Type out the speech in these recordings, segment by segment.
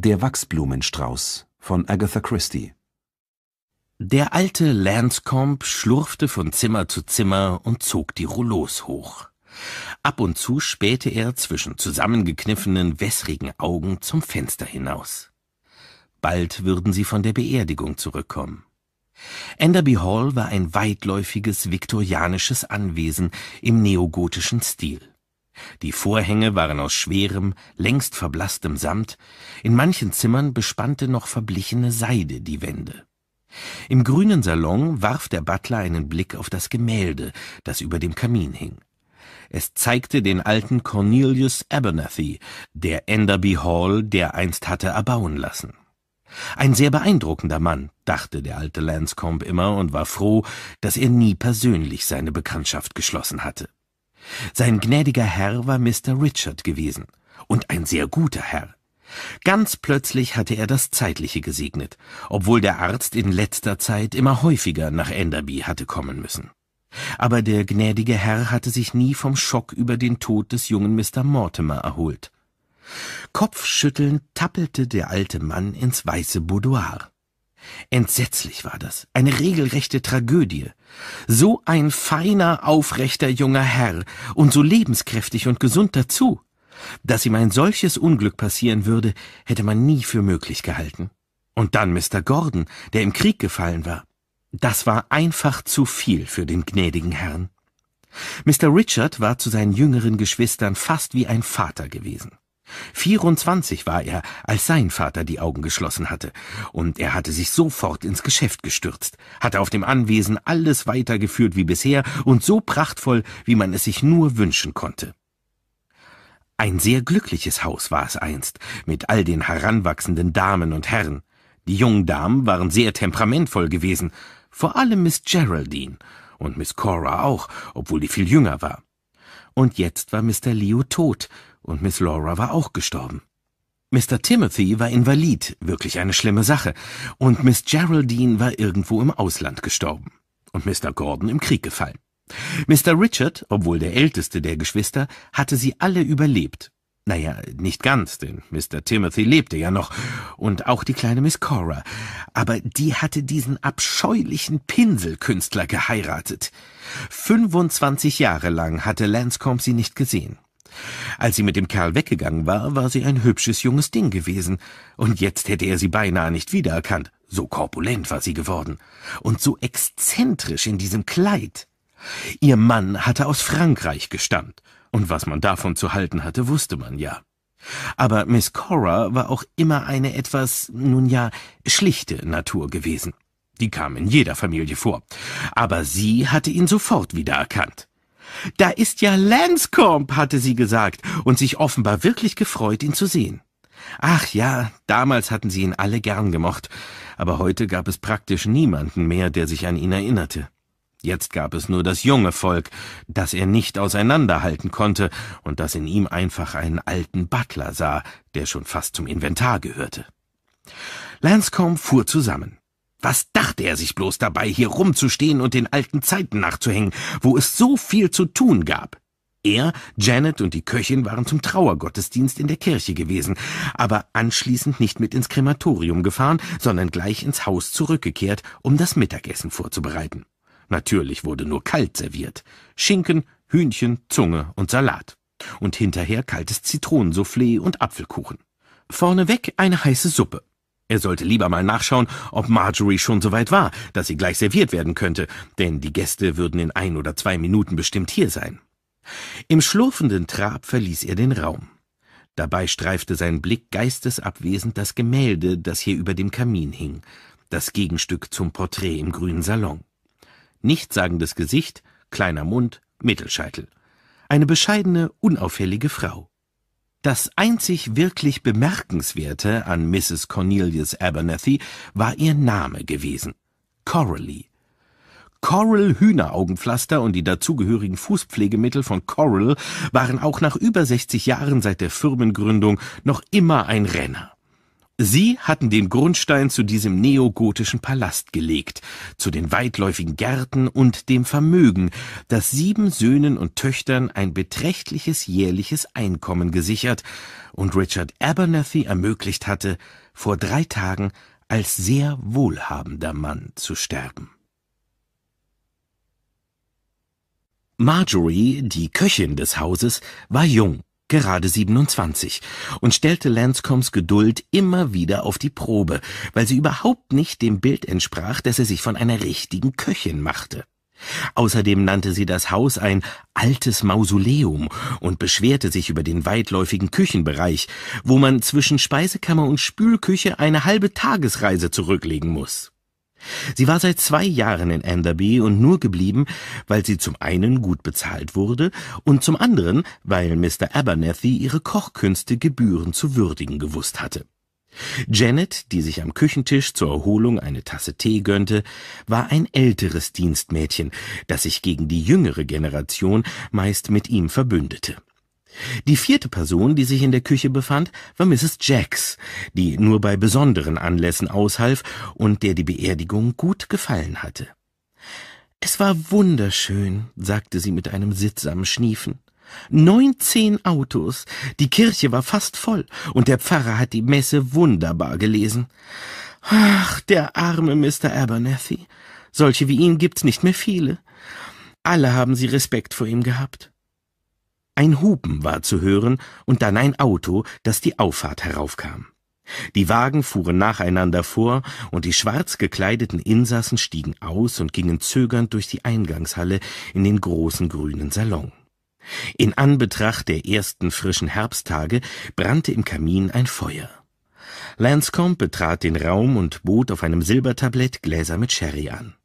Der Wachsblumenstrauß von Agatha Christie Der alte Lanscombe schlurfte von Zimmer zu Zimmer und zog die Rouleaus hoch. Ab und zu spähte er zwischen zusammengekniffenen, wässrigen Augen zum Fenster hinaus. Bald würden sie von der Beerdigung zurückkommen. Enderby Hall war ein weitläufiges viktorianisches Anwesen im neogotischen Stil. Die Vorhänge waren aus schwerem, längst verblaßtem Samt, in manchen Zimmern bespannte noch verblichene Seide die Wände. Im grünen Salon warf der Butler einen Blick auf das Gemälde, das über dem Kamin hing. Es zeigte den alten Cornelius Abernathy, der Enderby Hall dereinst hatte erbauen lassen. Ein sehr beeindruckender Mann, dachte der alte Lanscombe immer und war froh, dass er nie persönlich seine Bekanntschaft geschlossen hatte. Sein gnädiger Herr war Mr. Richard gewesen, und ein sehr guter Herr. Ganz plötzlich hatte er das Zeitliche gesegnet, obwohl der Arzt in letzter Zeit immer häufiger nach Enderby hatte kommen müssen. Aber der gnädige Herr hatte sich nie vom Schock über den Tod des jungen Mr. Mortimer erholt. Kopfschüttelnd tappelte der alte Mann ins weiße Boudoir. Entsetzlich war das, eine regelrechte Tragödie. So ein feiner, aufrechter junger Herr und so lebenskräftig und gesund dazu. Dass ihm ein solches Unglück passieren würde, hätte man nie für möglich gehalten. Und dann Mr. Gordon, der im Krieg gefallen war. Das war einfach zu viel für den gnädigen Herrn. Mr. Richard war zu seinen jüngeren Geschwistern fast wie ein Vater gewesen. 24 war er, als sein Vater die Augen geschlossen hatte, und er hatte sich sofort ins Geschäft gestürzt, hatte auf dem Anwesen alles weitergeführt wie bisher und so prachtvoll, wie man es sich nur wünschen konnte. Ein sehr glückliches Haus war es einst, mit all den heranwachsenden Damen und Herren. Die jungen Damen waren sehr temperamentvoll gewesen, vor allem Miss Geraldine und Miss Cora auch, obwohl die viel jünger war. Und jetzt war Mr. Leo tot, und Miss Laura war auch gestorben. Mr. Timothy war invalid, wirklich eine schlimme Sache, und Miss Geraldine war irgendwo im Ausland gestorben und Mr. Gordon im Krieg gefallen. Mr. Richard, obwohl der älteste der Geschwister, hatte sie alle überlebt. Naja, nicht ganz, denn Mr. Timothy lebte ja noch, und auch die kleine Miss Cora, aber die hatte diesen abscheulichen Pinselkünstler geheiratet. 25 Jahre lang hatte Lanscombe sie nicht gesehen. Als sie mit dem Kerl weggegangen war, war sie ein hübsches junges Ding gewesen, und jetzt hätte er sie beinahe nicht wiedererkannt, so korpulent war sie geworden, und so exzentrisch in diesem Kleid. Ihr Mann hatte aus Frankreich gestammt, und was man davon zu halten hatte, wusste man ja. Aber Miss Cora war auch immer eine etwas, nun ja, schlichte Natur gewesen. Die kam in jeder Familie vor. Aber sie hatte ihn sofort wiedererkannt. Da ist ja Lanscombe, hatte sie gesagt und sich offenbar wirklich gefreut, ihn zu sehen. Ach ja, damals hatten sie ihn alle gern gemocht, aber heute gab es praktisch niemanden mehr, der sich an ihn erinnerte. Jetzt gab es nur das junge Volk, das er nicht auseinanderhalten konnte und das in ihm einfach einen alten Butler sah, der schon fast zum Inventar gehörte. Lanscombe fuhr zusammen. Was dachte er sich bloß dabei, hier rumzustehen und den alten Zeiten nachzuhängen, wo es so viel zu tun gab? Er, Janet und die Köchin waren zum Trauergottesdienst in der Kirche gewesen, aber anschließend nicht mit ins Krematorium gefahren, sondern gleich ins Haus zurückgekehrt, um das Mittagessen vorzubereiten. Natürlich wurde nur kalt serviert. Schinken, Hühnchen, Zunge und Salat. Und hinterher kaltes Zitronensoufflé und Apfelkuchen. Vorneweg eine heiße Suppe. Er sollte lieber mal nachschauen, ob Marjorie schon so weit war, dass sie gleich serviert werden könnte, denn die Gäste würden in ein oder zwei Minuten bestimmt hier sein. Im schlurfenden Trab verließ er den Raum. Dabei streifte sein Blick geistesabwesend das Gemälde, das hier über dem Kamin hing, das Gegenstück zum Porträt im grünen Salon. Nichtssagendes Gesicht, kleiner Mund, Mittelscheitel. Eine bescheidene, unauffällige Frau. Das einzig wirklich Bemerkenswerte an Mrs. Cornelius Abernathy war ihr Name gewesen. Coralie. Coral Hühneraugenpflaster und die dazugehörigen Fußpflegemittel von Coral waren auch nach über 60 Jahren seit der Firmengründung noch immer ein Renner. Sie hatten den Grundstein zu diesem neogotischen Palast gelegt, zu den weitläufigen Gärten und dem Vermögen, das sieben Söhnen und Töchtern ein beträchtliches jährliches Einkommen gesichert und Richard Abernathy ermöglicht hatte, vor drei Tagen als sehr wohlhabender Mann zu sterben. Marjorie, die Köchin des Hauses, war jung gerade 27 und stellte Lanscombs Geduld immer wieder auf die Probe, weil sie überhaupt nicht dem Bild entsprach, das er sich von einer richtigen Köchin machte. Außerdem nannte sie das Haus ein altes Mausoleum und beschwerte sich über den weitläufigen Küchenbereich, wo man zwischen Speisekammer und Spülküche eine halbe Tagesreise zurücklegen muss. Sie war seit zwei Jahren in Enderby und nur geblieben, weil sie zum einen gut bezahlt wurde und zum anderen, weil Mr. Abernathy ihre Kochkünste gebührend zu würdigen gewusst hatte. Janet, die sich am Küchentisch zur Erholung eine Tasse Tee gönnte, war ein älteres Dienstmädchen, das sich gegen die jüngere Generation meist mit ihm verbündete. Die vierte Person, die sich in der Küche befand, war Mrs. Jacks, die nur bei besonderen Anlässen aushalf und der die Beerdigung gut gefallen hatte. Es war wunderschön, sagte sie mit einem sittsamen Schniefen. Neunzehn Autos, die Kirche war fast voll, und der Pfarrer hat die Messe wunderbar gelesen. Ach, der arme Mr. Abernathy. Solche wie ihn gibt's nicht mehr viele. Alle haben sie Respekt vor ihm gehabt. Ein Hupen war zu hören und dann ein Auto, das die Auffahrt heraufkam. Die Wagen fuhren nacheinander vor, und die schwarz gekleideten Insassen stiegen aus und gingen zögernd durch die Eingangshalle in den großen grünen Salon. In Anbetracht der ersten frischen Herbsttage brannte im Kamin ein Feuer. Lanscombe betrat den Raum und bot auf einem Silbertablett Gläser mit Sherry an.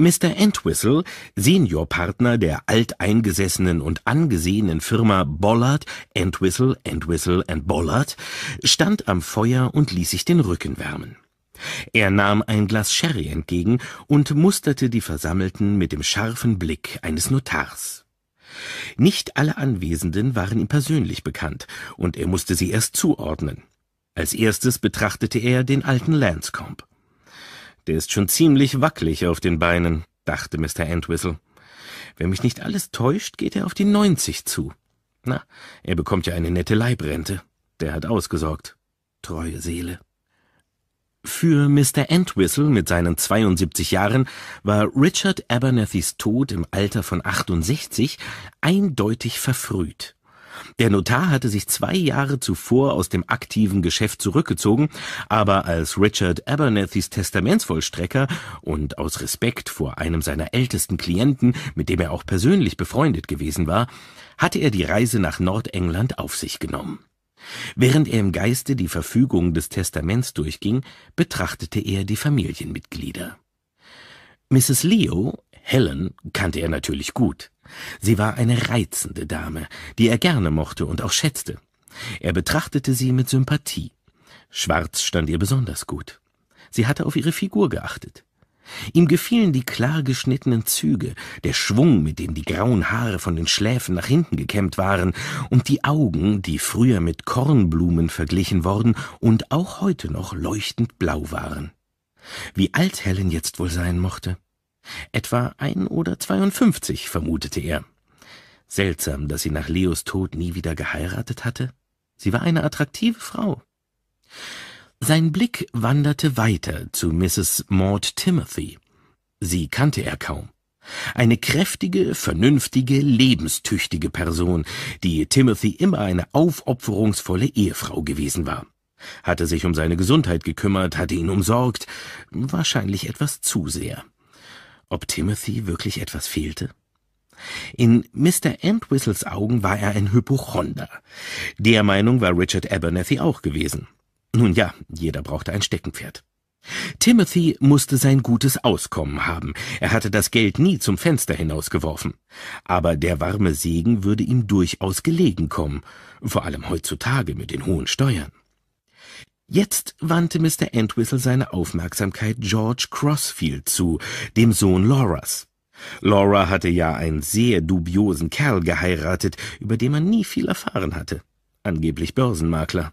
Mr. Entwistle, Seniorpartner der alteingesessenen und angesehenen Firma Bollard, Entwistle, Entwistle Bollard, stand am Feuer und ließ sich den Rücken wärmen. Er nahm ein Glas Sherry entgegen und musterte die Versammelten mit dem scharfen Blick eines Notars. Nicht alle Anwesenden waren ihm persönlich bekannt, und er musste sie erst zuordnen. Als erstes betrachtete er den alten Lanscombe. Der ist schon ziemlich wackelig auf den Beinen, dachte Mr. Entwistle. Wenn mich nicht alles täuscht, geht er auf die neunzig zu. Na, er bekommt ja eine nette Leibrente. Der hat ausgesorgt. Treue Seele. Für Mr. Entwistle mit seinen 72 Jahren war Richard Abernathys Tod im Alter von 68 eindeutig verfrüht. Der Notar hatte sich zwei Jahre zuvor aus dem aktiven Geschäft zurückgezogen, aber als Richard Abernathys Testamentsvollstrecker und aus Respekt vor einem seiner ältesten Klienten, mit dem er auch persönlich befreundet gewesen war, hatte er die Reise nach Nordengland auf sich genommen. Während er im Geiste die Verfügung des Testaments durchging, betrachtete er die Familienmitglieder. Mrs. Leo, Helen, kannte er natürlich gut. Sie war eine reizende Dame, die er gerne mochte und auch schätzte. Er betrachtete sie mit Sympathie. Schwarz stand ihr besonders gut. Sie hatte auf ihre Figur geachtet. Ihm gefielen die klar geschnittenen Züge, der Schwung, mit dem die grauen Haare von den Schläfen nach hinten gekämmt waren, und die Augen, die früher mit Kornblumen verglichen worden und auch heute noch leuchtend blau waren. Wie alt Helen jetzt wohl sein mochte? Etwa ein oder zweiundfünfzig, vermutete er. Seltsam, dass sie nach Leos Tod nie wieder geheiratet hatte. Sie war eine attraktive Frau. Sein Blick wanderte weiter zu Mrs. Maud Timothy. Sie kannte er kaum. Eine kräftige, vernünftige, lebenstüchtige Person, die Timothy immer eine aufopferungsvolle Ehefrau gewesen war. Hatte sich um seine Gesundheit gekümmert, hatte ihn umsorgt, wahrscheinlich etwas zu sehr ob Timothy wirklich etwas fehlte? In Mr. Entwhistles Augen war er ein Hypochonder. Der Meinung war Richard Abernathy auch gewesen. Nun ja, jeder brauchte ein Steckenpferd. Timothy musste sein gutes Auskommen haben. Er hatte das Geld nie zum Fenster hinausgeworfen. Aber der warme Segen würde ihm durchaus gelegen kommen, vor allem heutzutage mit den hohen Steuern. Jetzt wandte Mr. Entwistle seine Aufmerksamkeit George Crossfield zu, dem Sohn Lauras. Laura hatte ja einen sehr dubiosen Kerl geheiratet, über den man nie viel erfahren hatte. Angeblich Börsenmakler.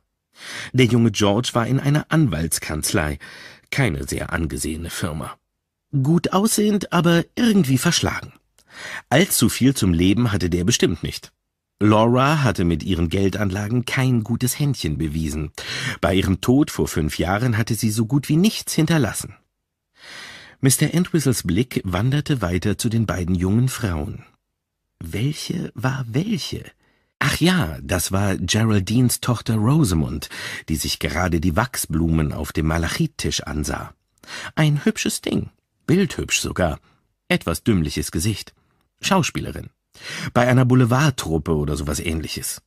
Der junge George war in einer Anwaltskanzlei, keine sehr angesehene Firma. Gut aussehend, aber irgendwie verschlagen. Allzu viel zum Leben hatte der bestimmt nicht. Laura hatte mit ihren Geldanlagen kein gutes Händchen bewiesen. Bei ihrem Tod vor fünf Jahren hatte sie so gut wie nichts hinterlassen. Mr. Entwistles Blick wanderte weiter zu den beiden jungen Frauen. Welche war welche? Ach ja, das war Geraldines Tochter Rosamund, die sich gerade die Wachsblumen auf dem Malachittisch ansah. Ein hübsches Ding, bildhübsch sogar, etwas dümmliches Gesicht. Schauspielerin. Bei einer Boulevardtruppe oder sowas ähnliches.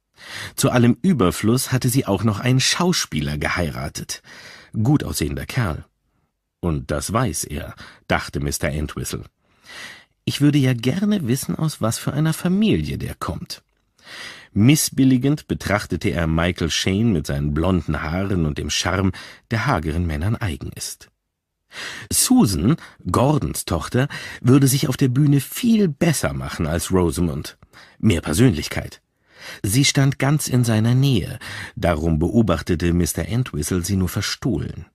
Zu allem Überfluss hatte sie auch noch einen Schauspieler geheiratet. Gut aussehender Kerl. Und das weiß er, dachte Mr. Entwistle. Ich würde ja gerne wissen, aus was für einer Familie der kommt. Missbilligend betrachtete er Michael Shane mit seinen blonden Haaren und dem Charme, der hageren Männern eigen ist. Susan, Gordons Tochter, würde sich auf der Bühne viel besser machen als Rosamund. Mehr Persönlichkeit. Sie stand ganz in seiner Nähe, darum beobachtete Mr. Entwistle sie nur verstohlen.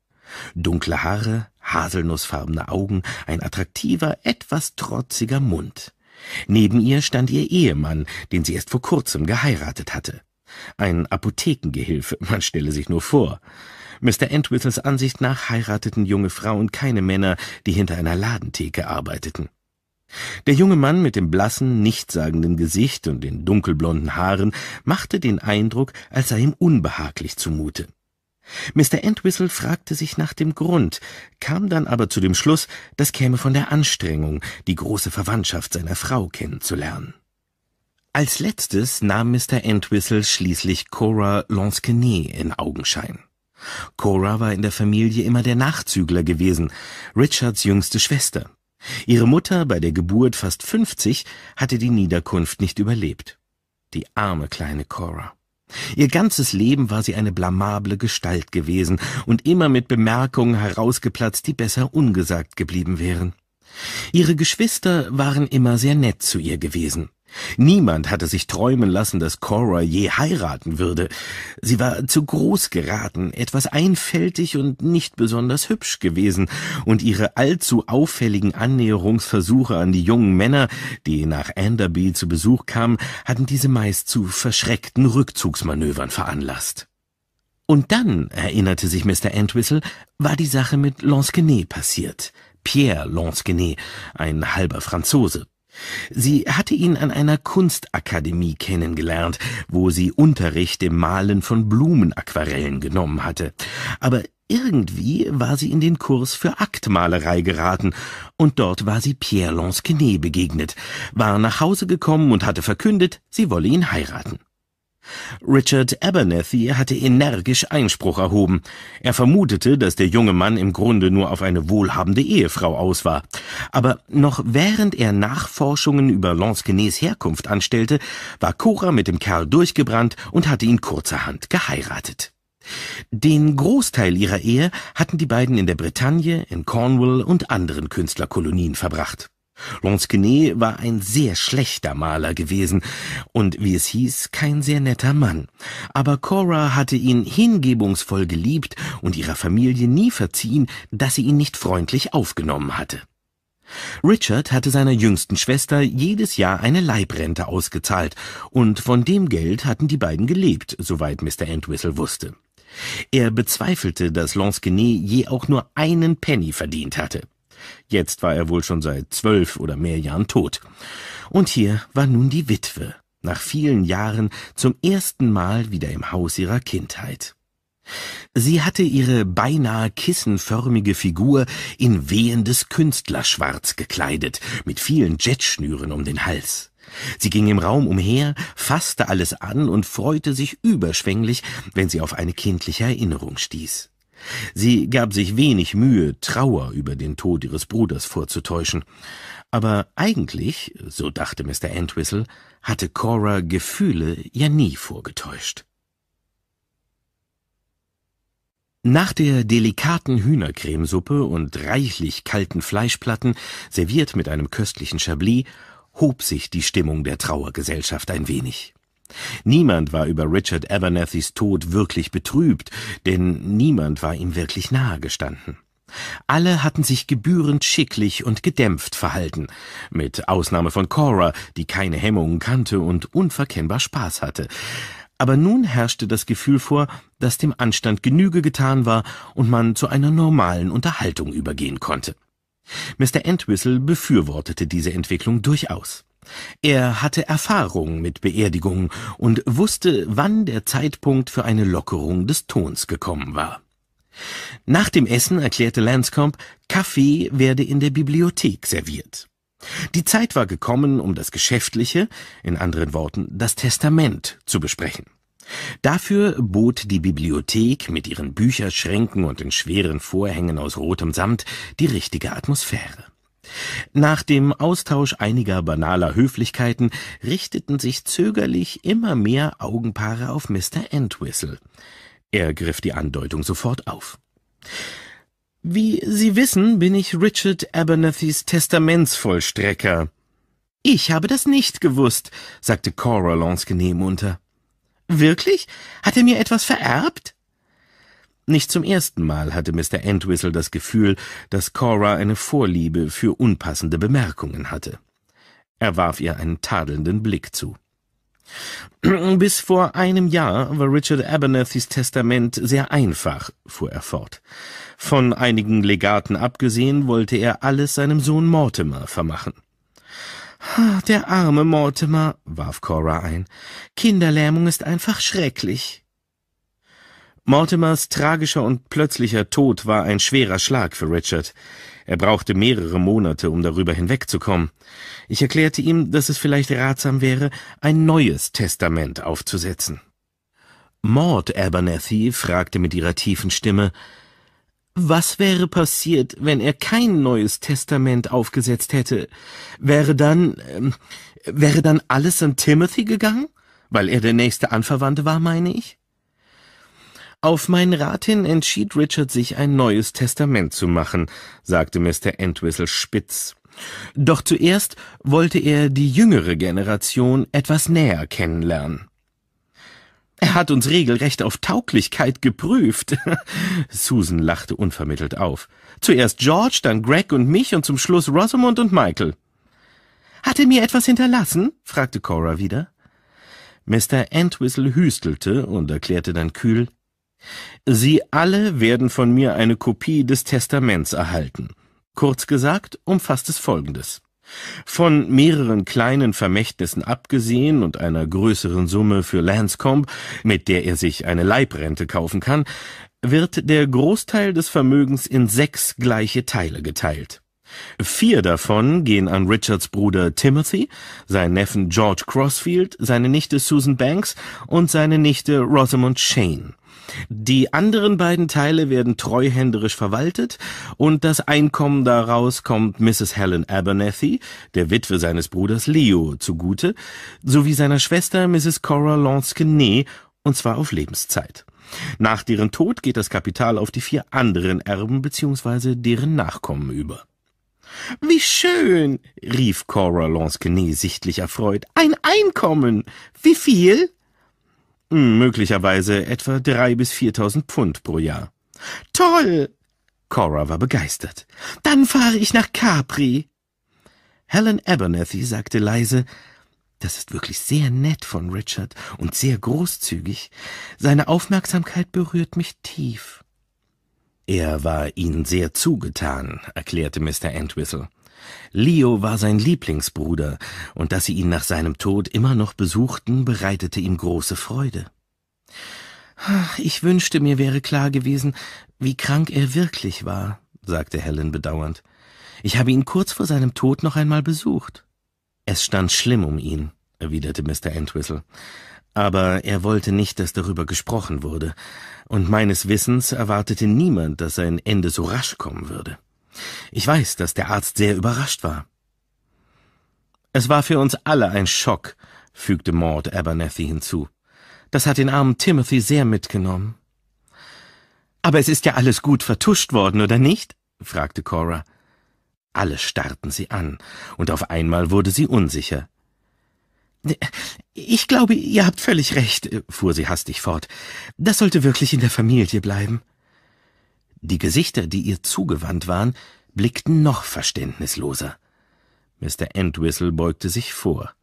Dunkle Haare, haselnussfarbene Augen, ein attraktiver, etwas trotziger Mund. Neben ihr stand ihr Ehemann, den sie erst vor kurzem geheiratet hatte. Ein Apothekengehilfe, man stelle sich nur vor. Mr. Entwistles Ansicht nach heirateten junge Frauen keine Männer, die hinter einer Ladentheke arbeiteten. Der junge Mann mit dem blassen, nichtssagenden Gesicht und den dunkelblonden Haaren machte den Eindruck, als sei ihm unbehaglich zumute. Mr. Entwistle fragte sich nach dem Grund, kam dann aber zu dem Schluss, das käme von der Anstrengung, die große Verwandtschaft seiner Frau kennenzulernen. Als letztes nahm Mr. Entwistle schließlich Cora Lansquenet in Augenschein. Cora war in der Familie immer der Nachzügler gewesen, Richards jüngste Schwester. Ihre Mutter, bei der Geburt fast fünfzig, hatte die Niederkunft nicht überlebt. Die arme kleine Cora. Ihr ganzes Leben war sie eine blamable Gestalt gewesen und immer mit Bemerkungen herausgeplatzt, die besser ungesagt geblieben wären. Ihre Geschwister waren immer sehr nett zu ihr gewesen. Niemand hatte sich träumen lassen, dass Cora je heiraten würde. Sie war zu groß geraten, etwas einfältig und nicht besonders hübsch gewesen, und ihre allzu auffälligen Annäherungsversuche an die jungen Männer, die nach Anderby zu Besuch kamen, hatten diese meist zu verschreckten Rückzugsmanövern veranlasst. Und dann, erinnerte sich Mr. Entwistle, war die Sache mit Lansquenet passiert. Pierre Lansquenet, ein halber Franzose. Sie hatte ihn an einer Kunstakademie kennengelernt, wo sie Unterricht im Malen von Blumenaquarellen genommen hatte. Aber irgendwie war sie in den Kurs für Aktmalerei geraten, und dort war sie Pierre Lansquenet begegnet, war nach Hause gekommen und hatte verkündet, sie wolle ihn heiraten. Richard Abernethy hatte energisch Einspruch erhoben. Er vermutete, dass der junge Mann im Grunde nur auf eine wohlhabende Ehefrau aus war. Aber noch während er Nachforschungen über Lansquenets Herkunft anstellte, war Cora mit dem Kerl durchgebrannt und hatte ihn kurzerhand geheiratet. Den Großteil ihrer Ehe hatten die beiden in der Bretagne, in Cornwall und anderen Künstlerkolonien verbracht. Lansquenet war ein sehr schlechter Maler gewesen und, wie es hieß, kein sehr netter Mann. Aber Cora hatte ihn hingebungsvoll geliebt und ihrer Familie nie verziehen, dass sie ihn nicht freundlich aufgenommen hatte. Richard hatte seiner jüngsten Schwester jedes Jahr eine Leibrente ausgezahlt, und von dem Geld hatten die beiden gelebt, soweit Mr. Entwistle wusste. Er bezweifelte, dass Lansquenet je auch nur einen Penny verdient hatte. Jetzt war er wohl schon seit zwölf oder mehr Jahren tot. Und hier war nun die Witwe, nach vielen Jahren zum ersten Mal wieder im Haus ihrer Kindheit. Sie hatte ihre beinahe kissenförmige Figur in wehendes Künstlerschwarz gekleidet, mit vielen Jetschnüren um den Hals. Sie ging im Raum umher, fasste alles an und freute sich überschwänglich, wenn sie auf eine kindliche Erinnerung stieß. Sie gab sich wenig Mühe, Trauer über den Tod ihres Bruders vorzutäuschen. Aber eigentlich, so dachte Mr. Entwistle, hatte Cora Gefühle ja nie vorgetäuscht. Nach der delikaten Hühnercremesuppe und reichlich kalten Fleischplatten, serviert mit einem köstlichen Chablis, hob sich die Stimmung der Trauergesellschaft ein wenig. Niemand war über Richard Abernethys Tod wirklich betrübt, denn niemand war ihm wirklich nahe gestanden. Alle hatten sich gebührend schicklich und gedämpft verhalten, mit Ausnahme von Cora, die keine Hemmungen kannte und unverkennbar Spaß hatte. Aber nun herrschte das Gefühl vor, dass dem Anstand Genüge getan war und man zu einer normalen Unterhaltung übergehen konnte. Mr. Entwistle befürwortete diese Entwicklung durchaus. Er hatte Erfahrung mit Beerdigungen und wusste, wann der Zeitpunkt für eine Lockerung des Tons gekommen war. Nach dem Essen erklärte Lanscombe, Kaffee werde in der Bibliothek serviert. Die Zeit war gekommen, um das Geschäftliche, in anderen Worten das Testament, zu besprechen. Dafür bot die Bibliothek mit ihren Bücherschränken und den schweren Vorhängen aus rotem Samt die richtige Atmosphäre. Nach dem Austausch einiger banaler Höflichkeiten richteten sich zögerlich immer mehr Augenpaare auf Mr. Entwistle. Er griff die Andeutung sofort auf. Wie Sie wissen, bin ich Richard Abernethys Testamentsvollstrecker. Ich habe das nicht gewusst, sagte Cora Lansquenet munter. Wirklich? Hat er mir etwas vererbt? Nicht zum ersten Mal hatte Mr. Entwistle das Gefühl, dass Cora eine Vorliebe für unpassende Bemerkungen hatte. Er warf ihr einen tadelnden Blick zu. Bis vor einem Jahr war Richard Abernethys Testament sehr einfach, fuhr er fort. Von einigen Legaten abgesehen wollte er alles seinem Sohn Mortimer vermachen. Der arme Mortimer, warf Cora ein. Kinderlähmung ist einfach schrecklich. Mortimers tragischer und plötzlicher Tod war ein schwerer Schlag für Richard. Er brauchte mehrere Monate, um darüber hinwegzukommen. Ich erklärte ihm, dass es vielleicht ratsam wäre, ein neues Testament aufzusetzen. Maud Abernethy fragte mit ihrer tiefen Stimme, was wäre passiert, wenn er kein neues Testament aufgesetzt hätte? Wäre dann, äh, wäre dann alles an Timothy gegangen? Weil er der nächste Anverwandte war, meine ich? Auf meinen Rat hin entschied Richard sich, ein neues Testament zu machen, sagte Mr. Entwistle spitz. Doch zuerst wollte er die jüngere Generation etwas näher kennenlernen. Er hat uns regelrecht auf Tauglichkeit geprüft. Susan lachte unvermittelt auf. Zuerst George, dann Greg und mich und zum Schluss Rosamond und Michael. Hat er mir etwas hinterlassen? fragte Cora wieder. Mr. Entwistle hüstelte und erklärte dann kühl, Sie alle werden von mir eine Kopie des Testaments erhalten. Kurz gesagt umfasst es Folgendes. Von mehreren kleinen Vermächtnissen abgesehen und einer größeren Summe für Lanscombe, mit der er sich eine Leibrente kaufen kann, wird der Großteil des Vermögens in sechs gleiche Teile geteilt. Vier davon gehen an Richards Bruder Timothy, seinen Neffen George Crossfield, seine Nichte Susan Banks und seine Nichte Rosamond Shane. Die anderen beiden Teile werden treuhänderisch verwaltet und das Einkommen daraus kommt Mrs. Helen Abernethy, der Witwe seines Bruders Leo, zugute, sowie seiner Schwester Mrs. Cora Lansquenet, und zwar auf Lebenszeit. Nach deren Tod geht das Kapital auf die vier anderen Erben bzw. deren Nachkommen über. Wie schön, rief Cora Lansquenet sichtlich erfreut. Ein Einkommen. Wie viel? Hm, möglicherweise etwa drei bis viertausend Pfund pro Jahr. Toll! Cora war begeistert. Dann fahre ich nach Capri. Helen Abernethy sagte leise, das ist wirklich sehr nett von Richard und sehr großzügig. Seine Aufmerksamkeit berührt mich tief. Er war Ihnen sehr zugetan, erklärte Mr. Entwistle. Leo war sein Lieblingsbruder, und dass sie ihn nach seinem Tod immer noch besuchten, bereitete ihm große Freude. Ich wünschte, mir wäre klar gewesen, wie krank er wirklich war, sagte Helen bedauernd. Ich habe ihn kurz vor seinem Tod noch einmal besucht. Es stand schlimm um ihn, erwiderte Mr. Entwistle. Aber er wollte nicht, dass darüber gesprochen wurde, und meines Wissens erwartete niemand, dass sein Ende so rasch kommen würde. Ich weiß, dass der Arzt sehr überrascht war. Es war für uns alle ein Schock, fügte Maud Abernethy hinzu. Das hat den armen Timothy sehr mitgenommen. Aber es ist ja alles gut vertuscht worden, oder nicht? fragte Cora. Alle starrten sie an, und auf einmal wurde sie unsicher. Ich glaube, ihr habt völlig recht, fuhr sie hastig fort. Das sollte wirklich in der Familie bleiben. Die Gesichter, die ihr zugewandt waren, blickten noch verständnisloser. Mr. Entwistle beugte sich vor.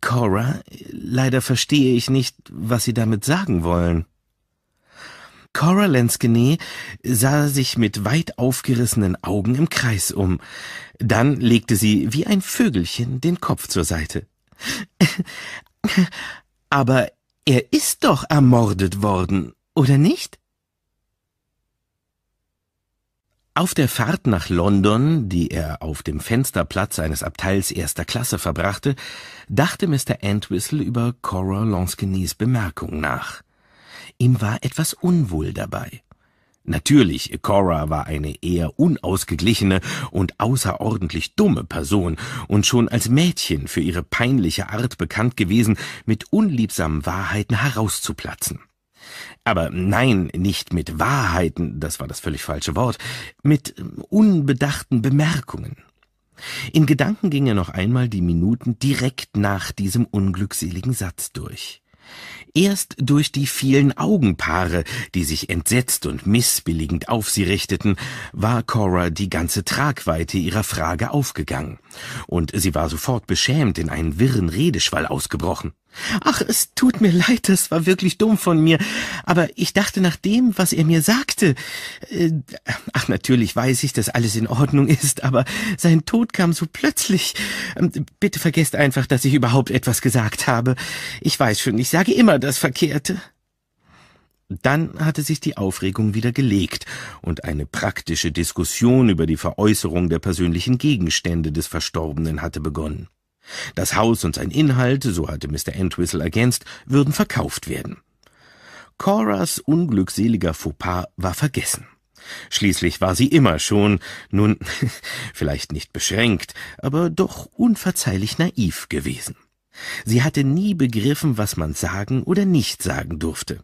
Cora, leider verstehe ich nicht, was Sie damit sagen wollen. Cora Lenskene sah sich mit weit aufgerissenen Augen im Kreis um. Dann legte sie wie ein Vögelchen den Kopf zur Seite. Aber er ist doch ermordet worden, oder nicht? Auf der Fahrt nach London, die er auf dem Fensterplatz eines Abteils erster Klasse verbrachte, dachte Mr. Entwistle über Cora Lansquenets Bemerkung nach. Ihm war etwas unwohl dabei. Natürlich, Cora war eine eher unausgeglichene und außerordentlich dumme Person und schon als Mädchen für ihre peinliche Art bekannt gewesen, mit unliebsamen Wahrheiten herauszuplatzen. Aber nein, nicht mit Wahrheiten, das war das völlig falsche Wort, mit unbedachten Bemerkungen. In Gedanken ging er noch einmal die Minuten direkt nach diesem unglückseligen Satz durch. Erst durch die vielen Augenpaare, die sich entsetzt und missbilligend auf sie richteten, war Cora die ganze Tragweite ihrer Frage aufgegangen, und sie war sofort beschämt in einen wirren Redeschwall ausgebrochen. Ach, es tut mir leid, das war wirklich dumm von mir, aber ich dachte nach dem, was er mir sagte. Äh, ach, natürlich weiß ich, dass alles in Ordnung ist, aber sein Tod kam so plötzlich. Ähm, bitte vergesst einfach, dass ich überhaupt etwas gesagt habe. Ich weiß schon, ich sage immer das Verkehrte. Dann hatte sich die Aufregung wieder gelegt und eine praktische Diskussion über die Veräußerung der persönlichen Gegenstände des Verstorbenen hatte begonnen. Das Haus und sein Inhalt, so hatte Mr. Entwistle ergänzt, würden verkauft werden. Coras unglückseliger Fauxpas war vergessen. Schließlich war sie immer schon, nun, vielleicht nicht beschränkt, aber doch unverzeihlich naiv gewesen. Sie hatte nie begriffen, was man sagen oder nicht sagen durfte.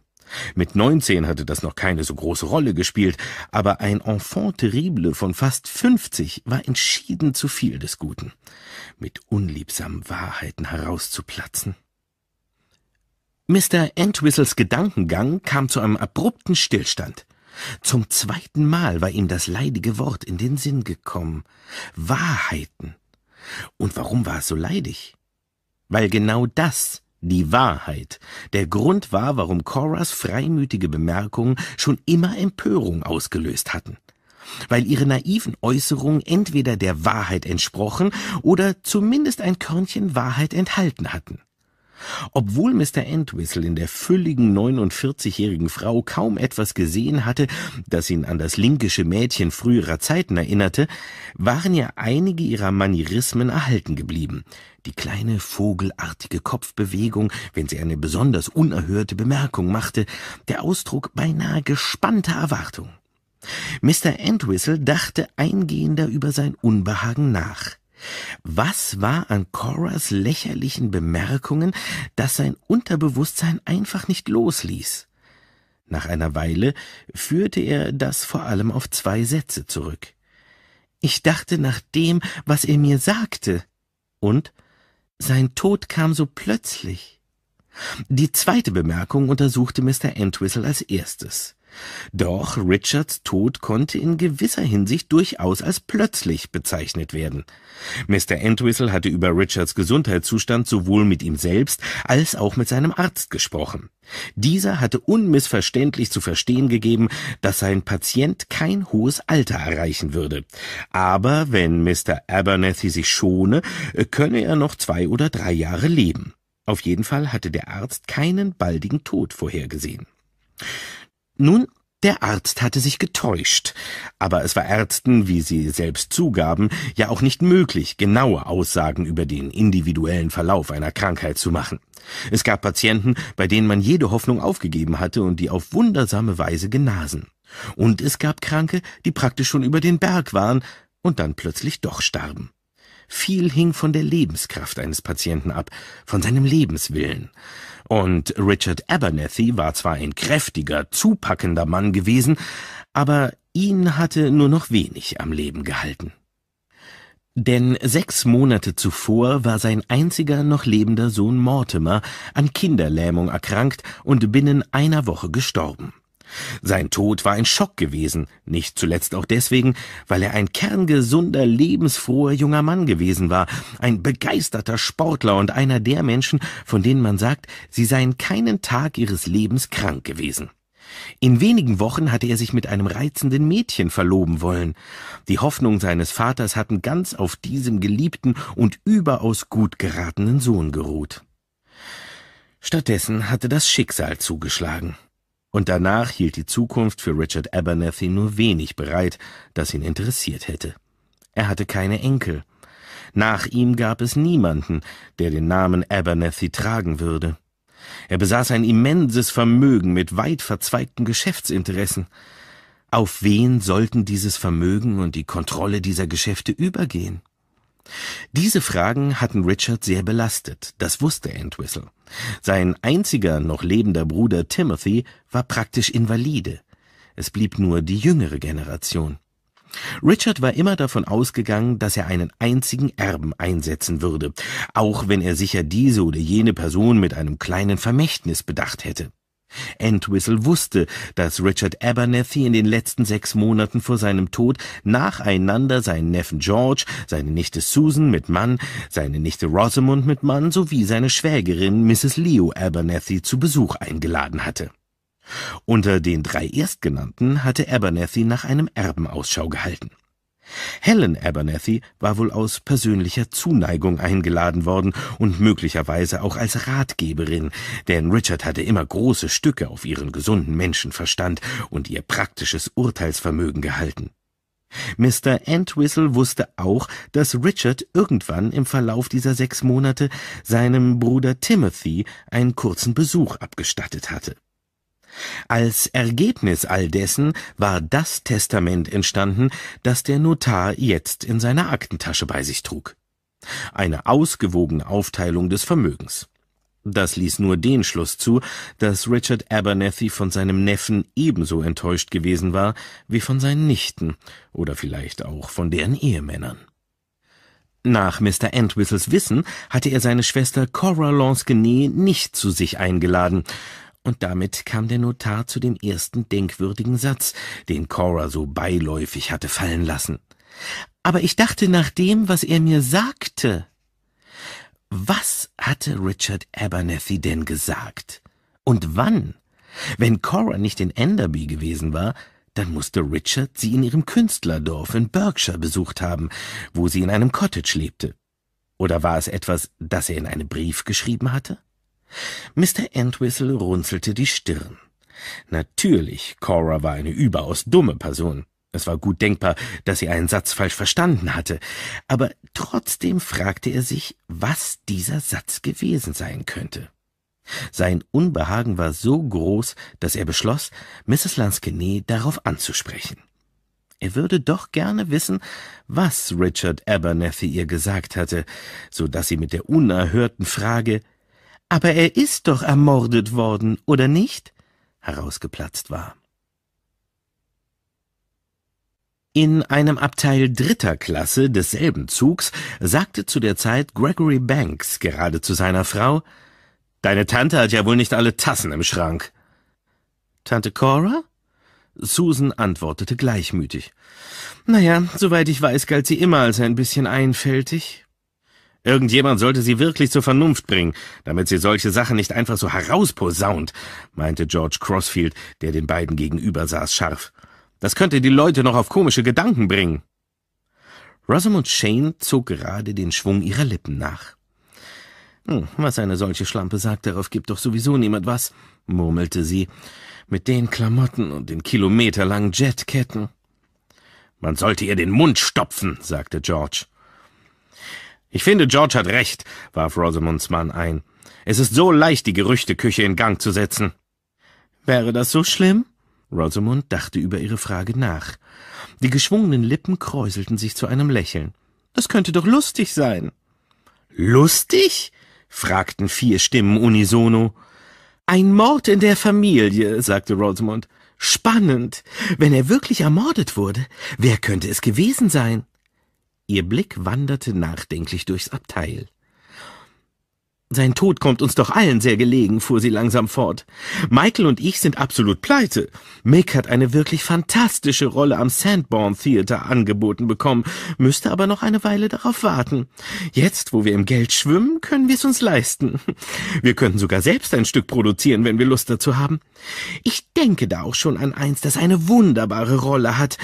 Mit neunzehn hatte das noch keine so große Rolle gespielt, aber ein Enfant terrible von fast fünfzig war entschieden zu viel des Guten, mit unliebsamen Wahrheiten herauszuplatzen. Mr. Entwistles Gedankengang kam zu einem abrupten Stillstand. Zum zweiten Mal war ihm das leidige Wort in den Sinn gekommen. Wahrheiten. Und warum war es so leidig? Weil genau das die Wahrheit, der Grund war, warum Coras freimütige Bemerkungen schon immer Empörung ausgelöst hatten. Weil ihre naiven Äußerungen entweder der Wahrheit entsprochen oder zumindest ein Körnchen Wahrheit enthalten hatten. Obwohl Mr. Entwistle in der fülligen 49-jährigen Frau kaum etwas gesehen hatte, das ihn an das linkische Mädchen früherer Zeiten erinnerte, waren ja einige ihrer Manierismen erhalten geblieben, die kleine vogelartige Kopfbewegung, wenn sie eine besonders unerhörte Bemerkung machte, der Ausdruck beinahe gespannter Erwartung. Mr. Entwistle dachte eingehender über sein Unbehagen nach. Was war an Coras lächerlichen Bemerkungen, das sein Unterbewusstsein einfach nicht losließ? Nach einer Weile führte er das vor allem auf zwei Sätze zurück. Ich dachte nach dem, was er mir sagte. Und sein Tod kam so plötzlich. Die zweite Bemerkung untersuchte Mr. Entwistle als erstes. Doch Richards Tod konnte in gewisser Hinsicht durchaus als plötzlich bezeichnet werden. Mr. Entwistle hatte über Richards Gesundheitszustand sowohl mit ihm selbst als auch mit seinem Arzt gesprochen. Dieser hatte unmissverständlich zu verstehen gegeben, dass sein Patient kein hohes Alter erreichen würde. Aber wenn Mr. Abernethy sich schone, könne er noch zwei oder drei Jahre leben. Auf jeden Fall hatte der Arzt keinen baldigen Tod vorhergesehen. Nun, der Arzt hatte sich getäuscht, aber es war Ärzten, wie sie selbst zugaben, ja auch nicht möglich, genaue Aussagen über den individuellen Verlauf einer Krankheit zu machen. Es gab Patienten, bei denen man jede Hoffnung aufgegeben hatte und die auf wundersame Weise genasen. Und es gab Kranke, die praktisch schon über den Berg waren und dann plötzlich doch starben. Viel hing von der Lebenskraft eines Patienten ab, von seinem Lebenswillen. Und Richard Abernethy war zwar ein kräftiger, zupackender Mann gewesen, aber ihn hatte nur noch wenig am Leben gehalten. Denn sechs Monate zuvor war sein einziger noch lebender Sohn Mortimer an Kinderlähmung erkrankt und binnen einer Woche gestorben. Sein Tod war ein Schock gewesen, nicht zuletzt auch deswegen, weil er ein kerngesunder, lebensfroher junger Mann gewesen war, ein begeisterter Sportler und einer der Menschen, von denen man sagt, sie seien keinen Tag ihres Lebens krank gewesen. In wenigen Wochen hatte er sich mit einem reizenden Mädchen verloben wollen. Die Hoffnungen seines Vaters hatten ganz auf diesem geliebten und überaus gut geratenen Sohn geruht. Stattdessen hatte das Schicksal zugeschlagen. Und danach hielt die Zukunft für Richard Abernathy nur wenig bereit, das ihn interessiert hätte. Er hatte keine Enkel. Nach ihm gab es niemanden, der den Namen Abernathy tragen würde. Er besaß ein immenses Vermögen mit weit verzweigten Geschäftsinteressen. Auf wen sollten dieses Vermögen und die Kontrolle dieser Geschäfte übergehen? Diese Fragen hatten Richard sehr belastet, das wusste Entwistle. Sein einziger noch lebender Bruder Timothy war praktisch invalide. Es blieb nur die jüngere Generation. Richard war immer davon ausgegangen, dass er einen einzigen Erben einsetzen würde, auch wenn er sicher diese oder jene Person mit einem kleinen Vermächtnis bedacht hätte. Entwistle wusste, dass Richard Abernethy in den letzten sechs Monaten vor seinem Tod nacheinander seinen Neffen George, seine Nichte Susan mit Mann, seine Nichte Rosamond mit Mann sowie seine Schwägerin Mrs. Leo Abernethy zu Besuch eingeladen hatte. Unter den drei Erstgenannten hatte Abernethy nach einem Erben Ausschau gehalten. Helen Abernethy war wohl aus persönlicher Zuneigung eingeladen worden und möglicherweise auch als Ratgeberin, denn Richard hatte immer große Stücke auf ihren gesunden Menschenverstand und ihr praktisches Urteilsvermögen gehalten. Mr. Entwistle wusste auch, dass Richard irgendwann im Verlauf dieser sechs Monate seinem Bruder Timothy einen kurzen Besuch abgestattet hatte. Als Ergebnis all dessen war das Testament entstanden, das der Notar jetzt in seiner Aktentasche bei sich trug. Eine ausgewogene Aufteilung des Vermögens. Das ließ nur den Schluss zu, dass Richard Abernethy von seinem Neffen ebenso enttäuscht gewesen war wie von seinen Nichten oder vielleicht auch von deren Ehemännern. Nach Mr. Entwistles Wissen hatte er seine Schwester Cora Lansquenet nicht zu sich eingeladen, und damit kam der Notar zu dem ersten denkwürdigen Satz, den Cora so beiläufig hatte fallen lassen. Aber ich dachte nach dem, was er mir sagte. Was hatte Richard Abernethy denn gesagt? Und wann? Wenn Cora nicht in Enderby gewesen war, dann musste Richard sie in ihrem Künstlerdorf in Berkshire besucht haben, wo sie in einem Cottage lebte. Oder war es etwas, das er in einem Brief geschrieben hatte? Mr. Entwistle runzelte die Stirn. Natürlich, Cora war eine überaus dumme Person. Es war gut denkbar, dass sie einen Satz falsch verstanden hatte, aber trotzdem fragte er sich, was dieser Satz gewesen sein könnte. Sein Unbehagen war so groß, dass er beschloss, Mrs. Lansquenet darauf anzusprechen. Er würde doch gerne wissen, was Richard Abernethy ihr gesagt hatte, so dass sie mit der unerhörten Frage aber er ist doch ermordet worden, oder nicht? herausgeplatzt war. In einem Abteil dritter Klasse desselben Zugs sagte zu der Zeit Gregory Banks gerade zu seiner Frau Deine Tante hat ja wohl nicht alle Tassen im Schrank. Tante Cora? Susan antwortete gleichmütig. Naja, soweit ich weiß, galt sie immer als ein bisschen einfältig. Irgendjemand sollte sie wirklich zur Vernunft bringen, damit sie solche Sachen nicht einfach so herausposaunt, meinte George Crossfield, der den beiden gegenüber saß, scharf. Das könnte die Leute noch auf komische Gedanken bringen. Rosamund Shane zog gerade den Schwung ihrer Lippen nach. Hm, was eine solche Schlampe sagt, darauf gibt doch sowieso niemand was, murmelte sie, mit den Klamotten und den kilometerlangen Jetketten. Man sollte ihr den Mund stopfen, sagte George. Ich finde, George hat recht, warf Rosamunds Mann ein. Es ist so leicht, die Gerüchteküche in Gang zu setzen. Wäre das so schlimm? Rosamund dachte über ihre Frage nach. Die geschwungenen Lippen kräuselten sich zu einem Lächeln. Das könnte doch lustig sein. Lustig? fragten vier Stimmen unisono. Ein Mord in der Familie, sagte Rosamund. Spannend. Wenn er wirklich ermordet wurde, wer könnte es gewesen sein? Ihr Blick wanderte nachdenklich durchs Abteil. Sein Tod kommt uns doch allen sehr gelegen, fuhr sie langsam fort. Michael und ich sind absolut pleite. Mick hat eine wirklich fantastische Rolle am Sandbourne Theater angeboten bekommen, müsste aber noch eine Weile darauf warten. Jetzt, wo wir im Geld schwimmen, können wir es uns leisten. Wir könnten sogar selbst ein Stück produzieren, wenn wir Lust dazu haben. Ich denke da auch schon an eins, das eine wunderbare Rolle hat.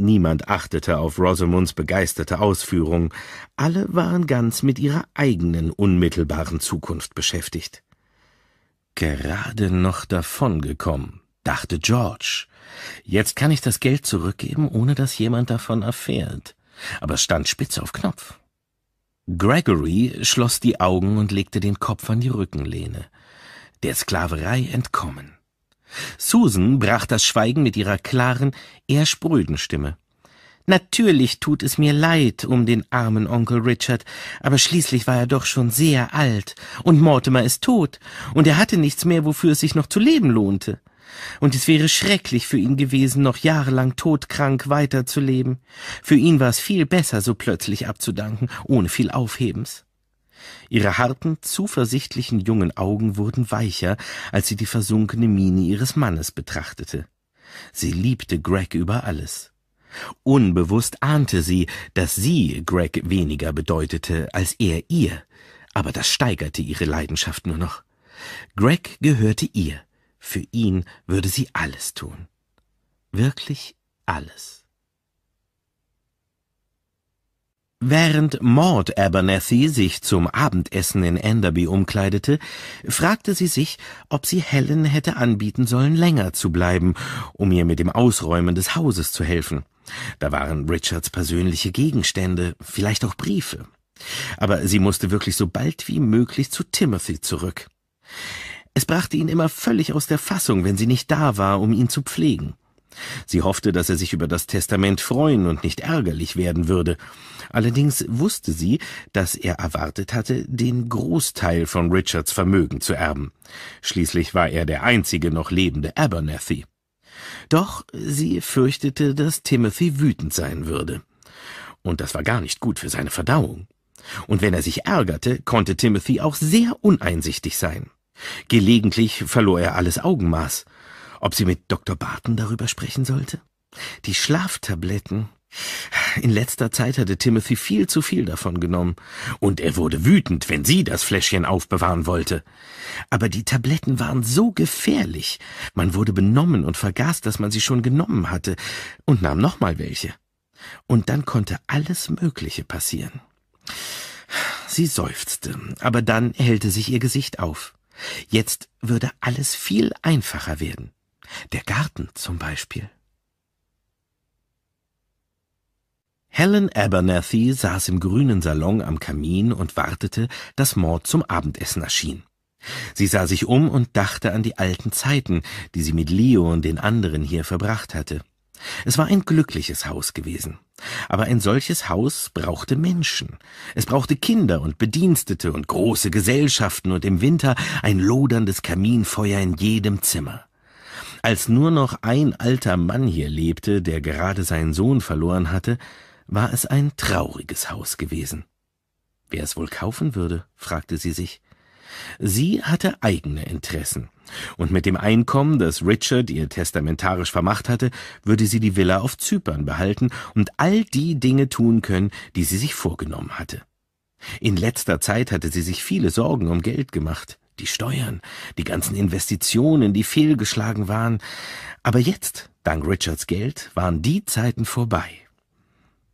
Niemand achtete auf Rosamunds begeisterte Ausführung, alle waren ganz mit ihrer eigenen unmittelbaren Zukunft beschäftigt. Gerade noch davongekommen, dachte George. Jetzt kann ich das Geld zurückgeben, ohne dass jemand davon erfährt. Aber es stand spitz auf Knopf. Gregory schloss die Augen und legte den Kopf an die Rückenlehne. Der Sklaverei entkommen. Susan brach das Schweigen mit ihrer klaren, eher spröden Stimme. Natürlich tut es mir leid um den armen Onkel Richard, aber schließlich war er doch schon sehr alt, und Mortimer ist tot, und er hatte nichts mehr, wofür es sich noch zu leben lohnte. Und es wäre schrecklich für ihn gewesen, noch jahrelang todkrank weiterzuleben. Für ihn war es viel besser, so plötzlich abzudanken, ohne viel Aufhebens. Ihre harten, zuversichtlichen jungen Augen wurden weicher, als sie die versunkene Miene ihres Mannes betrachtete. Sie liebte Greg über alles. Unbewusst ahnte sie, dass sie Greg weniger bedeutete als er ihr, aber das steigerte ihre Leidenschaft nur noch. Greg gehörte ihr, für ihn würde sie alles tun. Wirklich alles. Während Maud Abernathy sich zum Abendessen in Enderby umkleidete, fragte sie sich, ob sie Helen hätte anbieten sollen, länger zu bleiben, um ihr mit dem Ausräumen des Hauses zu helfen. Da waren Richards persönliche Gegenstände, vielleicht auch Briefe. Aber sie musste wirklich so bald wie möglich zu Timothy zurück. Es brachte ihn immer völlig aus der Fassung, wenn sie nicht da war, um ihn zu pflegen. Sie hoffte, dass er sich über das Testament freuen und nicht ärgerlich werden würde. Allerdings wusste sie, dass er erwartet hatte, den Großteil von Richards Vermögen zu erben. Schließlich war er der einzige noch lebende Abernathy. Doch sie fürchtete, dass Timothy wütend sein würde. Und das war gar nicht gut für seine Verdauung. Und wenn er sich ärgerte, konnte Timothy auch sehr uneinsichtig sein. Gelegentlich verlor er alles Augenmaß. Ob sie mit Dr. Barton darüber sprechen sollte? Die Schlaftabletten. In letzter Zeit hatte Timothy viel zu viel davon genommen, und er wurde wütend, wenn sie das Fläschchen aufbewahren wollte. Aber die Tabletten waren so gefährlich. Man wurde benommen und vergaß, dass man sie schon genommen hatte, und nahm nochmal welche. Und dann konnte alles Mögliche passieren. Sie seufzte, aber dann hellte sich ihr Gesicht auf. Jetzt würde alles viel einfacher werden. Der Garten zum Beispiel. Helen Abernathy saß im grünen Salon am Kamin und wartete, dass Maud zum Abendessen erschien. Sie sah sich um und dachte an die alten Zeiten, die sie mit Leo und den anderen hier verbracht hatte. Es war ein glückliches Haus gewesen. Aber ein solches Haus brauchte Menschen. Es brauchte Kinder und Bedienstete und große Gesellschaften und im Winter ein loderndes Kaminfeuer in jedem Zimmer. Als nur noch ein alter Mann hier lebte, der gerade seinen Sohn verloren hatte, war es ein trauriges Haus gewesen. Wer es wohl kaufen würde, fragte sie sich. Sie hatte eigene Interessen, und mit dem Einkommen, das Richard ihr testamentarisch vermacht hatte, würde sie die Villa auf Zypern behalten und all die Dinge tun können, die sie sich vorgenommen hatte. In letzter Zeit hatte sie sich viele Sorgen um Geld gemacht die Steuern, die ganzen Investitionen, die fehlgeschlagen waren. Aber jetzt, dank Richards Geld, waren die Zeiten vorbei.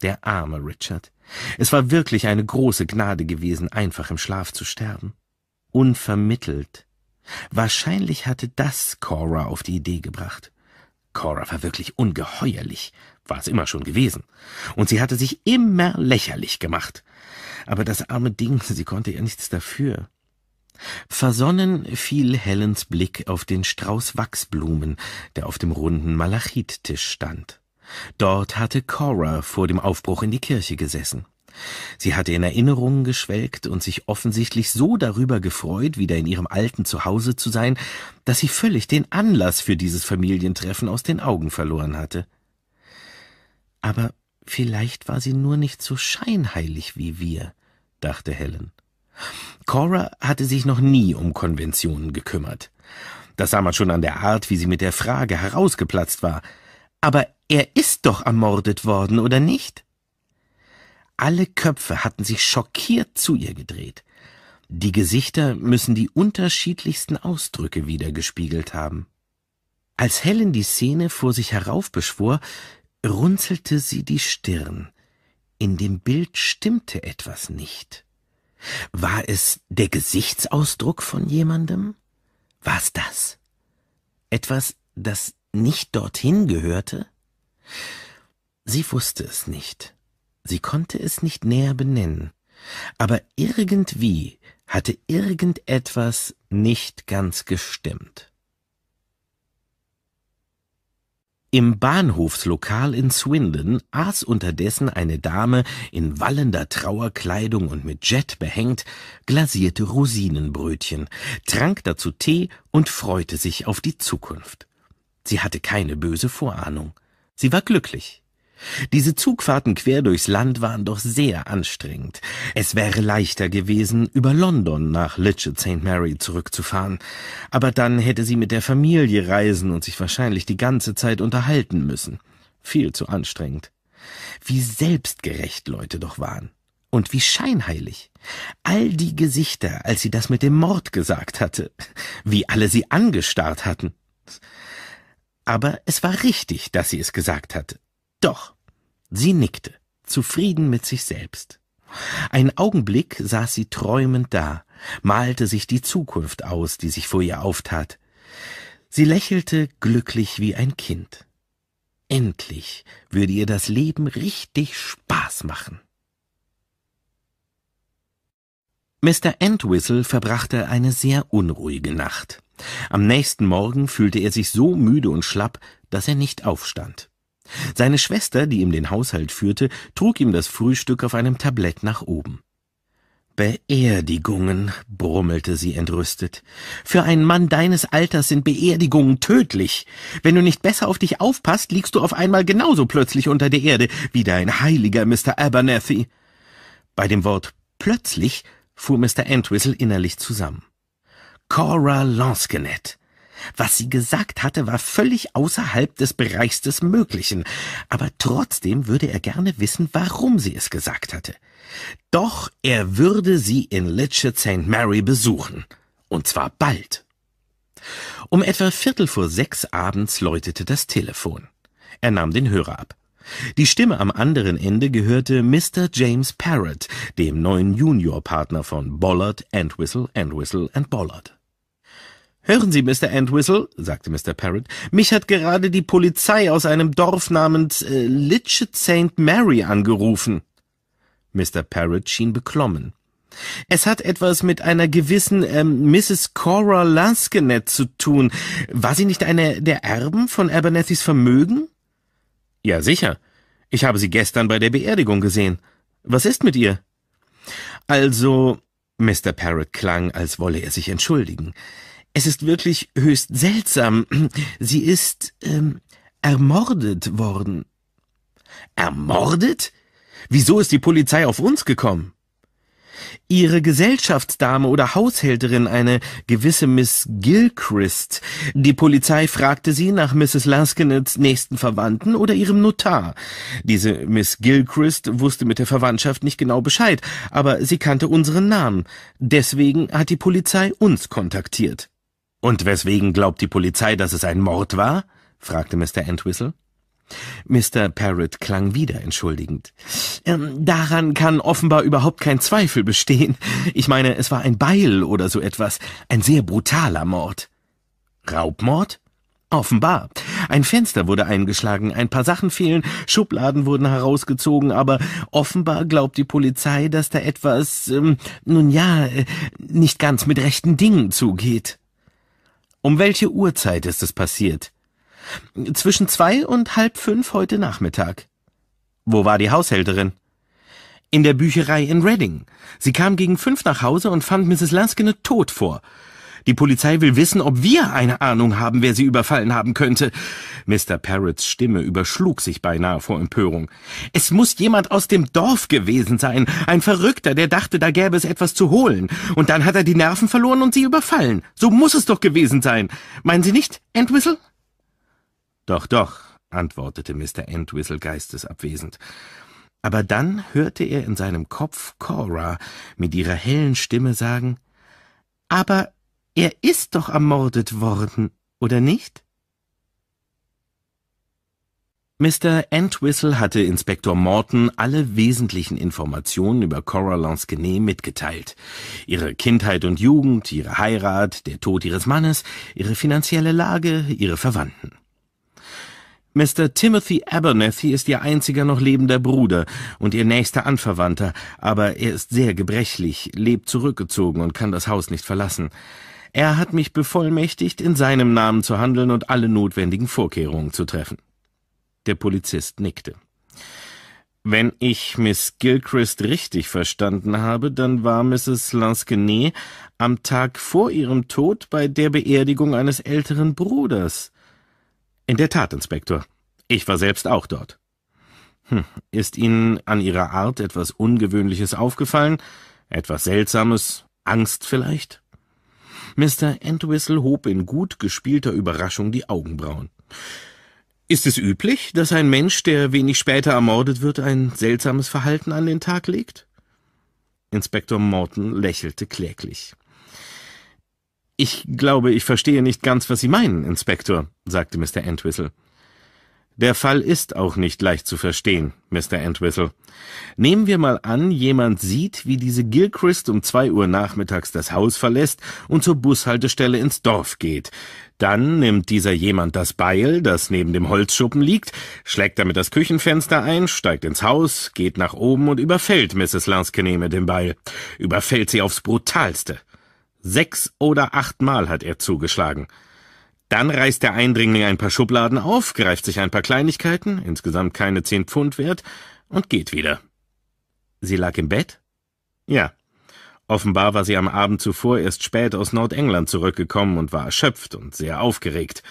Der arme Richard. Es war wirklich eine große Gnade gewesen, einfach im Schlaf zu sterben. Unvermittelt. Wahrscheinlich hatte das Cora auf die Idee gebracht. Cora war wirklich ungeheuerlich, war es immer schon gewesen. Und sie hatte sich immer lächerlich gemacht. Aber das arme Ding, sie konnte ja nichts dafür. Versonnen fiel Helens Blick auf den Strauß Wachsblumen, der auf dem runden Malachittisch stand. Dort hatte Cora vor dem Aufbruch in die Kirche gesessen. Sie hatte in Erinnerungen geschwelgt und sich offensichtlich so darüber gefreut, wieder in ihrem alten Zuhause zu sein, dass sie völlig den Anlass für dieses Familientreffen aus den Augen verloren hatte. Aber Vielleicht war sie nur nicht so scheinheilig wie wir, dachte Helen. Cora hatte sich noch nie um Konventionen gekümmert. Das sah man schon an der Art, wie sie mit der Frage herausgeplatzt war. Aber er ist doch ermordet worden, oder nicht? Alle Köpfe hatten sich schockiert zu ihr gedreht. Die Gesichter müssen die unterschiedlichsten Ausdrücke wiedergespiegelt haben. Als Helen die Szene vor sich heraufbeschwor, runzelte sie die Stirn. In dem Bild stimmte etwas nicht. War es der Gesichtsausdruck von jemandem? War's das? Etwas, das nicht dorthin gehörte? Sie wusste es nicht. Sie konnte es nicht näher benennen. Aber irgendwie hatte irgendetwas nicht ganz gestimmt. Im Bahnhofslokal in Swindon aß unterdessen eine Dame in wallender Trauerkleidung und mit Jet behängt glasierte Rosinenbrötchen, trank dazu Tee und freute sich auf die Zukunft. Sie hatte keine böse Vorahnung. Sie war glücklich. Diese Zugfahrten quer durchs Land waren doch sehr anstrengend. Es wäre leichter gewesen, über London nach Litchett St. Mary zurückzufahren, aber dann hätte sie mit der Familie reisen und sich wahrscheinlich die ganze Zeit unterhalten müssen. Viel zu anstrengend. Wie selbstgerecht Leute doch waren. Und wie scheinheilig. All die Gesichter, als sie das mit dem Mord gesagt hatte. Wie alle sie angestarrt hatten. Aber es war richtig, dass sie es gesagt hatte. Doch, sie nickte, zufrieden mit sich selbst. Ein Augenblick saß sie träumend da, malte sich die Zukunft aus, die sich vor ihr auftat. Sie lächelte glücklich wie ein Kind. Endlich würde ihr das Leben richtig Spaß machen. Mr. Entwistle verbrachte eine sehr unruhige Nacht. Am nächsten Morgen fühlte er sich so müde und schlapp, dass er nicht aufstand. Seine Schwester, die ihm den Haushalt führte, trug ihm das Frühstück auf einem Tablett nach oben. Beerdigungen, brummelte sie entrüstet. Für einen Mann deines Alters sind Beerdigungen tödlich. Wenn du nicht besser auf dich aufpasst, liegst du auf einmal genauso plötzlich unter der Erde wie dein heiliger Mr. Abernathy. Bei dem Wort plötzlich fuhr Mr. Entwistle innerlich zusammen. Cora Lansquenet. Was sie gesagt hatte, war völlig außerhalb des Bereichs des Möglichen, aber trotzdem würde er gerne wissen, warum sie es gesagt hatte. Doch er würde sie in Litchett St. Mary besuchen, und zwar bald. Um etwa Viertel vor sechs abends läutete das Telefon. Er nahm den Hörer ab. Die Stimme am anderen Ende gehörte Mr. James Parrott, dem neuen Juniorpartner von Bollard, Entwistle, Entwistle and Bollard. Hören Sie, Mr. Entwistle, sagte Mr. Parrott, mich hat gerade die Polizei aus einem Dorf namens äh, Litchett St. Mary angerufen. Mr. Parrott schien beklommen. Es hat etwas mit einer gewissen ähm, Mrs. Cora Lansquenet zu tun. War sie nicht eine der Erben von Abernethys Vermögen? Ja, sicher. Ich habe sie gestern bei der Beerdigung gesehen. Was ist mit ihr? Also, Mr. Parrott klang, als wolle er sich entschuldigen. Es ist wirklich höchst seltsam. Sie ist ähm, ermordet worden. Ermordet? Wieso ist die Polizei auf uns gekommen? Ihre Gesellschaftsdame oder Haushälterin, eine gewisse Miss Gilchrist. Die Polizei fragte sie nach Mrs. Laskinets nächsten Verwandten oder ihrem Notar. Diese Miss Gilchrist wusste mit der Verwandtschaft nicht genau Bescheid, aber sie kannte unseren Namen. Deswegen hat die Polizei uns kontaktiert. Und weswegen glaubt die Polizei, dass es ein Mord war? fragte Mr. Entwistle. Mr. Parrott klang wieder entschuldigend. Ähm, daran kann offenbar überhaupt kein Zweifel bestehen. Ich meine, es war ein Beil oder so etwas. Ein sehr brutaler Mord. Raubmord? Offenbar. Ein Fenster wurde eingeschlagen, ein paar Sachen fehlen, Schubladen wurden herausgezogen, aber offenbar glaubt die Polizei, dass da etwas, ähm, nun ja, äh, nicht ganz mit rechten Dingen zugeht. Um welche Uhrzeit ist es passiert? Zwischen zwei und halb fünf heute Nachmittag. Wo war die Haushälterin? In der Bücherei in Reading. Sie kam gegen fünf nach Hause und fand Mrs. Lanskin tot vor. Die Polizei will wissen, ob wir eine Ahnung haben, wer sie überfallen haben könnte. Mr. Parrots Stimme überschlug sich beinahe vor Empörung. Es muss jemand aus dem Dorf gewesen sein. Ein Verrückter, der dachte, da gäbe es etwas zu holen. Und dann hat er die Nerven verloren und sie überfallen. So muss es doch gewesen sein. Meinen Sie nicht, Entwistle? Doch, doch, antwortete Mr. Entwistle geistesabwesend. Aber dann hörte er in seinem Kopf Cora mit ihrer hellen Stimme sagen, aber er ist doch ermordet worden, oder nicht? Mr. Entwistle hatte Inspektor Morton alle wesentlichen Informationen über Cora Lansquenet mitgeteilt. Ihre Kindheit und Jugend, ihre Heirat, der Tod ihres Mannes, ihre finanzielle Lage, ihre Verwandten. Mr. Timothy Abernethy ist ihr einziger noch lebender Bruder und ihr nächster Anverwandter, aber er ist sehr gebrechlich, lebt zurückgezogen und kann das Haus nicht verlassen. Er hat mich bevollmächtigt, in seinem Namen zu handeln und alle notwendigen Vorkehrungen zu treffen. Der Polizist nickte. Wenn ich Miss Gilchrist richtig verstanden habe, dann war Mrs. Lansquenet am Tag vor ihrem Tod bei der Beerdigung eines älteren Bruders. In der Tat, Inspektor. Ich war selbst auch dort. Hm, ist Ihnen an Ihrer Art etwas Ungewöhnliches aufgefallen? Etwas Seltsames? Angst vielleicht? Mr. Entwistle hob in gut gespielter Überraschung die Augenbrauen. Ist es üblich, dass ein Mensch, der wenig später ermordet wird, ein seltsames Verhalten an den Tag legt? Inspektor Morton lächelte kläglich. Ich glaube, ich verstehe nicht ganz, was Sie meinen, Inspektor, sagte Mr. Entwistle. Der Fall ist auch nicht leicht zu verstehen, Mr. Entwistle. Nehmen wir mal an, jemand sieht, wie diese Gilchrist um zwei Uhr nachmittags das Haus verlässt und zur Bushaltestelle ins Dorf geht. Dann nimmt dieser jemand das Beil, das neben dem Holzschuppen liegt, schlägt damit das Küchenfenster ein, steigt ins Haus, geht nach oben und überfällt Mrs. Lansquenet mit dem Beil. Überfällt sie aufs Brutalste. Sechs oder achtmal hat er zugeschlagen. Dann reißt der Eindringling ein paar Schubladen auf, greift sich ein paar Kleinigkeiten, insgesamt keine zehn Pfund wert, und geht wieder. Sie lag im Bett? Ja. Offenbar war sie am Abend zuvor erst spät aus Nordengland zurückgekommen und war erschöpft und sehr aufgeregt.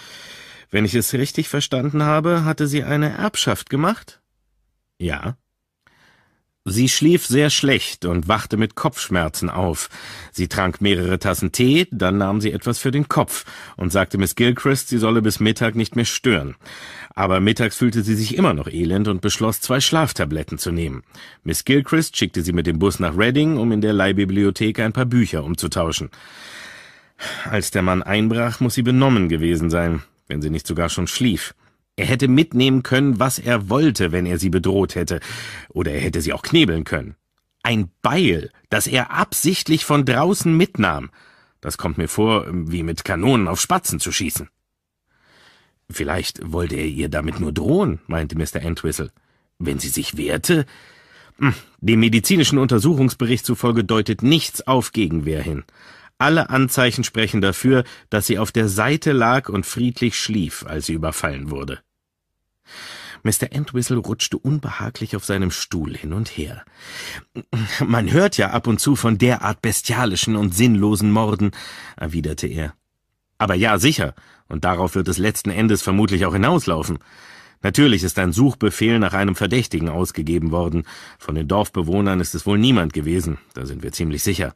Wenn ich es richtig verstanden habe, hatte sie eine Erbschaft gemacht? Ja. Sie schlief sehr schlecht und wachte mit Kopfschmerzen auf. Sie trank mehrere Tassen Tee, dann nahm sie etwas für den Kopf und sagte Miss Gilchrist, sie solle bis Mittag nicht mehr stören. Aber mittags fühlte sie sich immer noch elend und beschloss, zwei Schlaftabletten zu nehmen. Miss Gilchrist schickte sie mit dem Bus nach Reading, um in der Leihbibliothek ein paar Bücher umzutauschen. Als der Mann einbrach, muss sie benommen gewesen sein, wenn sie nicht sogar schon schlief. Er hätte mitnehmen können, was er wollte, wenn er sie bedroht hätte, oder er hätte sie auch knebeln können. Ein Beil, das er absichtlich von draußen mitnahm. Das kommt mir vor, wie mit Kanonen auf Spatzen zu schießen. Vielleicht wollte er ihr damit nur drohen, meinte Mr. Entwistle. Wenn sie sich wehrte? Hm, dem medizinischen Untersuchungsbericht zufolge deutet nichts auf Gegenwehr hin. Alle Anzeichen sprechen dafür, dass sie auf der Seite lag und friedlich schlief, als sie überfallen wurde. Mr. Entwistle rutschte unbehaglich auf seinem Stuhl hin und her. Man hört ja ab und zu von derart bestialischen und sinnlosen Morden, erwiderte er. Aber ja, sicher, und darauf wird es letzten Endes vermutlich auch hinauslaufen. Natürlich ist ein Suchbefehl nach einem Verdächtigen ausgegeben worden. Von den Dorfbewohnern ist es wohl niemand gewesen, da sind wir ziemlich sicher.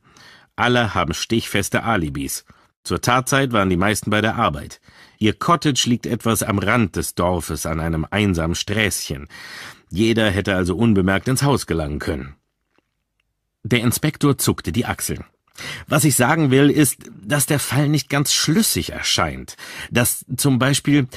Alle haben stichfeste Alibis. Zur Tatzeit waren die meisten bei der Arbeit. Ihr Cottage liegt etwas am Rand des Dorfes an einem einsamen Sträßchen. Jeder hätte also unbemerkt ins Haus gelangen können. Der Inspektor zuckte die Achseln. Was ich sagen will, ist, dass der Fall nicht ganz schlüssig erscheint. Dass zum Beispiel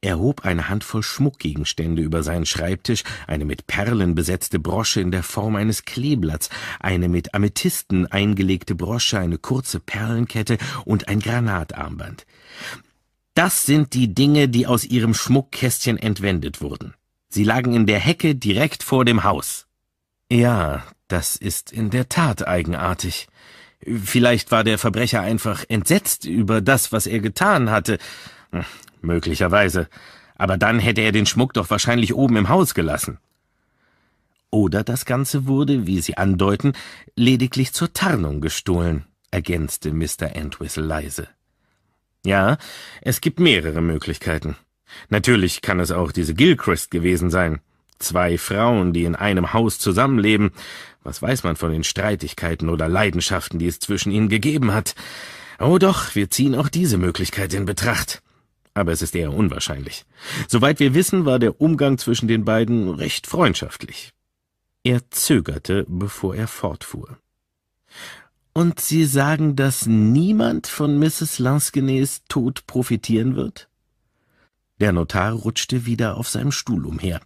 er hob eine Handvoll Schmuckgegenstände über seinen Schreibtisch, eine mit Perlen besetzte Brosche in der Form eines Kleeblatts, eine mit Amethysten eingelegte Brosche, eine kurze Perlenkette und ein Granatarmband. Das sind die Dinge, die aus ihrem Schmuckkästchen entwendet wurden. Sie lagen in der Hecke direkt vor dem Haus. Ja, das ist in der Tat eigenartig. Vielleicht war der Verbrecher einfach entsetzt über das, was er getan hatte. Hm, Möglicherweise. Aber dann hätte er den Schmuck doch wahrscheinlich oben im Haus gelassen. Oder das Ganze wurde, wie Sie andeuten, lediglich zur Tarnung gestohlen. ergänzte Mr. Entwistle leise. Ja, es gibt mehrere Möglichkeiten. Natürlich kann es auch diese Gilchrist gewesen sein. Zwei Frauen, die in einem Haus zusammenleben. Was weiß man von den Streitigkeiten oder Leidenschaften, die es zwischen ihnen gegeben hat? Oh doch, wir ziehen auch diese Möglichkeit in Betracht. Aber es ist eher unwahrscheinlich. Soweit wir wissen, war der Umgang zwischen den beiden recht freundschaftlich. Er zögerte, bevor er fortfuhr. Und Sie sagen, dass niemand von Mrs. Lansquenets Tod profitieren wird? Der Notar rutschte wieder auf seinem Stuhl umher.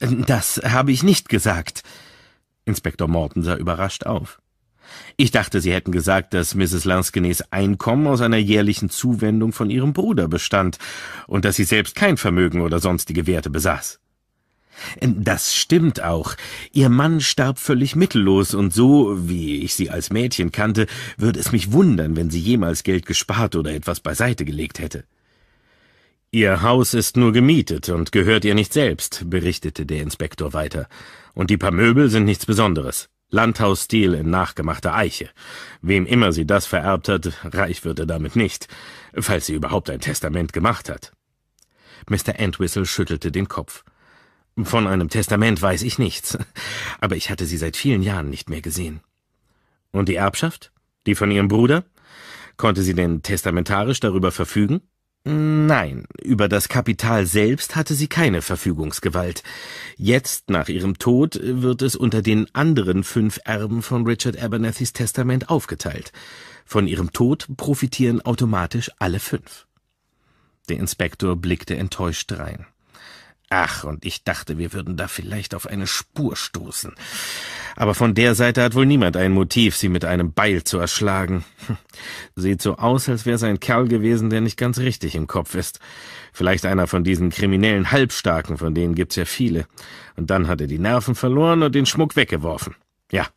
Das habe ich nicht gesagt. Inspektor Morton sah überrascht auf. Ich dachte, Sie hätten gesagt, dass Mrs. Lansquenets Einkommen aus einer jährlichen Zuwendung von ihrem Bruder bestand und dass sie selbst kein Vermögen oder sonstige Werte besaß. Das stimmt auch. Ihr Mann starb völlig mittellos, und so, wie ich sie als Mädchen kannte, würde es mich wundern, wenn sie jemals Geld gespart oder etwas beiseite gelegt hätte. Ihr Haus ist nur gemietet und gehört ihr nicht selbst, berichtete der Inspektor weiter, und die paar Möbel sind nichts Besonderes. Landhausstil in nachgemachter Eiche. Wem immer sie das vererbt hat, reich wird er damit nicht, falls sie überhaupt ein Testament gemacht hat. Mr. Entwistle schüttelte den Kopf. Von einem Testament weiß ich nichts, aber ich hatte sie seit vielen Jahren nicht mehr gesehen. Und die Erbschaft? Die von ihrem Bruder? Konnte sie denn testamentarisch darüber verfügen? Nein, über das Kapital selbst hatte sie keine Verfügungsgewalt. Jetzt, nach ihrem Tod, wird es unter den anderen fünf Erben von Richard Abernethys Testament aufgeteilt. Von ihrem Tod profitieren automatisch alle fünf. Der Inspektor blickte enttäuscht drein. Ach, und ich dachte, wir würden da vielleicht auf eine Spur stoßen. Aber von der Seite hat wohl niemand ein Motiv, sie mit einem Beil zu erschlagen. Sieht so aus, als wäre es ein Kerl gewesen, der nicht ganz richtig im Kopf ist. Vielleicht einer von diesen kriminellen Halbstarken, von denen gibt's ja viele. Und dann hat er die Nerven verloren und den Schmuck weggeworfen. Ja,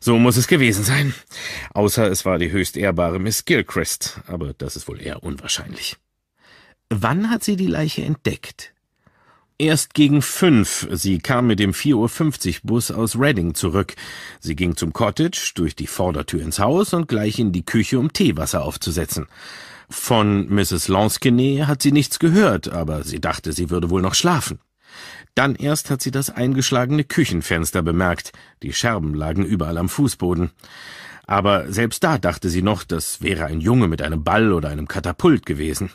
so muss es gewesen sein. Außer es war die höchst ehrbare Miss Gilchrist, aber das ist wohl eher unwahrscheinlich. Wann hat sie die Leiche entdeckt? Erst gegen fünf. Sie kam mit dem 4.50 Uhr Bus aus Reading zurück. Sie ging zum Cottage, durch die Vordertür ins Haus und gleich in die Küche, um Teewasser aufzusetzen. Von Mrs. Lansquenet hat sie nichts gehört, aber sie dachte, sie würde wohl noch schlafen. Dann erst hat sie das eingeschlagene Küchenfenster bemerkt. Die Scherben lagen überall am Fußboden. Aber selbst da dachte sie noch, das wäre ein Junge mit einem Ball oder einem Katapult gewesen.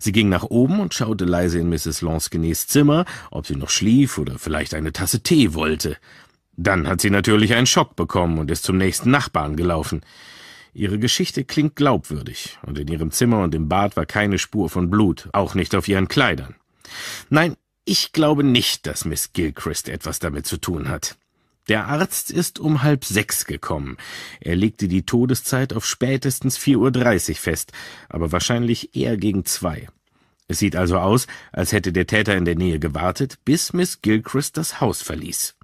Sie ging nach oben und schaute leise in Mrs. Lansquenets Zimmer, ob sie noch schlief oder vielleicht eine Tasse Tee wollte. Dann hat sie natürlich einen Schock bekommen und ist zum nächsten Nachbarn gelaufen. Ihre Geschichte klingt glaubwürdig, und in ihrem Zimmer und im Bad war keine Spur von Blut, auch nicht auf ihren Kleidern. Nein, ich glaube nicht, dass Miss Gilchrist etwas damit zu tun hat. Der Arzt ist um halb sechs gekommen. Er legte die Todeszeit auf spätestens vier Uhr dreißig fest, aber wahrscheinlich eher gegen zwei. Es sieht also aus, als hätte der Täter in der Nähe gewartet, bis Miss Gilchrist das Haus verließ.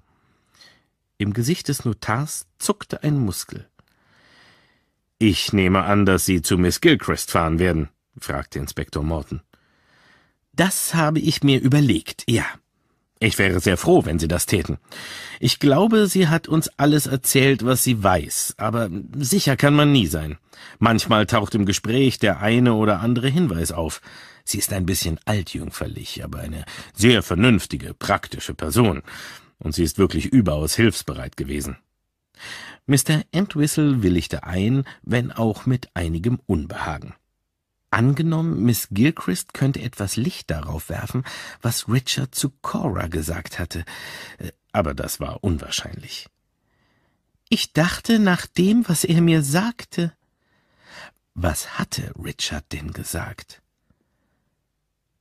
Im Gesicht des Notars zuckte ein Muskel. Ich nehme an, dass Sie zu Miss Gilchrist fahren werden, fragte Inspektor Morton. Das habe ich mir überlegt, ja. Ich wäre sehr froh, wenn Sie das täten. Ich glaube, sie hat uns alles erzählt, was sie weiß, aber sicher kann man nie sein. Manchmal taucht im Gespräch der eine oder andere Hinweis auf. Sie ist ein bisschen altjüngferlich, aber eine sehr vernünftige, praktische Person. Und sie ist wirklich überaus hilfsbereit gewesen. Mr. Entwistle willigte ein, wenn auch mit einigem Unbehagen. Angenommen, Miss Gilchrist könnte etwas Licht darauf werfen, was Richard zu Cora gesagt hatte, äh, aber das war unwahrscheinlich. Ich dachte nach dem, was er mir sagte. Was hatte Richard denn gesagt?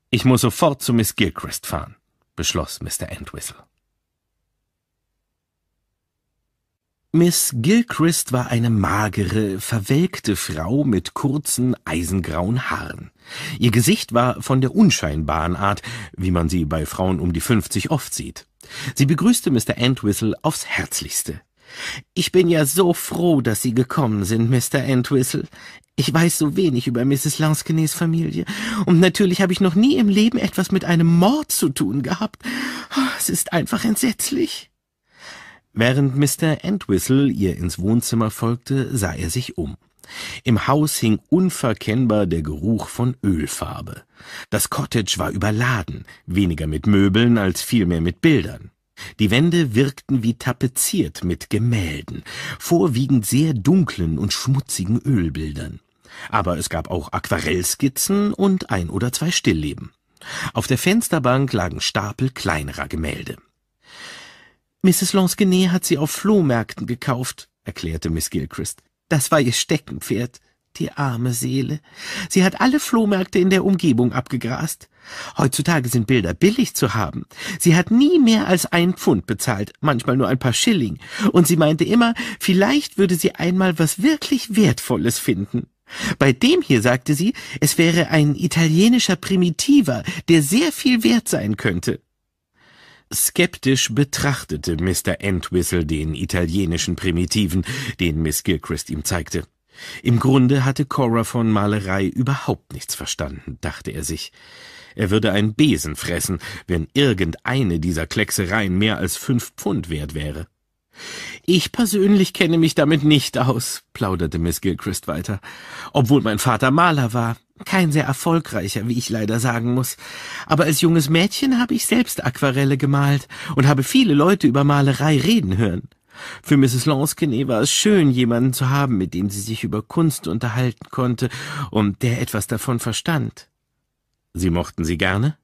Ich muss sofort zu Miss Gilchrist fahren, beschloss Mr. Entwistle. Miss Gilchrist war eine magere, verwelkte Frau mit kurzen, eisengrauen Haaren. Ihr Gesicht war von der unscheinbaren Art, wie man sie bei Frauen um die fünfzig oft sieht. Sie begrüßte Mr. Entwistle aufs Herzlichste. Ich bin ja so froh, dass Sie gekommen sind, Mr. Entwistle. Ich weiß so wenig über Mrs. Lansquenets Familie, und natürlich habe ich noch nie im Leben etwas mit einem Mord zu tun gehabt. Es ist einfach entsetzlich. Während Mr. Entwistle ihr ins Wohnzimmer folgte, sah er sich um. Im Haus hing unverkennbar der Geruch von Ölfarbe. Das Cottage war überladen, weniger mit Möbeln als vielmehr mit Bildern. Die Wände wirkten wie tapeziert mit Gemälden, vorwiegend sehr dunklen und schmutzigen Ölbildern. Aber es gab auch Aquarellskizzen und ein oder zwei Stillleben. Auf der Fensterbank lagen Stapel kleinerer Gemälde. Mrs. Lansquenet hat sie auf Flohmärkten gekauft, erklärte Miss Gilchrist. Das war ihr Steckenpferd. Die arme Seele. Sie hat alle Flohmärkte in der Umgebung abgegrast. Heutzutage sind Bilder billig zu haben. Sie hat nie mehr als ein Pfund bezahlt, manchmal nur ein paar Schilling, und sie meinte immer, vielleicht würde sie einmal was wirklich Wertvolles finden. Bei dem hier sagte sie, es wäre ein italienischer Primitiver, der sehr viel wert sein könnte. Skeptisch betrachtete Mr. Entwistle den italienischen Primitiven, den Miss Gilchrist ihm zeigte. Im Grunde hatte Cora von Malerei überhaupt nichts verstanden, dachte er sich. Er würde einen Besen fressen, wenn irgendeine dieser Klecksereien mehr als fünf Pfund wert wäre. Ich persönlich kenne mich damit nicht aus, plauderte Miss Gilchrist weiter, obwohl mein Vater Maler war. Kein sehr erfolgreicher, wie ich leider sagen muss. Aber als junges Mädchen habe ich selbst Aquarelle gemalt und habe viele Leute über Malerei reden hören. Für Mrs. Lansquenet war es schön, jemanden zu haben, mit dem sie sich über Kunst unterhalten konnte und der etwas davon verstand. Sie mochten sie gerne?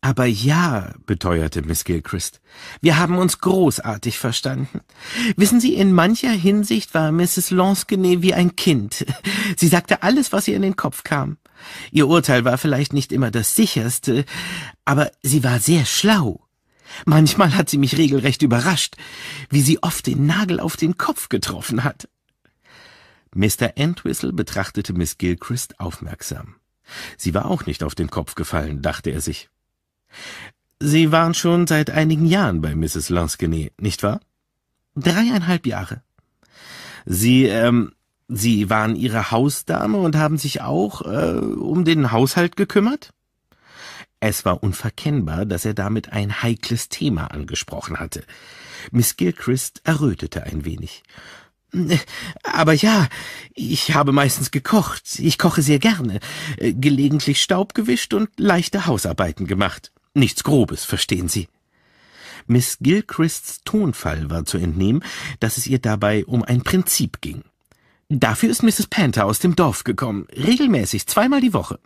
Aber ja, beteuerte Miss Gilchrist, wir haben uns großartig verstanden. Wissen Sie, in mancher Hinsicht war Mrs. Lansquenet wie ein Kind. Sie sagte alles, was ihr in den Kopf kam. Ihr Urteil war vielleicht nicht immer das sicherste, aber sie war sehr schlau. Manchmal hat sie mich regelrecht überrascht, wie sie oft den Nagel auf den Kopf getroffen hat. Mr. Entwistle betrachtete Miss Gilchrist aufmerksam. Sie war auch nicht auf den Kopf gefallen, dachte er sich. Sie waren schon seit einigen Jahren bei Mrs. Lansquenet, nicht wahr? Dreieinhalb Jahre. Sie, ähm, Sie waren Ihre Hausdame und haben sich auch äh, um den Haushalt gekümmert? Es war unverkennbar, dass er damit ein heikles Thema angesprochen hatte. Miss Gilchrist errötete ein wenig. Aber ja, ich habe meistens gekocht. Ich koche sehr gerne. Äh, gelegentlich Staub gewischt und leichte Hausarbeiten gemacht. Nichts Grobes, verstehen Sie. Miss Gilchrists Tonfall war zu entnehmen, dass es ihr dabei um ein Prinzip ging. Dafür ist Mrs. Panther aus dem Dorf gekommen, regelmäßig, zweimal die Woche.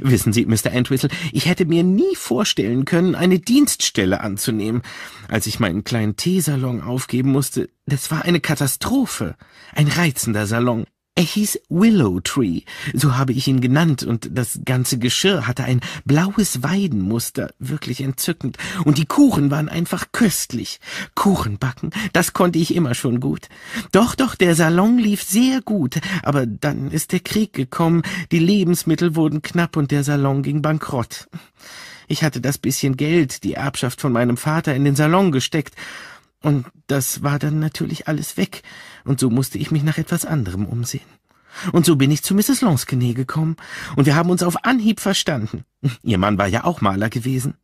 Wissen Sie, Mr. Entwistle, ich hätte mir nie vorstellen können, eine Dienststelle anzunehmen. Als ich meinen kleinen Teesalon aufgeben musste, das war eine Katastrophe. Ein reizender Salon, er hieß Willow Tree, so habe ich ihn genannt, und das ganze Geschirr hatte ein blaues Weidenmuster, wirklich entzückend, und die Kuchen waren einfach köstlich. Kuchen backen, das konnte ich immer schon gut. Doch, doch, der Salon lief sehr gut, aber dann ist der Krieg gekommen, die Lebensmittel wurden knapp und der Salon ging bankrott. Ich hatte das bisschen Geld, die Erbschaft von meinem Vater, in den Salon gesteckt, und das war dann natürlich alles weg, und so musste ich mich nach etwas anderem umsehen. Und so bin ich zu Mrs. Lansquenet gekommen, und wir haben uns auf Anhieb verstanden. Ihr Mann war ja auch Maler gewesen.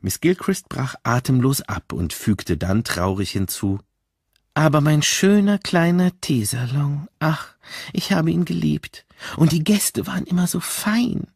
Miss Gilchrist brach atemlos ab und fügte dann traurig hinzu Aber mein schöner kleiner Teesalon, ach, ich habe ihn geliebt, und die Gäste waren immer so fein.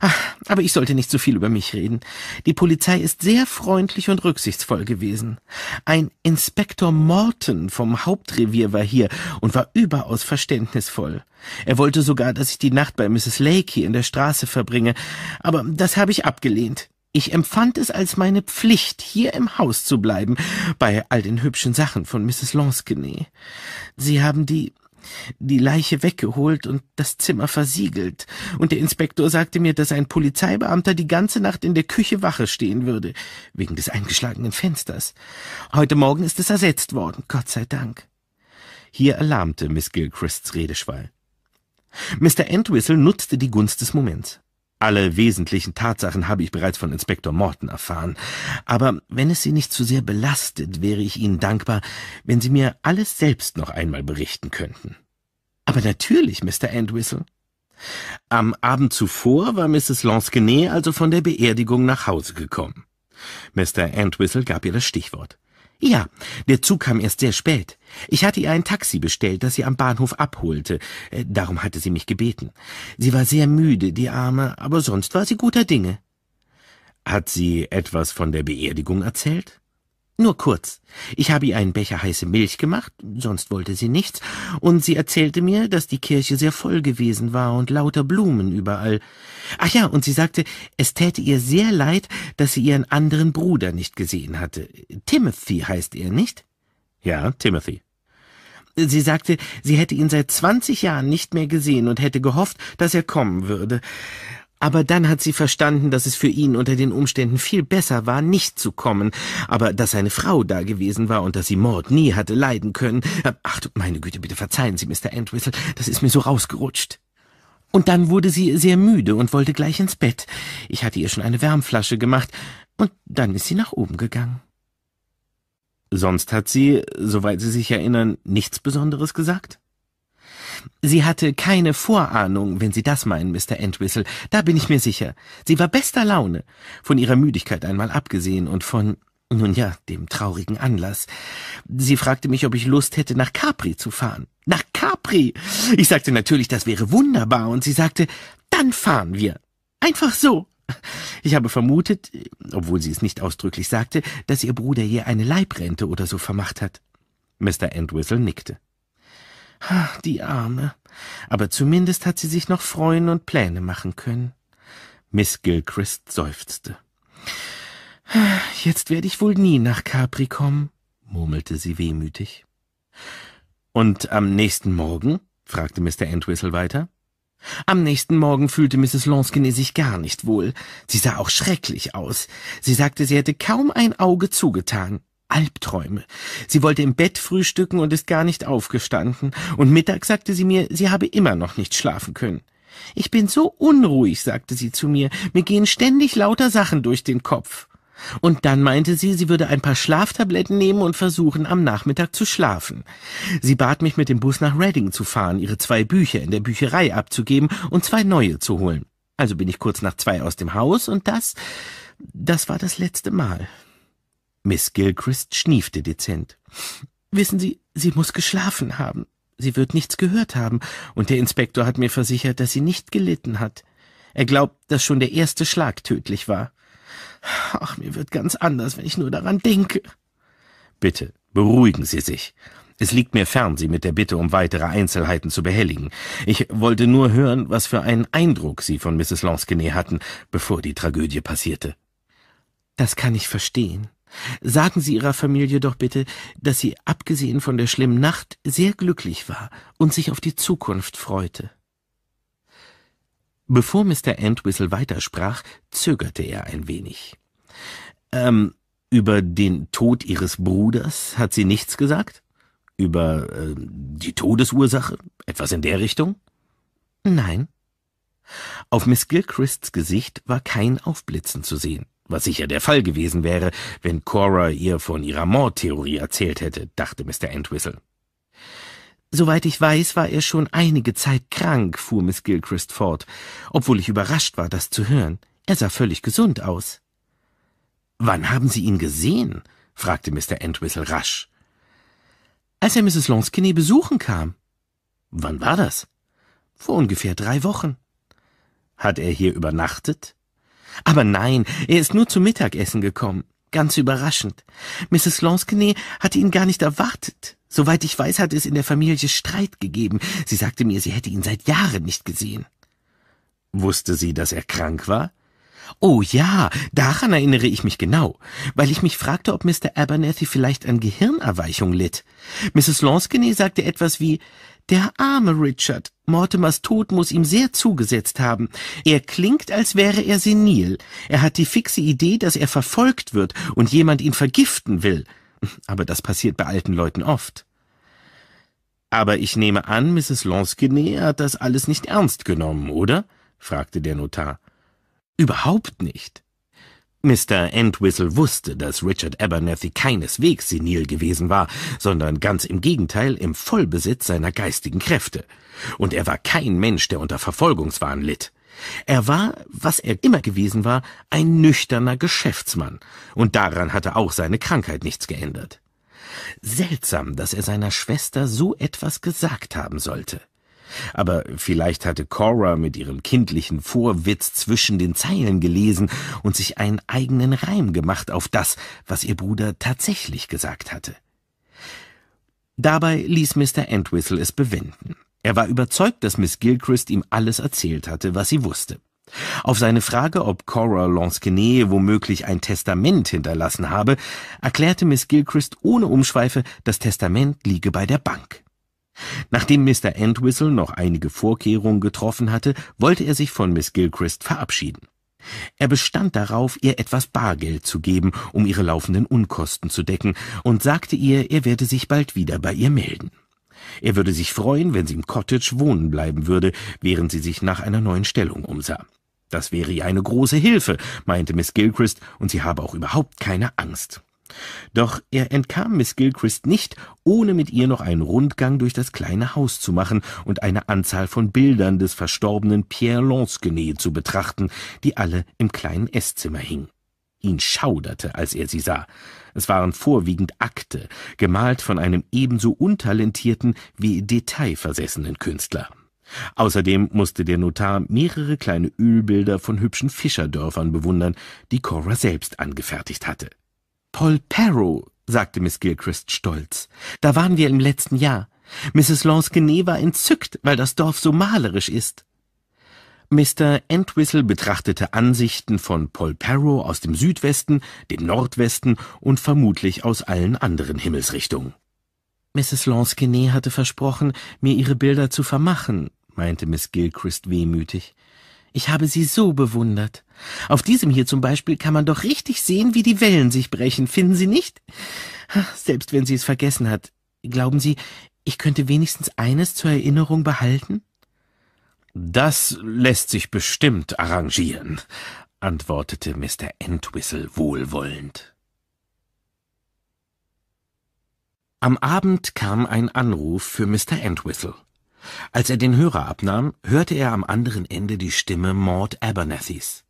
Ach, aber ich sollte nicht so viel über mich reden. Die Polizei ist sehr freundlich und rücksichtsvoll gewesen. Ein Inspektor Morton vom Hauptrevier war hier und war überaus verständnisvoll. Er wollte sogar, dass ich die Nacht bei Mrs. Lake hier in der Straße verbringe, aber das habe ich abgelehnt. Ich empfand es als meine Pflicht, hier im Haus zu bleiben, bei all den hübschen Sachen von Mrs. Lansquenet. Sie haben die die Leiche weggeholt und das Zimmer versiegelt, und der Inspektor sagte mir, dass ein Polizeibeamter die ganze Nacht in der Küche Wache stehen würde, wegen des eingeschlagenen Fensters. Heute Morgen ist es ersetzt worden, Gott sei Dank. Hier erlahmte Miss Gilchrists Redeschwall. Mr. Entwistle nutzte die Gunst des Moments. Alle wesentlichen Tatsachen habe ich bereits von Inspektor Morton erfahren. Aber wenn es Sie nicht zu sehr belastet, wäre ich Ihnen dankbar, wenn Sie mir alles selbst noch einmal berichten könnten. Aber natürlich, Mr. Entwistle. Am Abend zuvor war Mrs. Lansquenet also von der Beerdigung nach Hause gekommen. Mr. Entwistle gab ihr das Stichwort. Ja, der Zug kam erst sehr spät. Ich hatte ihr ein Taxi bestellt, das sie am Bahnhof abholte. Äh, darum hatte sie mich gebeten. Sie war sehr müde, die Arme, aber sonst war sie guter Dinge. Hat sie etwas von der Beerdigung erzählt? Nur kurz. Ich habe ihr einen Becher heiße Milch gemacht, sonst wollte sie nichts, und sie erzählte mir, dass die Kirche sehr voll gewesen war und lauter Blumen überall. Ach ja, und sie sagte, es täte ihr sehr leid, dass sie ihren anderen Bruder nicht gesehen hatte. Timothy heißt er, nicht? Ja, Timothy. Sie sagte, sie hätte ihn seit zwanzig Jahren nicht mehr gesehen und hätte gehofft, dass er kommen würde. Aber dann hat sie verstanden, dass es für ihn unter den Umständen viel besser war, nicht zu kommen, aber dass seine Frau da gewesen war und dass sie Mord nie hatte leiden können. Ach du, meine Güte, bitte verzeihen Sie, Mr. Entwistle, das ist mir so rausgerutscht. Und dann wurde sie sehr müde und wollte gleich ins Bett. Ich hatte ihr schon eine Wärmflasche gemacht, und dann ist sie nach oben gegangen. Sonst hat sie, soweit Sie sich erinnern, nichts Besonderes gesagt? Sie hatte keine Vorahnung, wenn Sie das meinen, Mr. Entwistle. Da bin ich mir sicher. Sie war bester Laune, von ihrer Müdigkeit einmal abgesehen und von, nun ja, dem traurigen Anlass. Sie fragte mich, ob ich Lust hätte, nach Capri zu fahren. Nach Capri! Ich sagte natürlich, das wäre wunderbar, und sie sagte, dann fahren wir. Einfach so. Ich habe vermutet, obwohl sie es nicht ausdrücklich sagte, dass ihr Bruder ihr eine Leibrente oder so vermacht hat. Mr. Entwistle nickte. Die Arme. Aber zumindest hat sie sich noch freuen und Pläne machen können. Miss Gilchrist seufzte. Jetzt werde ich wohl nie nach Capri kommen, murmelte sie wehmütig. Und am nächsten Morgen? fragte Mr. Entwistle weiter. Am nächsten Morgen fühlte Mrs. Lansquenet sich gar nicht wohl. Sie sah auch schrecklich aus. Sie sagte, sie hätte kaum ein Auge zugetan. Albträume. Sie wollte im Bett frühstücken und ist gar nicht aufgestanden, und mittags sagte sie mir, sie habe immer noch nicht schlafen können. Ich bin so unruhig, sagte sie zu mir, mir gehen ständig lauter Sachen durch den Kopf. Und dann meinte sie, sie würde ein paar Schlaftabletten nehmen und versuchen, am Nachmittag zu schlafen. Sie bat mich, mit dem Bus nach Reading zu fahren, ihre zwei Bücher in der Bücherei abzugeben und zwei neue zu holen. Also bin ich kurz nach zwei aus dem Haus und das, das war das letzte Mal. Miss Gilchrist schniefte dezent. Wissen Sie, sie muss geschlafen haben. Sie wird nichts gehört haben, und der Inspektor hat mir versichert, dass sie nicht gelitten hat. Er glaubt, dass schon der erste Schlag tödlich war. Ach, mir wird ganz anders, wenn ich nur daran denke. Bitte, beruhigen Sie sich. Es liegt mir fern, Sie mit der Bitte um weitere Einzelheiten zu behelligen. Ich wollte nur hören, was für einen Eindruck Sie von Mrs. Lansquenet hatten, bevor die Tragödie passierte. Das kann ich verstehen. Sagen Sie Ihrer Familie doch bitte, dass sie, abgesehen von der schlimmen Nacht, sehr glücklich war und sich auf die Zukunft freute. Bevor Mr. Entwistle weitersprach, zögerte er ein wenig. Ähm, über den Tod Ihres Bruders hat sie nichts gesagt? Über äh, die Todesursache? Etwas in der Richtung? Nein. Auf Miss Gilchrists Gesicht war kein Aufblitzen zu sehen was sicher der Fall gewesen wäre, wenn Cora ihr von ihrer Mordtheorie erzählt hätte, dachte Mr. Entwistle. Soweit ich weiß, war er schon einige Zeit krank, fuhr Miss Gilchrist fort, obwohl ich überrascht war, das zu hören. Er sah völlig gesund aus. Wann haben Sie ihn gesehen? fragte Mr. Entwistle rasch. Als er Mrs. Lansquenet besuchen kam. Wann war das? Vor ungefähr drei Wochen. Hat er hier übernachtet? Aber nein, er ist nur zum Mittagessen gekommen. Ganz überraschend. Mrs. Lansquenet hatte ihn gar nicht erwartet. Soweit ich weiß, hat es in der Familie Streit gegeben. Sie sagte mir, sie hätte ihn seit Jahren nicht gesehen. Wusste sie, dass er krank war? Oh ja, daran erinnere ich mich genau, weil ich mich fragte, ob Mr. Abernethy vielleicht an Gehirnerweichung litt. Mrs. Lansquenet sagte etwas wie, der arme Richard. Mortimers Tod muss ihm sehr zugesetzt haben. Er klingt, als wäre er senil. Er hat die fixe Idee, dass er verfolgt wird und jemand ihn vergiften will. Aber das passiert bei alten Leuten oft. Aber ich nehme an, Mrs. Lansquenet hat das alles nicht ernst genommen, oder? fragte der Notar. Überhaupt nicht. Mr. Entwistle wusste, dass Richard Abernethy keineswegs senil gewesen war, sondern ganz im Gegenteil im Vollbesitz seiner geistigen Kräfte. Und er war kein Mensch, der unter Verfolgungswahn litt. Er war, was er immer gewesen war, ein nüchterner Geschäftsmann, und daran hatte auch seine Krankheit nichts geändert. Seltsam, dass er seiner Schwester so etwas gesagt haben sollte. Aber vielleicht hatte Cora mit ihrem kindlichen Vorwitz zwischen den Zeilen gelesen und sich einen eigenen Reim gemacht auf das, was ihr Bruder tatsächlich gesagt hatte. Dabei ließ Mr. Entwistle es bewenden. Er war überzeugt, dass Miss Gilchrist ihm alles erzählt hatte, was sie wusste. Auf seine Frage, ob Cora Lansquenet womöglich ein Testament hinterlassen habe, erklärte Miss Gilchrist ohne Umschweife, das Testament liege bei der Bank. Nachdem Mr. Entwistle noch einige Vorkehrungen getroffen hatte, wollte er sich von Miss Gilchrist verabschieden. Er bestand darauf, ihr etwas Bargeld zu geben, um ihre laufenden Unkosten zu decken, und sagte ihr, er werde sich bald wieder bei ihr melden. Er würde sich freuen, wenn sie im Cottage wohnen bleiben würde, während sie sich nach einer neuen Stellung umsah. Das wäre ihr eine große Hilfe, meinte Miss Gilchrist, und sie habe auch überhaupt keine Angst. Doch er entkam Miss Gilchrist nicht, ohne mit ihr noch einen Rundgang durch das kleine Haus zu machen und eine Anzahl von Bildern des verstorbenen Pierre Lansquenet zu betrachten, die alle im kleinen Esszimmer hingen. Ihn schauderte, als er sie sah. Es waren vorwiegend Akte, gemalt von einem ebenso untalentierten wie detailversessenen Künstler. Außerdem musste der Notar mehrere kleine Ölbilder von hübschen Fischerdörfern bewundern, die Cora selbst angefertigt hatte. Polperro, sagte Miss Gilchrist stolz. Da waren wir im letzten Jahr. Mrs. Lansquenet war entzückt, weil das Dorf so malerisch ist. Mr. Entwistle betrachtete Ansichten von Polperro aus dem Südwesten, dem Nordwesten und vermutlich aus allen anderen Himmelsrichtungen. Mrs. Lansquenet hatte versprochen, mir ihre Bilder zu vermachen, meinte Miss Gilchrist wehmütig. Ich habe sie so bewundert. Auf diesem hier zum Beispiel kann man doch richtig sehen, wie die Wellen sich brechen, finden Sie nicht? Selbst wenn sie es vergessen hat. Glauben Sie, ich könnte wenigstens eines zur Erinnerung behalten? Das lässt sich bestimmt arrangieren, antwortete Mr. Entwistle wohlwollend. Am Abend kam ein Anruf für Mr. Entwistle. Als er den Hörer abnahm, hörte er am anderen Ende die Stimme Maud Abernethys.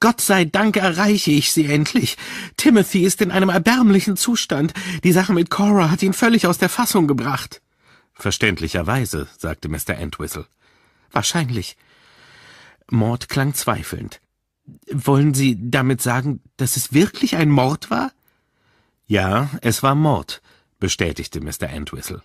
Gott sei Dank erreiche ich sie endlich. Timothy ist in einem erbärmlichen Zustand. Die Sache mit Cora hat ihn völlig aus der Fassung gebracht. Verständlicherweise, sagte Mr. Entwistle. Wahrscheinlich. Mord klang zweifelnd. Wollen Sie damit sagen, dass es wirklich ein Mord war? Ja, es war Mord, bestätigte Mr. Entwistle.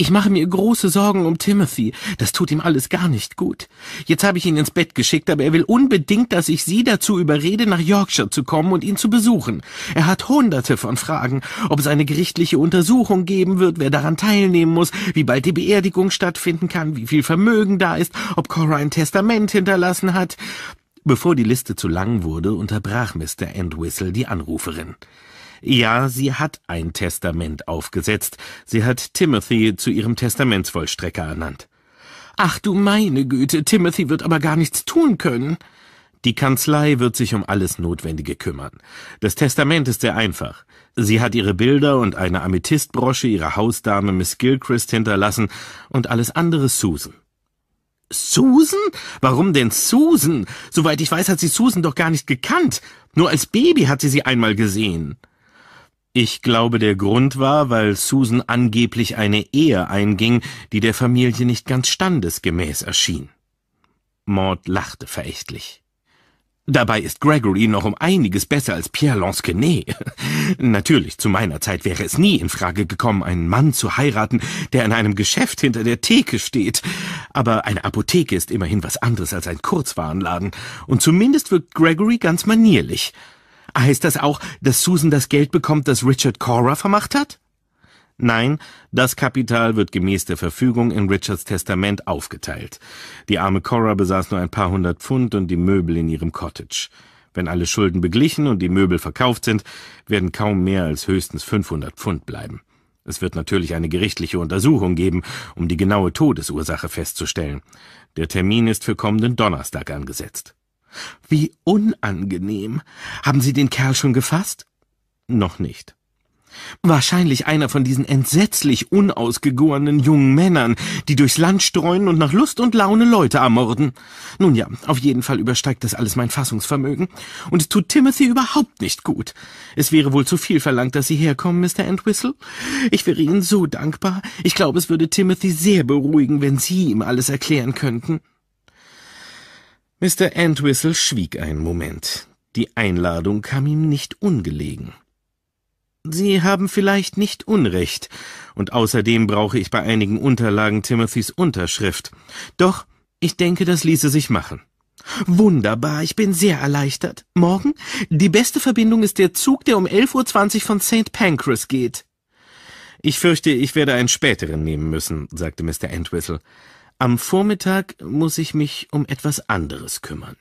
Ich mache mir große Sorgen um Timothy. Das tut ihm alles gar nicht gut. Jetzt habe ich ihn ins Bett geschickt, aber er will unbedingt, dass ich Sie dazu überrede, nach Yorkshire zu kommen und ihn zu besuchen. Er hat hunderte von Fragen, ob es eine gerichtliche Untersuchung geben wird, wer daran teilnehmen muss, wie bald die Beerdigung stattfinden kann, wie viel Vermögen da ist, ob Cora ein Testament hinterlassen hat. Bevor die Liste zu lang wurde, unterbrach Mr. Entwistle die Anruferin. Ja, sie hat ein Testament aufgesetzt. Sie hat Timothy zu ihrem Testamentsvollstrecker ernannt. Ach du meine Güte, Timothy wird aber gar nichts tun können. Die Kanzlei wird sich um alles Notwendige kümmern. Das Testament ist sehr einfach. Sie hat ihre Bilder und eine Amethystbrosche ihrer Hausdame Miss Gilchrist hinterlassen und alles andere Susan. Susan? Warum denn Susan? Soweit ich weiß, hat sie Susan doch gar nicht gekannt. Nur als Baby hat sie sie einmal gesehen. Ich glaube, der Grund war, weil Susan angeblich eine Ehe einging, die der Familie nicht ganz standesgemäß erschien. Maud lachte verächtlich. Dabei ist Gregory noch um einiges besser als Pierre Lansquenet. Natürlich, zu meiner Zeit wäre es nie in Frage gekommen, einen Mann zu heiraten, der in einem Geschäft hinter der Theke steht. Aber eine Apotheke ist immerhin was anderes als ein Kurzwarenladen. Und zumindest wirkt Gregory ganz manierlich. Heißt das auch, dass Susan das Geld bekommt, das Richard Cora vermacht hat? Nein, das Kapital wird gemäß der Verfügung in Richards Testament aufgeteilt. Die arme Cora besaß nur ein paar hundert Pfund und die Möbel in ihrem Cottage. Wenn alle Schulden beglichen und die Möbel verkauft sind, werden kaum mehr als höchstens 500 Pfund bleiben. Es wird natürlich eine gerichtliche Untersuchung geben, um die genaue Todesursache festzustellen. Der Termin ist für kommenden Donnerstag angesetzt. Wie unangenehm. Haben Sie den Kerl schon gefasst? Noch nicht. Wahrscheinlich einer von diesen entsetzlich unausgegorenen jungen Männern, die durchs Land streuen und nach Lust und Laune Leute ermorden. Nun ja, auf jeden Fall übersteigt das alles mein Fassungsvermögen. Und es tut Timothy überhaupt nicht gut. Es wäre wohl zu viel verlangt, dass Sie herkommen, Mr. Entwistle. Ich wäre Ihnen so dankbar. Ich glaube, es würde Timothy sehr beruhigen, wenn Sie ihm alles erklären könnten. Mr. Entwistle schwieg einen Moment. Die Einladung kam ihm nicht ungelegen. Sie haben vielleicht nicht Unrecht, und außerdem brauche ich bei einigen Unterlagen Timothys Unterschrift. Doch ich denke, das ließe sich machen. Wunderbar, ich bin sehr erleichtert. Morgen? Die beste Verbindung ist der Zug, der um 11.20 Uhr von St. Pancras geht. Ich fürchte, ich werde einen späteren nehmen müssen, sagte Mr. Entwistle. Am Vormittag muss ich mich um etwas anderes kümmern.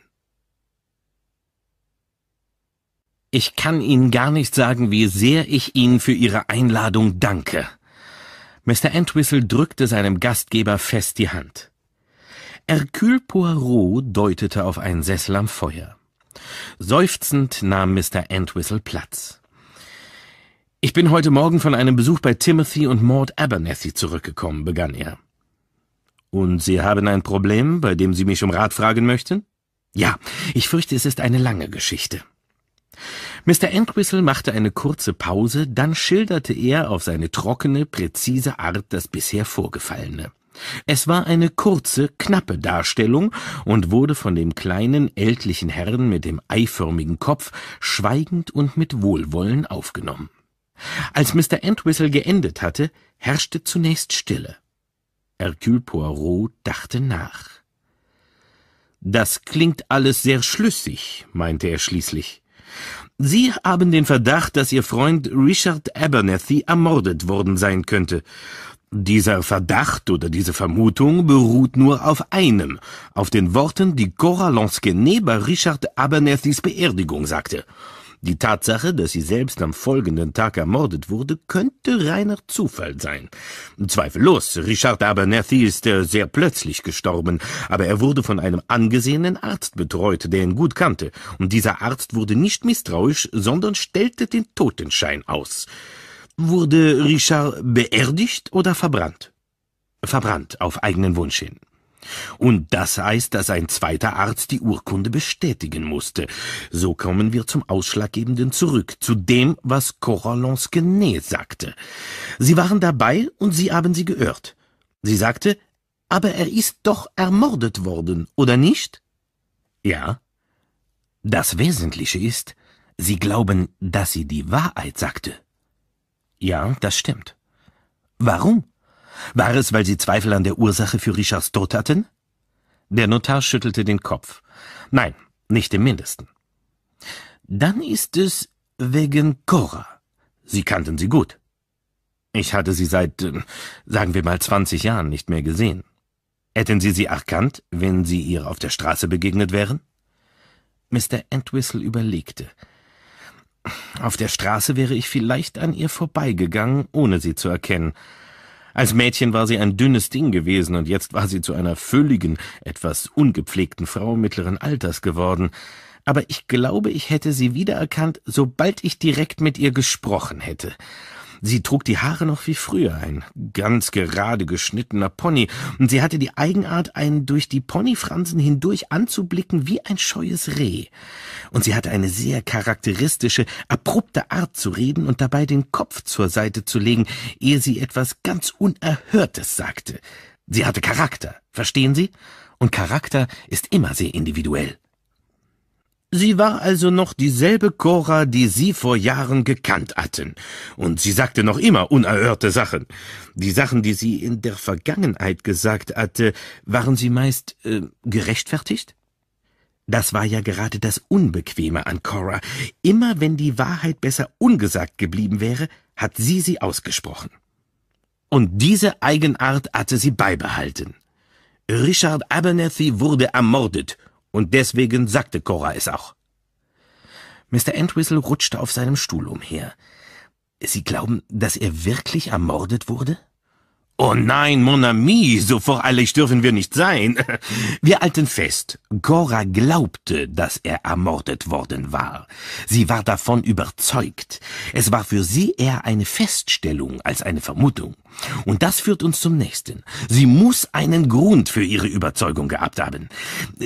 Ich kann Ihnen gar nicht sagen, wie sehr ich Ihnen für Ihre Einladung danke. Mr. Entwistle drückte seinem Gastgeber fest die Hand. Hercule Poirot deutete auf einen Sessel am Feuer. Seufzend nahm Mr. Entwistle Platz. Ich bin heute Morgen von einem Besuch bei Timothy und Maud Abernethy zurückgekommen, begann er. Und Sie haben ein Problem, bei dem Sie mich um Rat fragen möchten? Ja, ich fürchte, es ist eine lange Geschichte. Mr. Entwistle machte eine kurze Pause, dann schilderte er auf seine trockene, präzise Art das bisher Vorgefallene. Es war eine kurze, knappe Darstellung und wurde von dem kleinen, ältlichen Herrn mit dem eiförmigen Kopf schweigend und mit Wohlwollen aufgenommen. Als Mr. Entwistle geendet hatte, herrschte zunächst Stille. Hercule Poirot dachte nach. Das klingt alles sehr schlüssig, meinte er schließlich. Sie haben den Verdacht, dass Ihr Freund Richard Abernethy ermordet worden sein könnte. Dieser Verdacht oder diese Vermutung beruht nur auf einem, auf den Worten, die Cora Lansquenet bei Richard Abernethys Beerdigung sagte. Die Tatsache, dass sie selbst am folgenden Tag ermordet wurde, könnte reiner Zufall sein. Zweifellos, Richard Abernethy ist äh, sehr plötzlich gestorben, aber er wurde von einem angesehenen Arzt betreut, der ihn gut kannte, und dieser Arzt wurde nicht misstrauisch, sondern stellte den Totenschein aus. Wurde Richard beerdigt oder verbrannt? Verbrannt, auf eigenen Wunsch hin. Und das heißt, dass ein zweiter Arzt die Urkunde bestätigen musste. So kommen wir zum Ausschlaggebenden zurück, zu dem, was Cora Lansquenet sagte. Sie waren dabei und Sie haben sie geirrt. Sie sagte, aber er ist doch ermordet worden, oder nicht? Ja. Das Wesentliche ist, Sie glauben, dass sie die Wahrheit sagte. Ja, das stimmt. Warum? War es, weil Sie Zweifel an der Ursache für Richards Tod hatten? Der Notar schüttelte den Kopf. Nein, nicht im mindesten. Dann ist es wegen Cora. Sie kannten sie gut. Ich hatte sie seit, äh, sagen wir mal, zwanzig Jahren nicht mehr gesehen. Hätten Sie sie erkannt, wenn Sie ihr auf der Straße begegnet wären? Mr. Entwistle überlegte. Auf der Straße wäre ich vielleicht an ihr vorbeigegangen, ohne sie zu erkennen. Als Mädchen war sie ein dünnes Ding gewesen, und jetzt war sie zu einer fülligen, etwas ungepflegten Frau mittleren Alters geworden. Aber ich glaube, ich hätte sie wiedererkannt, sobald ich direkt mit ihr gesprochen hätte. Sie trug die Haare noch wie früher, ein ganz gerade geschnittener Pony, und sie hatte die Eigenart, einen durch die Ponyfransen hindurch anzublicken wie ein scheues Reh. Und sie hatte eine sehr charakteristische, abrupte Art zu reden und dabei den Kopf zur Seite zu legen, ehe sie etwas ganz Unerhörtes sagte. Sie hatte Charakter, verstehen Sie? Und Charakter ist immer sehr individuell. Sie war also noch dieselbe Cora, die Sie vor Jahren gekannt hatten. Und sie sagte noch immer unerhörte Sachen. Die Sachen, die sie in der Vergangenheit gesagt hatte, waren sie meist äh, gerechtfertigt? Das war ja gerade das Unbequeme an Cora. Immer wenn die Wahrheit besser ungesagt geblieben wäre, hat sie sie ausgesprochen. Und diese Eigenart hatte sie beibehalten. Richard Abernethy wurde ermordet, und deswegen sagte Cora es auch. Mr. Entwistle rutschte auf seinem Stuhl umher. Sie glauben, dass er wirklich ermordet wurde? Oh nein, mon ami, so voreilig dürfen wir nicht sein. Wir halten fest, Cora glaubte, dass er ermordet worden war. Sie war davon überzeugt. Es war für sie eher eine Feststellung als eine Vermutung. Und das führt uns zum nächsten. Sie muss einen Grund für ihre Überzeugung gehabt haben.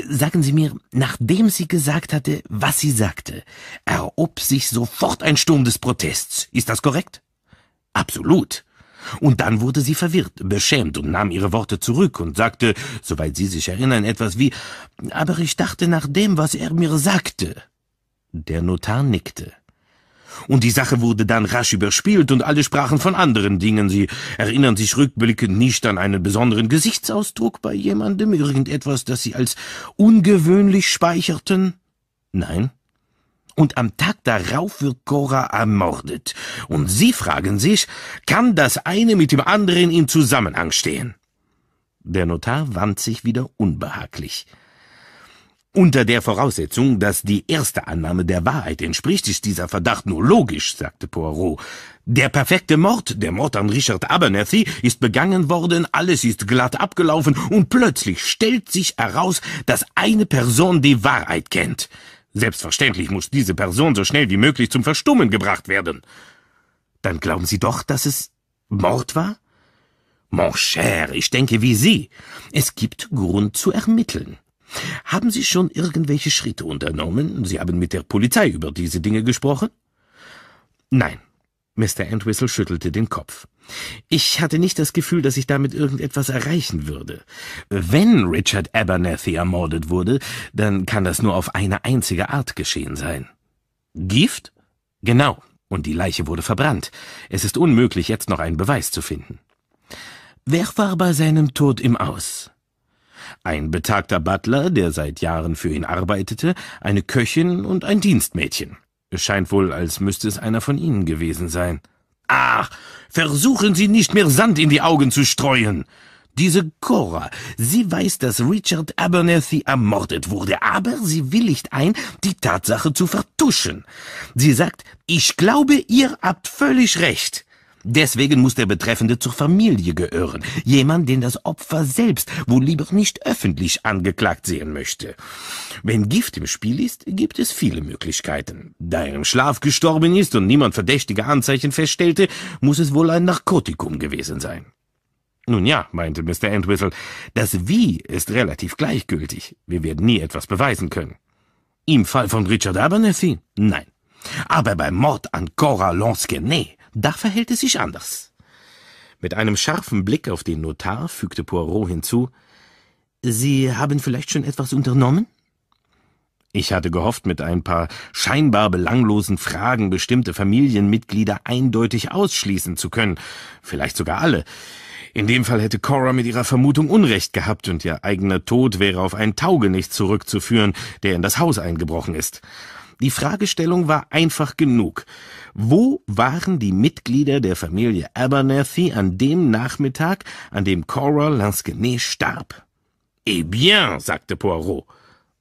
Sagen Sie mir, nachdem sie gesagt hatte, was sie sagte, erob sich sofort ein Sturm des Protests. Ist das korrekt? Absolut. Und dann wurde sie verwirrt, beschämt und nahm ihre Worte zurück und sagte, soweit Sie sich erinnern, etwas wie Aber ich dachte nach dem, was er mir sagte. Der Notar nickte. Und die Sache wurde dann rasch überspielt und alle sprachen von anderen Dingen. Sie erinnern sich rückblickend nicht an einen besonderen Gesichtsausdruck bei jemandem, irgendetwas, das sie als ungewöhnlich speicherten? Nein. Und am Tag darauf wird Cora ermordet. Und Sie fragen sich, kann das eine mit dem anderen in Zusammenhang stehen? Der Notar wand sich wieder unbehaglich. Unter der Voraussetzung, dass die erste Annahme der Wahrheit entspricht, ist dieser Verdacht nur logisch, sagte Poirot. Der perfekte Mord, der Mord an Richard Abernethy, ist begangen worden, alles ist glatt abgelaufen und plötzlich stellt sich heraus, dass eine Person die Wahrheit kennt. Selbstverständlich muss diese Person so schnell wie möglich zum Verstummen gebracht werden. Dann glauben Sie doch, dass es Mord war? Mon cher, ich denke wie Sie. Es gibt Grund zu ermitteln. Haben Sie schon irgendwelche Schritte unternommen? Sie haben mit der Polizei über diese Dinge gesprochen? Nein. Mr. Entwistle schüttelte den Kopf. Ich hatte nicht das Gefühl, dass ich damit irgendetwas erreichen würde. Wenn Richard Abernathy ermordet wurde, dann kann das nur auf eine einzige Art geschehen sein. Gift? Genau. Und die Leiche wurde verbrannt. Es ist unmöglich, jetzt noch einen Beweis zu finden. Wer war bei seinem Tod im Aus? Ein betagter Butler, der seit Jahren für ihn arbeitete, eine Köchin und ein Dienstmädchen. Es scheint wohl, als müsste es einer von ihnen gewesen sein. Ach, versuchen Sie nicht mehr Sand in die Augen zu streuen. Diese Cora, sie weiß, dass Richard Abernethy ermordet wurde, aber sie willigt ein, die Tatsache zu vertuschen. Sie sagt, ich glaube, ihr habt völlig recht. Deswegen muss der Betreffende zur Familie gehören. Jemand, den das Opfer selbst wohl lieber nicht öffentlich angeklagt sehen möchte. Wenn Gift im Spiel ist, gibt es viele Möglichkeiten. Da er im Schlaf gestorben ist und niemand verdächtige Anzeichen feststellte, muss es wohl ein Narkotikum gewesen sein. Nun ja, meinte Mr. Entwistle, das Wie ist relativ gleichgültig. Wir werden nie etwas beweisen können. Im Fall von Richard Abernethy? Nein. Aber beim Mord an Cora Lansquenet da verhält es sich anders. Mit einem scharfen Blick auf den Notar fügte Poirot hinzu Sie haben vielleicht schon etwas unternommen? Ich hatte gehofft, mit ein paar scheinbar belanglosen Fragen bestimmte Familienmitglieder eindeutig ausschließen zu können, vielleicht sogar alle. In dem Fall hätte Cora mit ihrer Vermutung Unrecht gehabt und ihr eigener Tod wäre auf einen Taugenicht zurückzuführen, der in das Haus eingebrochen ist. Die Fragestellung war einfach genug. Wo waren die Mitglieder der Familie Abernathy an dem Nachmittag, an dem Cora Lansquenet starb? Eh bien, sagte Poirot.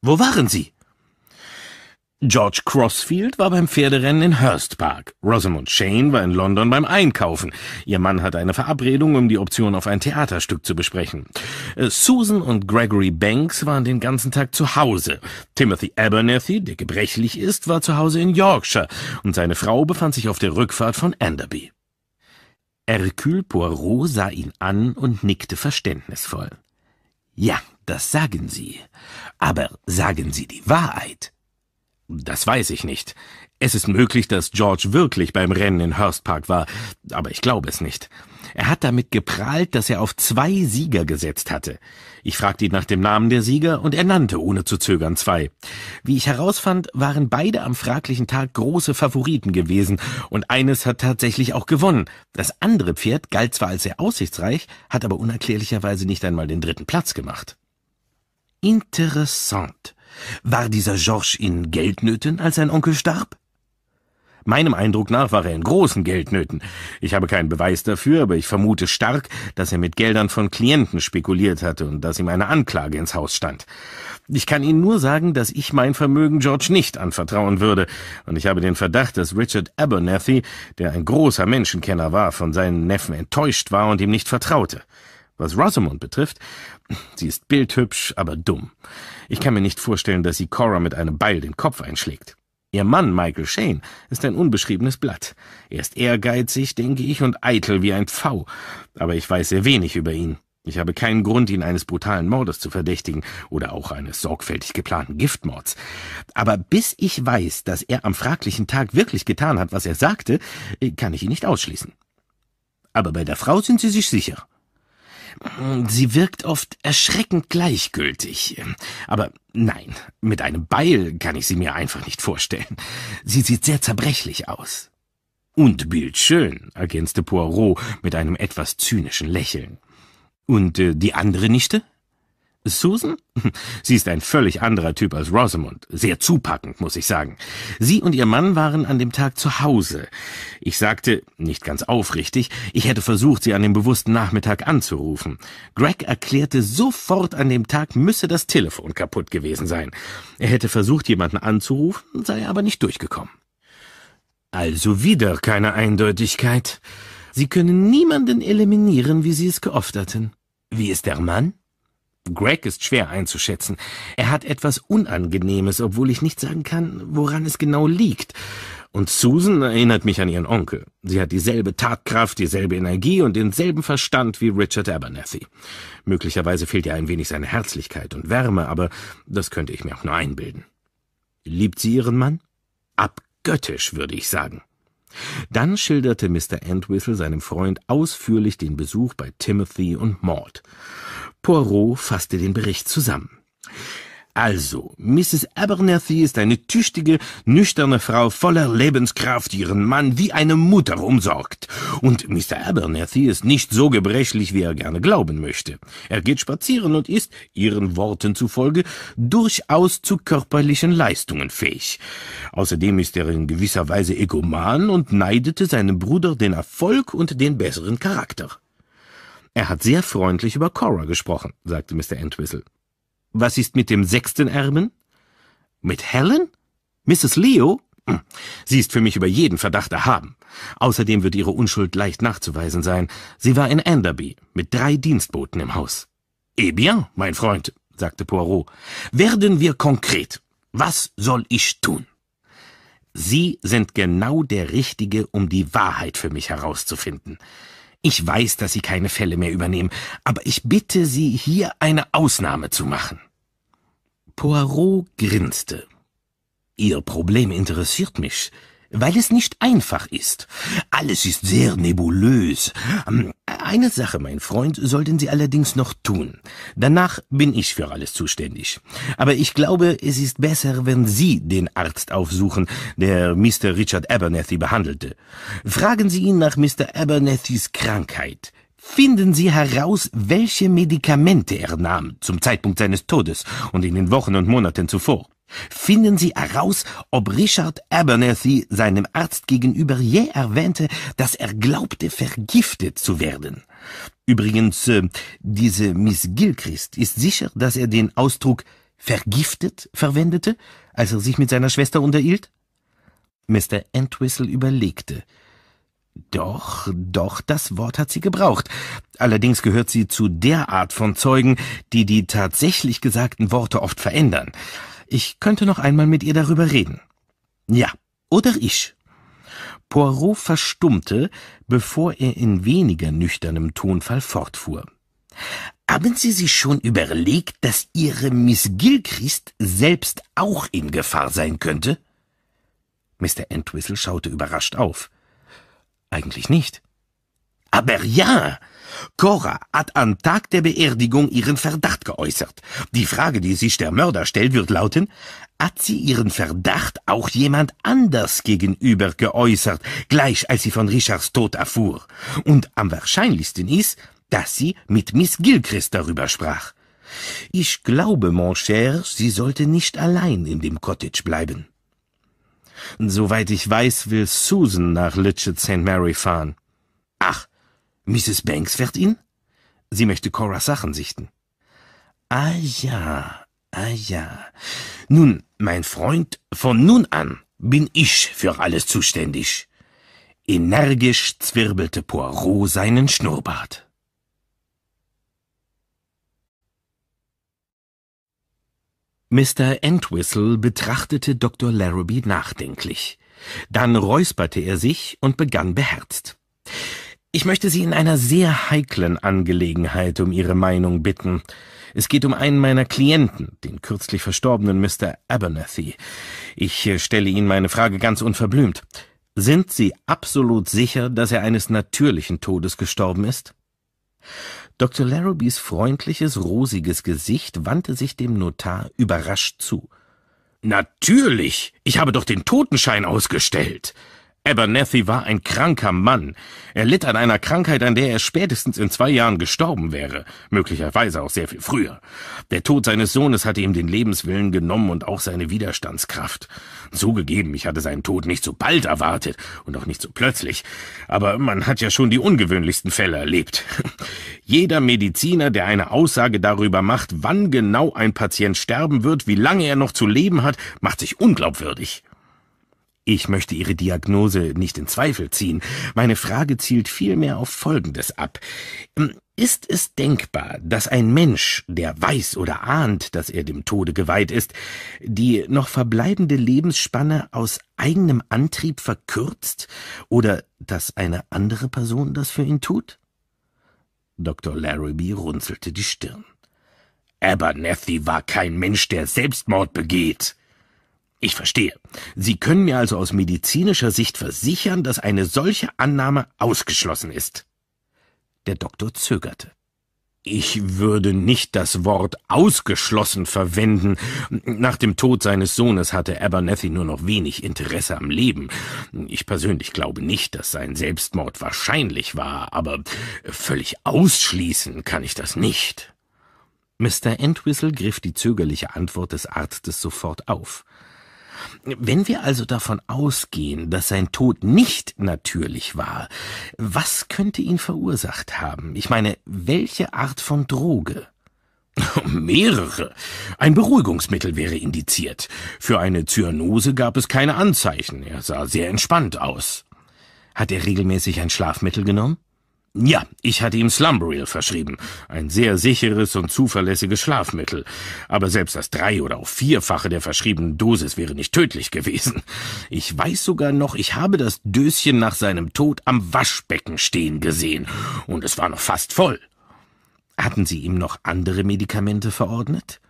Wo waren sie? George Crossfield war beim Pferderennen in Hurst Park. Rosamund Shane war in London beim Einkaufen. Ihr Mann hatte eine Verabredung, um die Option auf ein Theaterstück zu besprechen. Äh, Susan und Gregory Banks waren den ganzen Tag zu Hause. Timothy Abernethy, der gebrechlich ist, war zu Hause in Yorkshire und seine Frau befand sich auf der Rückfahrt von Enderby. Hercule Poirot sah ihn an und nickte verständnisvoll. Ja, das sagen Sie. Aber sagen Sie die Wahrheit. Das weiß ich nicht. Es ist möglich, dass George wirklich beim Rennen in Hurst Park war, aber ich glaube es nicht. Er hat damit geprahlt, dass er auf zwei Sieger gesetzt hatte. Ich fragte ihn nach dem Namen der Sieger und er nannte ohne zu zögern zwei. Wie ich herausfand, waren beide am fraglichen Tag große Favoriten gewesen und eines hat tatsächlich auch gewonnen. Das andere Pferd galt zwar als sehr aussichtsreich, hat aber unerklärlicherweise nicht einmal den dritten Platz gemacht. Interessant. War dieser Georges in Geldnöten, als sein Onkel starb? Meinem Eindruck nach war er in großen Geldnöten. Ich habe keinen Beweis dafür, aber ich vermute stark, dass er mit Geldern von Klienten spekuliert hatte und dass ihm eine Anklage ins Haus stand. Ich kann Ihnen nur sagen, dass ich mein Vermögen George nicht anvertrauen würde, und ich habe den Verdacht, dass Richard Abernathy, der ein großer Menschenkenner war, von seinen Neffen enttäuscht war und ihm nicht vertraute. Was Rosamond betrifft, sie ist bildhübsch, aber dumm. Ich kann mir nicht vorstellen, dass sie Cora mit einem Beil den Kopf einschlägt. Ihr Mann, Michael Shane, ist ein unbeschriebenes Blatt. Er ist ehrgeizig, denke ich, und eitel wie ein Pfau, aber ich weiß sehr wenig über ihn. Ich habe keinen Grund, ihn eines brutalen Mordes zu verdächtigen oder auch eines sorgfältig geplanten Giftmords. Aber bis ich weiß, dass er am fraglichen Tag wirklich getan hat, was er sagte, kann ich ihn nicht ausschließen. Aber bei der Frau sind Sie sich sicher. Sie wirkt oft erschreckend gleichgültig. Aber nein, mit einem Beil kann ich sie mir einfach nicht vorstellen. Sie sieht sehr zerbrechlich aus. Und bildschön, ergänzte Poirot mit einem etwas zynischen Lächeln. Und äh, die andere Nichte? Susan? Sie ist ein völlig anderer Typ als Rosamond. Sehr zupackend, muss ich sagen. Sie und ihr Mann waren an dem Tag zu Hause. Ich sagte, nicht ganz aufrichtig, ich hätte versucht, sie an dem bewussten Nachmittag anzurufen. Greg erklärte sofort, an dem Tag müsse das Telefon kaputt gewesen sein. Er hätte versucht, jemanden anzurufen, sei aber nicht durchgekommen. Also wieder keine Eindeutigkeit. Sie können niemanden eliminieren, wie Sie es gehofft hatten. Wie ist der Mann? Greg ist schwer einzuschätzen. Er hat etwas Unangenehmes, obwohl ich nicht sagen kann, woran es genau liegt. Und Susan erinnert mich an ihren Onkel. Sie hat dieselbe Tatkraft, dieselbe Energie und denselben Verstand wie Richard Abernathy. Möglicherweise fehlt ihr ein wenig seine Herzlichkeit und Wärme, aber das könnte ich mir auch nur einbilden. Liebt sie ihren Mann? Abgöttisch, würde ich sagen. Dann schilderte Mr. Entwistle seinem Freund ausführlich den Besuch bei Timothy und Maud. Poirot fasste den Bericht zusammen. Also, Mrs. Abernathy ist eine tüchtige, nüchterne Frau voller Lebenskraft, die ihren Mann wie eine Mutter umsorgt. Und Mr. Abernathy ist nicht so gebrechlich, wie er gerne glauben möchte. Er geht spazieren und ist, ihren Worten zufolge, durchaus zu körperlichen Leistungen fähig. Außerdem ist er in gewisser Weise egoman und neidete seinem Bruder den Erfolg und den besseren Charakter. Er hat sehr freundlich über Cora gesprochen, sagte Mr. Entwistle. Was ist mit dem sechsten Erben? Mit Helen? Mrs. Leo? Hm. Sie ist für mich über jeden Verdacht erhaben. Außerdem wird ihre Unschuld leicht nachzuweisen sein. Sie war in Enderby mit drei Dienstboten im Haus. Eh bien, mein Freund, sagte Poirot, werden wir konkret. Was soll ich tun? Sie sind genau der Richtige, um die Wahrheit für mich herauszufinden. Ich weiß, dass Sie keine Fälle mehr übernehmen, aber ich bitte Sie, hier eine Ausnahme zu machen. Poirot grinste. Ihr Problem interessiert mich weil es nicht einfach ist. Alles ist sehr nebulös. Ähm, eine Sache, mein Freund, sollten Sie allerdings noch tun. Danach bin ich für alles zuständig. Aber ich glaube, es ist besser, wenn Sie den Arzt aufsuchen, der Mr. Richard Abernathy behandelte. Fragen Sie ihn nach Mr. Abernathys Krankheit. Finden Sie heraus, welche Medikamente er nahm zum Zeitpunkt seines Todes und in den Wochen und Monaten zuvor. Finden Sie heraus, ob Richard Abernathy seinem Arzt gegenüber je erwähnte, dass er glaubte, vergiftet zu werden. Übrigens, äh, diese Miss Gilchrist ist sicher, dass er den Ausdruck vergiftet verwendete, als er sich mit seiner Schwester unterhielt? Mr. Entwistle überlegte. Doch, doch, das Wort hat sie gebraucht. Allerdings gehört sie zu der Art von Zeugen, die die tatsächlich gesagten Worte oft verändern. Ich könnte noch einmal mit ihr darüber reden. Ja, oder ich. Poirot verstummte, bevor er in weniger nüchternem Tonfall fortfuhr. Haben Sie sich schon überlegt, dass Ihre Miss Gilchrist selbst auch in Gefahr sein könnte? Mr. Entwistle schaute überrascht auf. Eigentlich nicht. Aber ja, Cora hat am Tag der Beerdigung ihren Verdacht geäußert. Die Frage, die sich der Mörder stellt, wird lauten, hat sie ihren Verdacht auch jemand anders gegenüber geäußert, gleich als sie von Richards Tod erfuhr. Und am wahrscheinlichsten ist, dass sie mit Miss Gilchrist darüber sprach. Ich glaube, mon cher, sie sollte nicht allein in dem Cottage bleiben. Soweit ich weiß, will Susan nach Litchett St. Mary fahren. Ach, Mrs. Banks fährt ihn? Sie möchte Coras Sachen sichten. Ah ja, ah ja. Nun, mein Freund, von nun an bin ich für alles zuständig. Energisch zwirbelte Poirot seinen Schnurrbart. Mr. Entwistle betrachtete Dr. Larrabee nachdenklich. Dann räusperte er sich und begann beherzt. Ich möchte Sie in einer sehr heiklen Angelegenheit um Ihre Meinung bitten. Es geht um einen meiner Klienten, den kürzlich verstorbenen Mr. Abernathy. Ich äh, stelle Ihnen meine Frage ganz unverblümt. Sind Sie absolut sicher, dass er eines natürlichen Todes gestorben ist? Dr. Larrabees freundliches, rosiges Gesicht wandte sich dem Notar überrascht zu. Natürlich. Ich habe doch den Totenschein ausgestellt. Abernathy war ein kranker Mann. Er litt an einer Krankheit, an der er spätestens in zwei Jahren gestorben wäre, möglicherweise auch sehr viel früher. Der Tod seines Sohnes hatte ihm den Lebenswillen genommen und auch seine Widerstandskraft. Zugegeben, ich hatte seinen Tod nicht so bald erwartet und auch nicht so plötzlich, aber man hat ja schon die ungewöhnlichsten Fälle erlebt. Jeder Mediziner, der eine Aussage darüber macht, wann genau ein Patient sterben wird, wie lange er noch zu leben hat, macht sich unglaubwürdig. Ich möchte Ihre Diagnose nicht in Zweifel ziehen. Meine Frage zielt vielmehr auf Folgendes ab. Ähm, ist es denkbar, dass ein Mensch, der weiß oder ahnt, dass er dem Tode geweiht ist, die noch verbleibende Lebensspanne aus eigenem Antrieb verkürzt oder dass eine andere Person das für ihn tut? Dr. Larrabee runzelte die Stirn. Abernathy war kein Mensch, der Selbstmord begeht. Ich verstehe. Sie können mir also aus medizinischer Sicht versichern, dass eine solche Annahme ausgeschlossen ist. Der Doktor zögerte. Ich würde nicht das Wort ausgeschlossen verwenden. Nach dem Tod seines Sohnes hatte Abernathy nur noch wenig Interesse am Leben. Ich persönlich glaube nicht, dass sein Selbstmord wahrscheinlich war, aber völlig ausschließen kann ich das nicht. Mr. Entwistle griff die zögerliche Antwort des Arztes sofort auf. Wenn wir also davon ausgehen, dass sein Tod nicht natürlich war, was könnte ihn verursacht haben? Ich meine, welche Art von Droge? Mehrere. Ein Beruhigungsmittel wäre indiziert. Für eine Zyanose gab es keine Anzeichen. Er sah sehr entspannt aus. Hat er regelmäßig ein Schlafmittel genommen? Ja, ich hatte ihm Slumberil verschrieben, ein sehr sicheres und zuverlässiges Schlafmittel. Aber selbst das drei- oder auch vierfache der verschriebenen Dosis wäre nicht tödlich gewesen. Ich weiß sogar noch, ich habe das Döschen nach seinem Tod am Waschbecken stehen gesehen, und es war noch fast voll. Hatten Sie ihm noch andere Medikamente verordnet?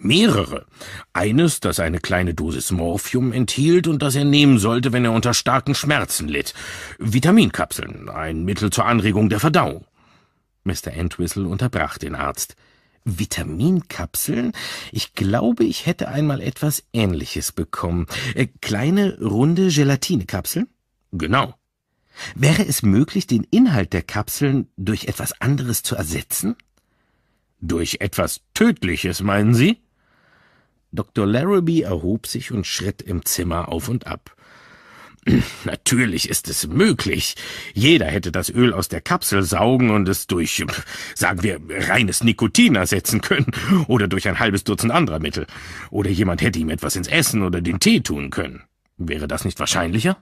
Mehrere. Eines, das eine kleine Dosis Morphium enthielt und das er nehmen sollte, wenn er unter starken Schmerzen litt. Vitaminkapseln, ein Mittel zur Anregung der Verdauung. Mr. Entwistle unterbrach den Arzt. Vitaminkapseln? Ich glaube, ich hätte einmal etwas Ähnliches bekommen. Äh, kleine, runde Gelatinekapseln? Genau. Wäre es möglich, den Inhalt der Kapseln durch etwas anderes zu ersetzen? Durch etwas Tödliches, meinen Sie? Dr. Larrabee erhob sich und schritt im Zimmer auf und ab. Natürlich ist es möglich. Jeder hätte das Öl aus der Kapsel saugen und es durch, sagen wir, reines Nikotin ersetzen können oder durch ein halbes Dutzend anderer Mittel. Oder jemand hätte ihm etwas ins Essen oder den Tee tun können. Wäre das nicht wahrscheinlicher?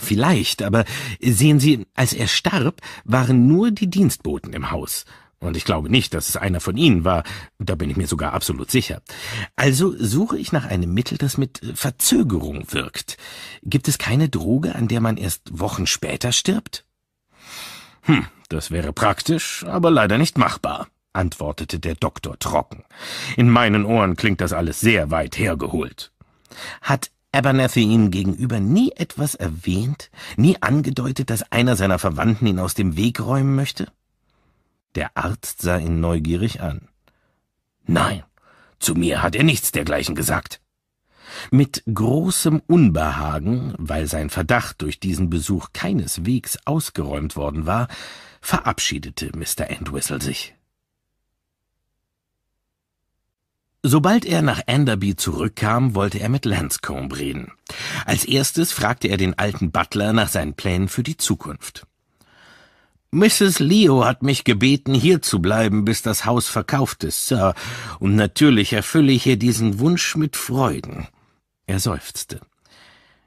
Vielleicht, aber sehen Sie, als er starb, waren nur die Dienstboten im Haus. Und ich glaube nicht, dass es einer von Ihnen war, da bin ich mir sogar absolut sicher. Also suche ich nach einem Mittel, das mit Verzögerung wirkt. Gibt es keine Droge, an der man erst Wochen später stirbt? Hm, das wäre praktisch, aber leider nicht machbar, antwortete der Doktor trocken. In meinen Ohren klingt das alles sehr weit hergeholt. Hat Abernathy Ihnen gegenüber nie etwas erwähnt, nie angedeutet, dass einer seiner Verwandten ihn aus dem Weg räumen möchte? Der Arzt sah ihn neugierig an. Nein, zu mir hat er nichts dergleichen gesagt. Mit großem Unbehagen, weil sein Verdacht durch diesen Besuch keineswegs ausgeräumt worden war, verabschiedete Mr. Entwistle sich. Sobald er nach Enderby zurückkam, wollte er mit Lanscombe reden. Als erstes fragte er den alten Butler nach seinen Plänen für die Zukunft. Mrs. Leo hat mich gebeten, hier zu bleiben, bis das Haus verkauft ist, Sir, und natürlich erfülle ich ihr diesen Wunsch mit Freuden. Er seufzte.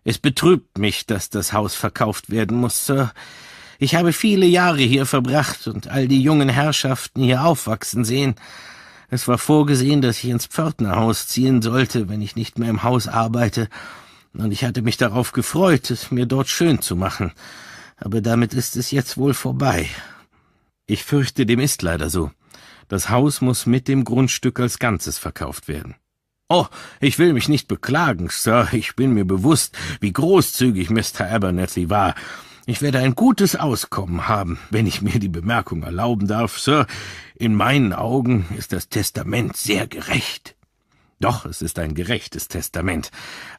Es betrübt mich, dass das Haus verkauft werden muss, Sir. Ich habe viele Jahre hier verbracht und all die jungen Herrschaften hier aufwachsen sehen. Es war vorgesehen, dass ich ins Pförtnerhaus ziehen sollte, wenn ich nicht mehr im Haus arbeite, und ich hatte mich darauf gefreut, es mir dort schön zu machen. Aber damit ist es jetzt wohl vorbei. Ich fürchte, dem ist leider so. Das Haus muss mit dem Grundstück als Ganzes verkauft werden. Oh, ich will mich nicht beklagen, Sir. Ich bin mir bewusst, wie großzügig Mr. Abernethy war. Ich werde ein gutes Auskommen haben, wenn ich mir die Bemerkung erlauben darf, Sir. In meinen Augen ist das Testament sehr gerecht. Doch, es ist ein gerechtes Testament.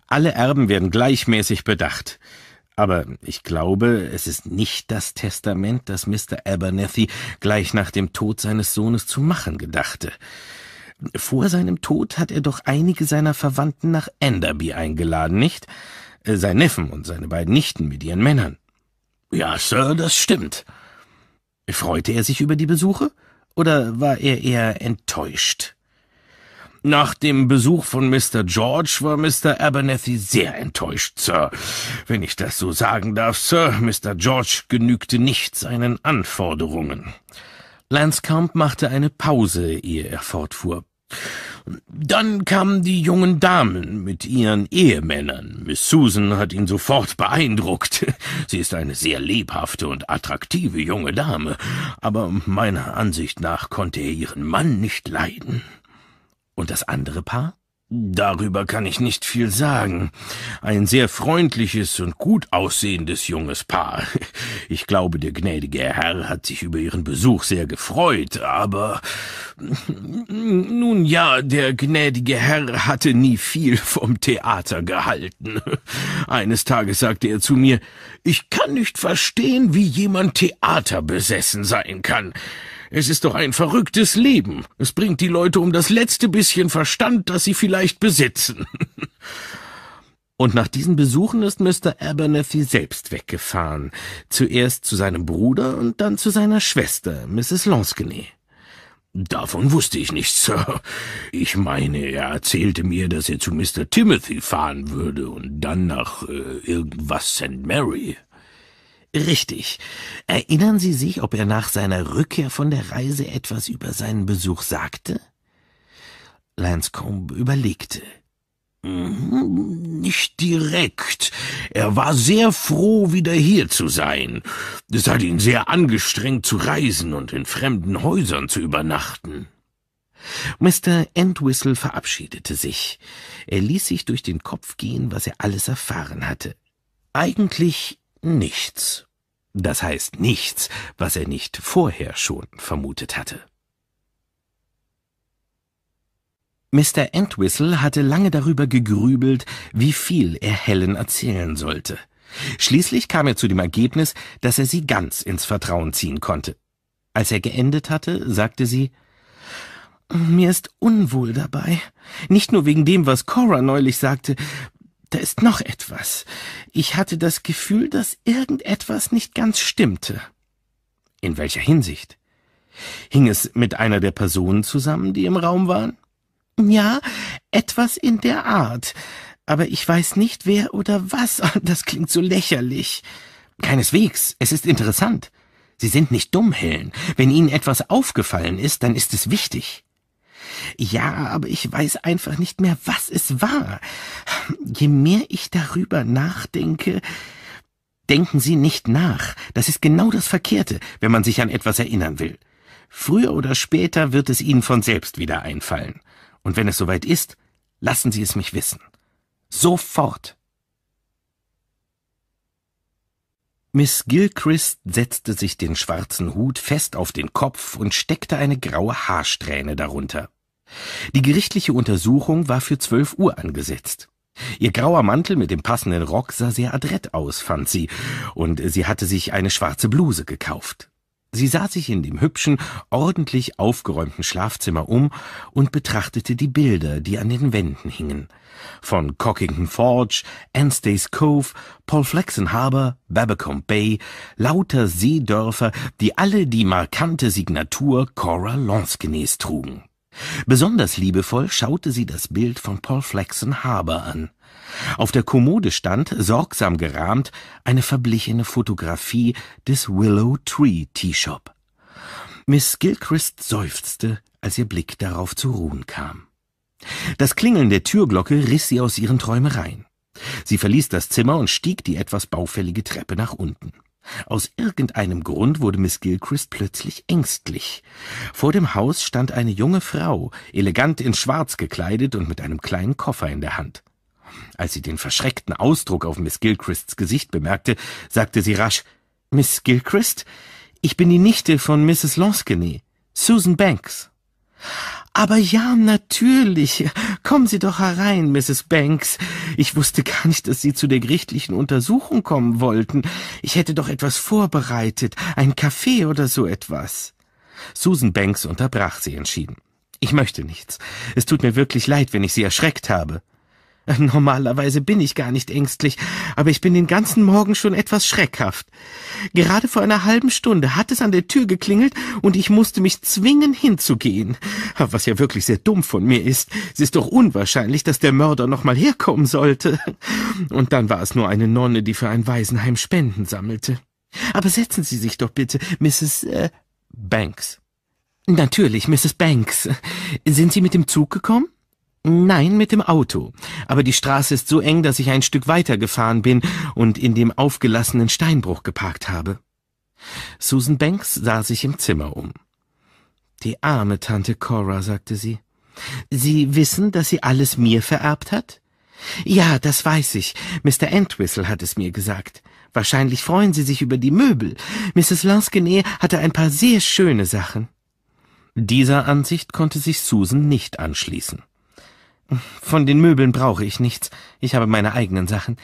Alle Erben werden gleichmäßig bedacht. Aber ich glaube, es ist nicht das Testament, das Mr. Abernethy gleich nach dem Tod seines Sohnes zu machen gedachte. Vor seinem Tod hat er doch einige seiner Verwandten nach Enderby eingeladen, nicht? Sein Neffen und seine beiden Nichten mit ihren Männern. Ja, Sir, das stimmt. Freute er sich über die Besuche oder war er eher enttäuscht? Nach dem Besuch von Mr. George war Mr. Abernethy sehr enttäuscht, Sir. Wenn ich das so sagen darf, Sir, Mr. George genügte nicht seinen Anforderungen. Lanscombe machte eine Pause, ehe er fortfuhr. Dann kamen die jungen Damen mit ihren Ehemännern. Miss Susan hat ihn sofort beeindruckt. Sie ist eine sehr lebhafte und attraktive junge Dame, aber meiner Ansicht nach konnte er ihren Mann nicht leiden. Und das andere Paar? Darüber kann ich nicht viel sagen. Ein sehr freundliches und gut aussehendes junges Paar. Ich glaube, der gnädige Herr hat sich über Ihren Besuch sehr gefreut, aber nun ja, der gnädige Herr hatte nie viel vom Theater gehalten. Eines Tages sagte er zu mir, ich kann nicht verstehen, wie jemand Theater besessen sein kann. Es ist doch ein verrücktes Leben. Es bringt die Leute um das letzte bisschen Verstand, das sie vielleicht besitzen. Und nach diesen Besuchen ist Mr. Abernethy selbst weggefahren. Zuerst zu seinem Bruder und dann zu seiner Schwester, Mrs. Lansquenet. Davon wusste ich nichts, Sir. Ich meine, er erzählte mir, dass er zu Mr. Timothy fahren würde und dann nach äh, irgendwas St. Mary. Richtig. Erinnern Sie sich, ob er nach seiner Rückkehr von der Reise etwas über seinen Besuch sagte? Lanscombe überlegte. Mhm, nicht direkt. Er war sehr froh, wieder hier zu sein. Es hat ihn sehr angestrengt zu reisen und in fremden Häusern zu übernachten. Mr. Entwistle verabschiedete sich. Er ließ sich durch den Kopf gehen, was er alles erfahren hatte. Eigentlich nichts. Das heißt nichts, was er nicht vorher schon vermutet hatte. Mr. Entwistle hatte lange darüber gegrübelt, wie viel er Helen erzählen sollte. Schließlich kam er zu dem Ergebnis, dass er sie ganz ins Vertrauen ziehen konnte. Als er geendet hatte, sagte sie Mir ist unwohl dabei. Nicht nur wegen dem, was Cora neulich sagte, da ist noch etwas. Ich hatte das Gefühl, dass irgendetwas nicht ganz stimmte. In welcher Hinsicht? Hing es mit einer der Personen zusammen, die im Raum waren? Ja, etwas in der Art. Aber ich weiß nicht, wer oder was. Das klingt so lächerlich. Keineswegs. Es ist interessant. Sie sind nicht dumm, Helen. Wenn Ihnen etwas aufgefallen ist, dann ist es wichtig. Ja, aber ich weiß einfach nicht mehr, was es war. Je mehr ich darüber nachdenke, denken Sie nicht nach. Das ist genau das Verkehrte, wenn man sich an etwas erinnern will. Früher oder später wird es Ihnen von selbst wieder einfallen. Und wenn es soweit ist, lassen Sie es mich wissen. Sofort. Miss Gilchrist setzte sich den schwarzen Hut fest auf den Kopf und steckte eine graue Haarsträhne darunter. Die gerichtliche Untersuchung war für zwölf Uhr angesetzt. Ihr grauer Mantel mit dem passenden Rock sah sehr adrett aus, fand sie, und sie hatte sich eine schwarze Bluse gekauft. Sie sah sich in dem hübschen, ordentlich aufgeräumten Schlafzimmer um und betrachtete die Bilder, die an den Wänden hingen. Von Cockington Forge, Anstey's Cove, Paul Flexen Harbor, Babacombe Bay, lauter Seedörfer, die alle die markante Signatur Cora Lansquenets trugen. Besonders liebevoll schaute sie das Bild von Paul Flexen Harbor an. Auf der Kommode stand, sorgsam gerahmt, eine verblichene Fotografie des Willow Tree Tea Shop. Miss Gilchrist seufzte, als ihr Blick darauf zu ruhen kam. Das Klingeln der Türglocke riss sie aus ihren Träumereien. Sie verließ das Zimmer und stieg die etwas baufällige Treppe nach unten. Aus irgendeinem Grund wurde Miss Gilchrist plötzlich ängstlich. Vor dem Haus stand eine junge Frau, elegant in Schwarz gekleidet und mit einem kleinen Koffer in der Hand. Als sie den verschreckten Ausdruck auf Miss Gilchrists Gesicht bemerkte, sagte sie rasch Miss Gilchrist, ich bin die Nichte von Mrs. Lansquenet, Susan Banks. Aber ja, natürlich. Kommen Sie doch herein, Mrs. Banks. Ich wusste gar nicht, dass Sie zu der gerichtlichen Untersuchung kommen wollten. Ich hätte doch etwas vorbereitet, ein Kaffee oder so etwas. Susan Banks unterbrach sie entschieden. Ich möchte nichts. Es tut mir wirklich leid, wenn ich Sie erschreckt habe. Normalerweise bin ich gar nicht ängstlich, aber ich bin den ganzen Morgen schon etwas schreckhaft. Gerade vor einer halben Stunde hat es an der Tür geklingelt und ich musste mich zwingen hinzugehen. Was ja wirklich sehr dumm von mir ist. Es ist doch unwahrscheinlich, dass der Mörder noch mal herkommen sollte. Und dann war es nur eine Nonne, die für ein Waisenheim Spenden sammelte. Aber setzen Sie sich doch bitte, Mrs. Äh, Banks. Natürlich, Mrs. Banks. Sind Sie mit dem Zug gekommen? Nein, mit dem Auto. Aber die Straße ist so eng, dass ich ein Stück weiter gefahren bin und in dem aufgelassenen Steinbruch geparkt habe. Susan Banks sah sich im Zimmer um. Die arme Tante Cora, sagte sie. Sie wissen, dass sie alles mir vererbt hat? Ja, das weiß ich. Mr. Entwistle hat es mir gesagt. Wahrscheinlich freuen Sie sich über die Möbel. Mrs. Lansquenet hatte ein paar sehr schöne Sachen. Dieser Ansicht konnte sich Susan nicht anschließen. Von den Möbeln brauche ich nichts. Ich habe meine eigenen Sachen.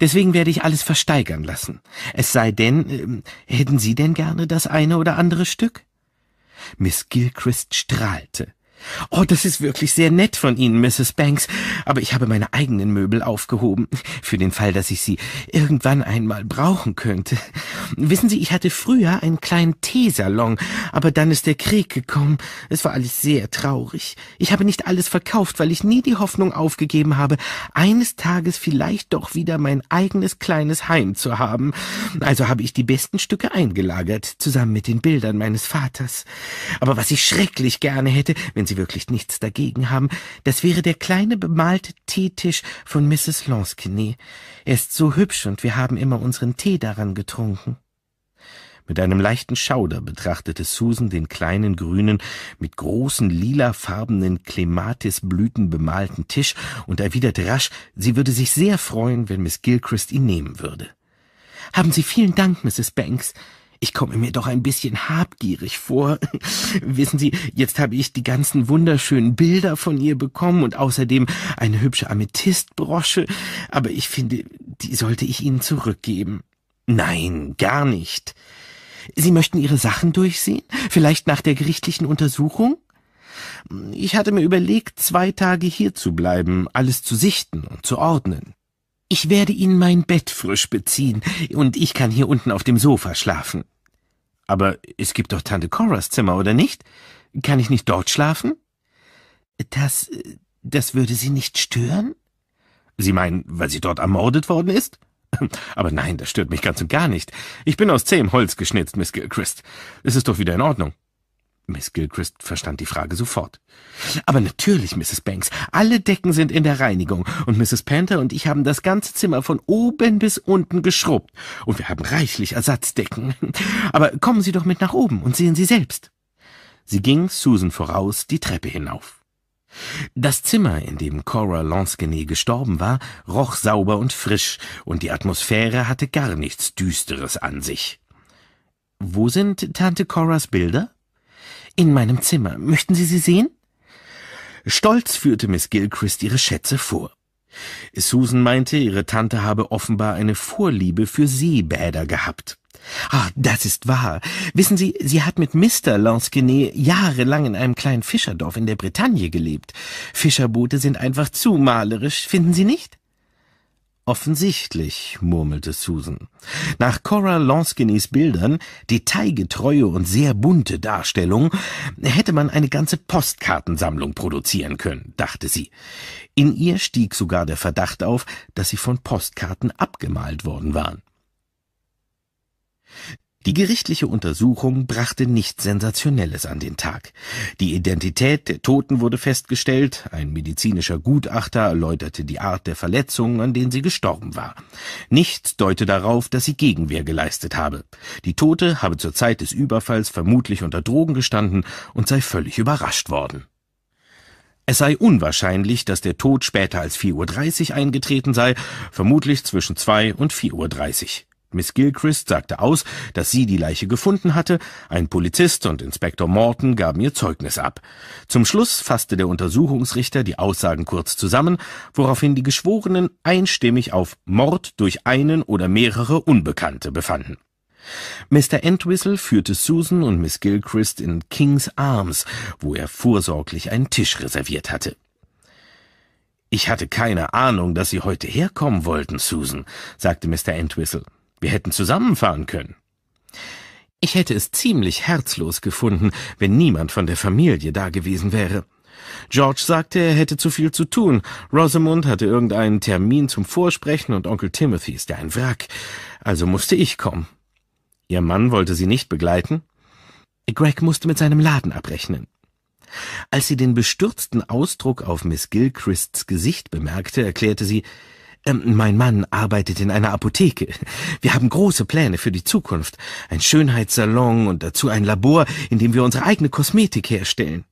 Deswegen werde ich alles versteigern lassen. Es sei denn, äh, hätten Sie denn gerne das eine oder andere Stück? Miss Gilchrist strahlte. Oh, das ist wirklich sehr nett von Ihnen, Mrs. Banks, aber ich habe meine eigenen Möbel aufgehoben, für den Fall, dass ich sie irgendwann einmal brauchen könnte. Wissen Sie, ich hatte früher einen kleinen Teesalon, aber dann ist der Krieg gekommen. Es war alles sehr traurig. Ich habe nicht alles verkauft, weil ich nie die Hoffnung aufgegeben habe, eines Tages vielleicht doch wieder mein eigenes kleines Heim zu haben. Also habe ich die besten Stücke eingelagert, zusammen mit den Bildern meines Vaters. Aber was ich schrecklich gerne hätte, wenn Sie Sie wirklich nichts dagegen haben, das wäre der kleine bemalte Teetisch von Mrs. Lansquenet. Er ist so hübsch und wir haben immer unseren Tee daran getrunken. Mit einem leichten Schauder betrachtete Susan den kleinen grünen, mit großen lilafarbenen Clematisblüten bemalten Tisch und erwiderte rasch, sie würde sich sehr freuen, wenn Miss Gilchrist ihn nehmen würde. Haben Sie vielen Dank, Mrs. Banks. Ich komme mir doch ein bisschen habgierig vor. Wissen Sie, jetzt habe ich die ganzen wunderschönen Bilder von ihr bekommen und außerdem eine hübsche Amethystbrosche, aber ich finde, die sollte ich Ihnen zurückgeben. Nein, gar nicht. Sie möchten Ihre Sachen durchsehen? Vielleicht nach der gerichtlichen Untersuchung? Ich hatte mir überlegt, zwei Tage hier zu bleiben, alles zu sichten und zu ordnen. Ich werde Ihnen mein Bett frisch beziehen, und ich kann hier unten auf dem Sofa schlafen. Aber es gibt doch Tante Coras Zimmer, oder nicht? Kann ich nicht dort schlafen? Das, das würde Sie nicht stören? Sie meinen, weil sie dort ermordet worden ist? Aber nein, das stört mich ganz und gar nicht. Ich bin aus zähem Holz geschnitzt, Miss Gilchrist. Es ist doch wieder in Ordnung. Miss Gilchrist verstand die Frage sofort. Aber natürlich, Mrs. Banks, alle Decken sind in der Reinigung und Mrs. Panther und ich haben das ganze Zimmer von oben bis unten geschrubbt und wir haben reichlich Ersatzdecken. Aber kommen Sie doch mit nach oben und sehen Sie selbst. Sie ging Susan voraus die Treppe hinauf. Das Zimmer, in dem Cora Lansquenet gestorben war, roch sauber und frisch, und die Atmosphäre hatte gar nichts Düsteres an sich. Wo sind Tante Coras Bilder? In meinem Zimmer. Möchten Sie sie sehen? Stolz führte Miss Gilchrist ihre Schätze vor. Susan meinte, ihre Tante habe offenbar eine Vorliebe für Seebäder gehabt. Ah, das ist wahr. Wissen Sie, sie hat mit Mr. Lansquenet jahrelang in einem kleinen Fischerdorf in der Bretagne gelebt. Fischerboote sind einfach zu malerisch, finden Sie nicht? Offensichtlich, murmelte Susan. Nach Cora Lansquenets Bildern, detailgetreue und sehr bunte Darstellung, hätte man eine ganze Postkartensammlung produzieren können, dachte sie. In ihr stieg sogar der Verdacht auf, dass sie von Postkarten abgemalt worden waren. Die gerichtliche Untersuchung brachte nichts Sensationelles an den Tag. Die Identität der Toten wurde festgestellt, ein medizinischer Gutachter erläuterte die Art der Verletzungen, an denen sie gestorben war. Nichts deute darauf, dass sie Gegenwehr geleistet habe. Die Tote habe zur Zeit des Überfalls vermutlich unter Drogen gestanden und sei völlig überrascht worden. Es sei unwahrscheinlich, dass der Tod später als 4.30 Uhr eingetreten sei, vermutlich zwischen 2 und 4.30 Uhr. Miss Gilchrist sagte aus, dass sie die Leiche gefunden hatte, ein Polizist und Inspektor Morton gaben ihr Zeugnis ab. Zum Schluss fasste der Untersuchungsrichter die Aussagen kurz zusammen, woraufhin die Geschworenen einstimmig auf Mord durch einen oder mehrere Unbekannte befanden. Mr. Entwistle führte Susan und Miss Gilchrist in King's Arms, wo er vorsorglich einen Tisch reserviert hatte. Ich hatte keine Ahnung, dass Sie heute herkommen wollten, Susan, sagte Mr. Entwistle. Wir hätten zusammenfahren können. Ich hätte es ziemlich herzlos gefunden, wenn niemand von der Familie da gewesen wäre. George sagte, er hätte zu viel zu tun. Rosamund hatte irgendeinen Termin zum Vorsprechen und Onkel Timothy ist ja ein Wrack. Also musste ich kommen. Ihr Mann wollte sie nicht begleiten? Greg musste mit seinem Laden abrechnen. Als sie den bestürzten Ausdruck auf Miss Gilchrists Gesicht bemerkte, erklärte sie, mein Mann arbeitet in einer Apotheke. Wir haben große Pläne für die Zukunft. Ein Schönheitssalon und dazu ein Labor, in dem wir unsere eigene Kosmetik herstellen.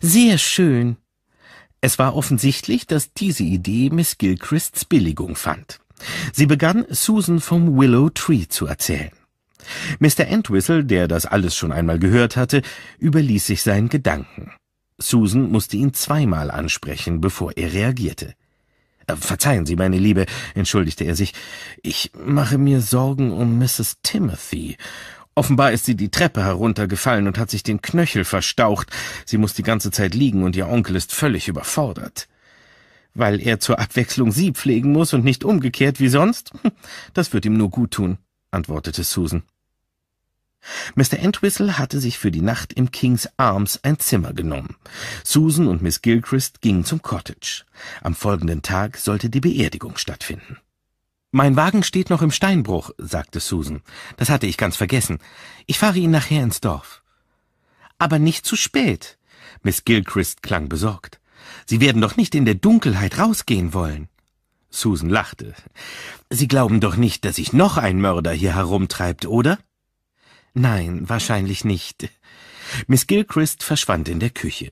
Sehr schön. Es war offensichtlich, dass diese Idee Miss Gilchrists Billigung fand. Sie begann, Susan vom Willow Tree zu erzählen. Mr. Entwistle, der das alles schon einmal gehört hatte, überließ sich seinen Gedanken. Susan musste ihn zweimal ansprechen, bevor er reagierte. Äh, verzeihen Sie, meine Liebe, entschuldigte er sich. Ich mache mir Sorgen um Mrs. Timothy. Offenbar ist sie die Treppe heruntergefallen und hat sich den Knöchel verstaucht. Sie muss die ganze Zeit liegen und ihr Onkel ist völlig überfordert. Weil er zur Abwechslung sie pflegen muss und nicht umgekehrt wie sonst? Das wird ihm nur gut tun, antwortete Susan. Mr. Entwistle hatte sich für die Nacht im King's Arms ein Zimmer genommen. Susan und Miss Gilchrist gingen zum Cottage. Am folgenden Tag sollte die Beerdigung stattfinden. Mein Wagen steht noch im Steinbruch, sagte Susan. Das hatte ich ganz vergessen. Ich fahre ihn nachher ins Dorf. Aber nicht zu spät. Miss Gilchrist klang besorgt. Sie werden doch nicht in der Dunkelheit rausgehen wollen. Susan lachte. Sie glauben doch nicht, dass sich noch ein Mörder hier herumtreibt, oder? Nein, wahrscheinlich nicht. Miss Gilchrist verschwand in der Küche.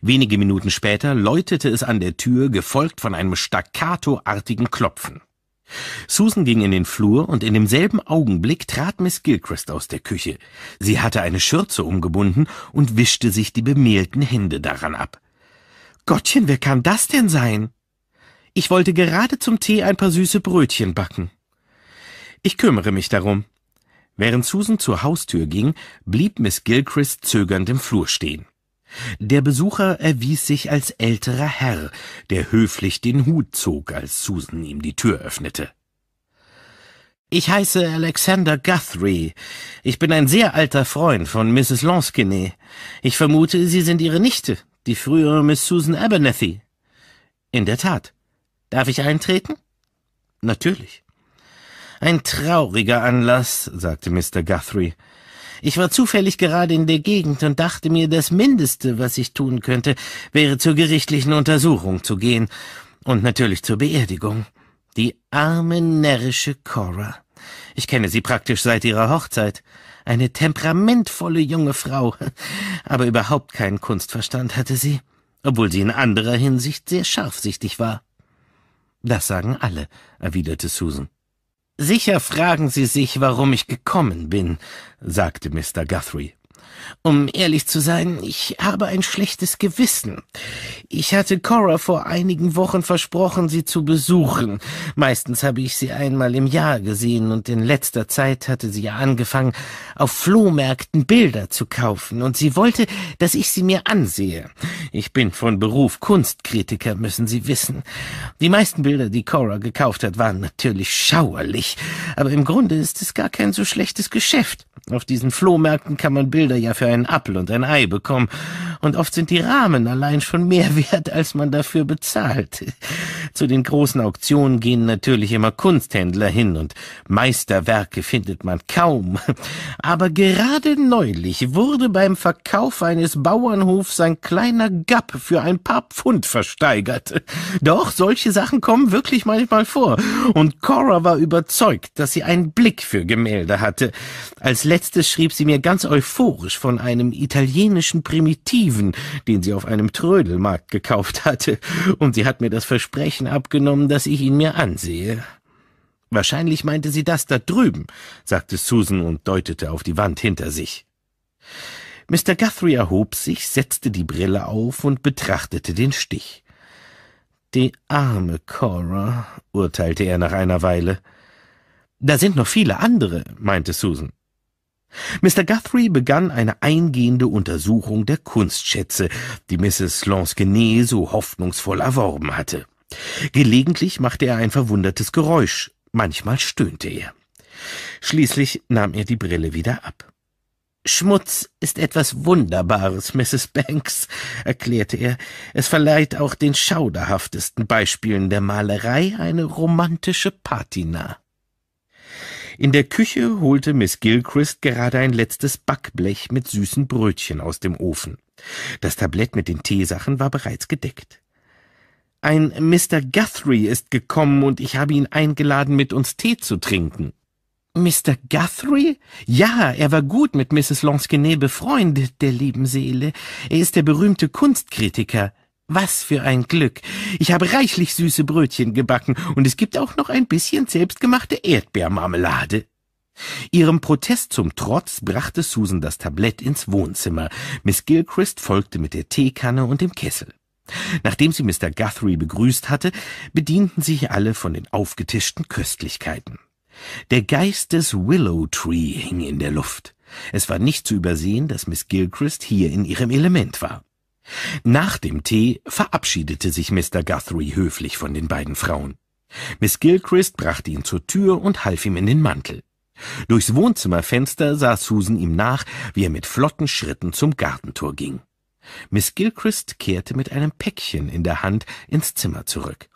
Wenige Minuten später läutete es an der Tür, gefolgt von einem staccatoartigen Klopfen. Susan ging in den Flur und in demselben Augenblick trat Miss Gilchrist aus der Küche. Sie hatte eine Schürze umgebunden und wischte sich die bemehlten Hände daran ab. Gottchen, wer kann das denn sein? Ich wollte gerade zum Tee ein paar süße Brötchen backen. Ich kümmere mich darum. Während Susan zur Haustür ging, blieb Miss Gilchrist zögernd im Flur stehen. Der Besucher erwies sich als älterer Herr, der höflich den Hut zog, als Susan ihm die Tür öffnete. Ich heiße Alexander Guthrie. Ich bin ein sehr alter Freund von Mrs. Lansquenet. Ich vermute, Sie sind ihre Nichte, die frühere Miss Susan Abernethy. In der Tat. Darf ich eintreten? Natürlich. Ein trauriger Anlass, sagte Mr. Guthrie. Ich war zufällig gerade in der Gegend und dachte mir, das Mindeste, was ich tun könnte, wäre zur gerichtlichen Untersuchung zu gehen und natürlich zur Beerdigung. Die arme, närrische Cora. Ich kenne sie praktisch seit ihrer Hochzeit. Eine temperamentvolle junge Frau, aber überhaupt keinen Kunstverstand hatte sie, obwohl sie in anderer Hinsicht sehr scharfsichtig war. Das sagen alle, erwiderte Susan. Sicher fragen Sie sich, warum ich gekommen bin, sagte Mr. Guthrie. Um ehrlich zu sein, ich habe ein schlechtes Gewissen. Ich hatte Cora vor einigen Wochen versprochen, sie zu besuchen. Meistens habe ich sie einmal im Jahr gesehen und in letzter Zeit hatte sie ja angefangen, auf Flohmärkten Bilder zu kaufen und sie wollte, dass ich sie mir ansehe. Ich bin von Beruf Kunstkritiker, müssen Sie wissen. Die meisten Bilder, die Cora gekauft hat, waren natürlich schauerlich, aber im Grunde ist es gar kein so schlechtes Geschäft. Auf diesen Flohmärkten kann man Bilder ja für einen Apfel und ein Ei bekommen, und oft sind die Rahmen allein schon mehr wert, als man dafür bezahlt. Zu den großen Auktionen gehen natürlich immer Kunsthändler hin, und Meisterwerke findet man kaum. Aber gerade neulich wurde beim Verkauf eines Bauernhofs ein kleiner Gapp für ein paar Pfund versteigert. Doch, solche Sachen kommen wirklich manchmal vor, und Cora war überzeugt, dass sie einen Blick für Gemälde hatte. Als letztes schrieb sie mir ganz euphorisch von einem italienischen Primitiven, den sie auf einem Trödelmarkt gekauft hatte, und sie hat mir das Versprechen abgenommen, dass ich ihn mir ansehe. Wahrscheinlich meinte sie das da drüben, sagte Susan und deutete auf die Wand hinter sich. Mr. Guthrie erhob sich, setzte die Brille auf und betrachtete den Stich. Die arme Cora, urteilte er nach einer Weile. Da sind noch viele andere, meinte Susan. Mr. Guthrie begann eine eingehende Untersuchung der Kunstschätze, die Mrs. Lansquenet so hoffnungsvoll erworben hatte. Gelegentlich machte er ein verwundertes Geräusch, manchmal stöhnte er. Schließlich nahm er die Brille wieder ab. Schmutz ist etwas Wunderbares, Mrs. Banks, erklärte er. Es verleiht auch den schauderhaftesten Beispielen der Malerei eine romantische Patina. In der Küche holte Miss Gilchrist gerade ein letztes Backblech mit süßen Brötchen aus dem Ofen. Das Tablett mit den Teesachen war bereits gedeckt. Ein Mr. Guthrie ist gekommen und ich habe ihn eingeladen, mit uns Tee zu trinken. Mr. Guthrie? Ja, er war gut mit Mrs. Lansquenet befreundet, der lieben Seele. Er ist der berühmte Kunstkritiker. Was für ein Glück. Ich habe reichlich süße Brötchen gebacken und es gibt auch noch ein bisschen selbstgemachte Erdbeermarmelade. Ihrem Protest zum Trotz brachte Susan das Tablett ins Wohnzimmer. Miss Gilchrist folgte mit der Teekanne und dem Kessel. Nachdem sie Mr. Guthrie begrüßt hatte, bedienten sich alle von den aufgetischten Köstlichkeiten. Der Geist des Willow Tree hing in der Luft. Es war nicht zu übersehen, dass Miss Gilchrist hier in ihrem Element war. Nach dem Tee verabschiedete sich Mr. Guthrie höflich von den beiden Frauen. Miss Gilchrist brachte ihn zur Tür und half ihm in den Mantel. Durchs Wohnzimmerfenster sah Susan ihm nach, wie er mit flotten Schritten zum Gartentor ging. Miss Gilchrist kehrte mit einem Päckchen in der Hand ins Zimmer zurück.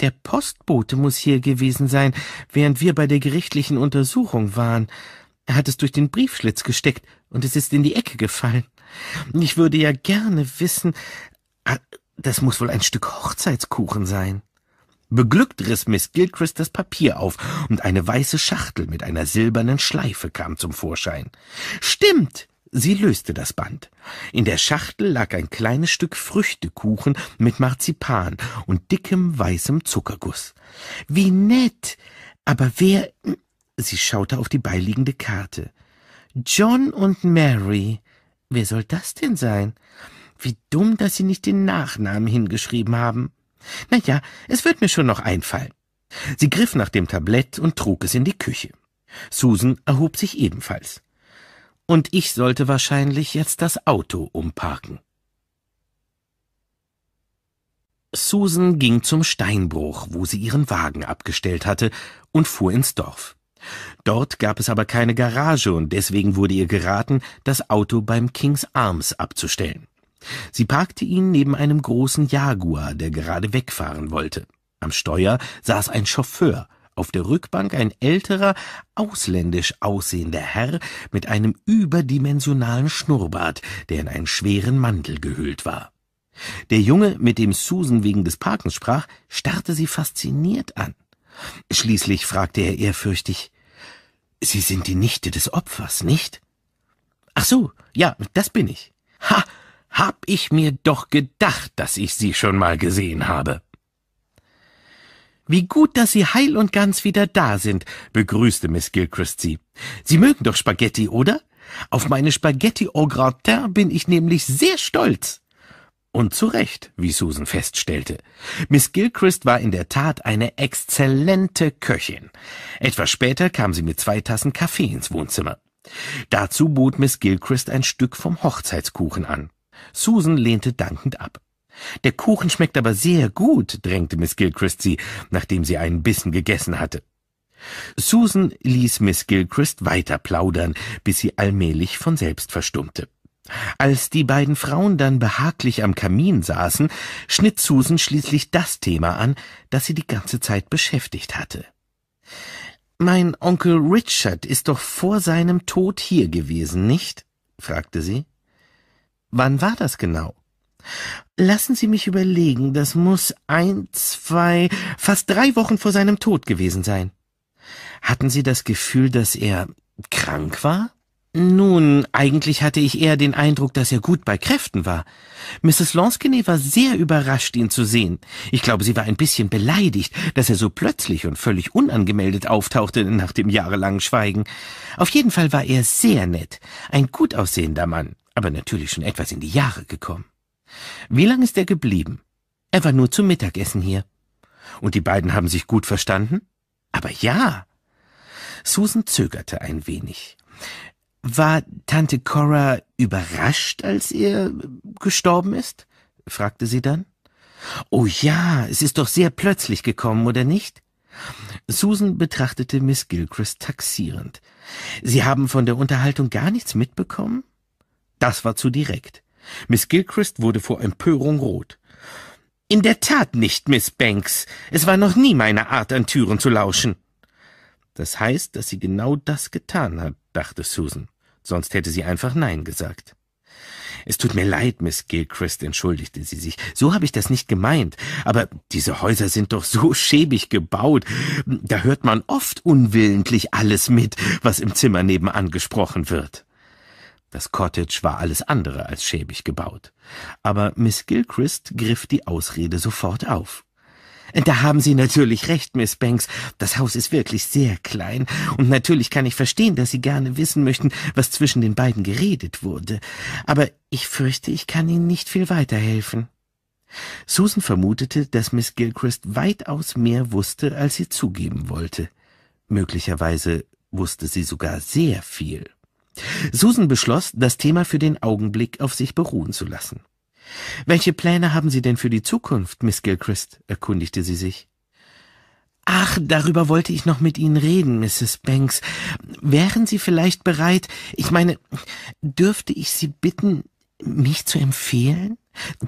Der Postbote muss hier gewesen sein, während wir bei der gerichtlichen Untersuchung waren. Er hat es durch den Briefschlitz gesteckt und es ist in die Ecke gefallen. Ich würde ja gerne wissen, ah, das muss wohl ein Stück Hochzeitskuchen sein. Beglückt riss Miss Gilchrist das Papier auf, und eine weiße Schachtel mit einer silbernen Schleife kam zum Vorschein. Stimmt! Sie löste das Band. In der Schachtel lag ein kleines Stück Früchtekuchen mit Marzipan und dickem weißem Zuckerguss. Wie nett! Aber wer. Sie schaute auf die beiliegende Karte. John und Mary. Wer soll das denn sein? Wie dumm, dass Sie nicht den Nachnamen hingeschrieben haben. Na ja, es wird mir schon noch einfallen. Sie griff nach dem Tablett und trug es in die Küche. Susan erhob sich ebenfalls. Und ich sollte wahrscheinlich jetzt das Auto umparken. Susan ging zum Steinbruch, wo sie ihren Wagen abgestellt hatte, und fuhr ins Dorf. Dort gab es aber keine Garage und deswegen wurde ihr geraten, das Auto beim King's Arms abzustellen. Sie parkte ihn neben einem großen Jaguar, der gerade wegfahren wollte. Am Steuer saß ein Chauffeur, auf der Rückbank ein älterer, ausländisch aussehender Herr mit einem überdimensionalen Schnurrbart, der in einen schweren Mantel gehüllt war. Der Junge, mit dem Susan wegen des Parkens sprach, starrte sie fasziniert an. Schließlich fragte er ehrfürchtig Sie sind die Nichte des Opfers, nicht? Ach so, ja, das bin ich. Ha, hab ich mir doch gedacht, dass ich Sie schon mal gesehen habe. Wie gut, dass Sie heil und ganz wieder da sind, begrüßte Miss Gilchrist sie. Sie mögen doch Spaghetti, oder? Auf meine Spaghetti au gratin bin ich nämlich sehr stolz. Und zu Recht, wie Susan feststellte. Miss Gilchrist war in der Tat eine exzellente Köchin. Etwas später kam sie mit zwei Tassen Kaffee ins Wohnzimmer. Dazu bot Miss Gilchrist ein Stück vom Hochzeitskuchen an. Susan lehnte dankend ab. Der Kuchen schmeckt aber sehr gut, drängte Miss Gilchrist sie, nachdem sie einen Bissen gegessen hatte. Susan ließ Miss Gilchrist weiter plaudern, bis sie allmählich von selbst verstummte. Als die beiden Frauen dann behaglich am Kamin saßen, schnitt Susan schließlich das Thema an, das sie die ganze Zeit beschäftigt hatte. Mein Onkel Richard ist doch vor seinem Tod hier gewesen, nicht? fragte sie. Wann war das genau? Lassen Sie mich überlegen, das muss ein, zwei, fast drei Wochen vor seinem Tod gewesen sein. Hatten Sie das Gefühl, dass er krank war? Nun, eigentlich hatte ich eher den Eindruck, dass er gut bei Kräften war. Mrs. Lansquenet war sehr überrascht, ihn zu sehen. Ich glaube, sie war ein bisschen beleidigt, dass er so plötzlich und völlig unangemeldet auftauchte nach dem jahrelangen Schweigen. Auf jeden Fall war er sehr nett, ein gut aussehender Mann, aber natürlich schon etwas in die Jahre gekommen. Wie lang ist er geblieben? Er war nur zum Mittagessen hier. Und die beiden haben sich gut verstanden? Aber ja. Susan zögerte ein wenig. War Tante Cora überrascht, als er gestorben ist? fragte sie dann. Oh ja, es ist doch sehr plötzlich gekommen, oder nicht? Susan betrachtete Miss Gilchrist taxierend. Sie haben von der Unterhaltung gar nichts mitbekommen? Das war zu direkt. Miss Gilchrist wurde vor Empörung rot. In der Tat nicht, Miss Banks. Es war noch nie meine Art, an Türen zu lauschen. Das heißt, dass sie genau das getan hat, dachte Susan sonst hätte sie einfach Nein gesagt. Es tut mir leid, Miss Gilchrist, entschuldigte sie sich. So habe ich das nicht gemeint. Aber diese Häuser sind doch so schäbig gebaut. Da hört man oft unwillentlich alles mit, was im Zimmer nebenan gesprochen wird. Das Cottage war alles andere als schäbig gebaut. Aber Miss Gilchrist griff die Ausrede sofort auf. Da haben Sie natürlich recht, Miss Banks. Das Haus ist wirklich sehr klein. Und natürlich kann ich verstehen, dass Sie gerne wissen möchten, was zwischen den beiden geredet wurde. Aber ich fürchte, ich kann Ihnen nicht viel weiterhelfen. Susan vermutete, dass Miss Gilchrist weitaus mehr wusste, als sie zugeben wollte. Möglicherweise wusste sie sogar sehr viel. Susan beschloss, das Thema für den Augenblick auf sich beruhen zu lassen. Welche Pläne haben Sie denn für die Zukunft, Miss Gilchrist? erkundigte sie sich. Ach, darüber wollte ich noch mit Ihnen reden, Mrs. Banks. Wären Sie vielleicht bereit, ich meine, dürfte ich Sie bitten, mich zu empfehlen?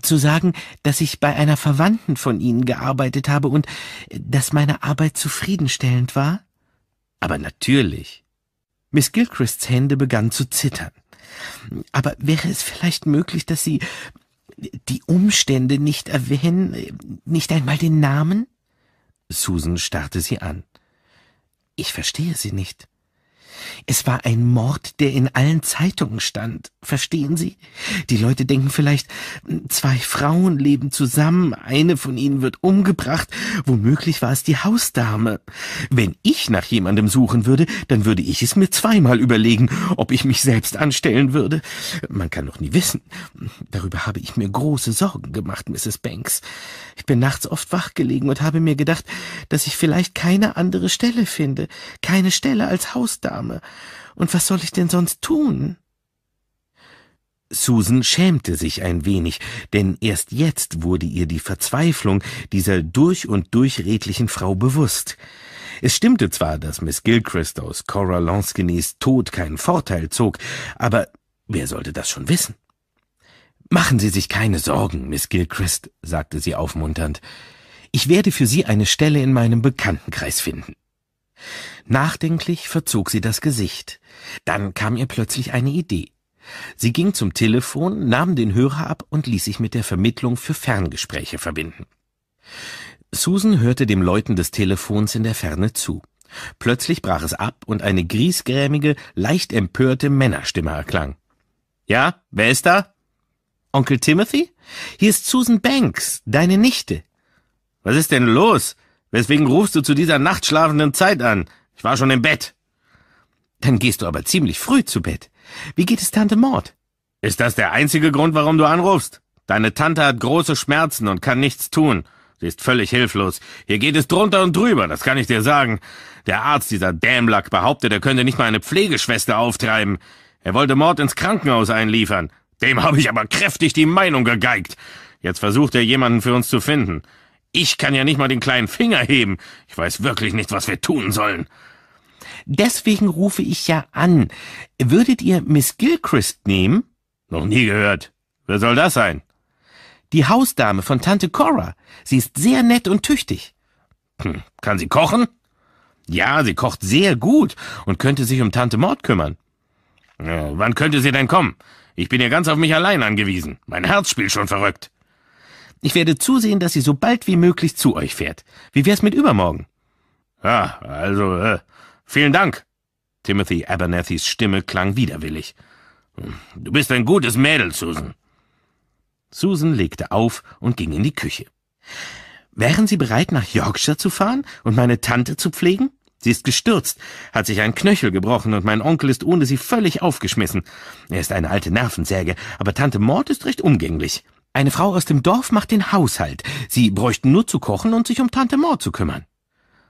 Zu sagen, dass ich bei einer Verwandten von Ihnen gearbeitet habe und dass meine Arbeit zufriedenstellend war? Aber natürlich. Miss Gilchrists Hände begannen zu zittern. Aber wäre es vielleicht möglich, dass Sie die Umstände nicht erwähnen, nicht einmal den Namen? Susan starrte sie an. Ich verstehe Sie nicht. Es war ein Mord, der in allen Zeitungen stand. Verstehen Sie? Die Leute denken vielleicht, zwei Frauen leben zusammen, eine von ihnen wird umgebracht, womöglich war es die Hausdame. Wenn ich nach jemandem suchen würde, dann würde ich es mir zweimal überlegen, ob ich mich selbst anstellen würde. Man kann doch nie wissen. Darüber habe ich mir große Sorgen gemacht, Mrs. Banks. Ich bin nachts oft wach gelegen und habe mir gedacht, dass ich vielleicht keine andere Stelle finde, keine Stelle als Hausdame. Und was soll ich denn sonst tun? Susan schämte sich ein wenig, denn erst jetzt wurde ihr die Verzweiflung dieser durch und durch redlichen Frau bewusst. Es stimmte zwar, dass Miss Gilchrist aus Cora Lansquenets Tod keinen Vorteil zog, aber wer sollte das schon wissen? Machen Sie sich keine Sorgen, Miss Gilchrist, sagte sie aufmunternd. Ich werde für Sie eine Stelle in meinem Bekanntenkreis finden. Nachdenklich verzog sie das Gesicht. Dann kam ihr plötzlich eine Idee. Sie ging zum Telefon, nahm den Hörer ab und ließ sich mit der Vermittlung für Ferngespräche verbinden. Susan hörte dem Läuten des Telefons in der Ferne zu. Plötzlich brach es ab und eine griesgrämige, leicht empörte Männerstimme erklang. Ja, wer ist da? Onkel Timothy? Hier ist Susan Banks, deine Nichte. Was ist denn los? Weswegen rufst du zu dieser nachtschlafenden Zeit an? Ich war schon im Bett. Dann gehst du aber ziemlich früh zu Bett. Wie geht es Tante Maud? Ist das der einzige Grund, warum du anrufst? Deine Tante hat große Schmerzen und kann nichts tun. Sie ist völlig hilflos. Hier geht es drunter und drüber, das kann ich dir sagen. Der Arzt dieser Dämlack behauptet, er könnte nicht mal eine Pflegeschwester auftreiben. Er wollte Mord ins Krankenhaus einliefern. Dem habe ich aber kräftig die Meinung gegeigt. Jetzt versucht er jemanden für uns zu finden. Ich kann ja nicht mal den kleinen Finger heben. Ich weiß wirklich nicht, was wir tun sollen. Deswegen rufe ich ja an. Würdet ihr Miss Gilchrist nehmen? Noch nie gehört. Wer soll das sein? Die Hausdame von Tante Cora. Sie ist sehr nett und tüchtig. Hm, kann sie kochen? Ja, sie kocht sehr gut und könnte sich um Tante Maud kümmern. Ja, wann könnte sie denn kommen? Ich bin ja ganz auf mich allein angewiesen. Mein Herz spielt schon verrückt. Ich werde zusehen, dass sie so bald wie möglich zu euch fährt. Wie wär's mit übermorgen? Ja, also, äh, vielen Dank. Timothy Abernethys Stimme klang widerwillig. Du bist ein gutes Mädel, Susan. Susan legte auf und ging in die Küche. Wären Sie bereit, nach Yorkshire zu fahren und meine Tante zu pflegen? Sie ist gestürzt, hat sich einen Knöchel gebrochen und mein Onkel ist ohne sie völlig aufgeschmissen. Er ist eine alte Nervensäge, aber Tante Maud ist recht umgänglich. Eine Frau aus dem Dorf macht den Haushalt. Sie bräuchten nur zu kochen und sich um Tante Maud zu kümmern.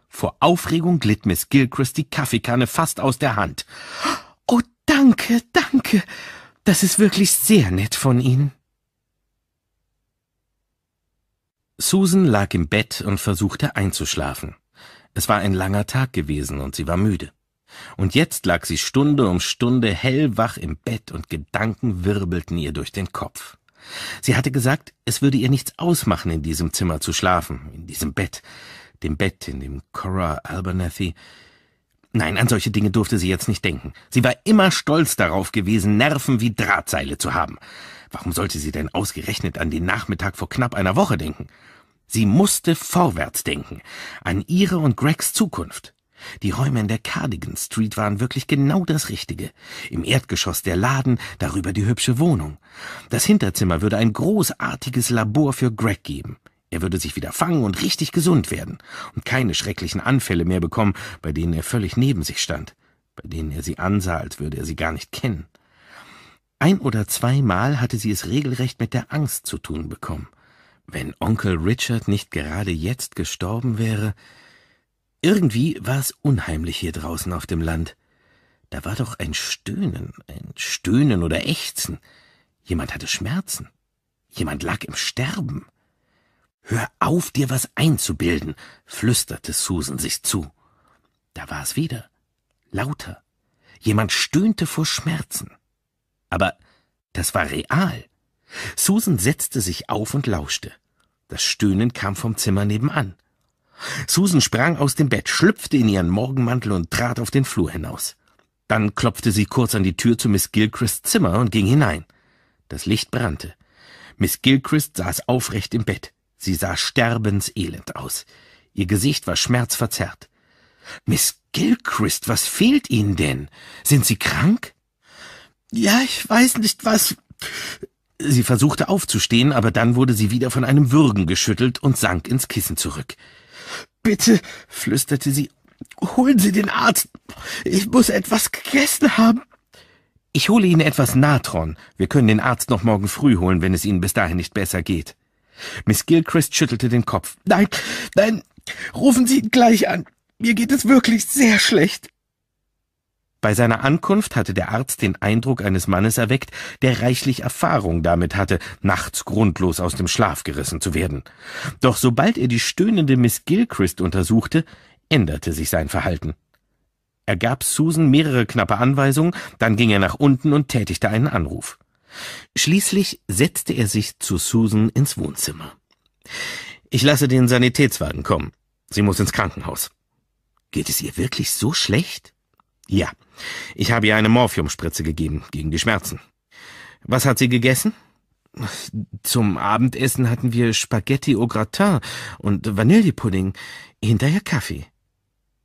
Vor Aufregung glitt Miss Gilchrist die Kaffeekanne fast aus der Hand. Oh, danke, danke. Das ist wirklich sehr nett von Ihnen. Susan lag im Bett und versuchte einzuschlafen. Es war ein langer Tag gewesen und sie war müde. Und jetzt lag sie Stunde um Stunde hellwach im Bett und Gedanken wirbelten ihr durch den Kopf. Sie hatte gesagt, es würde ihr nichts ausmachen, in diesem Zimmer zu schlafen, in diesem Bett, dem Bett, in dem Cora Abernathy. Nein, an solche Dinge durfte sie jetzt nicht denken. Sie war immer stolz darauf gewesen, Nerven wie Drahtseile zu haben. Warum sollte sie denn ausgerechnet an den Nachmittag vor knapp einer Woche denken? Sie musste vorwärts denken, an ihre und Gregs Zukunft. Die Räume in der Cardigan Street waren wirklich genau das Richtige. Im Erdgeschoss der Laden, darüber die hübsche Wohnung. Das Hinterzimmer würde ein großartiges Labor für Greg geben. Er würde sich wieder fangen und richtig gesund werden und keine schrecklichen Anfälle mehr bekommen, bei denen er völlig neben sich stand, bei denen er sie ansah, als würde er sie gar nicht kennen. Ein oder zweimal hatte sie es regelrecht mit der Angst zu tun bekommen. Wenn Onkel Richard nicht gerade jetzt gestorben wäre. Irgendwie war es unheimlich hier draußen auf dem Land. Da war doch ein Stöhnen, ein Stöhnen oder Ächzen. Jemand hatte Schmerzen. Jemand lag im Sterben. Hör auf, dir was einzubilden, flüsterte Susan sich zu. Da war es wieder. Lauter. Jemand stöhnte vor Schmerzen. Aber das war real. Susan setzte sich auf und lauschte. Das Stöhnen kam vom Zimmer nebenan. Susan sprang aus dem Bett, schlüpfte in ihren Morgenmantel und trat auf den Flur hinaus. Dann klopfte sie kurz an die Tür zu Miss Gilchrists Zimmer und ging hinein. Das Licht brannte. Miss Gilchrist saß aufrecht im Bett. Sie sah sterbenselend aus. Ihr Gesicht war schmerzverzerrt. Miss Gilchrist, was fehlt Ihnen denn? Sind Sie krank? Ja, ich weiß nicht was. Sie versuchte aufzustehen, aber dann wurde sie wieder von einem Würgen geschüttelt und sank ins Kissen zurück. Bitte, flüsterte sie, holen Sie den Arzt. Ich muss etwas gegessen haben. Ich hole Ihnen etwas Natron. Wir können den Arzt noch morgen früh holen, wenn es Ihnen bis dahin nicht besser geht. Miss Gilchrist schüttelte den Kopf. Nein, nein, rufen Sie ihn gleich an. Mir geht es wirklich sehr schlecht. Bei seiner Ankunft hatte der Arzt den Eindruck eines Mannes erweckt, der reichlich Erfahrung damit hatte, nachts grundlos aus dem Schlaf gerissen zu werden. Doch sobald er die stöhnende Miss Gilchrist untersuchte, änderte sich sein Verhalten. Er gab Susan mehrere knappe Anweisungen, dann ging er nach unten und tätigte einen Anruf. Schließlich setzte er sich zu Susan ins Wohnzimmer. Ich lasse den Sanitätswagen kommen. Sie muss ins Krankenhaus. Geht es ihr wirklich so schlecht? Ja, ich habe ihr eine Morphiumspritze gegeben gegen die Schmerzen. Was hat sie gegessen? Zum Abendessen hatten wir Spaghetti au gratin und Vanillepudding, hinterher Kaffee.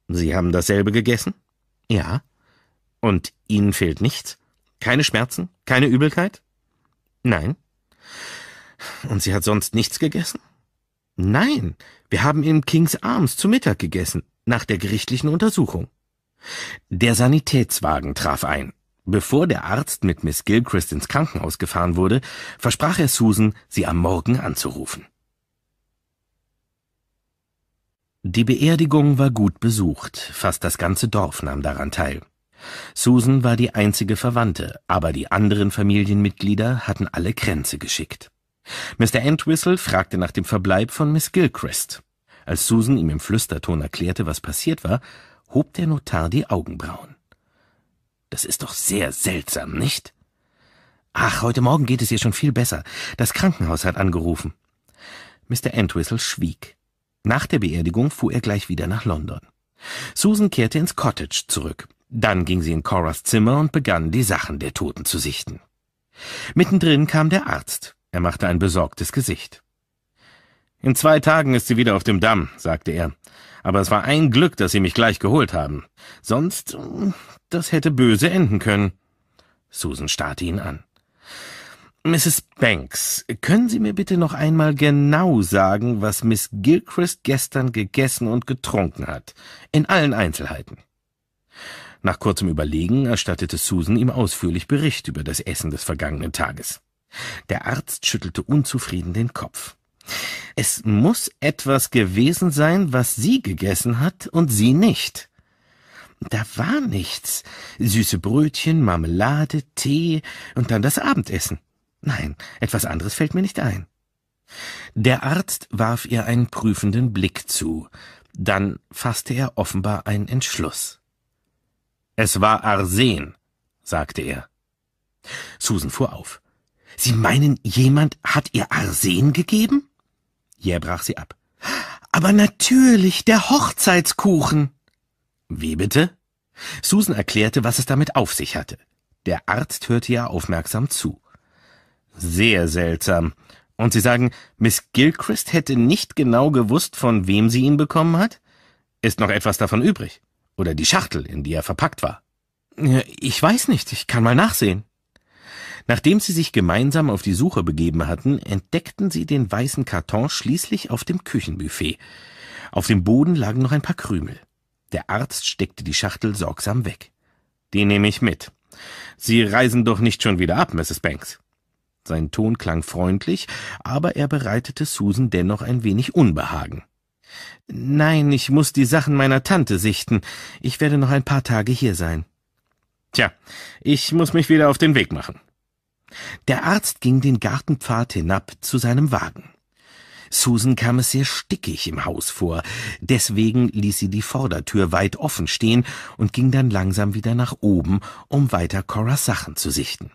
Sie haben dasselbe gegessen? Ja. Und Ihnen fehlt nichts? Keine Schmerzen? Keine Übelkeit? Nein. Und sie hat sonst nichts gegessen? Nein, wir haben in King's Arms zu Mittag gegessen, nach der gerichtlichen Untersuchung. Der Sanitätswagen traf ein. Bevor der Arzt mit Miss Gilchrist ins Krankenhaus gefahren wurde, versprach er Susan, sie am Morgen anzurufen. Die Beerdigung war gut besucht, fast das ganze Dorf nahm daran teil. Susan war die einzige Verwandte, aber die anderen Familienmitglieder hatten alle Kränze geschickt. Mr. Entwistle fragte nach dem Verbleib von Miss Gilchrist. Als Susan ihm im Flüsterton erklärte, was passiert war, hob der Notar die Augenbrauen. Das ist doch sehr seltsam, nicht? Ach, heute Morgen geht es ihr schon viel besser. Das Krankenhaus hat angerufen. Mr. Entwistle schwieg. Nach der Beerdigung fuhr er gleich wieder nach London. Susan kehrte ins Cottage zurück. Dann ging sie in Coras Zimmer und begann, die Sachen der Toten zu sichten. Mittendrin kam der Arzt. Er machte ein besorgtes Gesicht. In zwei Tagen ist sie wieder auf dem Damm, sagte er. Aber es war ein Glück, dass Sie mich gleich geholt haben. Sonst, das hätte böse enden können. Susan starrte ihn an. Mrs. Banks, können Sie mir bitte noch einmal genau sagen, was Miss Gilchrist gestern gegessen und getrunken hat? In allen Einzelheiten. Nach kurzem Überlegen erstattete Susan ihm ausführlich Bericht über das Essen des vergangenen Tages. Der Arzt schüttelte unzufrieden den Kopf. Es muss etwas gewesen sein, was sie gegessen hat und sie nicht. Da war nichts. Süße Brötchen, Marmelade, Tee und dann das Abendessen. Nein, etwas anderes fällt mir nicht ein. Der Arzt warf ihr einen prüfenden Blick zu. Dann fasste er offenbar einen Entschluss. Es war Arsen, sagte er. Susan fuhr auf. Sie meinen, jemand hat ihr Arsen gegeben? Jäh brach sie ab. Aber natürlich, der Hochzeitskuchen. Wie bitte? Susan erklärte, was es damit auf sich hatte. Der Arzt hörte ihr aufmerksam zu. Sehr seltsam. Und Sie sagen, Miss Gilchrist hätte nicht genau gewusst, von wem sie ihn bekommen hat? Ist noch etwas davon übrig? Oder die Schachtel, in die er verpackt war? Ich weiß nicht, ich kann mal nachsehen. Nachdem sie sich gemeinsam auf die Suche begeben hatten, entdeckten sie den weißen Karton schließlich auf dem Küchenbuffet. Auf dem Boden lagen noch ein paar Krümel. Der Arzt steckte die Schachtel sorgsam weg. Die nehme ich mit. Sie reisen doch nicht schon wieder ab, Mrs. Banks. Sein Ton klang freundlich, aber er bereitete Susan dennoch ein wenig Unbehagen. Nein, ich muss die Sachen meiner Tante sichten. Ich werde noch ein paar Tage hier sein. Tja, ich muss mich wieder auf den Weg machen. Der Arzt ging den Gartenpfad hinab zu seinem Wagen. Susan kam es sehr stickig im Haus vor, deswegen ließ sie die Vordertür weit offen stehen und ging dann langsam wieder nach oben, um weiter Coras Sachen zu sichten.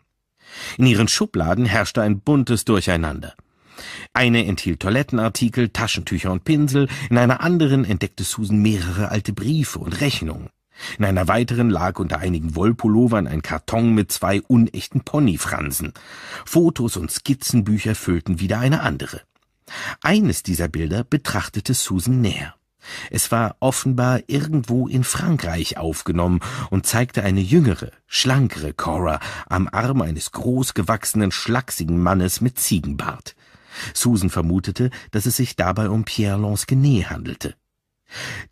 In ihren Schubladen herrschte ein buntes Durcheinander. Eine enthielt Toilettenartikel, Taschentücher und Pinsel, in einer anderen entdeckte Susan mehrere alte Briefe und Rechnungen. In einer weiteren lag unter einigen Wollpullovern ein Karton mit zwei unechten Ponyfransen. Fotos und Skizzenbücher füllten wieder eine andere. Eines dieser Bilder betrachtete Susan näher. Es war offenbar irgendwo in Frankreich aufgenommen und zeigte eine jüngere, schlankere Cora am Arm eines großgewachsenen, schlachsigen Mannes mit Ziegenbart. Susan vermutete, dass es sich dabei um Pierre Lansquenet handelte.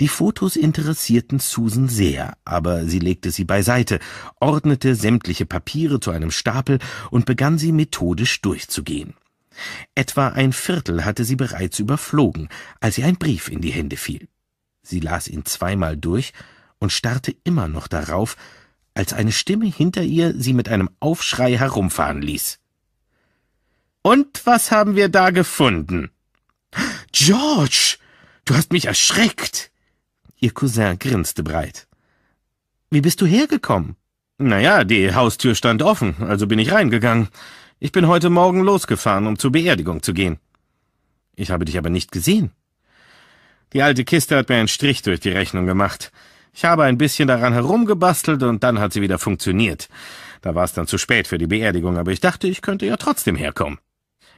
Die Fotos interessierten Susan sehr, aber sie legte sie beiseite, ordnete sämtliche Papiere zu einem Stapel und begann sie methodisch durchzugehen. Etwa ein Viertel hatte sie bereits überflogen, als ihr ein Brief in die Hände fiel. Sie las ihn zweimal durch und starrte immer noch darauf, als eine Stimme hinter ihr sie mit einem Aufschrei herumfahren ließ. Und was haben wir da gefunden? George! Du hast mich erschreckt. Ihr Cousin grinste breit. Wie bist du hergekommen? Naja, die Haustür stand offen, also bin ich reingegangen. Ich bin heute Morgen losgefahren, um zur Beerdigung zu gehen. Ich habe dich aber nicht gesehen. Die alte Kiste hat mir einen Strich durch die Rechnung gemacht. Ich habe ein bisschen daran herumgebastelt und dann hat sie wieder funktioniert. Da war es dann zu spät für die Beerdigung, aber ich dachte, ich könnte ja trotzdem herkommen.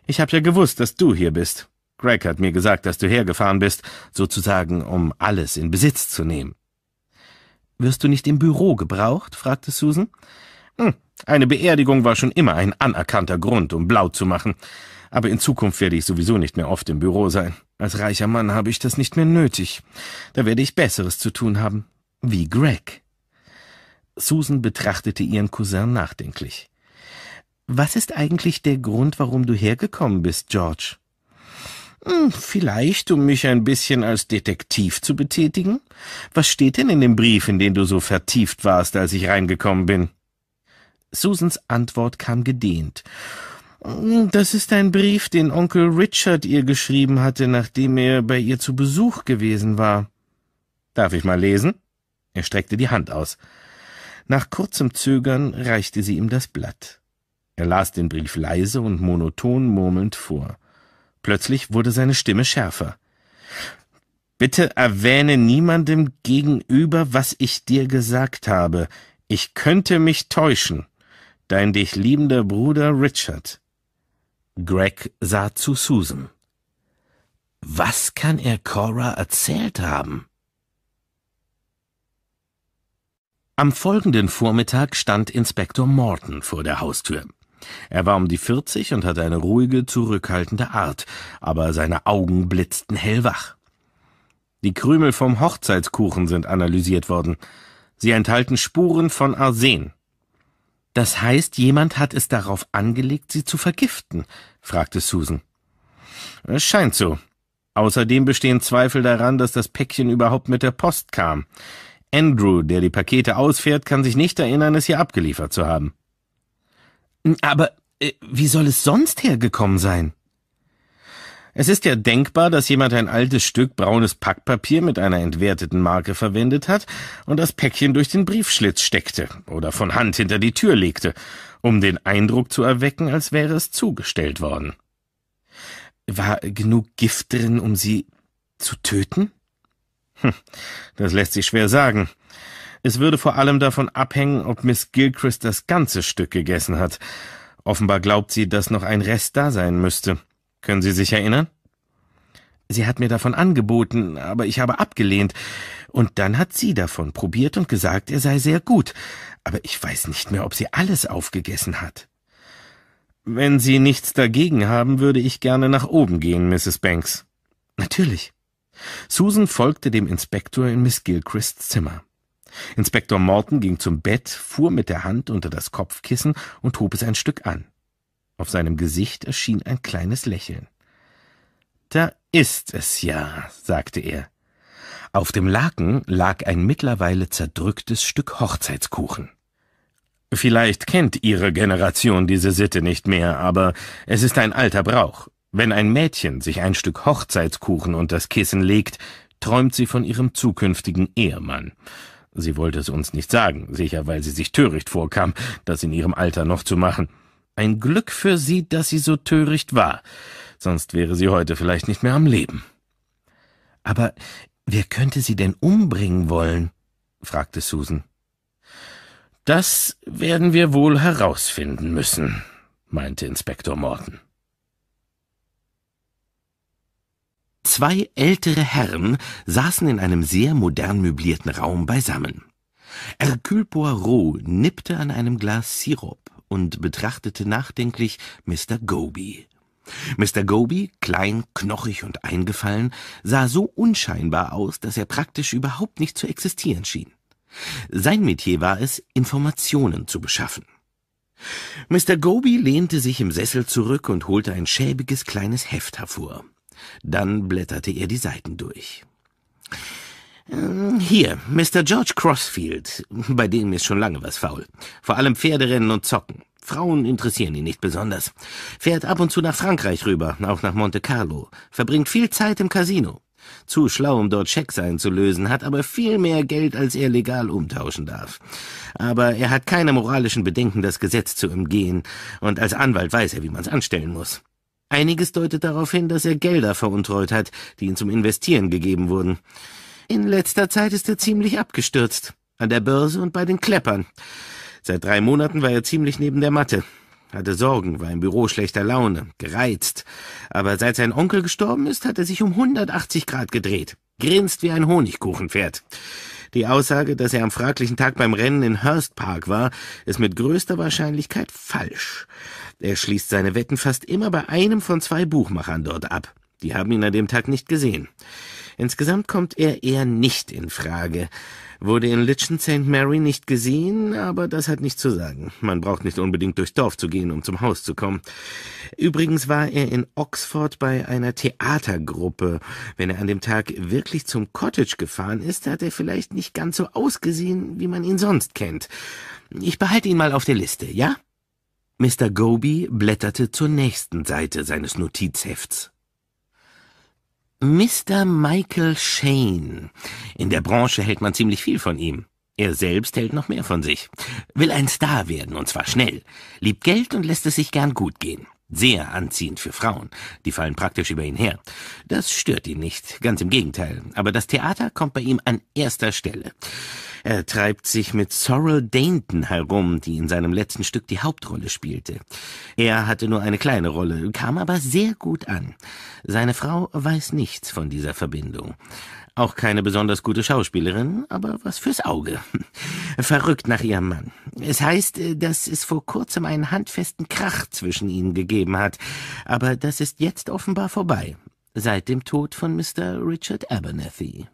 Ich habe ja gewusst, dass du hier bist. Greg hat mir gesagt, dass du hergefahren bist, sozusagen, um alles in Besitz zu nehmen. Wirst du nicht im Büro gebraucht? fragte Susan. Hm, eine Beerdigung war schon immer ein anerkannter Grund, um blau zu machen. Aber in Zukunft werde ich sowieso nicht mehr oft im Büro sein. Als reicher Mann habe ich das nicht mehr nötig. Da werde ich Besseres zu tun haben. Wie Greg. Susan betrachtete ihren Cousin nachdenklich. Was ist eigentlich der Grund, warum du hergekommen bist, George? Hm, vielleicht, um mich ein bisschen als Detektiv zu betätigen? Was steht denn in dem Brief, in den du so vertieft warst, als ich reingekommen bin? Susans Antwort kam gedehnt. Hm, das ist ein Brief, den Onkel Richard ihr geschrieben hatte, nachdem er bei ihr zu Besuch gewesen war. Darf ich mal lesen? Er streckte die Hand aus. Nach kurzem Zögern reichte sie ihm das Blatt. Er las den Brief leise und monoton murmelnd vor. Plötzlich wurde seine Stimme schärfer. Bitte erwähne niemandem gegenüber, was ich dir gesagt habe. Ich könnte mich täuschen. Dein dich liebender Bruder Richard. Greg sah zu Susan. Was kann er Cora erzählt haben? Am folgenden Vormittag stand Inspektor Morton vor der Haustür. Er war um die vierzig und hatte eine ruhige, zurückhaltende Art, aber seine Augen blitzten hellwach. Die Krümel vom Hochzeitskuchen sind analysiert worden. Sie enthalten Spuren von Arsen. Das heißt, jemand hat es darauf angelegt, sie zu vergiften? fragte Susan. Es scheint so. Außerdem bestehen Zweifel daran, dass das Päckchen überhaupt mit der Post kam. Andrew, der die Pakete ausfährt, kann sich nicht erinnern, es hier abgeliefert zu haben. Aber äh, wie soll es sonst hergekommen sein? Es ist ja denkbar, dass jemand ein altes Stück braunes Packpapier mit einer entwerteten Marke verwendet hat und das Päckchen durch den Briefschlitz steckte oder von Hand hinter die Tür legte, um den Eindruck zu erwecken, als wäre es zugestellt worden. War genug Gift drin, um sie zu töten? Hm, das lässt sich schwer sagen. Es würde vor allem davon abhängen, ob Miss Gilchrist das ganze Stück gegessen hat. Offenbar glaubt sie, dass noch ein Rest da sein müsste. Können Sie sich erinnern? Sie hat mir davon angeboten, aber ich habe abgelehnt. Und dann hat sie davon probiert und gesagt, er sei sehr gut. Aber ich weiß nicht mehr, ob sie alles aufgegessen hat. Wenn Sie nichts dagegen haben, würde ich gerne nach oben gehen, Mrs. Banks. Natürlich. Susan folgte dem Inspektor in Miss Gilchrists Zimmer. Inspektor Morton ging zum Bett, fuhr mit der Hand unter das Kopfkissen und hob es ein Stück an. Auf seinem Gesicht erschien ein kleines Lächeln. Da ist es ja, sagte er. Auf dem Laken lag ein mittlerweile zerdrücktes Stück Hochzeitskuchen. Vielleicht kennt Ihre Generation diese Sitte nicht mehr, aber es ist ein alter Brauch. Wenn ein Mädchen sich ein Stück Hochzeitskuchen unter das Kissen legt, träumt sie von ihrem zukünftigen Ehemann. Sie wollte es uns nicht sagen, sicher weil sie sich töricht vorkam, das in ihrem Alter noch zu machen. Ein Glück für sie, dass sie so töricht war, sonst wäre sie heute vielleicht nicht mehr am Leben. Aber wer könnte sie denn umbringen wollen? fragte Susan. Das werden wir wohl herausfinden müssen, meinte Inspektor Morton. Zwei ältere Herren saßen in einem sehr modern möblierten Raum beisammen. Hercule Poirot nippte an einem Glas Sirup und betrachtete nachdenklich Mr. Goby. Mr. Goby, klein, knochig und eingefallen, sah so unscheinbar aus, dass er praktisch überhaupt nicht zu existieren schien. Sein Metier war es, Informationen zu beschaffen. Mr. Goby lehnte sich im Sessel zurück und holte ein schäbiges kleines Heft hervor. Dann blätterte er die Seiten durch. Ähm, hier, Mr. George Crossfield, bei dem ist schon lange was faul. Vor allem Pferderennen und Zocken. Frauen interessieren ihn nicht besonders. Fährt ab und zu nach Frankreich rüber, auch nach Monte Carlo. Verbringt viel Zeit im Casino. Zu schlau, um dort Schecks einzulösen, hat aber viel mehr Geld, als er legal umtauschen darf. Aber er hat keine moralischen Bedenken, das Gesetz zu umgehen, und als Anwalt weiß er, wie man's anstellen muss. Einiges deutet darauf hin, dass er Gelder veruntreut hat, die ihm zum Investieren gegeben wurden. In letzter Zeit ist er ziemlich abgestürzt. An der Börse und bei den Kleppern. Seit drei Monaten war er ziemlich neben der Matte. Hatte Sorgen, war im Büro schlechter Laune, gereizt. Aber seit sein Onkel gestorben ist, hat er sich um 180 Grad gedreht. Grinst wie ein Honigkuchenpferd. Die Aussage, dass er am fraglichen Tag beim Rennen in Hurst Park war, ist mit größter Wahrscheinlichkeit falsch. Er schließt seine Wetten fast immer bei einem von zwei Buchmachern dort ab. Die haben ihn an dem Tag nicht gesehen. Insgesamt kommt er eher nicht in Frage, Wurde in Litchen St. Mary nicht gesehen, aber das hat nichts zu sagen. Man braucht nicht unbedingt durchs Dorf zu gehen, um zum Haus zu kommen. Übrigens war er in Oxford bei einer Theatergruppe. Wenn er an dem Tag wirklich zum Cottage gefahren ist, hat er vielleicht nicht ganz so ausgesehen, wie man ihn sonst kennt. Ich behalte ihn mal auf der Liste, ja? Mr. Goby blätterte zur nächsten Seite seines Notizhefts. Mr. Michael Shane. In der Branche hält man ziemlich viel von ihm. Er selbst hält noch mehr von sich. Will ein Star werden, und zwar schnell. Liebt Geld und lässt es sich gern gut gehen. Sehr anziehend für Frauen. Die fallen praktisch über ihn her. Das stört ihn nicht, ganz im Gegenteil. Aber das Theater kommt bei ihm an erster Stelle. Er treibt sich mit Sorrel Dainton herum, die in seinem letzten Stück die Hauptrolle spielte. Er hatte nur eine kleine Rolle, kam aber sehr gut an. Seine Frau weiß nichts von dieser Verbindung. Auch keine besonders gute Schauspielerin, aber was fürs Auge. Verrückt nach ihrem Mann. Es heißt, dass es vor kurzem einen handfesten Krach zwischen ihnen gegeben hat, aber das ist jetzt offenbar vorbei, seit dem Tod von Mr. Richard Abernethy.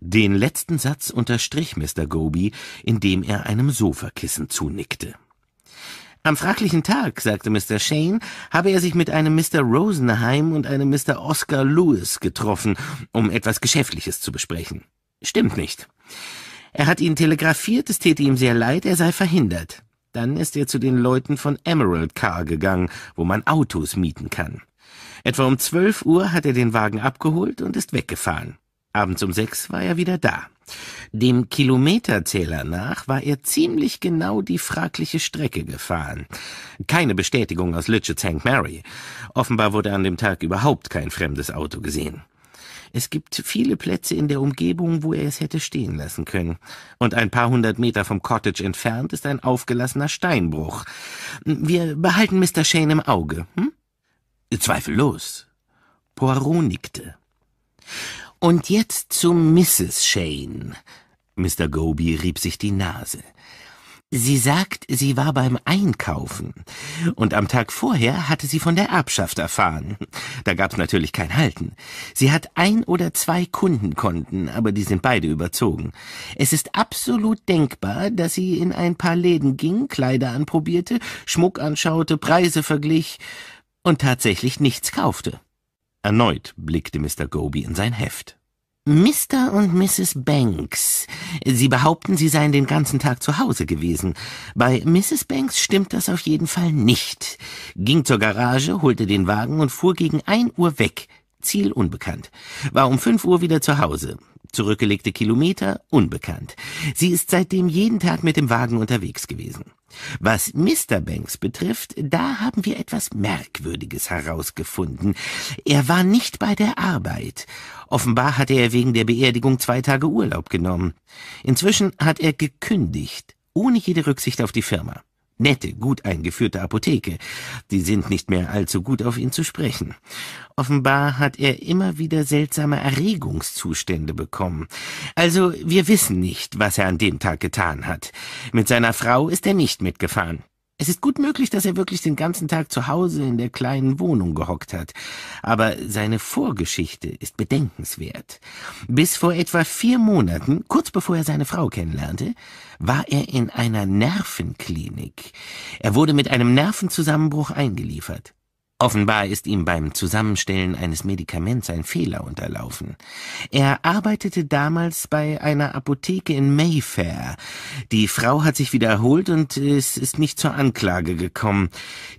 Den letzten Satz unterstrich Mr. Goby, indem er einem Sofakissen zunickte. Am fraglichen Tag, sagte Mr. Shane, habe er sich mit einem Mr. Rosenheim und einem Mr. Oscar Lewis getroffen, um etwas Geschäftliches zu besprechen. Stimmt nicht. Er hat ihnen telegrafiert, es täte ihm sehr leid, er sei verhindert. Dann ist er zu den Leuten von Emerald Car gegangen, wo man Autos mieten kann. Etwa um zwölf Uhr hat er den Wagen abgeholt und ist weggefahren. Abends um sechs war er wieder da. Dem Kilometerzähler nach war er ziemlich genau die fragliche Strecke gefahren. Keine Bestätigung aus Litchett St. Mary. Offenbar wurde an dem Tag überhaupt kein fremdes Auto gesehen. Es gibt viele Plätze in der Umgebung, wo er es hätte stehen lassen können. Und ein paar hundert Meter vom Cottage entfernt ist ein aufgelassener Steinbruch. Wir behalten Mr. Shane im Auge, hm? Zweifellos. Poirot nickte. Und jetzt zu Mrs. Shane. Mr. Goby rieb sich die Nase. Sie sagt, sie war beim Einkaufen. Und am Tag vorher hatte sie von der Erbschaft erfahren. Da gab's natürlich kein Halten. Sie hat ein oder zwei Kundenkonten, aber die sind beide überzogen. Es ist absolut denkbar, dass sie in ein paar Läden ging, Kleider anprobierte, Schmuck anschaute, Preise verglich und tatsächlich nichts kaufte. Erneut blickte Mr. Goby in sein Heft. Mr. und Mrs. Banks. Sie behaupten, Sie seien den ganzen Tag zu Hause gewesen. Bei Mrs. Banks stimmt das auf jeden Fall nicht. Ging zur Garage, holte den Wagen und fuhr gegen ein Uhr weg. Ziel unbekannt. War um fünf Uhr wieder zu Hause. Zurückgelegte Kilometer unbekannt. Sie ist seitdem jeden Tag mit dem Wagen unterwegs gewesen. Was Mr. Banks betrifft, da haben wir etwas Merkwürdiges herausgefunden. Er war nicht bei der Arbeit. Offenbar hatte er wegen der Beerdigung zwei Tage Urlaub genommen. Inzwischen hat er gekündigt, ohne jede Rücksicht auf die Firma. Nette, gut eingeführte Apotheke. Die sind nicht mehr allzu gut auf ihn zu sprechen. Offenbar hat er immer wieder seltsame Erregungszustände bekommen. Also wir wissen nicht, was er an dem Tag getan hat. Mit seiner Frau ist er nicht mitgefahren. Es ist gut möglich, dass er wirklich den ganzen Tag zu Hause in der kleinen Wohnung gehockt hat. Aber seine Vorgeschichte ist bedenkenswert. Bis vor etwa vier Monaten, kurz bevor er seine Frau kennenlernte, war er in einer Nervenklinik. Er wurde mit einem Nervenzusammenbruch eingeliefert. Offenbar ist ihm beim Zusammenstellen eines Medikaments ein Fehler unterlaufen. Er arbeitete damals bei einer Apotheke in Mayfair. Die Frau hat sich wiederholt und es ist nicht zur Anklage gekommen.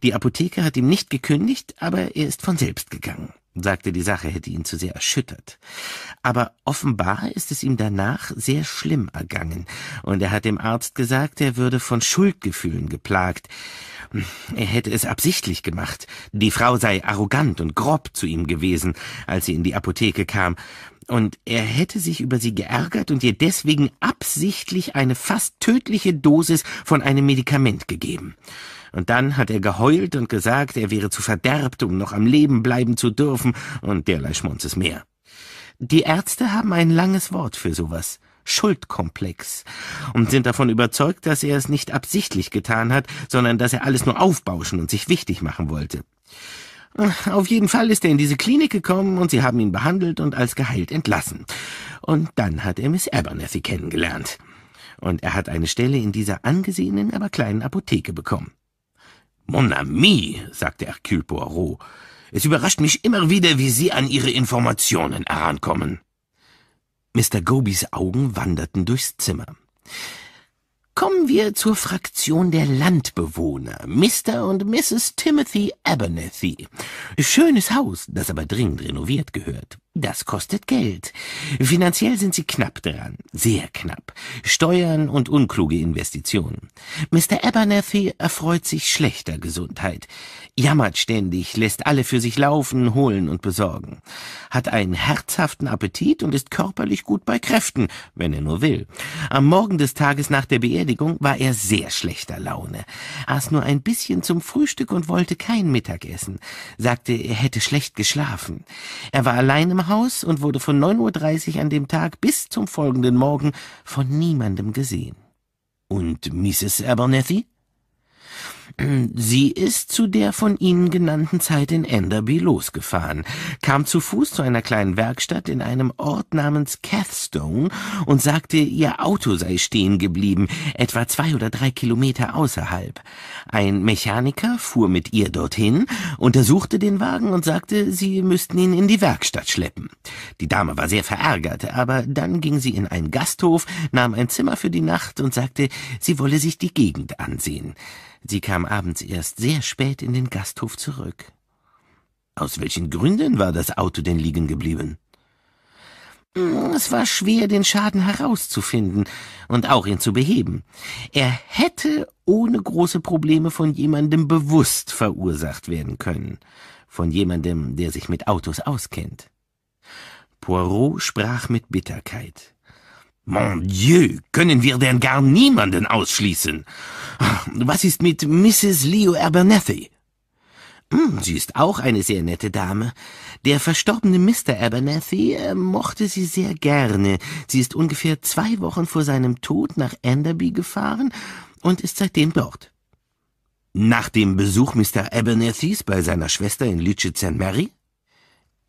Die Apotheke hat ihm nicht gekündigt, aber er ist von selbst gegangen sagte, die Sache hätte ihn zu sehr erschüttert. Aber offenbar ist es ihm danach sehr schlimm ergangen, und er hat dem Arzt gesagt, er würde von Schuldgefühlen geplagt. Er hätte es absichtlich gemacht. Die Frau sei arrogant und grob zu ihm gewesen, als sie in die Apotheke kam, und er hätte sich über sie geärgert und ihr deswegen absichtlich eine fast tödliche Dosis von einem Medikament gegeben. Und dann hat er geheult und gesagt, er wäre zu verderbt, um noch am Leben bleiben zu dürfen, und derlei Schmonzes mehr. Die Ärzte haben ein langes Wort für sowas. Schuldkomplex und sind davon überzeugt, dass er es nicht absichtlich getan hat, sondern dass er alles nur aufbauschen und sich wichtig machen wollte. Auf jeden Fall ist er in diese Klinik gekommen und sie haben ihn behandelt und als geheilt entlassen. Und dann hat er Miss Abernethy kennengelernt. Und er hat eine Stelle in dieser angesehenen, aber kleinen Apotheke bekommen. Mon ami, sagte Hercule Poirot, es überrascht mich immer wieder, wie Sie an Ihre Informationen herankommen. Mr. Gobys Augen wanderten durchs Zimmer. Kommen wir zur Fraktion der Landbewohner, Mr. und Mrs. Timothy Abernethy. Schönes Haus, das aber dringend renoviert gehört. Das kostet Geld. Finanziell sind sie knapp dran, sehr knapp. Steuern und unkluge Investitionen. Mr. Abernethy erfreut sich schlechter Gesundheit, jammert ständig, lässt alle für sich laufen, holen und besorgen, hat einen herzhaften Appetit und ist körperlich gut bei Kräften, wenn er nur will. Am Morgen des Tages nach der Beerdigung war er sehr schlechter Laune, aß nur ein bisschen zum Frühstück und wollte kein Mittagessen, sagte, er hätte schlecht geschlafen. Er war allein im Haus und wurde von 9.30 Uhr an dem Tag bis zum folgenden Morgen von niemandem gesehen. Und Mrs. Abernethy? Sie ist zu der von Ihnen genannten Zeit in Enderby losgefahren, kam zu Fuß zu einer kleinen Werkstatt in einem Ort namens Cathstone und sagte, ihr Auto sei stehen geblieben, etwa zwei oder drei Kilometer außerhalb. Ein Mechaniker fuhr mit ihr dorthin, untersuchte den Wagen und sagte, sie müssten ihn in die Werkstatt schleppen. Die Dame war sehr verärgert, aber dann ging sie in einen Gasthof, nahm ein Zimmer für die Nacht und sagte, sie wolle sich die Gegend ansehen. Sie kam abends erst sehr spät in den Gasthof zurück. Aus welchen Gründen war das Auto denn liegen geblieben? Hm, es war schwer, den Schaden herauszufinden und auch ihn zu beheben. Er hätte ohne große Probleme von jemandem bewusst verursacht werden können, von jemandem, der sich mit Autos auskennt. Poirot sprach mit Bitterkeit. Mon Dieu, können wir denn gar niemanden ausschließen? Was ist mit Mrs. Leo Abernethy? Hm, sie ist auch eine sehr nette Dame. Der verstorbene Mr. Abernethy äh, mochte sie sehr gerne. Sie ist ungefähr zwei Wochen vor seinem Tod nach Enderby gefahren und ist seitdem dort. Nach dem Besuch Mr. Abernethys bei seiner Schwester in Litchett St. Mary?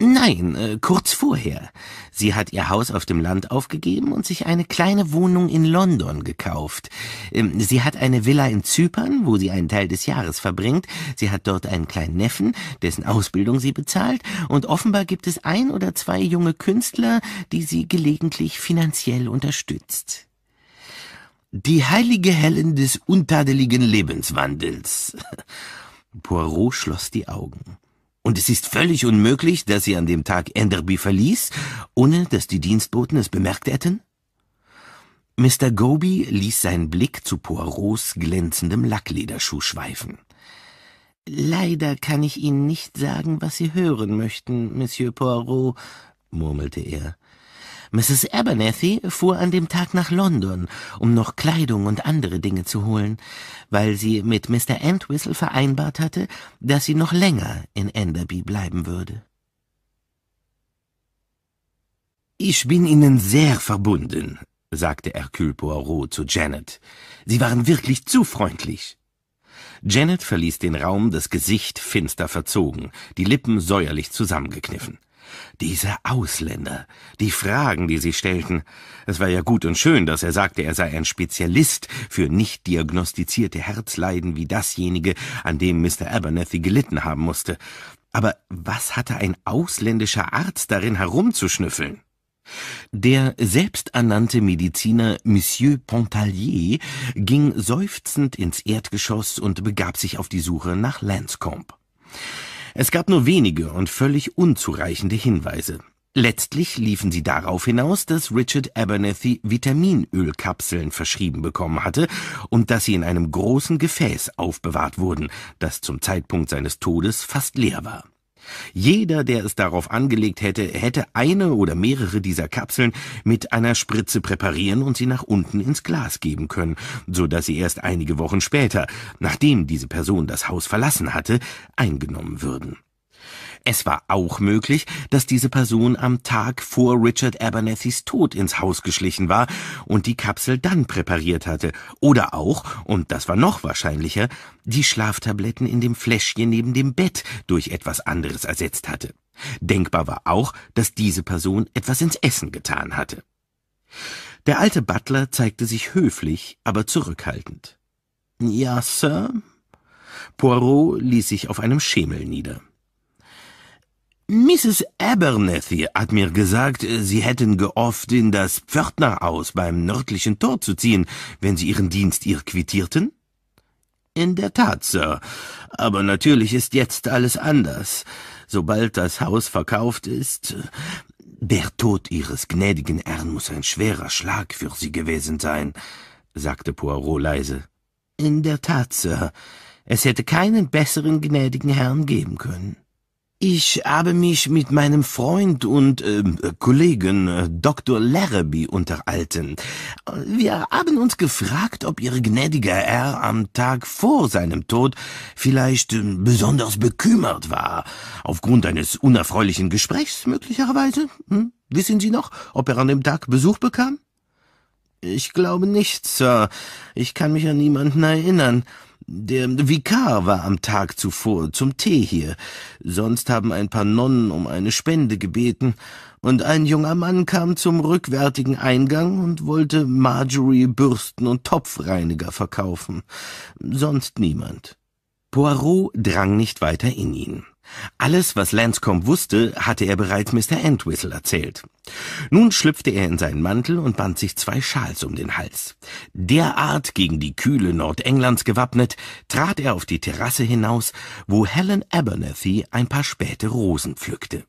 Nein, äh, kurz vorher. Sie hat ihr Haus auf dem Land aufgegeben und sich eine kleine Wohnung in London gekauft. Ähm, sie hat eine Villa in Zypern, wo sie einen Teil des Jahres verbringt. Sie hat dort einen kleinen Neffen, dessen Ausbildung sie bezahlt. Und offenbar gibt es ein oder zwei junge Künstler, die sie gelegentlich finanziell unterstützt. Die heilige Helen des untadeligen Lebenswandels. Poirot schloss die Augen. Und es ist völlig unmöglich, dass sie an dem Tag Enderby verließ, ohne dass die Dienstboten es bemerkt hätten? Mr. Goby ließ seinen Blick zu Poirots glänzendem Lacklederschuh schweifen. Leider kann ich Ihnen nicht sagen, was Sie hören möchten, Monsieur Poirot, murmelte er. Mrs. Abernethy fuhr an dem Tag nach London, um noch Kleidung und andere Dinge zu holen, weil sie mit Mr. Entwistle vereinbart hatte, dass sie noch länger in Enderby bleiben würde. Ich bin Ihnen sehr verbunden, sagte Hercule Poirot zu Janet. Sie waren wirklich zu freundlich. Janet verließ den Raum, das Gesicht finster verzogen, die Lippen säuerlich zusammengekniffen. Diese Ausländer, die Fragen, die sie stellten. Es war ja gut und schön, dass er sagte, er sei ein Spezialist für nicht diagnostizierte Herzleiden wie dasjenige, an dem Mr. Abernethy gelitten haben musste. Aber was hatte ein ausländischer Arzt darin herumzuschnüffeln? Der selbsternannte Mediziner Monsieur Pontalier ging seufzend ins Erdgeschoss und begab sich auf die Suche nach Lanscombe. Es gab nur wenige und völlig unzureichende Hinweise. Letztlich liefen sie darauf hinaus, dass Richard Abernethy Vitaminölkapseln verschrieben bekommen hatte und dass sie in einem großen Gefäß aufbewahrt wurden, das zum Zeitpunkt seines Todes fast leer war. Jeder, der es darauf angelegt hätte, hätte eine oder mehrere dieser Kapseln mit einer Spritze präparieren und sie nach unten ins Glas geben können, so dass sie erst einige Wochen später, nachdem diese Person das Haus verlassen hatte, eingenommen würden. Es war auch möglich, dass diese Person am Tag vor Richard Abernethys Tod ins Haus geschlichen war und die Kapsel dann präpariert hatte. Oder auch, und das war noch wahrscheinlicher, die Schlaftabletten in dem Fläschchen neben dem Bett durch etwas anderes ersetzt hatte. Denkbar war auch, dass diese Person etwas ins Essen getan hatte. Der alte Butler zeigte sich höflich, aber zurückhaltend. Ja, Sir? Poirot ließ sich auf einem Schemel nieder. Mrs. Abernethy hat mir gesagt, Sie hätten gehofft, in das Pförtnerhaus beim nördlichen Tor zu ziehen, wenn Sie Ihren Dienst ihr quittierten? In der Tat, Sir. Aber natürlich ist jetzt alles anders. Sobald das Haus verkauft ist, der Tod Ihres gnädigen Herrn muss ein schwerer Schlag für Sie gewesen sein, sagte Poirot leise. In der Tat, Sir. Es hätte keinen besseren gnädigen Herrn geben können. Ich habe mich mit meinem Freund und äh, Kollegen äh, Dr. Larrabee unterhalten. Wir haben uns gefragt, ob Ihr gnädiger Herr am Tag vor seinem Tod vielleicht äh, besonders bekümmert war, aufgrund eines unerfreulichen Gesprächs möglicherweise. Hm? Wissen Sie noch, ob er an dem Tag Besuch bekam? Ich glaube nicht, Sir. Ich kann mich an niemanden erinnern. Der Vikar war am Tag zuvor zum Tee hier. Sonst haben ein paar Nonnen um eine Spende gebeten. Und ein junger Mann kam zum rückwärtigen Eingang und wollte Marjorie Bürsten und Topfreiniger verkaufen. Sonst niemand. Poirot drang nicht weiter in ihn. Alles, was Lanscombe wusste, hatte er bereits Mr. Entwistle erzählt. Nun schlüpfte er in seinen Mantel und band sich zwei Schals um den Hals. Derart gegen die Kühle Nordenglands gewappnet, trat er auf die Terrasse hinaus, wo Helen Abernethy ein paar späte Rosen pflückte.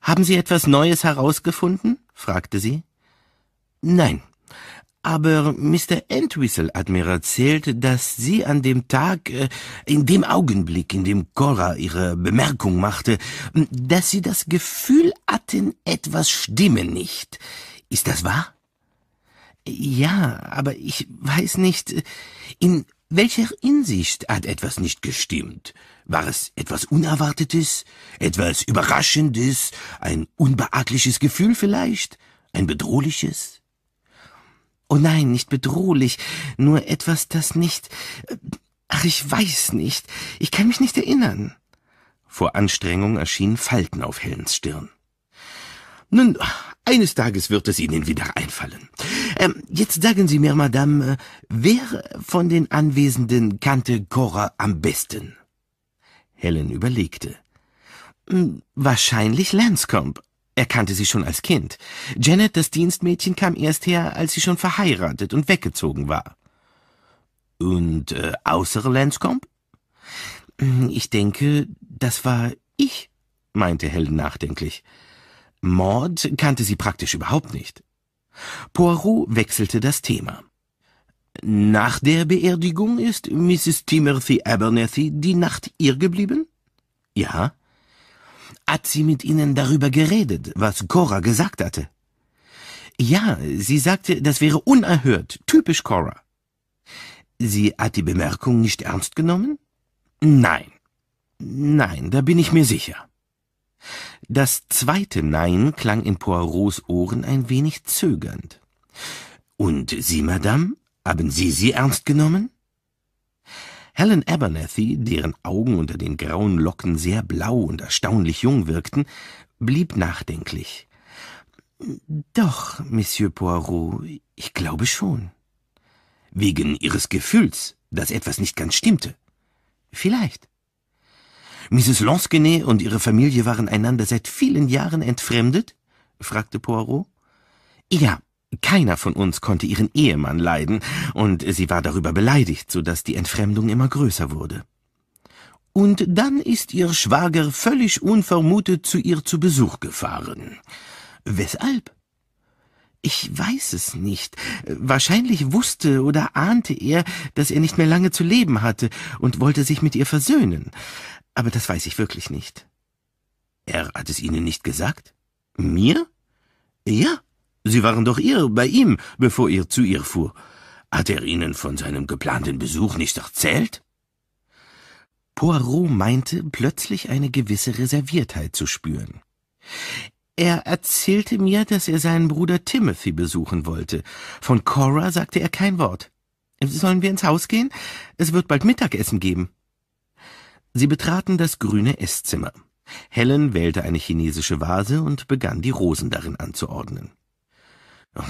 Haben Sie etwas Neues herausgefunden? fragte sie. Nein, aber Mr. Entwistle hat mir erzählt, dass Sie an dem Tag, äh, in dem Augenblick, in dem Cora ihre Bemerkung machte, dass Sie das Gefühl hatten, etwas stimme nicht. Ist das wahr? Ja, aber ich weiß nicht, in welcher Hinsicht hat etwas nicht gestimmt? War es etwas Unerwartetes, etwas Überraschendes, ein unbehagliches Gefühl vielleicht, ein bedrohliches? Oh nein, nicht bedrohlich, nur etwas, das nicht. Ach, ich weiß nicht. Ich kann mich nicht erinnern. Vor Anstrengung erschienen Falten auf Helens Stirn. Nun, eines Tages wird es Ihnen wieder einfallen. Ähm, jetzt sagen Sie mir, Madame, äh, wer von den Anwesenden kannte Cora am besten? Helen überlegte. Hm, wahrscheinlich Lanscombe, er kannte sie schon als Kind. Janet, das Dienstmädchen, kam erst her, als sie schon verheiratet und weggezogen war. Und äh, außer Lanscombe? Hm, ich denke, das war ich, meinte Helen nachdenklich. Maud kannte sie praktisch überhaupt nicht. Poirot wechselte das Thema. Nach der Beerdigung ist Mrs. Timothy Abernethy die Nacht ihr geblieben? Ja. Hat sie mit Ihnen darüber geredet, was Cora gesagt hatte? Ja, sie sagte, das wäre unerhört, typisch Cora. Sie hat die Bemerkung nicht ernst genommen? Nein. Nein, da bin ich mir sicher. Das zweite Nein klang in Poirots Ohren ein wenig zögernd. Und Sie, Madame, haben Sie sie ernst genommen? Helen Abernethy, deren Augen unter den grauen Locken sehr blau und erstaunlich jung wirkten, blieb nachdenklich. Doch, Monsieur Poirot, ich glaube schon. Wegen Ihres Gefühls, dass etwas nicht ganz stimmte. Vielleicht. Mrs. Lansquenet und ihre Familie waren einander seit vielen Jahren entfremdet? fragte Poirot. Ja, keiner von uns konnte ihren Ehemann leiden, und sie war darüber beleidigt, so dass die Entfremdung immer größer wurde. Und dann ist ihr Schwager völlig unvermutet zu ihr zu Besuch gefahren. Weshalb? Ich weiß es nicht. Wahrscheinlich wusste oder ahnte er, dass er nicht mehr lange zu leben hatte und wollte sich mit ihr versöhnen. Aber das weiß ich wirklich nicht. Er hat es Ihnen nicht gesagt? Mir? Ja, Sie waren doch ihr bei ihm, bevor ihr zu ihr fuhr. Hat er Ihnen von seinem geplanten Besuch nicht erzählt? Poirot meinte, plötzlich eine gewisse Reserviertheit zu spüren. Er erzählte mir, dass er seinen Bruder Timothy besuchen wollte. Von Cora sagte er kein Wort. Sollen wir ins Haus gehen? Es wird bald Mittagessen geben. Sie betraten das grüne Esszimmer. Helen wählte eine chinesische Vase und begann die Rosen darin anzuordnen.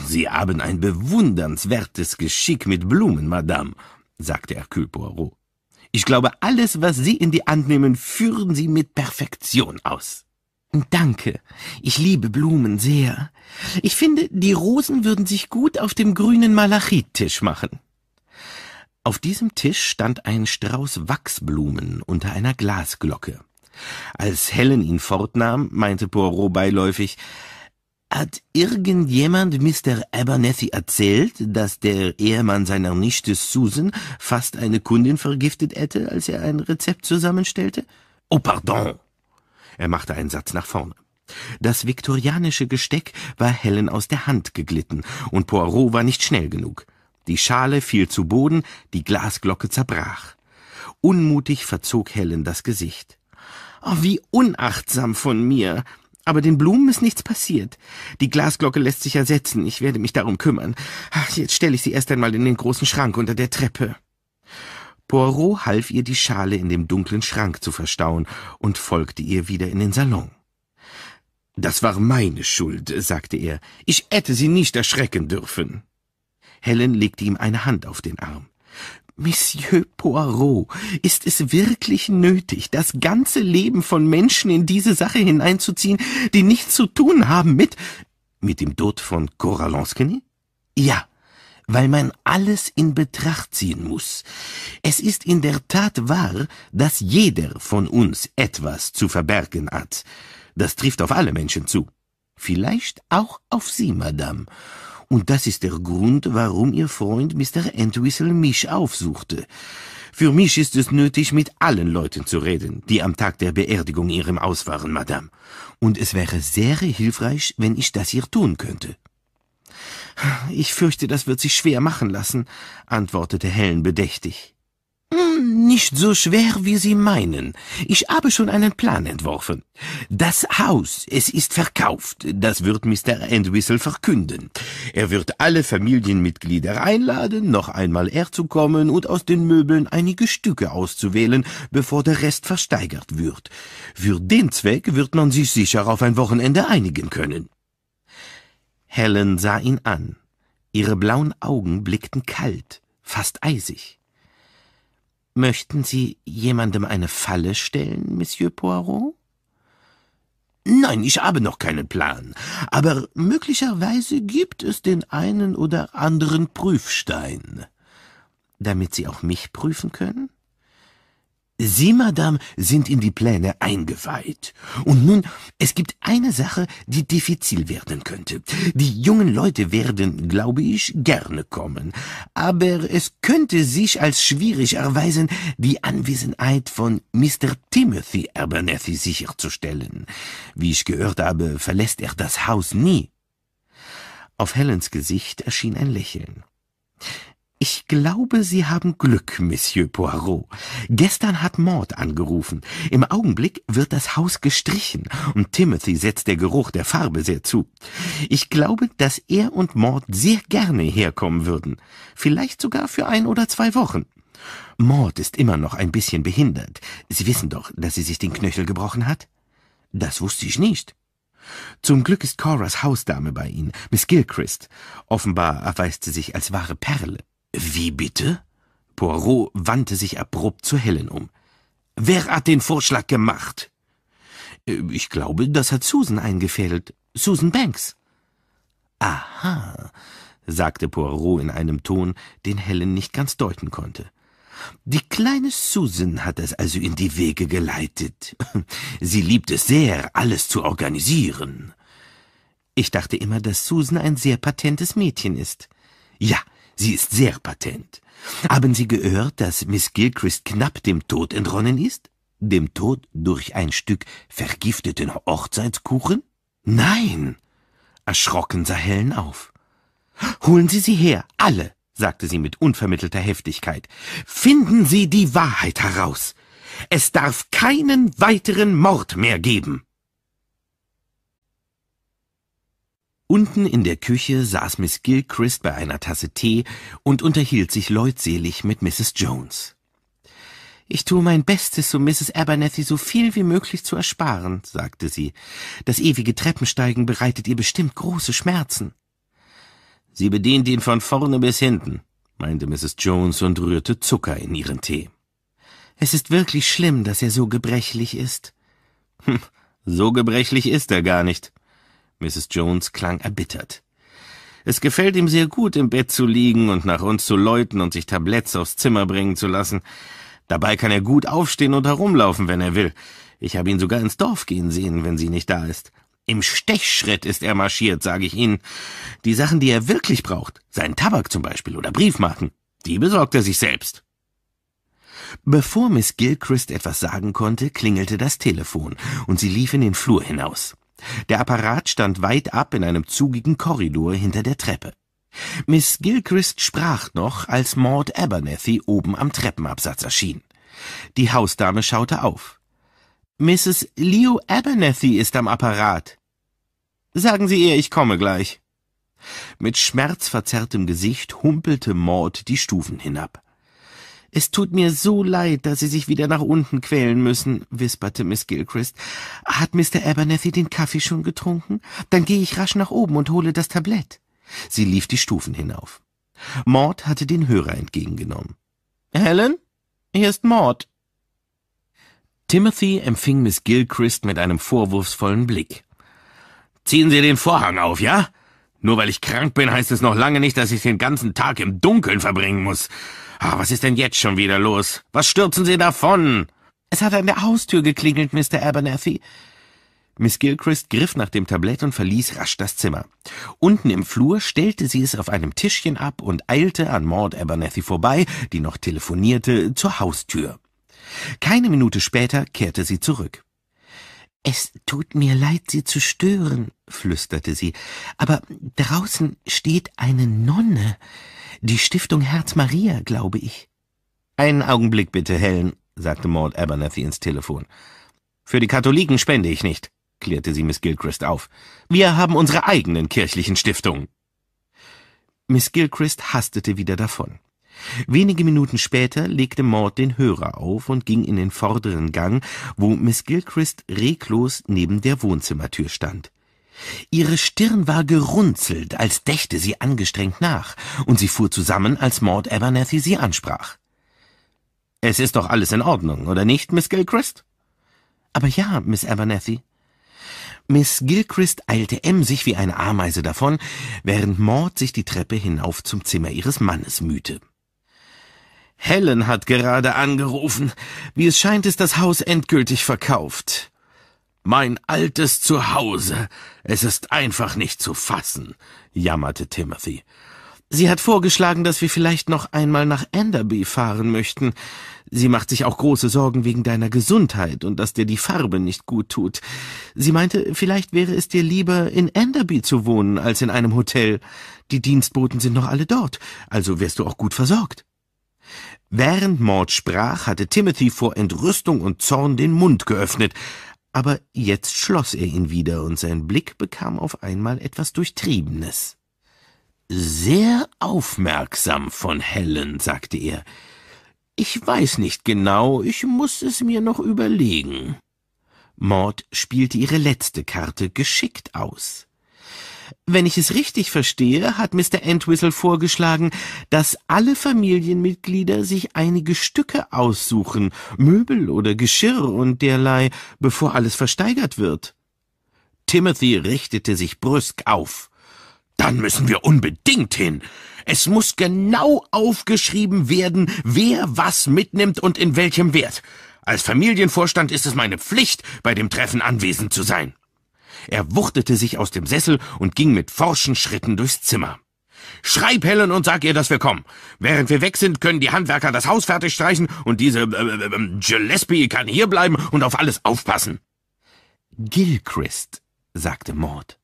Sie haben ein bewundernswertes Geschick mit Blumen, Madame, sagte Hercule Poirot. Ich glaube, alles, was Sie in die Hand nehmen, führen Sie mit Perfektion aus. Danke. Ich liebe Blumen sehr. Ich finde, die Rosen würden sich gut auf dem grünen Malachittisch machen. Auf diesem Tisch stand ein Strauß Wachsblumen unter einer Glasglocke. Als Helen ihn fortnahm, meinte Poirot beiläufig, hat irgendjemand Mr. Abernethy erzählt, dass der Ehemann seiner Nichte Susan fast eine Kundin vergiftet hätte, als er ein Rezept zusammenstellte? Oh, pardon! Er machte einen Satz nach vorne. Das viktorianische Gesteck war Helen aus der Hand geglitten, und Poirot war nicht schnell genug. Die Schale fiel zu Boden, die Glasglocke zerbrach. Unmutig verzog Helen das Gesicht. Oh, wie unachtsam von mir. Aber den Blumen ist nichts passiert. Die Glasglocke lässt sich ersetzen. Ich werde mich darum kümmern. Ach, jetzt stelle ich sie erst einmal in den großen Schrank unter der Treppe. Poirot half ihr, die Schale in dem dunklen Schrank zu verstauen und folgte ihr wieder in den Salon. Das war meine Schuld, sagte er. Ich hätte sie nicht erschrecken dürfen. Helen legte ihm eine Hand auf den Arm. Monsieur Poirot, ist es wirklich nötig, das ganze Leben von Menschen in diese Sache hineinzuziehen, die nichts zu tun haben mit... Mit dem Tod von Cora Lansquenet? Ja, weil man alles in Betracht ziehen muss. Es ist in der Tat wahr, dass jeder von uns etwas zu verbergen hat. Das trifft auf alle Menschen zu. Vielleicht auch auf Sie, Madame und das ist der Grund, warum Ihr Freund Mr. Entwistle mich aufsuchte. Für mich ist es nötig, mit allen Leuten zu reden, die am Tag der Beerdigung Ihrem Aus waren, Madame. Und es wäre sehr hilfreich, wenn ich das hier tun könnte. Ich fürchte, das wird sich schwer machen lassen, antwortete Helen bedächtig. Hm, nicht so schwer, wie Sie meinen. Ich habe schon einen Plan entworfen. Das Haus, es ist verkauft. Das wird Mr. Entwistle verkünden. Er wird alle Familienmitglieder einladen, noch einmal herzukommen und aus den Möbeln einige Stücke auszuwählen, bevor der Rest versteigert wird. Für den Zweck wird man sich sicher auf ein Wochenende einigen können. Helen sah ihn an. Ihre blauen Augen blickten kalt, fast eisig. Möchten Sie jemandem eine Falle stellen, Monsieur Poirot? Nein, ich habe noch keinen Plan. Aber möglicherweise gibt es den einen oder anderen Prüfstein. Damit Sie auch mich prüfen können? Sie, Madame, sind in die Pläne eingeweiht. Und nun, es gibt eine Sache, die diffizil werden könnte. Die jungen Leute werden, glaube ich, gerne kommen. Aber es könnte sich als schwierig erweisen, die Anwesenheit von Mr. Timothy Abernethy sicherzustellen. Wie ich gehört habe, verlässt er das Haus nie. Auf Helens Gesicht erschien ein Lächeln. Ich glaube, Sie haben Glück, Monsieur Poirot. Gestern hat Maud angerufen. Im Augenblick wird das Haus gestrichen und Timothy setzt der Geruch der Farbe sehr zu. Ich glaube, dass er und Maud sehr gerne herkommen würden. Vielleicht sogar für ein oder zwei Wochen. Maud ist immer noch ein bisschen behindert. Sie wissen doch, dass sie sich den Knöchel gebrochen hat? Das wusste ich nicht. Zum Glück ist Coras Hausdame bei Ihnen, Miss Gilchrist. Offenbar erweist sie sich als wahre Perle. Wie bitte? Poirot wandte sich abrupt zu Helen um. Wer hat den Vorschlag gemacht? Äh, ich glaube, das hat Susan eingefädelt. Susan Banks. Aha, sagte Poirot in einem Ton, den Helen nicht ganz deuten konnte. Die kleine Susan hat es also in die Wege geleitet. Sie liebt es sehr, alles zu organisieren. Ich dachte immer, dass Susan ein sehr patentes Mädchen ist. Ja, Sie ist sehr patent. Haben Sie gehört, dass Miss Gilchrist knapp dem Tod entronnen ist? Dem Tod durch ein Stück vergifteten Hochzeitskuchen? Nein! Erschrocken sah Helen auf. Holen Sie sie her, alle, sagte sie mit unvermittelter Heftigkeit. Finden Sie die Wahrheit heraus. Es darf keinen weiteren Mord mehr geben. Unten in der Küche saß Miss Gilchrist bei einer Tasse Tee und unterhielt sich leutselig mit Mrs. Jones. Ich tue mein Bestes, um Mrs. Abernethy so viel wie möglich zu ersparen, sagte sie. Das ewige Treppensteigen bereitet ihr bestimmt große Schmerzen. Sie bedient ihn von vorne bis hinten, meinte Mrs. Jones und rührte Zucker in ihren Tee. Es ist wirklich schlimm, dass er so gebrechlich ist. Hm, so gebrechlich ist er gar nicht. Mrs. Jones klang erbittert. Es gefällt ihm sehr gut, im Bett zu liegen und nach uns zu läuten und sich Tabletts aufs Zimmer bringen zu lassen. Dabei kann er gut aufstehen und herumlaufen, wenn er will. Ich habe ihn sogar ins Dorf gehen sehen, wenn sie nicht da ist. Im Stechschritt ist er marschiert, sage ich Ihnen. Die Sachen, die er wirklich braucht, seinen Tabak zum Beispiel oder Briefmarken, die besorgt er sich selbst. Bevor Miss Gilchrist etwas sagen konnte, klingelte das Telefon und sie lief in den Flur hinaus. Der Apparat stand weit ab in einem zugigen Korridor hinter der Treppe. Miss Gilchrist sprach noch, als Maud Abernethy oben am Treppenabsatz erschien. Die Hausdame schaute auf. Mrs. Leo Abernethy ist am Apparat. Sagen Sie ihr, ich komme gleich. Mit schmerzverzerrtem Gesicht humpelte Maud die Stufen hinab. Es tut mir so leid, dass Sie sich wieder nach unten quälen müssen, wisperte Miss Gilchrist. Hat Mr. Abernethy den Kaffee schon getrunken? Dann gehe ich rasch nach oben und hole das Tablett. Sie lief die Stufen hinauf. Maud hatte den Hörer entgegengenommen. Helen? Hier ist Maud. Timothy empfing Miss Gilchrist mit einem vorwurfsvollen Blick. Ziehen Sie den Vorhang auf, ja? Nur weil ich krank bin, heißt es noch lange nicht, dass ich den ganzen Tag im Dunkeln verbringen muss. Ah, was ist denn jetzt schon wieder los? Was stürzen Sie davon? Es hat an der Haustür geklingelt, Mr. Abernathy. Miss Gilchrist griff nach dem Tablett und verließ rasch das Zimmer. Unten im Flur stellte sie es auf einem Tischchen ab und eilte an Maud Abernathy vorbei, die noch telefonierte, zur Haustür. Keine Minute später kehrte sie zurück. Es tut mir leid, Sie zu stören, flüsterte sie, aber draußen steht eine Nonne. Die Stiftung Herz Maria, glaube ich. Einen Augenblick bitte, Helen, sagte Maud Abernathy ins Telefon. Für die Katholiken spende ich nicht, klärte sie Miss Gilchrist auf. Wir haben unsere eigenen kirchlichen Stiftungen. Miss Gilchrist hastete wieder davon. Wenige Minuten später legte Maud den Hörer auf und ging in den vorderen Gang, wo Miss Gilchrist reglos neben der Wohnzimmertür stand. Ihre Stirn war gerunzelt, als dächte sie angestrengt nach, und sie fuhr zusammen, als Maud Abernathy sie ansprach. Es ist doch alles in Ordnung, oder nicht, Miss Gilchrist? Aber ja, Miss Abernathy. Miss Gilchrist eilte emsig wie eine Ameise davon, während Maud sich die Treppe hinauf zum Zimmer ihres Mannes mühte. Helen hat gerade angerufen. Wie es scheint, ist das Haus endgültig verkauft. Mein altes Zuhause. Es ist einfach nicht zu fassen, jammerte Timothy. Sie hat vorgeschlagen, dass wir vielleicht noch einmal nach Enderby fahren möchten. Sie macht sich auch große Sorgen wegen deiner Gesundheit und dass dir die Farbe nicht gut tut. Sie meinte, vielleicht wäre es dir lieber, in Enderby zu wohnen, als in einem Hotel. Die Dienstboten sind noch alle dort, also wärst du auch gut versorgt. Während Maud sprach, hatte Timothy vor Entrüstung und Zorn den Mund geöffnet, aber jetzt schloss er ihn wieder, und sein Blick bekam auf einmal etwas Durchtriebenes. Sehr aufmerksam von Helen, sagte er. Ich weiß nicht genau, ich muss es mir noch überlegen. Maud spielte ihre letzte Karte geschickt aus. Wenn ich es richtig verstehe, hat Mr. Entwistle vorgeschlagen, dass alle Familienmitglieder sich einige Stücke aussuchen, Möbel oder Geschirr und derlei, bevor alles versteigert wird. Timothy richtete sich brüsk auf. Dann müssen wir unbedingt hin. Es muss genau aufgeschrieben werden, wer was mitnimmt und in welchem Wert. Als Familienvorstand ist es meine Pflicht, bei dem Treffen anwesend zu sein. Er wuchtete sich aus dem Sessel und ging mit forschen Schritten durchs Zimmer. Schreib Helen und sag ihr, dass wir kommen. Während wir weg sind, können die Handwerker das Haus fertig streichen und diese äh, äh, äh Gillespie kann hier bleiben und auf alles aufpassen. Gilchrist, sagte Maud.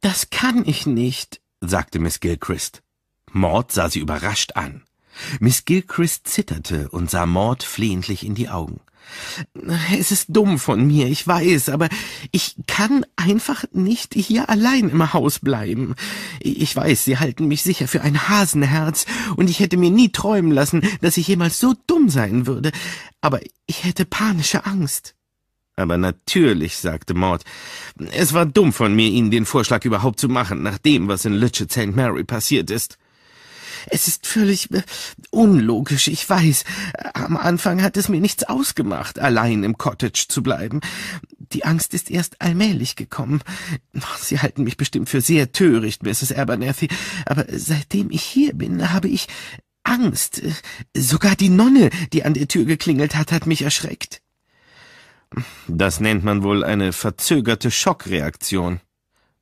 Das kann ich nicht, sagte Miss Gilchrist. Maud sah sie überrascht an. Miss Gilchrist zitterte und sah Maud flehentlich in die Augen. Es ist dumm von mir, ich weiß, aber ich kann einfach nicht hier allein im Haus bleiben. Ich weiß, Sie halten mich sicher für ein Hasenherz, und ich hätte mir nie träumen lassen, dass ich jemals so dumm sein würde, aber ich hätte panische Angst. Aber natürlich, sagte Maud, es war dumm von mir, Ihnen den Vorschlag überhaupt zu machen, nach dem, was in Litchet St. Mary passiert ist. Es ist völlig äh, unlogisch, ich weiß. Am Anfang hat es mir nichts ausgemacht, allein im Cottage zu bleiben. Die Angst ist erst allmählich gekommen. Sie halten mich bestimmt für sehr töricht, Mrs. Abernathy, aber seitdem ich hier bin, habe ich Angst. Sogar die Nonne, die an der Tür geklingelt hat, hat mich erschreckt. Das nennt man wohl eine verzögerte Schockreaktion.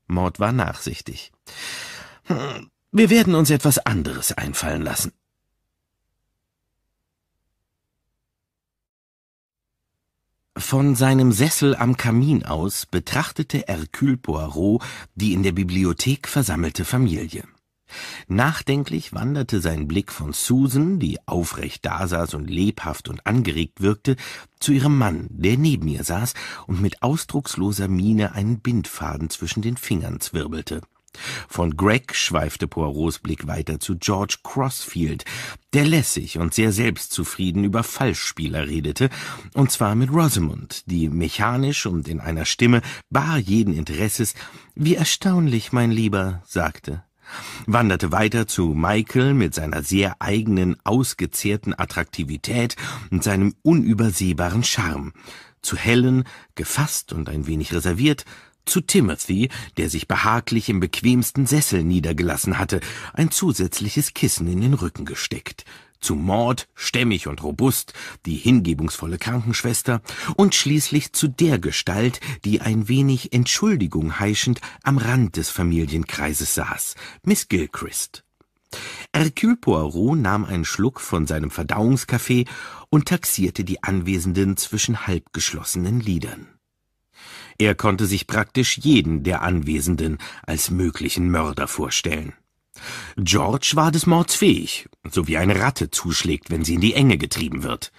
Maud war nachsichtig. Wir werden uns etwas anderes einfallen lassen. Von seinem Sessel am Kamin aus betrachtete Hercule Poirot die in der Bibliothek versammelte Familie. Nachdenklich wanderte sein Blick von Susan, die aufrecht dasaß und lebhaft und angeregt wirkte, zu ihrem Mann, der neben ihr saß und mit ausdrucksloser Miene einen Bindfaden zwischen den Fingern zwirbelte. Von Greg schweifte Poirots Blick weiter zu George Crossfield, der lässig und sehr selbstzufrieden über Falschspieler redete, und zwar mit Rosamond, die mechanisch und in einer Stimme bar jeden Interesses Wie erstaunlich, mein Lieber, sagte. Wanderte weiter zu Michael mit seiner sehr eigenen, ausgezehrten Attraktivität und seinem unübersehbaren Charme, zu Helen, gefasst und ein wenig reserviert, zu Timothy, der sich behaglich im bequemsten Sessel niedergelassen hatte, ein zusätzliches Kissen in den Rücken gesteckt, zu Maud, stämmig und robust, die hingebungsvolle Krankenschwester, und schließlich zu der Gestalt, die ein wenig Entschuldigung heischend am Rand des Familienkreises saß, Miss Gilchrist. Hercule Poirot nahm einen Schluck von seinem Verdauungskaffee und taxierte die Anwesenden zwischen halbgeschlossenen Lidern. Er konnte sich praktisch jeden der Anwesenden als möglichen Mörder vorstellen. George war des Mords fähig, so wie eine Ratte zuschlägt, wenn sie in die Enge getrieben wird.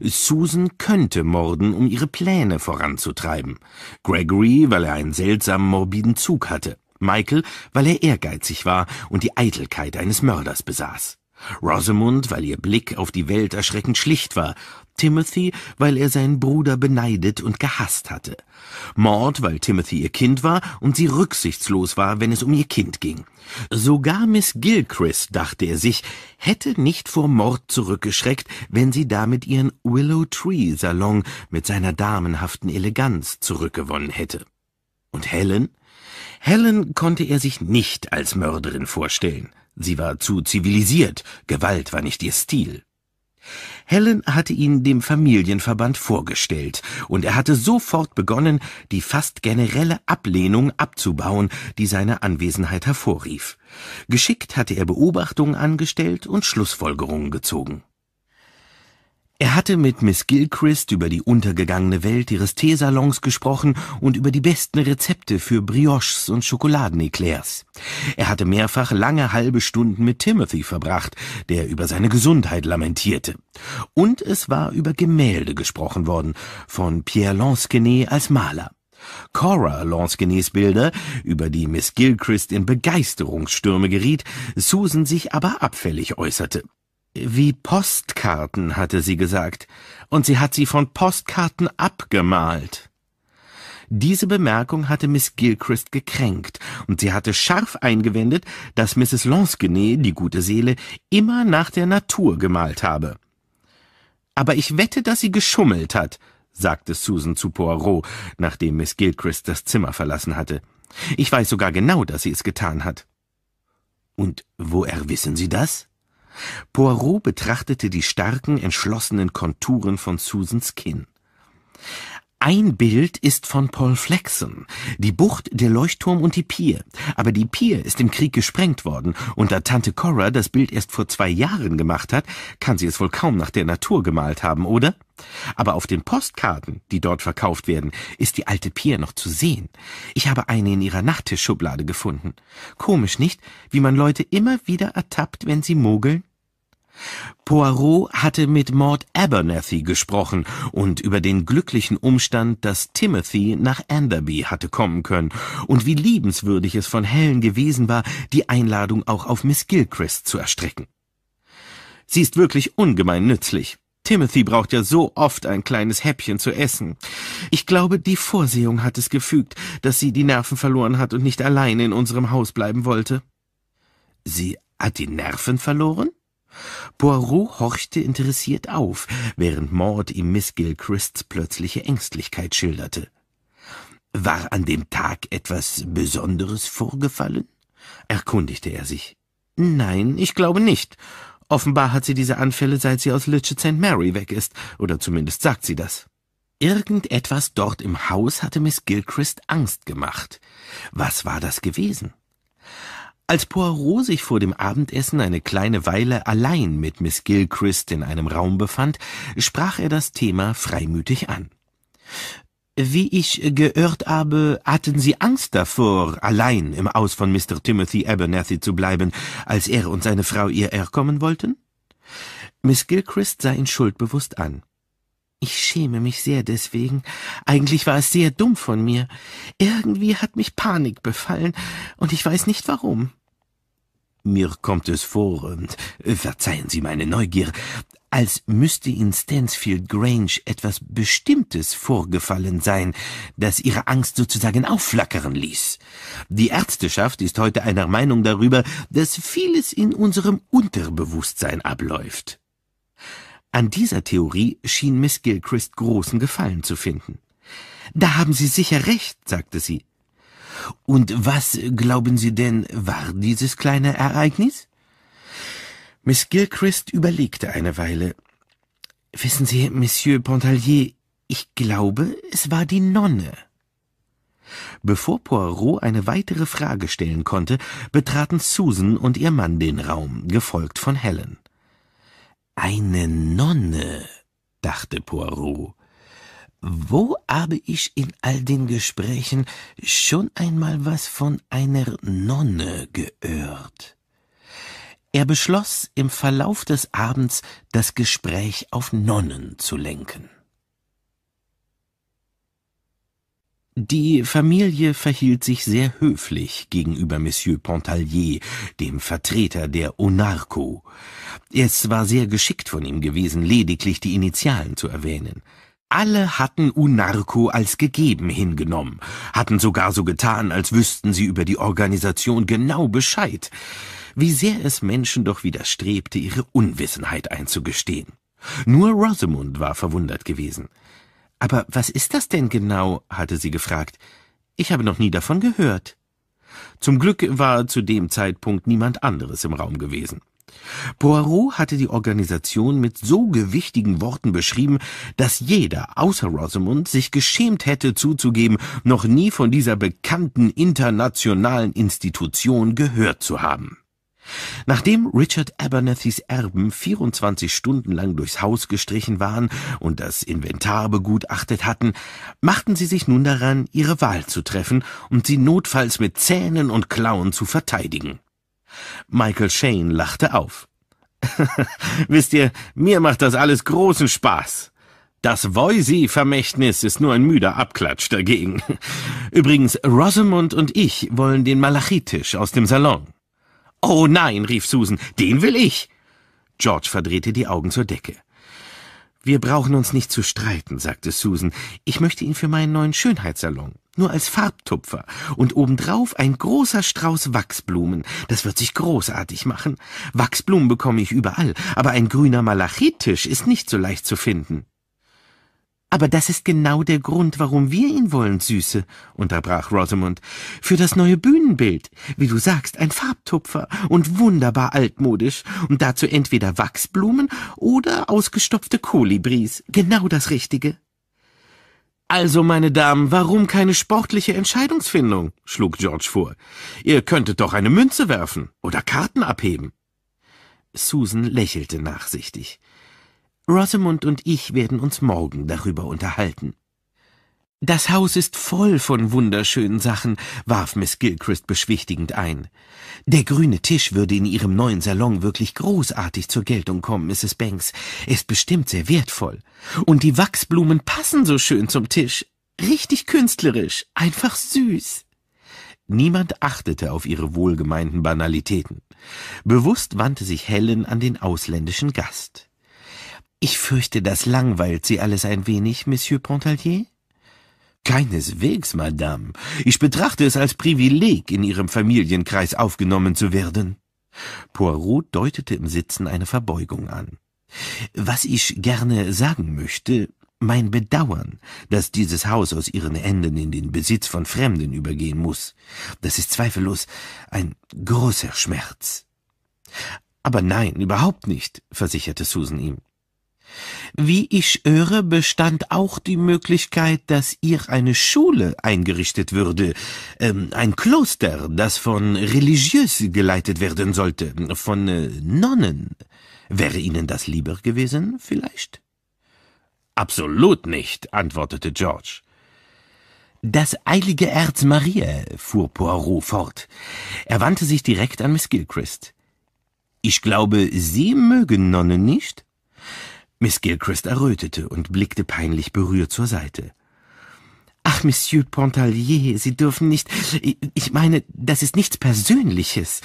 Susan könnte morden, um ihre Pläne voranzutreiben. Gregory, weil er einen seltsamen morbiden Zug hatte. Michael, weil er ehrgeizig war und die Eitelkeit eines Mörders besaß. Rosamund, weil ihr Blick auf die Welt erschreckend schlicht war, Timothy, weil er seinen Bruder beneidet und gehasst hatte. Maud, weil Timothy ihr Kind war und sie rücksichtslos war, wenn es um ihr Kind ging. Sogar Miss Gilchrist, dachte er sich, hätte nicht vor Mord zurückgeschreckt, wenn sie damit ihren Willow Tree Salon mit seiner damenhaften Eleganz zurückgewonnen hätte. Und Helen? Helen konnte er sich nicht als Mörderin vorstellen. Sie war zu zivilisiert, Gewalt war nicht ihr Stil. Helen hatte ihn dem Familienverband vorgestellt, und er hatte sofort begonnen, die fast generelle Ablehnung abzubauen, die seine Anwesenheit hervorrief. Geschickt hatte er Beobachtungen angestellt und Schlussfolgerungen gezogen. Er hatte mit Miss Gilchrist über die untergegangene Welt ihres Teesalons gesprochen und über die besten Rezepte für Brioches und Schokoladeneclairs. Er hatte mehrfach lange halbe Stunden mit Timothy verbracht, der über seine Gesundheit lamentierte. Und es war über Gemälde gesprochen worden, von Pierre Lansquenet als Maler. Cora Lansquenets Bilder, über die Miss Gilchrist in Begeisterungsstürme geriet, Susan sich aber abfällig äußerte. Wie Postkarten, hatte sie gesagt, und sie hat sie von Postkarten abgemalt. Diese Bemerkung hatte Miss Gilchrist gekränkt, und sie hatte scharf eingewendet, dass Mrs. Lansquenet, die gute Seele, immer nach der Natur gemalt habe. Aber ich wette, dass sie geschummelt hat, sagte Susan zu Poirot, nachdem Miss Gilchrist das Zimmer verlassen hatte. Ich weiß sogar genau, dass sie es getan hat. Und woher wissen Sie das? Poirot betrachtete die starken, entschlossenen Konturen von Susans Kinn. Ein Bild ist von Paul Flexen, die Bucht, der Leuchtturm und die Pier. Aber die Pier ist im Krieg gesprengt worden, und da Tante Cora das Bild erst vor zwei Jahren gemacht hat, kann sie es wohl kaum nach der Natur gemalt haben, oder? Aber auf den Postkarten, die dort verkauft werden, ist die alte Pier noch zu sehen. Ich habe eine in ihrer Nachttischschublade gefunden. Komisch nicht, wie man Leute immer wieder ertappt, wenn sie mogeln? Poirot hatte mit Maud Abernathy gesprochen und über den glücklichen Umstand, dass Timothy nach Enderby hatte kommen können und wie liebenswürdig es von Helen gewesen war, die Einladung auch auf Miss Gilchrist zu erstrecken. Sie ist wirklich ungemein nützlich. Timothy braucht ja so oft ein kleines Häppchen zu essen. Ich glaube, die Vorsehung hat es gefügt, dass sie die Nerven verloren hat und nicht allein in unserem Haus bleiben wollte. Sie hat die Nerven verloren? Poirot horchte interessiert auf, während Maud ihm Miss Gilchrists plötzliche Ängstlichkeit schilderte. War an dem Tag etwas Besonderes vorgefallen? erkundigte er sich. Nein, ich glaube nicht. Offenbar hat sie diese Anfälle, seit sie aus Litchett St. Mary weg ist, oder zumindest sagt sie das. Irgendetwas dort im Haus hatte Miss Gilchrist Angst gemacht. Was war das gewesen? Als Poirot sich vor dem Abendessen eine kleine Weile allein mit Miss Gilchrist in einem Raum befand, sprach er das Thema freimütig an. Wie ich gehört habe, hatten Sie Angst davor, allein im Haus von Mr. Timothy Abernathy zu bleiben, als er und seine Frau ihr herkommen wollten? Miss Gilchrist sah ihn schuldbewusst an. Ich schäme mich sehr deswegen. Eigentlich war es sehr dumm von mir. Irgendwie hat mich Panik befallen, und ich weiß nicht warum. Mir kommt es vor, äh, verzeihen Sie meine Neugier, als müsste in Stansfield Grange etwas Bestimmtes vorgefallen sein, das Ihre Angst sozusagen aufflackern ließ. Die Ärzteschaft ist heute einer Meinung darüber, dass vieles in unserem Unterbewusstsein abläuft. An dieser Theorie schien Miss Gilchrist großen Gefallen zu finden. Da haben Sie sicher recht, sagte sie. Und was, glauben Sie denn, war dieses kleine Ereignis? Miss Gilchrist überlegte eine Weile. Wissen Sie, Monsieur Pontallier, ich glaube, es war die Nonne. Bevor Poirot eine weitere Frage stellen konnte, betraten Susan und ihr Mann den Raum, gefolgt von Helen. Eine Nonne, dachte Poirot. Wo habe ich in all den Gesprächen schon einmal was von einer Nonne gehört? Er beschloss, im Verlauf des Abends das Gespräch auf Nonnen zu lenken. Die Familie verhielt sich sehr höflich gegenüber Monsieur Pontallier, dem Vertreter der Onarco. Es war sehr geschickt von ihm gewesen, lediglich die Initialen zu erwähnen. Alle hatten Unarco als gegeben hingenommen, hatten sogar so getan, als wüssten sie über die Organisation genau Bescheid. Wie sehr es Menschen doch widerstrebte, ihre Unwissenheit einzugestehen. Nur Rosamund war verwundert gewesen. Aber was ist das denn genau? hatte sie gefragt. Ich habe noch nie davon gehört. Zum Glück war zu dem Zeitpunkt niemand anderes im Raum gewesen. Poirot hatte die Organisation mit so gewichtigen Worten beschrieben, dass jeder außer Rosamund sich geschämt hätte zuzugeben, noch nie von dieser bekannten internationalen Institution gehört zu haben. Nachdem Richard Abernathys Erben 24 Stunden lang durchs Haus gestrichen waren und das Inventar begutachtet hatten, machten sie sich nun daran, ihre Wahl zu treffen und sie notfalls mit Zähnen und Klauen zu verteidigen. Michael Shane lachte auf. Wisst ihr, mir macht das alles großen Spaß. Das Voisey-Vermächtnis ist nur ein müder Abklatsch dagegen. Übrigens, Rosamund und ich wollen den Malachitisch aus dem Salon. Oh nein, rief Susan, den will ich. George verdrehte die Augen zur Decke. Wir brauchen uns nicht zu streiten, sagte Susan. Ich möchte ihn für meinen neuen Schönheitssalon. Nur als Farbtupfer. Und obendrauf ein großer Strauß Wachsblumen. Das wird sich großartig machen. Wachsblumen bekomme ich überall, aber ein grüner Malachitisch ist nicht so leicht zu finden. Aber das ist genau der Grund, warum wir ihn wollen, Süße, unterbrach Rosamund. Für das neue Bühnenbild. Wie du sagst, ein Farbtupfer und wunderbar altmodisch. Und dazu entweder Wachsblumen oder ausgestopfte Kolibris. Genau das Richtige. Also, meine Damen, warum keine sportliche Entscheidungsfindung? schlug George vor. Ihr könntet doch eine Münze werfen oder Karten abheben. Susan lächelte nachsichtig. Rosamund und ich werden uns morgen darüber unterhalten. Das Haus ist voll von wunderschönen Sachen, warf Miss Gilchrist beschwichtigend ein. Der grüne Tisch würde in Ihrem neuen Salon wirklich großartig zur Geltung kommen, Mrs. Banks. Er ist bestimmt sehr wertvoll. Und die Wachsblumen passen so schön zum Tisch. Richtig künstlerisch, einfach süß. Niemand achtete auf ihre wohlgemeinten Banalitäten. Bewusst wandte sich Helen an den ausländischen Gast. Ich fürchte, das langweilt Sie alles ein wenig, Monsieur Pontallier? Keineswegs, Madame. Ich betrachte es als Privileg, in Ihrem Familienkreis aufgenommen zu werden. Poirot deutete im Sitzen eine Verbeugung an. Was ich gerne sagen möchte, mein Bedauern, dass dieses Haus aus ihren Händen in den Besitz von Fremden übergehen muss, das ist zweifellos ein großer Schmerz. Aber nein, überhaupt nicht, versicherte Susan ihm. Wie ich höre, bestand auch die Möglichkeit, dass ihr eine Schule eingerichtet würde, ähm, ein Kloster, das von Religiös geleitet werden sollte, von äh, Nonnen. Wäre Ihnen das lieber gewesen, vielleicht? Absolut nicht, antwortete George. Das eilige Erz Maria, fuhr Poirot fort. Er wandte sich direkt an Miss Gilchrist. Ich glaube, Sie mögen Nonnen nicht? Miss Gilchrist errötete und blickte peinlich berührt zur Seite. Ach, Monsieur Pontallier, Sie dürfen nicht. Ich meine, das ist nichts Persönliches.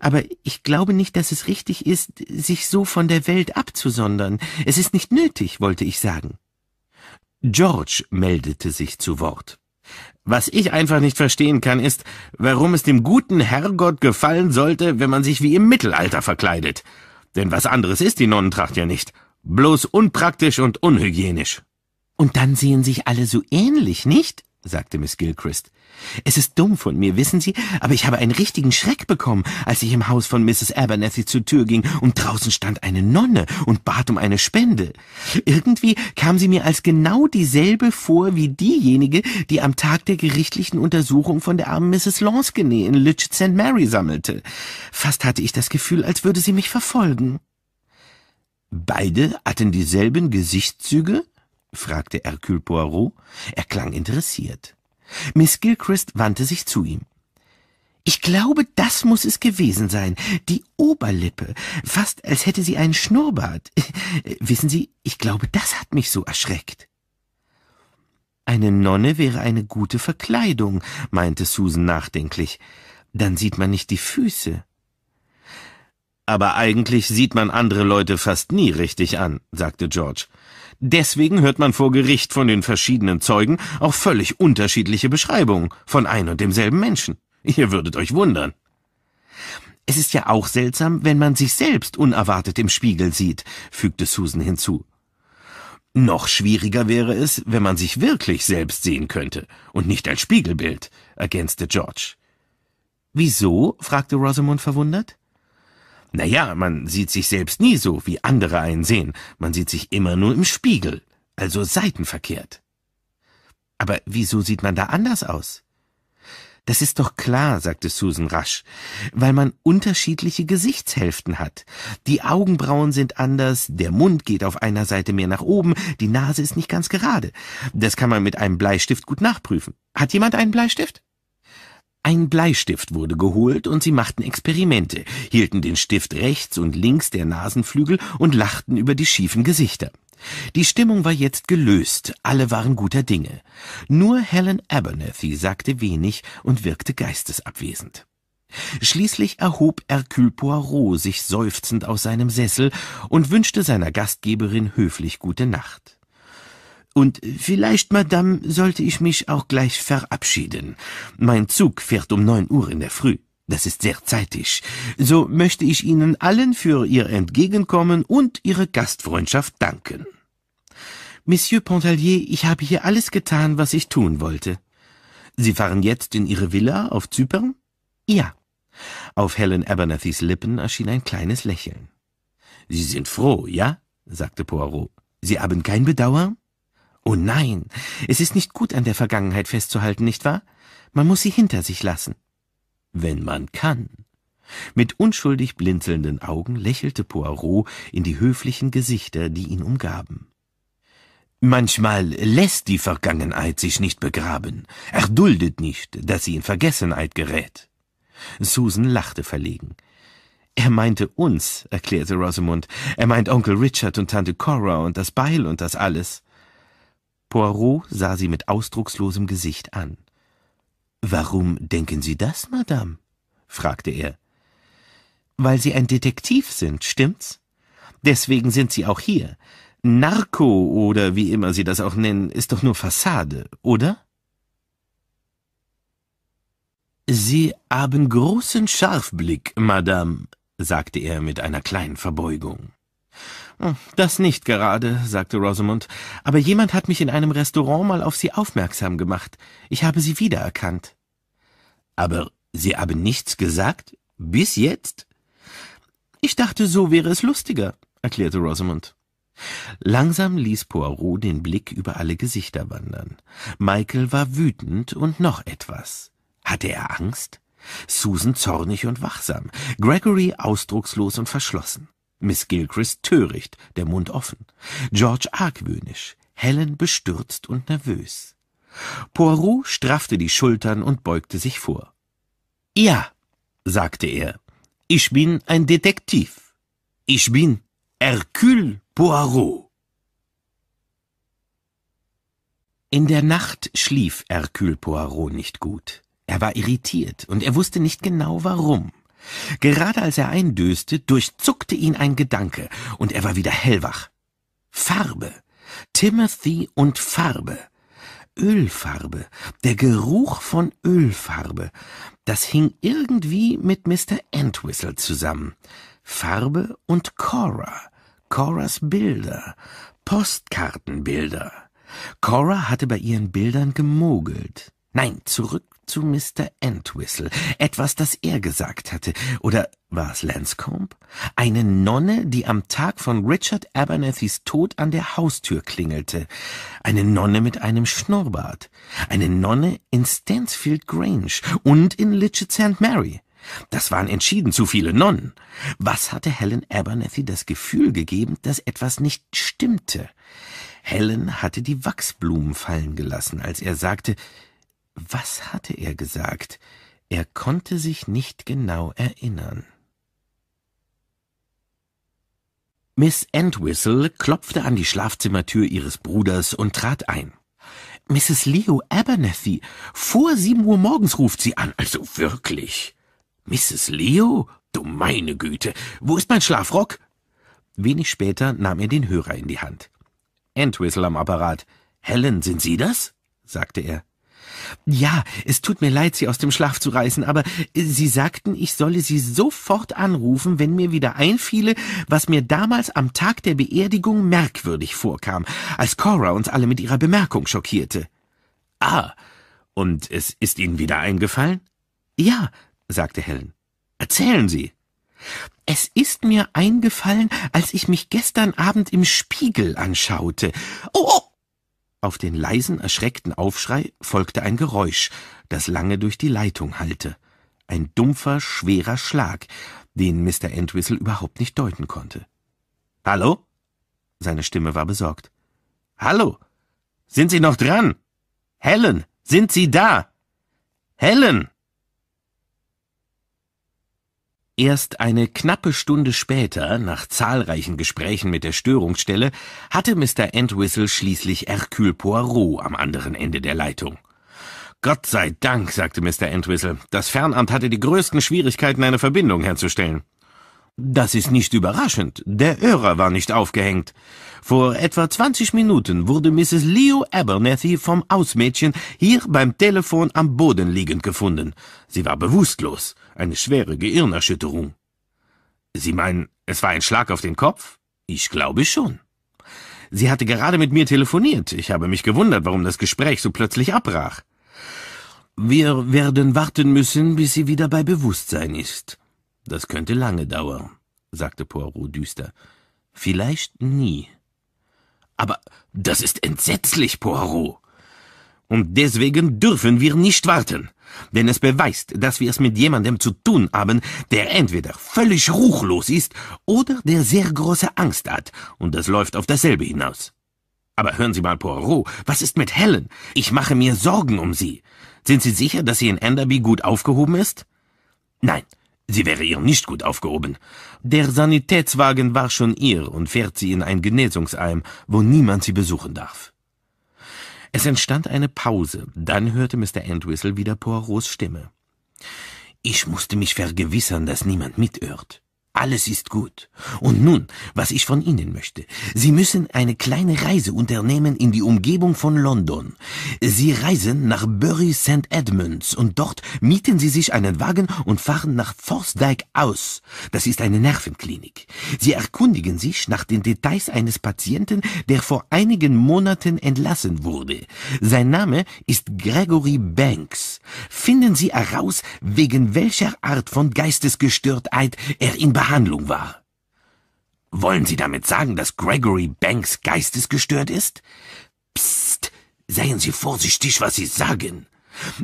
Aber ich glaube nicht, dass es richtig ist, sich so von der Welt abzusondern. Es ist nicht nötig, wollte ich sagen. George meldete sich zu Wort. Was ich einfach nicht verstehen kann, ist, warum es dem guten Herrgott gefallen sollte, wenn man sich wie im Mittelalter verkleidet. Denn was anderes ist die Nonnentracht ja nicht. Bloß unpraktisch und unhygienisch. Und dann sehen sich alle so ähnlich, nicht? sagte Miss Gilchrist. Es ist dumm von mir, wissen Sie, aber ich habe einen richtigen Schreck bekommen, als ich im Haus von Mrs. Abernethy zur Tür ging und draußen stand eine Nonne und bat um eine Spende. Irgendwie kam sie mir als genau dieselbe vor wie diejenige, die am Tag der gerichtlichen Untersuchung von der armen Mrs. Lansquenet in Litchet St. Mary sammelte. Fast hatte ich das Gefühl, als würde sie mich verfolgen. Beide hatten dieselben Gesichtszüge? fragte Hercule Poirot. Er klang interessiert. Miss Gilchrist wandte sich zu ihm. Ich glaube, das muss es gewesen sein. Die Oberlippe. Fast als hätte sie einen Schnurrbart. Wissen Sie, ich glaube, das hat mich so erschreckt. Eine Nonne wäre eine gute Verkleidung, meinte Susan nachdenklich. Dann sieht man nicht die Füße. Aber eigentlich sieht man andere Leute fast nie richtig an, sagte George. Deswegen hört man vor Gericht von den verschiedenen Zeugen auch völlig unterschiedliche Beschreibungen von ein und demselben Menschen. Ihr würdet euch wundern. Es ist ja auch seltsam, wenn man sich selbst unerwartet im Spiegel sieht, fügte Susan hinzu. Noch schwieriger wäre es, wenn man sich wirklich selbst sehen könnte und nicht als Spiegelbild, ergänzte George. Wieso? fragte Rosamund verwundert. Naja, man sieht sich selbst nie so, wie andere einen sehen. Man sieht sich immer nur im Spiegel, also seitenverkehrt. Aber wieso sieht man da anders aus? Das ist doch klar, sagte Susan rasch, weil man unterschiedliche Gesichtshälften hat. Die Augenbrauen sind anders, der Mund geht auf einer Seite mehr nach oben, die Nase ist nicht ganz gerade. Das kann man mit einem Bleistift gut nachprüfen. Hat jemand einen Bleistift? Ein Bleistift wurde geholt und sie machten Experimente, hielten den Stift rechts und links der Nasenflügel und lachten über die schiefen Gesichter. Die Stimmung war jetzt gelöst, alle waren guter Dinge. Nur Helen Abernethy sagte wenig und wirkte geistesabwesend. Schließlich erhob Hercule Poirot sich seufzend aus seinem Sessel und wünschte seiner Gastgeberin höflich gute Nacht. Und vielleicht, Madame, sollte ich mich auch gleich verabschieden. Mein Zug fährt um neun Uhr in der Früh. Das ist sehr zeitig. So möchte ich Ihnen allen für Ihr Entgegenkommen und Ihre Gastfreundschaft danken. Monsieur Pontallier, ich habe hier alles getan, was ich tun wollte. Sie fahren jetzt in Ihre Villa auf Zypern? Ja. Auf Helen Abernethys Lippen erschien ein kleines Lächeln. Sie sind froh, ja? sagte Poirot. Sie haben kein Bedauern? Oh nein, es ist nicht gut an der Vergangenheit festzuhalten, nicht wahr? Man muss sie hinter sich lassen. Wenn man kann. Mit unschuldig blinzelnden Augen lächelte Poirot in die höflichen Gesichter, die ihn umgaben. Manchmal lässt die Vergangenheit sich nicht begraben. Er duldet nicht, dass sie in Vergessenheit gerät. Susan lachte verlegen. Er meinte uns, erklärte Rosamund. Er meint Onkel Richard und Tante Cora und das Beil und das alles. Poirot sah sie mit ausdruckslosem Gesicht an. Warum denken Sie das, Madame? fragte er. Weil Sie ein Detektiv sind, stimmt's? Deswegen sind Sie auch hier. Narko oder wie immer Sie das auch nennen, ist doch nur Fassade, oder? Sie haben großen Scharfblick, Madame, sagte er mit einer kleinen Verbeugung. Hm, das nicht gerade, sagte Rosamond, aber jemand hat mich in einem Restaurant mal auf Sie aufmerksam gemacht. Ich habe Sie wiedererkannt. Aber Sie haben nichts gesagt? Bis jetzt? Ich dachte, so wäre es lustiger, erklärte Rosamond. Langsam ließ Poirot den Blick über alle Gesichter wandern. Michael war wütend und noch etwas. Hatte er Angst? Susan zornig und wachsam, Gregory ausdruckslos und verschlossen, Miss Gilchrist töricht, der Mund offen, George argwöhnisch, Helen bestürzt und nervös. Poirot straffte die Schultern und beugte sich vor. Ja, sagte er, ich bin ein Detektiv. Ich bin Hercule Poirot. In der Nacht schlief Hercule Poirot nicht gut. Er war irritiert und er wusste nicht genau warum. Gerade als er eindöste, durchzuckte ihn ein Gedanke und er war wieder hellwach. Farbe. Timothy und Farbe. Ölfarbe, der Geruch von Ölfarbe, das hing irgendwie mit Mr. Entwistle zusammen. Farbe und Cora, Coras Bilder, Postkartenbilder. Cora hatte bei ihren Bildern gemogelt. Nein, zurück zu Mr. Entwistle. Etwas, das er gesagt hatte. Oder war es Lanscombe? Eine Nonne, die am Tag von Richard Abernethys Tod an der Haustür klingelte. Eine Nonne mit einem Schnurrbart. Eine Nonne in Stansfield Grange und in Litchett St. Mary. Das waren entschieden zu viele Nonnen. Was hatte Helen Abernethy das Gefühl gegeben, dass etwas nicht stimmte? Helen hatte die Wachsblumen fallen gelassen, als er sagte, was hatte er gesagt? Er konnte sich nicht genau erinnern. Miss Entwistle klopfte an die Schlafzimmertür ihres Bruders und trat ein. Mrs. Leo Abernethy, vor sieben Uhr morgens ruft sie an, also wirklich. Mrs. Leo? Du meine Güte, wo ist mein Schlafrock? Wenig später nahm er den Hörer in die Hand. Entwistle am Apparat. Helen, sind Sie das? sagte er. Ja, es tut mir leid, Sie aus dem Schlaf zu reißen, aber Sie sagten, ich solle Sie sofort anrufen, wenn mir wieder einfiele, was mir damals am Tag der Beerdigung merkwürdig vorkam, als Cora uns alle mit ihrer Bemerkung schockierte. Ah, und es ist Ihnen wieder eingefallen? Ja, sagte Helen. Erzählen Sie. Es ist mir eingefallen, als ich mich gestern Abend im Spiegel anschaute. Oh, oh, auf den leisen, erschreckten Aufschrei folgte ein Geräusch, das lange durch die Leitung hallte. Ein dumpfer, schwerer Schlag, den Mr. Entwistle überhaupt nicht deuten konnte. Hallo? Seine Stimme war besorgt. Hallo? Sind Sie noch dran? Helen, sind Sie da? Helen! Erst eine knappe Stunde später, nach zahlreichen Gesprächen mit der Störungsstelle, hatte Mr. Entwistle schließlich Hercule Poirot am anderen Ende der Leitung. Gott sei Dank, sagte Mr. Entwistle, das Fernamt hatte die größten Schwierigkeiten, eine Verbindung herzustellen. Das ist nicht überraschend. Der Hörer war nicht aufgehängt. Vor etwa 20 Minuten wurde Mrs. Leo Abernethy vom Ausmädchen hier beim Telefon am Boden liegend gefunden. Sie war bewusstlos eine schwere Gehirnerschütterung. Sie meinen, es war ein Schlag auf den Kopf? Ich glaube schon. Sie hatte gerade mit mir telefoniert. Ich habe mich gewundert, warum das Gespräch so plötzlich abbrach. Wir werden warten müssen, bis sie wieder bei Bewusstsein ist. Das könnte lange dauern, sagte Poirot düster. Vielleicht nie. Aber das ist entsetzlich, Poirot. Und deswegen dürfen wir nicht warten denn es beweist, dass wir es mit jemandem zu tun haben, der entweder völlig ruchlos ist oder der sehr große Angst hat, und das läuft auf dasselbe hinaus. Aber hören Sie mal, Poirot, was ist mit Helen? Ich mache mir Sorgen um sie. Sind Sie sicher, dass sie in Enderby gut aufgehoben ist? Nein, sie wäre ihr nicht gut aufgehoben. Der Sanitätswagen war schon ihr und fährt sie in ein Genesungsheim, wo niemand sie besuchen darf. Es entstand eine Pause, dann hörte Mr. Entwistle wieder Poirots Stimme. Ich musste mich vergewissern, dass niemand mitirrt. Alles ist gut. Und nun, was ich von Ihnen möchte. Sie müssen eine kleine Reise unternehmen in die Umgebung von London. Sie reisen nach Bury St. Edmunds und dort mieten Sie sich einen Wagen und fahren nach Forsdyke aus. Das ist eine Nervenklinik. Sie erkundigen sich nach den Details eines Patienten, der vor einigen Monaten entlassen wurde. Sein Name ist Gregory Banks. Finden Sie heraus, wegen welcher Art von Geistesgestörtheit er in Behandlung war. Wollen Sie damit sagen, dass Gregory Banks geistesgestört ist? Psst, seien Sie vorsichtig, was Sie sagen.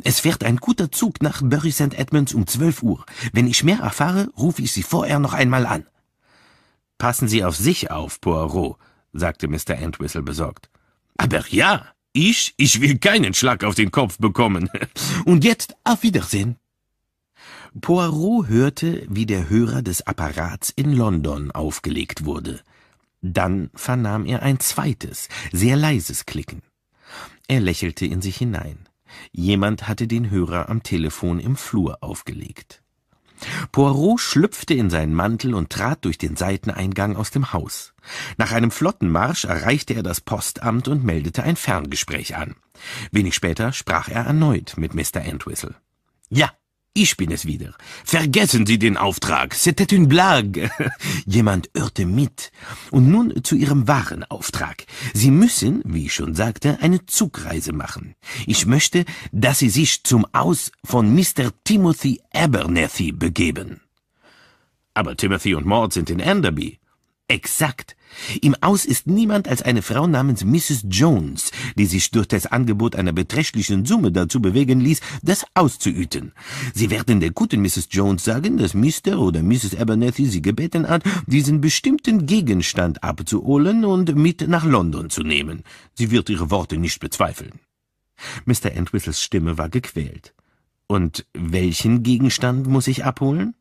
Es fährt ein guter Zug nach Bury St. Edmunds um zwölf Uhr. Wenn ich mehr erfahre, rufe ich Sie vorher noch einmal an. Passen Sie auf sich auf, Poirot, sagte Mr. Entwistle besorgt. Aber ja, ich, ich will keinen Schlag auf den Kopf bekommen. Und jetzt auf Wiedersehen. Poirot hörte, wie der Hörer des Apparats in London aufgelegt wurde. Dann vernahm er ein zweites, sehr leises Klicken. Er lächelte in sich hinein. Jemand hatte den Hörer am Telefon im Flur aufgelegt. Poirot schlüpfte in seinen Mantel und trat durch den Seiteneingang aus dem Haus. Nach einem flotten Marsch erreichte er das Postamt und meldete ein Ferngespräch an. Wenig später sprach er erneut mit Mr. Entwistle. Ja, ich bin es wieder. Vergessen Sie den Auftrag. C'était une blague. Jemand irrte mit. Und nun zu Ihrem wahren Auftrag. Sie müssen, wie ich schon sagte, eine Zugreise machen. Ich möchte, dass Sie sich zum Aus von Mr. Timothy Abernethy begeben. Aber Timothy und Maud sind in Enderby. Exakt. Im Aus ist niemand als eine Frau namens Mrs. Jones, die sich durch das Angebot einer beträchtlichen Summe dazu bewegen ließ, das auszuüten. Sie werden der guten Mrs. Jones sagen, dass Mr. oder Mrs. Abernethy sie gebeten hat, diesen bestimmten Gegenstand abzuholen und mit nach London zu nehmen. Sie wird ihre Worte nicht bezweifeln. Mr. Entwistles Stimme war gequält. Und welchen Gegenstand muss ich abholen?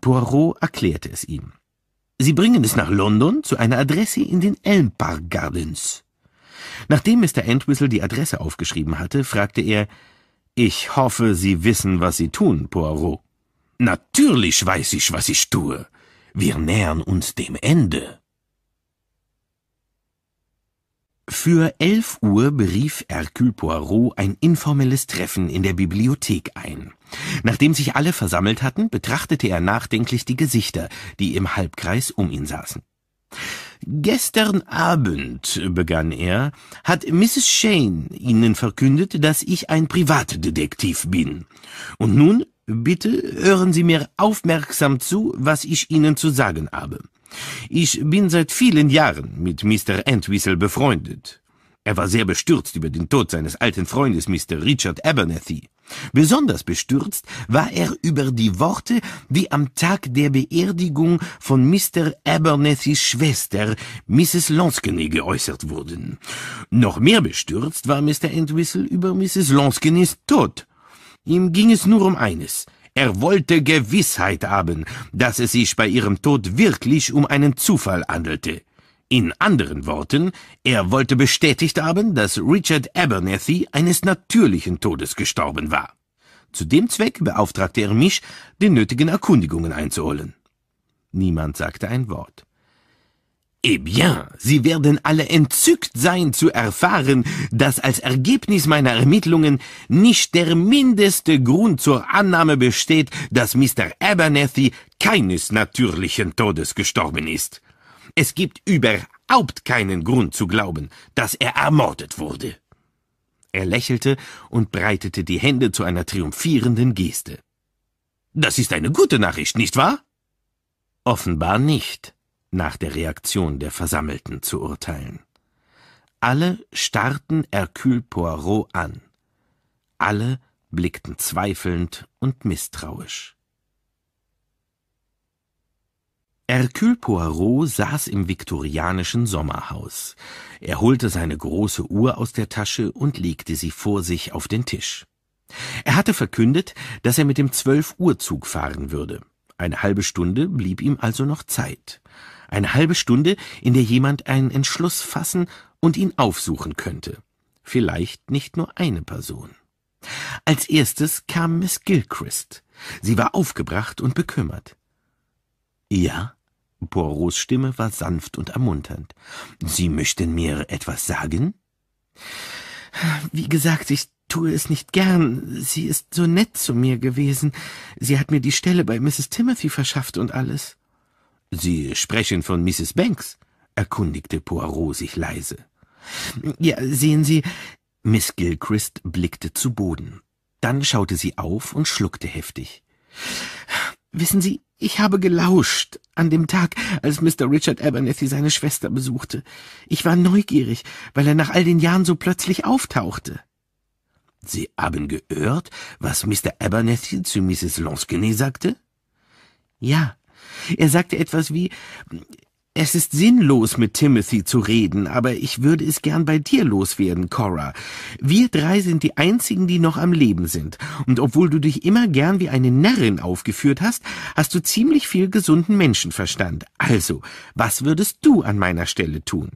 Poirot erklärte es ihm. Sie bringen es nach London zu einer Adresse in den Elm Park Gardens. Nachdem Mr. Entwistle die Adresse aufgeschrieben hatte, fragte er, ich hoffe, Sie wissen, was Sie tun, Poirot. Natürlich weiß ich, was ich tue. Wir nähern uns dem Ende. Für elf Uhr berief Hercule Poirot ein informelles Treffen in der Bibliothek ein. Nachdem sich alle versammelt hatten, betrachtete er nachdenklich die Gesichter, die im Halbkreis um ihn saßen. Gestern Abend, begann er, hat Mrs. Shane Ihnen verkündet, dass ich ein Privatdetektiv bin. Und nun, bitte, hören Sie mir aufmerksam zu, was ich Ihnen zu sagen habe. Ich bin seit vielen Jahren mit Mr. Entwistle befreundet. Er war sehr bestürzt über den Tod seines alten Freundes Mr. Richard Abernethy. Besonders bestürzt war er über die Worte, die am Tag der Beerdigung von Mr. Abernethys Schwester, Mrs. Lonskenny, geäußert wurden. Noch mehr bestürzt war Mr. Entwistle über Mrs. Lonskenys Tod. Ihm ging es nur um eines. Er wollte Gewissheit haben, dass es sich bei ihrem Tod wirklich um einen Zufall handelte. In anderen Worten, er wollte bestätigt haben, dass Richard Abernethy eines natürlichen Todes gestorben war. Zu dem Zweck beauftragte er mich, den nötigen Erkundigungen einzuholen. Niemand sagte ein Wort. Eh bien, Sie werden alle entzückt sein zu erfahren, dass als Ergebnis meiner Ermittlungen nicht der mindeste Grund zur Annahme besteht, dass Mr. Abernethy keines natürlichen Todes gestorben ist. Es gibt überhaupt keinen Grund zu glauben, dass er ermordet wurde. Er lächelte und breitete die Hände zu einer triumphierenden Geste. Das ist eine gute Nachricht, nicht wahr? Offenbar nicht nach der Reaktion der Versammelten zu urteilen. Alle starrten Hercule Poirot an. Alle blickten zweifelnd und misstrauisch. Hercule Poirot saß im viktorianischen Sommerhaus. Er holte seine große Uhr aus der Tasche und legte sie vor sich auf den Tisch. Er hatte verkündet, dass er mit dem Zwölf-Uhr-Zug fahren würde. Eine halbe Stunde blieb ihm also noch Zeit. Eine halbe Stunde, in der jemand einen Entschluss fassen und ihn aufsuchen könnte. Vielleicht nicht nur eine Person. Als erstes kam Miss Gilchrist. Sie war aufgebracht und bekümmert. Ja? Poirots Stimme war sanft und ermunternd. Sie möchten mir etwas sagen? Wie gesagt, ich tue es nicht gern. Sie ist so nett zu mir gewesen. Sie hat mir die Stelle bei Mrs. Timothy verschafft und alles. Sie sprechen von Mrs. Banks? erkundigte Poirot sich leise. Ja, sehen Sie. Miss Gilchrist blickte zu Boden. Dann schaute sie auf und schluckte heftig. Wissen Sie, ich habe gelauscht an dem Tag, als Mr. Richard Abernethy seine Schwester besuchte. Ich war neugierig, weil er nach all den Jahren so plötzlich auftauchte. Sie haben gehört, was Mr. Abernethy zu Mrs. Lansquenet sagte? Ja, er sagte etwas wie, es ist sinnlos, mit Timothy zu reden, aber ich würde es gern bei dir loswerden, Cora. Wir drei sind die einzigen, die noch am Leben sind. Und obwohl du dich immer gern wie eine Närrin aufgeführt hast, hast du ziemlich viel gesunden Menschenverstand. Also, was würdest du an meiner Stelle tun?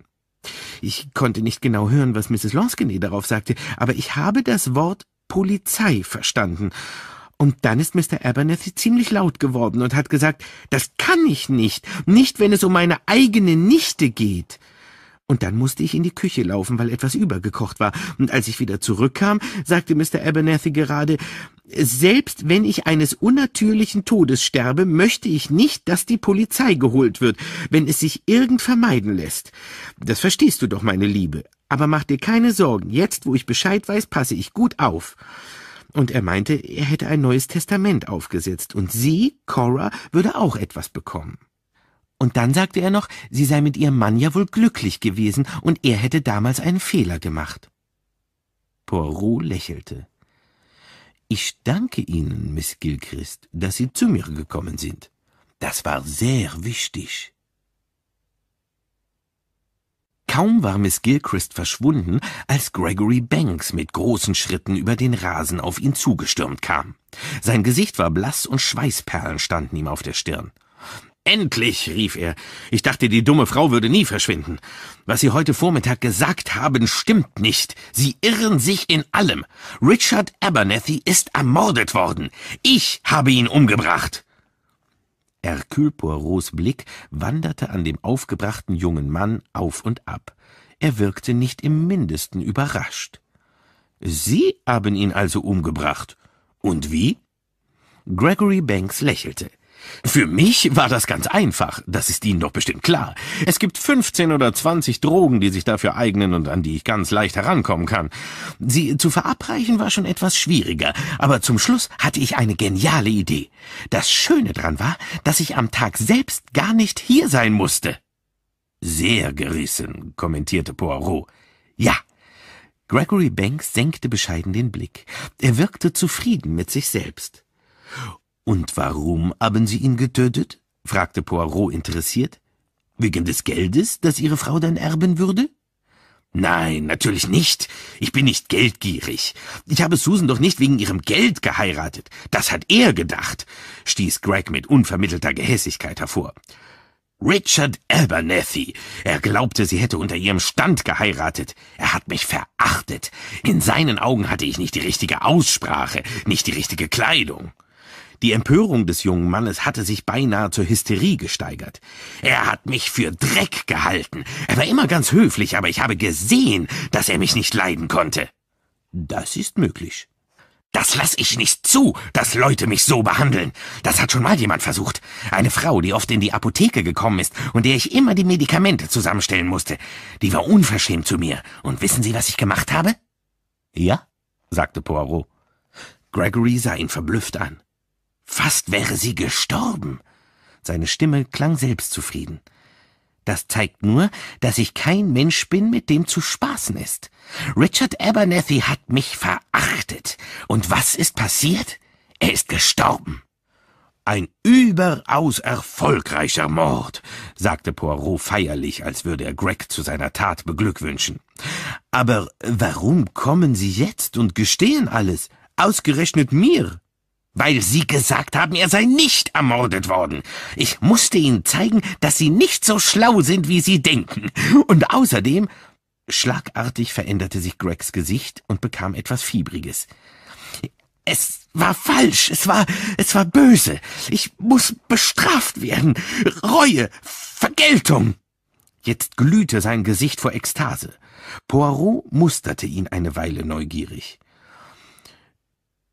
Ich konnte nicht genau hören, was Mrs. Lansquenet darauf sagte, aber ich habe das Wort Polizei verstanden. Und dann ist Mr. Abernethy ziemlich laut geworden und hat gesagt, das kann ich nicht, nicht wenn es um meine eigene Nichte geht. Und dann musste ich in die Küche laufen, weil etwas übergekocht war. Und als ich wieder zurückkam, sagte Mr. Abernethy gerade, selbst wenn ich eines unnatürlichen Todes sterbe, möchte ich nicht, dass die Polizei geholt wird, wenn es sich irgend vermeiden lässt. Das verstehst du doch, meine Liebe. Aber mach dir keine Sorgen. Jetzt, wo ich Bescheid weiß, passe ich gut auf und er meinte, er hätte ein neues Testament aufgesetzt, und sie, Cora, würde auch etwas bekommen. Und dann sagte er noch, sie sei mit ihrem Mann ja wohl glücklich gewesen, und er hätte damals einen Fehler gemacht. Poirot lächelte. Ich danke Ihnen, Miss Gilchrist, dass Sie zu mir gekommen sind. Das war sehr wichtig. Kaum war Miss Gilchrist verschwunden, als Gregory Banks mit großen Schritten über den Rasen auf ihn zugestürmt kam. Sein Gesicht war blass und Schweißperlen standen ihm auf der Stirn. Endlich, rief er. Ich dachte, die dumme Frau würde nie verschwinden. Was Sie heute Vormittag gesagt haben, stimmt nicht. Sie irren sich in allem. Richard Abernethy ist ermordet worden. Ich habe ihn umgebracht. Hercule Poirots Blick wanderte an dem aufgebrachten jungen Mann auf und ab. Er wirkte nicht im mindesten überrascht. Sie haben ihn also umgebracht. Und wie? Gregory Banks lächelte. Für mich war das ganz einfach, das ist Ihnen doch bestimmt klar. Es gibt 15 oder 20 Drogen, die sich dafür eignen und an die ich ganz leicht herankommen kann. Sie zu verabreichen war schon etwas schwieriger, aber zum Schluss hatte ich eine geniale Idee. Das Schöne dran war, dass ich am Tag selbst gar nicht hier sein musste. Sehr gerissen, kommentierte Poirot. Ja. Gregory Banks senkte bescheiden den Blick. Er wirkte zufrieden mit sich selbst. Und warum haben Sie ihn getötet? fragte Poirot interessiert. Wegen des Geldes, das Ihre Frau dann erben würde? Nein, natürlich nicht. Ich bin nicht geldgierig. Ich habe Susan doch nicht wegen ihrem Geld geheiratet. Das hat er gedacht, stieß Greg mit unvermittelter Gehässigkeit hervor. Richard Abernethy. Er glaubte, sie hätte unter ihrem Stand geheiratet. Er hat mich verachtet. In seinen Augen hatte ich nicht die richtige Aussprache, nicht die richtige Kleidung. Die Empörung des jungen Mannes hatte sich beinahe zur Hysterie gesteigert. Er hat mich für Dreck gehalten. Er war immer ganz höflich, aber ich habe gesehen, dass er mich nicht leiden konnte. Das ist möglich. Das lass ich nicht zu, dass Leute mich so behandeln. Das hat schon mal jemand versucht. Eine Frau, die oft in die Apotheke gekommen ist und der ich immer die Medikamente zusammenstellen musste. Die war unverschämt zu mir. Und wissen Sie, was ich gemacht habe? Ja, sagte Poirot. Gregory sah ihn verblüfft an. Fast wäre sie gestorben. Seine Stimme klang selbstzufrieden. Das zeigt nur, dass ich kein Mensch bin, mit dem zu spaßen ist. Richard Abernethy hat mich verachtet. Und was ist passiert? Er ist gestorben. Ein überaus erfolgreicher Mord, sagte Poirot feierlich, als würde er Greg zu seiner Tat beglückwünschen. Aber warum kommen Sie jetzt und gestehen alles? Ausgerechnet mir? Weil Sie gesagt haben, er sei nicht ermordet worden. Ich musste Ihnen zeigen, dass Sie nicht so schlau sind, wie Sie denken. Und außerdem. Schlagartig veränderte sich Gregs Gesicht und bekam etwas Fiebriges. Es war falsch, es war, es war böse. Ich muss bestraft werden. Reue, Vergeltung. Jetzt glühte sein Gesicht vor Ekstase. Poirot musterte ihn eine Weile neugierig.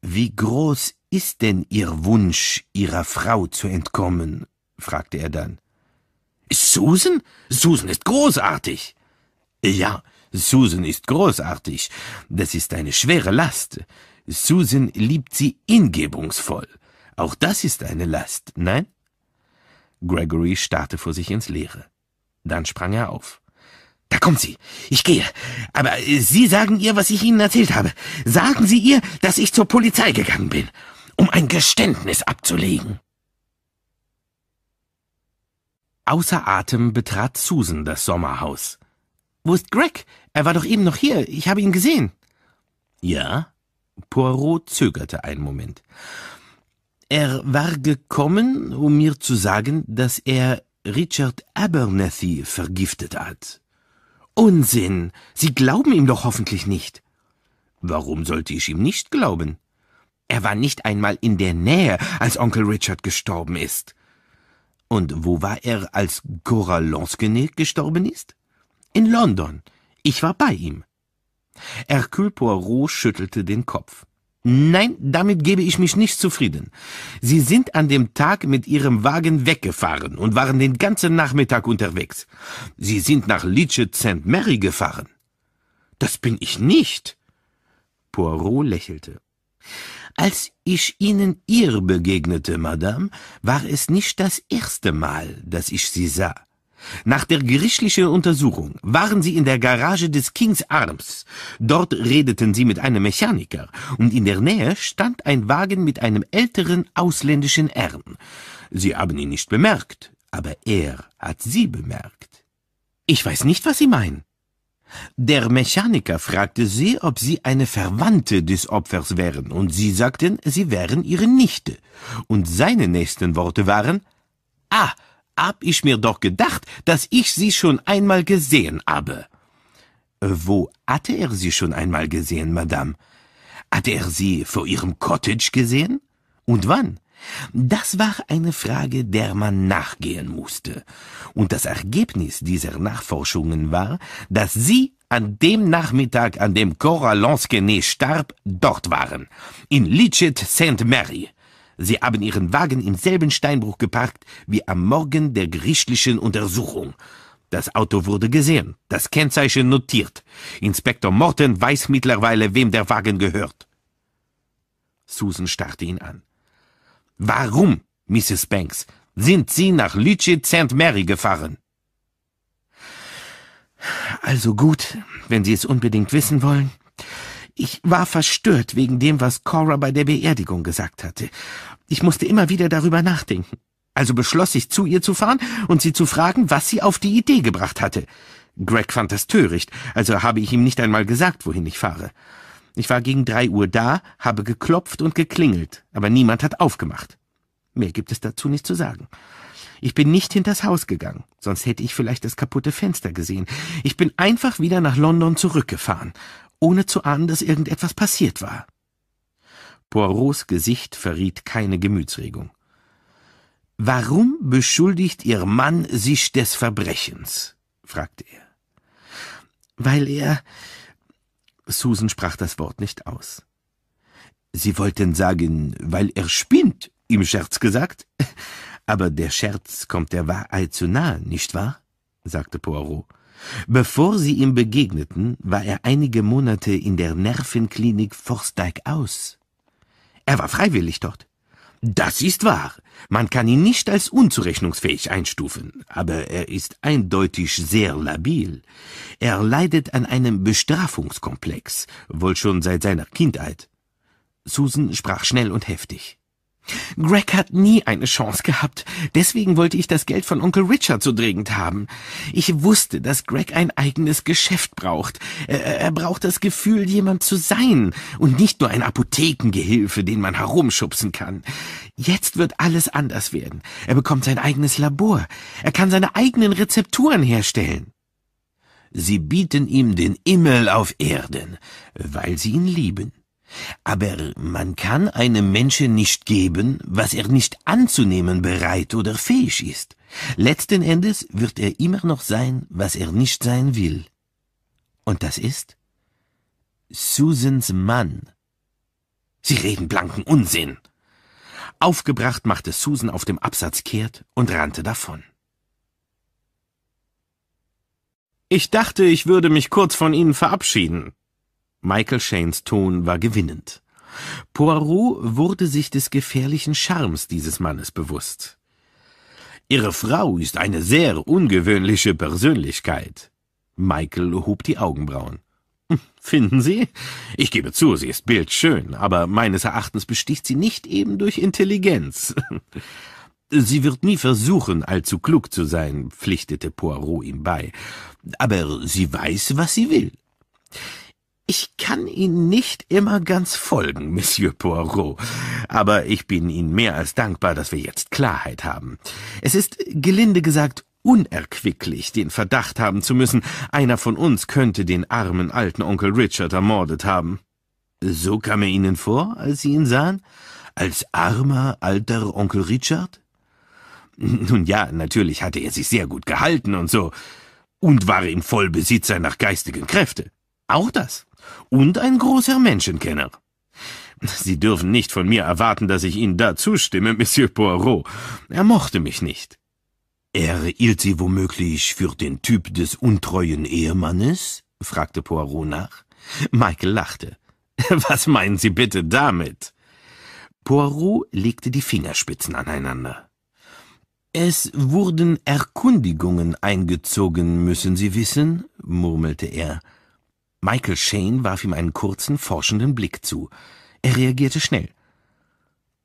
Wie groß ist denn Ihr Wunsch, Ihrer Frau zu entkommen? fragte er dann. Susan? Susan ist großartig. Ja, Susan ist großartig. Das ist eine schwere Last. Susan liebt sie hingebungsvoll. Auch das ist eine Last, nein? Gregory starrte vor sich ins Leere. Dann sprang er auf. Da kommt sie. Ich gehe. Aber Sie sagen ihr, was ich Ihnen erzählt habe. Sagen Sie ihr, dass ich zur Polizei gegangen bin, um ein Geständnis abzulegen. Außer Atem betrat Susan das Sommerhaus. Wo ist Greg? Er war doch eben noch hier. Ich habe ihn gesehen. Ja, Poirot zögerte einen Moment. Er war gekommen, um mir zu sagen, dass er Richard Abernethy vergiftet hat. Unsinn. Sie glauben ihm doch hoffentlich nicht. Warum sollte ich ihm nicht glauben? Er war nicht einmal in der Nähe, als Onkel Richard gestorben ist. Und wo war er, als Cora Lansquenet gestorben ist? In London. Ich war bei ihm. Hercule Poirot schüttelte den Kopf. Nein, damit gebe ich mich nicht zufrieden. Sie sind an dem Tag mit Ihrem Wagen weggefahren und waren den ganzen Nachmittag unterwegs. Sie sind nach Litchet St. Mary gefahren. Das bin ich nicht. Poirot lächelte. Als ich Ihnen ihr begegnete, Madame, war es nicht das erste Mal, dass ich Sie sah. Nach der gerichtlichen Untersuchung waren sie in der Garage des King's Arms. Dort redeten sie mit einem Mechaniker, und in der Nähe stand ein Wagen mit einem älteren ausländischen Herrn. Sie haben ihn nicht bemerkt, aber er hat sie bemerkt. Ich weiß nicht, was Sie meinen. Der Mechaniker fragte sie, ob sie eine Verwandte des Opfers wären, und sie sagten, sie wären ihre Nichte. Und seine nächsten Worte waren, Ah, hab ich mir doch gedacht, dass ich sie schon einmal gesehen habe. Äh, wo hatte er sie schon einmal gesehen, Madame? Hatte er sie vor ihrem Cottage gesehen? Und wann? Das war eine Frage, der man nachgehen musste. Und das Ergebnis dieser Nachforschungen war, dass Sie an dem Nachmittag, an dem Cora Lansquenet starb, dort waren. In Litchet St. Mary. Sie haben Ihren Wagen im selben Steinbruch geparkt wie am Morgen der gerichtlichen Untersuchung. Das Auto wurde gesehen, das Kennzeichen notiert. Inspektor Morton weiß mittlerweile, wem der Wagen gehört. Susan starrte ihn an. Warum, Mrs. Banks, sind Sie nach Litchit St. Mary gefahren? Also gut, wenn Sie es unbedingt wissen wollen. Ich war verstört wegen dem, was Cora bei der Beerdigung gesagt hatte. Ich musste immer wieder darüber nachdenken. Also beschloss ich, zu ihr zu fahren und sie zu fragen, was sie auf die Idee gebracht hatte. Greg fand das töricht, also habe ich ihm nicht einmal gesagt, wohin ich fahre. Ich war gegen drei Uhr da, habe geklopft und geklingelt, aber niemand hat aufgemacht. Mehr gibt es dazu nicht zu sagen. Ich bin nicht hinters Haus gegangen, sonst hätte ich vielleicht das kaputte Fenster gesehen. Ich bin einfach wieder nach London zurückgefahren ohne zu ahnen, dass irgendetwas passiert war. Poirots Gesicht verriet keine Gemütsregung. Warum beschuldigt Ihr Mann sich des Verbrechens? fragte er. Weil er. Susan sprach das Wort nicht aus. Sie wollten sagen, weil er spinnt, im Scherz gesagt? Aber der Scherz kommt der Wahrheit zu nahe, nicht wahr? sagte Poirot. Bevor sie ihm begegneten, war er einige Monate in der Nervenklinik Forsteig aus. Er war freiwillig dort. Das ist wahr. Man kann ihn nicht als unzurechnungsfähig einstufen, aber er ist eindeutig sehr labil. Er leidet an einem Bestrafungskomplex, wohl schon seit seiner Kindheit. Susan sprach schnell und heftig. Greg hat nie eine Chance gehabt. Deswegen wollte ich das Geld von Onkel Richard so dringend haben. Ich wusste, dass Greg ein eigenes Geschäft braucht. Er, er braucht das Gefühl, jemand zu sein und nicht nur ein Apothekengehilfe, den man herumschubsen kann. Jetzt wird alles anders werden. Er bekommt sein eigenes Labor. Er kann seine eigenen Rezepturen herstellen. Sie bieten ihm den Himmel auf Erden, weil sie ihn lieben. Aber man kann einem Menschen nicht geben, was er nicht anzunehmen bereit oder fähig ist. Letzten Endes wird er immer noch sein, was er nicht sein will. Und das ist Susans Mann. Sie reden blanken Unsinn. Aufgebracht machte Susan auf dem Absatz kehrt und rannte davon. Ich dachte, ich würde mich kurz von Ihnen verabschieden, Michael Shanes Ton war gewinnend. Poirot wurde sich des gefährlichen Charmes dieses Mannes bewusst. Ihre Frau ist eine sehr ungewöhnliche Persönlichkeit. Michael hob die Augenbrauen. Hm, finden Sie? Ich gebe zu, sie ist bildschön, aber meines Erachtens besticht sie nicht eben durch Intelligenz. Sie wird nie versuchen, allzu klug zu sein, pflichtete Poirot ihm bei. Aber sie weiß, was sie will. Ich kann Ihnen nicht immer ganz folgen, Monsieur Poirot, aber ich bin Ihnen mehr als dankbar, dass wir jetzt Klarheit haben. Es ist, gelinde gesagt, unerquicklich, den Verdacht haben zu müssen, einer von uns könnte den armen alten Onkel Richard ermordet haben. So kam er Ihnen vor, als Sie ihn sahen? Als armer, alter Onkel Richard? Nun ja, natürlich hatte er sich sehr gut gehalten und so, und war im Vollbesitz seiner geistigen Kräfte. Auch das und ein großer Menschenkenner. Sie dürfen nicht von mir erwarten, dass ich Ihnen da zustimme, Monsieur Poirot. Er mochte mich nicht. Er hielt Sie womöglich für den Typ des untreuen Ehemannes? fragte Poirot nach. Michael lachte. Was meinen Sie bitte damit? Poirot legte die Fingerspitzen aneinander. Es wurden Erkundigungen eingezogen, müssen Sie wissen, murmelte er. Michael Shane warf ihm einen kurzen, forschenden Blick zu. Er reagierte schnell.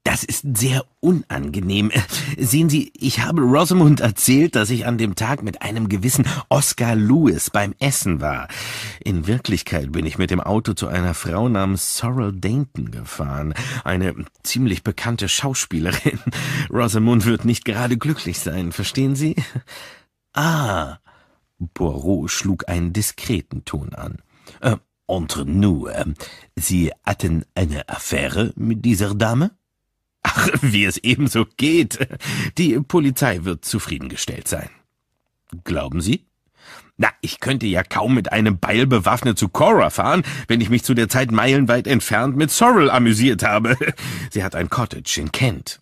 Das ist sehr unangenehm. Sehen Sie, ich habe Rosamund erzählt, dass ich an dem Tag mit einem gewissen Oscar Lewis beim Essen war. In Wirklichkeit bin ich mit dem Auto zu einer Frau namens Sorrel Dainton gefahren, eine ziemlich bekannte Schauspielerin. Rosamund wird nicht gerade glücklich sein, verstehen Sie? Ah. Poirot schlug einen diskreten Ton an. Äh, entre nous, äh, Sie hatten eine Affäre mit dieser Dame? Ach, wie es ebenso geht. Die Polizei wird zufriedengestellt sein. Glauben Sie? Na, ich könnte ja kaum mit einem Beil bewaffnet zu Cora fahren, wenn ich mich zu der Zeit meilenweit entfernt mit Sorrel amüsiert habe. Sie hat ein Cottage in Kent.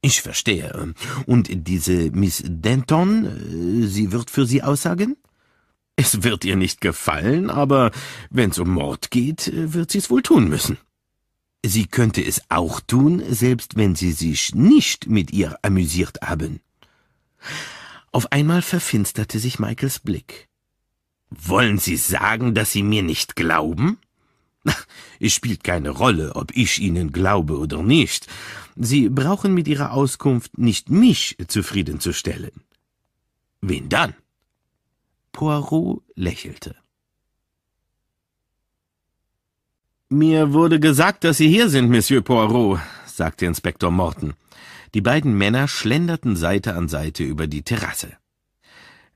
Ich verstehe. Und diese Miss Denton, äh, sie wird für Sie aussagen? Es wird ihr nicht gefallen, aber wenn's um Mord geht, wird sie's wohl tun müssen. Sie könnte es auch tun, selbst wenn Sie sich nicht mit ihr amüsiert haben. Auf einmal verfinsterte sich Michaels Blick. Wollen Sie sagen, dass Sie mir nicht glauben? Es spielt keine Rolle, ob ich Ihnen glaube oder nicht. Sie brauchen mit Ihrer Auskunft nicht mich zufriedenzustellen. Wen dann? Poirot lächelte. Mir wurde gesagt, dass Sie hier sind, Monsieur Poirot, sagte Inspektor Morton. Die beiden Männer schlenderten Seite an Seite über die Terrasse.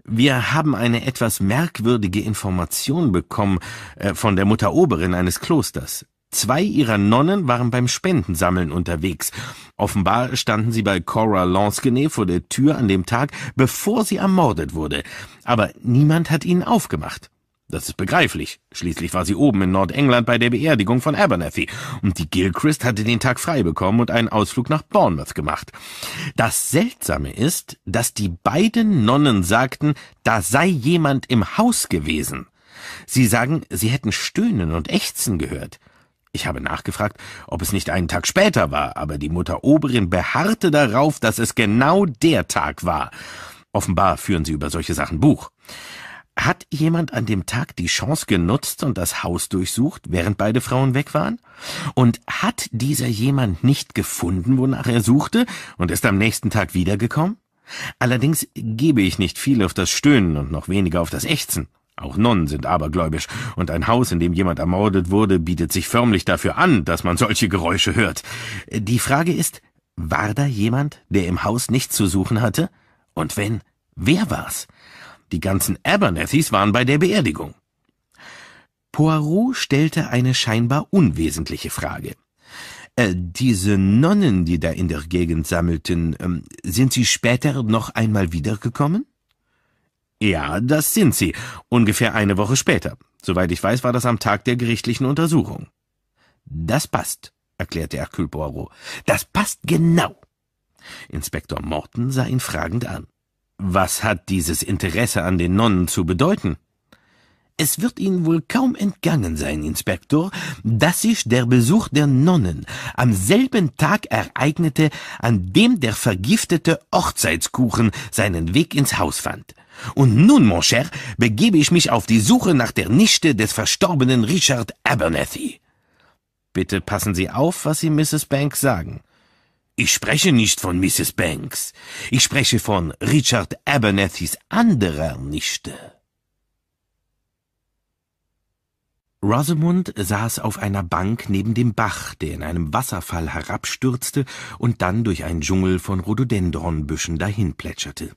Wir haben eine etwas merkwürdige Information bekommen äh, von der Mutter Oberin eines Klosters. Zwei ihrer Nonnen waren beim Spendensammeln unterwegs. Offenbar standen sie bei Cora Lansquenet vor der Tür an dem Tag, bevor sie ermordet wurde. Aber niemand hat ihnen aufgemacht. Das ist begreiflich. Schließlich war sie oben in Nordengland bei der Beerdigung von Abernathy und die Gilchrist hatte den Tag frei bekommen und einen Ausflug nach Bournemouth gemacht. Das Seltsame ist, dass die beiden Nonnen sagten, da sei jemand im Haus gewesen. Sie sagen, sie hätten Stöhnen und Ächzen gehört. Ich habe nachgefragt, ob es nicht einen Tag später war, aber die Mutter Oberin beharrte darauf, dass es genau der Tag war. Offenbar führen sie über solche Sachen Buch. Hat jemand an dem Tag die Chance genutzt und das Haus durchsucht, während beide Frauen weg waren? Und hat dieser jemand nicht gefunden, wonach er suchte, und ist am nächsten Tag wiedergekommen? Allerdings gebe ich nicht viel auf das Stöhnen und noch weniger auf das Ächzen. Auch Nonnen sind abergläubisch, und ein Haus, in dem jemand ermordet wurde, bietet sich förmlich dafür an, dass man solche Geräusche hört. Die Frage ist, war da jemand, der im Haus nichts zu suchen hatte? Und wenn, wer war's? Die ganzen Abernethys waren bei der Beerdigung. Poirot stellte eine scheinbar unwesentliche Frage. Äh, diese Nonnen, die da in der Gegend sammelten, ähm, sind sie später noch einmal wiedergekommen? Ja, das sind sie. Ungefähr eine Woche später. Soweit ich weiß, war das am Tag der gerichtlichen Untersuchung. Das passt, erklärte Hercule Poirot. Das passt genau. Inspektor Morton sah ihn fragend an. Was hat dieses Interesse an den Nonnen zu bedeuten? Es wird Ihnen wohl kaum entgangen sein, Inspektor, dass sich der Besuch der Nonnen am selben Tag ereignete, an dem der vergiftete Hochzeitskuchen seinen Weg ins Haus fand. Und nun, mon cher, begebe ich mich auf die Suche nach der Nichte des verstorbenen Richard Abernethy. Bitte passen Sie auf, was Sie Mrs. Banks sagen. Ich spreche nicht von Mrs. Banks. Ich spreche von Richard Abernethys anderer Nichte. Rosamund saß auf einer Bank neben dem Bach, der in einem Wasserfall herabstürzte und dann durch einen Dschungel von Rhododendronbüschen dahinplätscherte.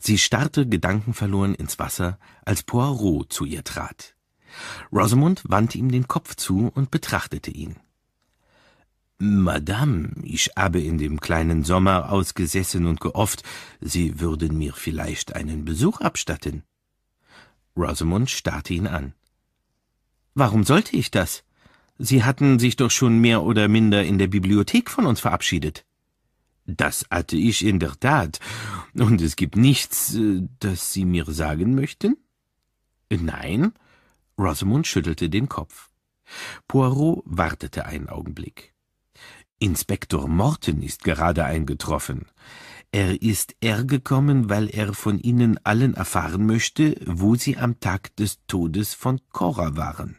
Sie starrte gedankenverloren ins Wasser, als Poirot zu ihr trat. Rosamund wandte ihm den Kopf zu und betrachtete ihn. Madame, ich habe in dem kleinen Sommer ausgesessen und gehofft, Sie würden mir vielleicht einen Besuch abstatten. Rosamund starrte ihn an. Warum sollte ich das? Sie hatten sich doch schon mehr oder minder in der Bibliothek von uns verabschiedet. Das hatte ich in der Tat. Und es gibt nichts, äh, das Sie mir sagen möchten? Nein. Rosamund schüttelte den Kopf. Poirot wartete einen Augenblick. Inspektor Morton ist gerade eingetroffen. Er ist hergekommen, weil er von Ihnen allen erfahren möchte, wo Sie am Tag des Todes von Cora waren.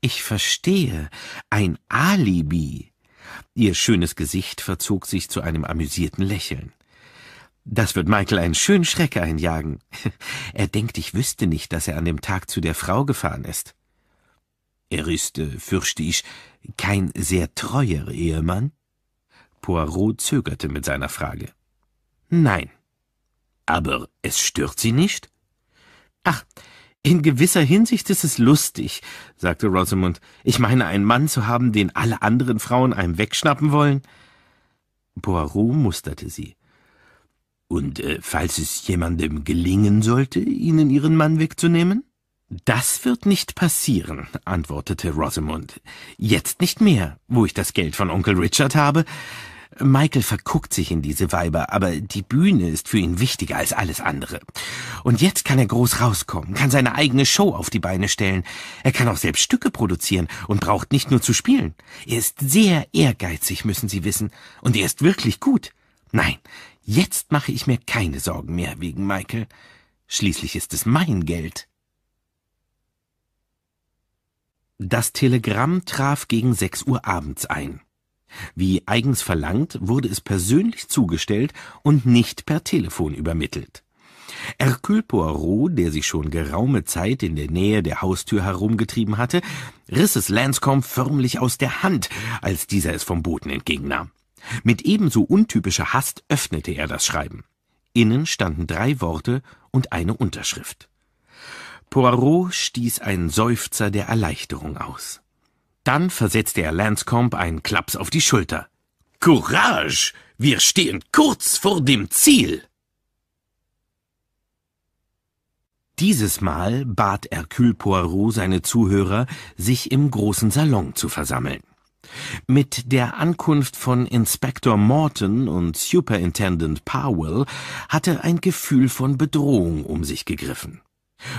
Ich verstehe. Ein Alibi. Ihr schönes Gesicht verzog sich zu einem amüsierten Lächeln. Das wird Michael einen schönen Schreck einjagen. Er denkt, ich wüsste nicht, dass er an dem Tag zu der Frau gefahren ist. Er ist, äh, fürchte ich, kein sehr treuer Ehemann? Poirot zögerte mit seiner Frage. Nein. Aber es stört Sie nicht? Ach, in gewisser Hinsicht ist es lustig, sagte Rosamund. Ich meine, einen Mann zu haben, den alle anderen Frauen einem wegschnappen wollen. Poirot musterte sie. Und äh, falls es jemandem gelingen sollte, Ihnen Ihren Mann wegzunehmen? Das wird nicht passieren, antwortete Rosamund. Jetzt nicht mehr, wo ich das Geld von Onkel Richard habe. Michael verguckt sich in diese Weiber, aber die Bühne ist für ihn wichtiger als alles andere. Und jetzt kann er groß rauskommen, kann seine eigene Show auf die Beine stellen. Er kann auch selbst Stücke produzieren und braucht nicht nur zu spielen. Er ist sehr ehrgeizig, müssen Sie wissen, und er ist wirklich gut. Nein, jetzt mache ich mir keine Sorgen mehr wegen Michael. Schließlich ist es mein Geld. Das Telegramm traf gegen sechs Uhr abends ein. Wie eigens verlangt, wurde es persönlich zugestellt und nicht per Telefon übermittelt. Hercule Poirot, der sich schon geraume Zeit in der Nähe der Haustür herumgetrieben hatte, riss es Lanscombe förmlich aus der Hand, als dieser es vom Boden entgegennahm. Mit ebenso untypischer Hast öffnete er das Schreiben. Innen standen drei Worte und eine Unterschrift. Poirot stieß einen Seufzer der Erleichterung aus. Dann versetzte er Lanscombe einen Klaps auf die Schulter. Courage! Wir stehen kurz vor dem Ziel! Dieses Mal bat Hercule Poirot seine Zuhörer, sich im großen Salon zu versammeln. Mit der Ankunft von Inspektor Morton und Superintendent Powell hatte ein Gefühl von Bedrohung um sich gegriffen.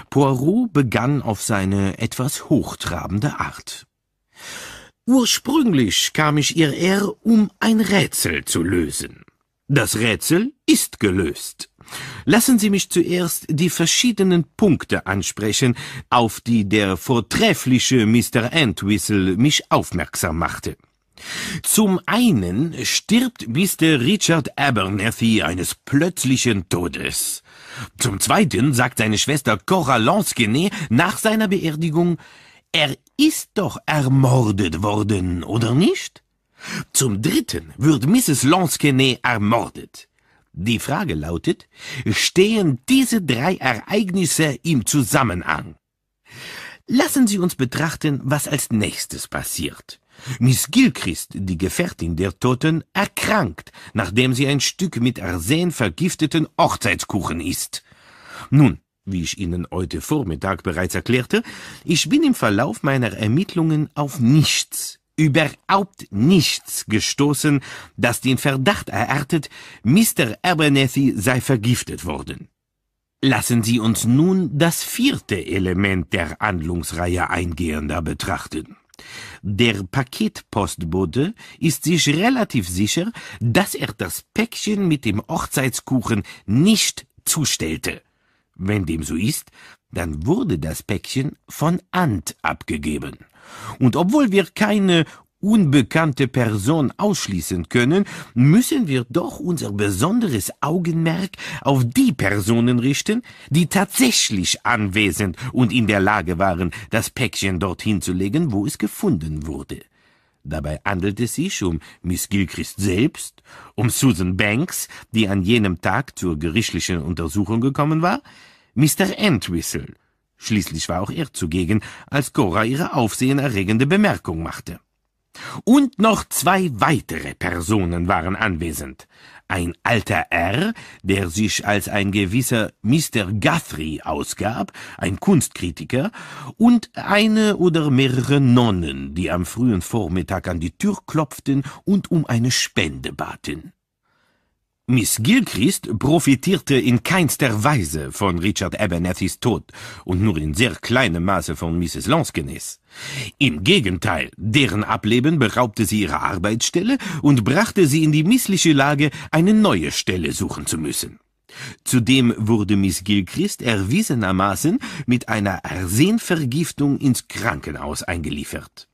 Poirot begann auf seine etwas hochtrabende Art. Ursprünglich kam ich hierher, um ein Rätsel zu lösen. Das Rätsel ist gelöst. Lassen Sie mich zuerst die verschiedenen Punkte ansprechen, auf die der vortreffliche Mr. Entwistle mich aufmerksam machte. Zum einen stirbt Mr. Richard Abernethy eines plötzlichen Todes. Zum zweiten sagt seine Schwester Cora Lansquenet nach seiner Beerdigung, er ist doch ermordet worden, oder nicht? Zum dritten wird Mrs. Lansquenet ermordet. Die Frage lautet, stehen diese drei Ereignisse im Zusammenhang? Lassen Sie uns betrachten, was als nächstes passiert. Miss Gilchrist, die Gefährtin der Toten, erkrankt, nachdem sie ein Stück mit Arsen vergifteten Hochzeitskuchen isst. Nun, wie ich Ihnen heute Vormittag bereits erklärte, ich bin im Verlauf meiner Ermittlungen auf nichts, überhaupt nichts gestoßen, das den Verdacht erartet, Mr. Abernethy sei vergiftet worden. Lassen Sie uns nun das vierte Element der Handlungsreihe eingehender betrachten. Der Paketpostbote ist sich relativ sicher, dass er das Päckchen mit dem Hochzeitskuchen nicht zustellte. Wenn dem so ist, dann wurde das Päckchen von Ant abgegeben. Und obwohl wir keine unbekannte Person ausschließen können, müssen wir doch unser besonderes Augenmerk auf die Personen richten, die tatsächlich anwesend und in der Lage waren, das Päckchen dorthin zu legen, wo es gefunden wurde. Dabei handelt es sich um Miss Gilchrist selbst, um Susan Banks, die an jenem Tag zur gerichtlichen Untersuchung gekommen war, Mr. Entwistle. Schließlich war auch er zugegen, als Cora ihre aufsehenerregende Bemerkung machte. Und noch zwei weitere Personen waren anwesend. Ein alter R, der sich als ein gewisser Mr. Guthrie ausgab, ein Kunstkritiker, und eine oder mehrere Nonnen, die am frühen Vormittag an die Tür klopften und um eine Spende baten. Miss Gilchrist profitierte in keinster Weise von Richard Abernethys Tod und nur in sehr kleinem Maße von Mrs. Lansquenets. Im Gegenteil, deren Ableben beraubte sie ihrer Arbeitsstelle und brachte sie in die missliche Lage, eine neue Stelle suchen zu müssen. Zudem wurde Miss Gilchrist erwiesenermaßen mit einer Arsenvergiftung ins Krankenhaus eingeliefert.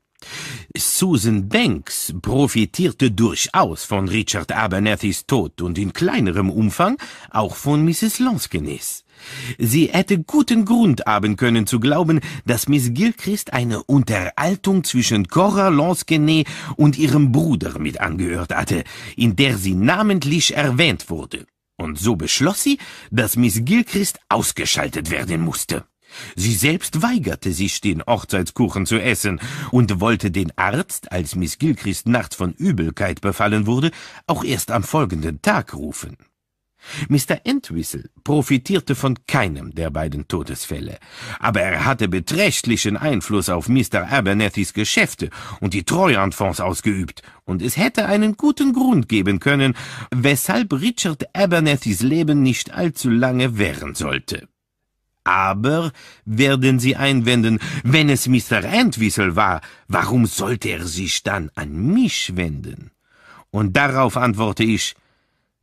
Susan Banks profitierte durchaus von Richard Abernethys Tod und in kleinerem Umfang auch von Mrs. Lansquenets. Sie hätte guten Grund haben können zu glauben, dass Miss Gilchrist eine Unterhaltung zwischen Cora Lansquenet und ihrem Bruder mit angehört hatte, in der sie namentlich erwähnt wurde. Und so beschloss sie, dass Miss Gilchrist ausgeschaltet werden musste. Sie selbst weigerte sich, den Hochzeitskuchen zu essen und wollte den Arzt, als Miss Gilchrist nachts von Übelkeit befallen wurde, auch erst am folgenden Tag rufen. Mr. Entwistle profitierte von keinem der beiden Todesfälle, aber er hatte beträchtlichen Einfluss auf Mr. Abernethys Geschäfte und die Treuhandfonds ausgeübt, und es hätte einen guten Grund geben können, weshalb Richard Abernethys Leben nicht allzu lange währen sollte. Aber, werden Sie einwenden, wenn es Mr. Entwistle war, warum sollte er sich dann an mich wenden? Und darauf antworte ich,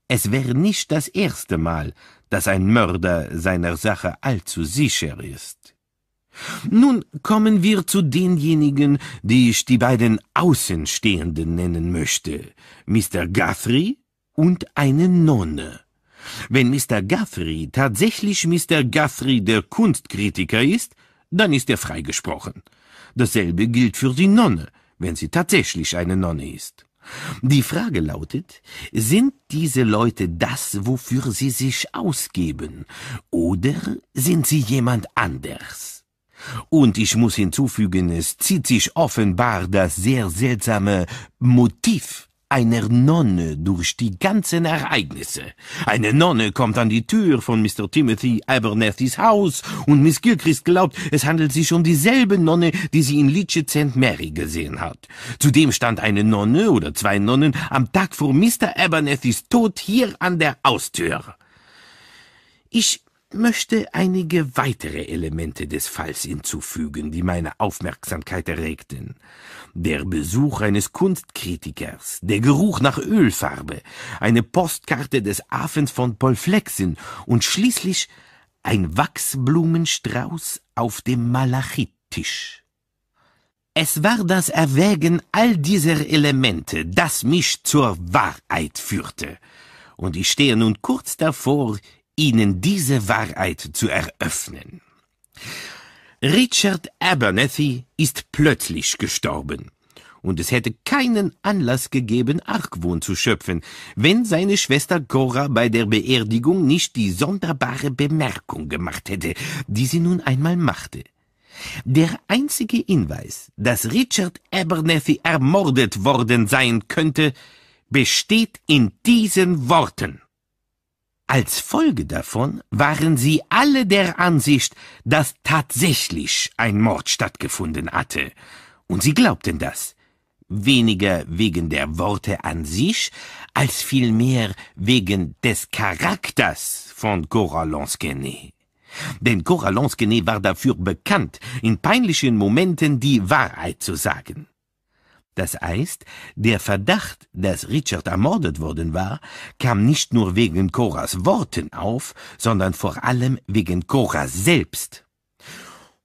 es wäre nicht das erste Mal, dass ein Mörder seiner Sache allzu sicher ist. Nun kommen wir zu denjenigen, die ich die beiden Außenstehenden nennen möchte, Mr. Guthrie und eine Nonne. Wenn Mr. Guthrie tatsächlich Mr. Guthrie der Kunstkritiker ist, dann ist er freigesprochen. Dasselbe gilt für die Nonne, wenn sie tatsächlich eine Nonne ist. Die Frage lautet, sind diese Leute das, wofür sie sich ausgeben, oder sind sie jemand anders? Und ich muss hinzufügen, es zieht sich offenbar das sehr seltsame Motiv einer Nonne durch die ganzen Ereignisse. Eine Nonne kommt an die Tür von Mr. Timothy Abernethys Haus und Miss Gilchrist glaubt, es handelt sich um dieselbe Nonne, die sie in Leach St. Mary gesehen hat. Zudem stand eine Nonne oder zwei Nonnen am Tag vor Mr. Abernethys Tod hier an der Haustür. Ich möchte einige weitere Elemente des Falls hinzufügen, die meine Aufmerksamkeit erregten. Der Besuch eines Kunstkritikers, der Geruch nach Ölfarbe, eine Postkarte des Afens von Paul Flexen und schließlich ein Wachsblumenstrauß auf dem Malachittisch. Es war das Erwägen all dieser Elemente, das mich zur Wahrheit führte, und ich stehe nun kurz davor, Ihnen diese Wahrheit zu eröffnen. Richard Abernethy ist plötzlich gestorben, und es hätte keinen Anlass gegeben, Argwohn zu schöpfen, wenn seine Schwester Cora bei der Beerdigung nicht die sonderbare Bemerkung gemacht hätte, die sie nun einmal machte. Der einzige Hinweis, dass Richard Abernethy ermordet worden sein könnte, besteht in diesen Worten. Als Folge davon waren sie alle der Ansicht, dass tatsächlich ein Mord stattgefunden hatte, und sie glaubten das, weniger wegen der Worte an sich, als vielmehr wegen des Charakters von Cora Lansquenet. Denn Cora Lansquenet war dafür bekannt, in peinlichen Momenten die Wahrheit zu sagen. Das heißt, der Verdacht, dass Richard ermordet worden war, kam nicht nur wegen Coras Worten auf, sondern vor allem wegen Cora selbst.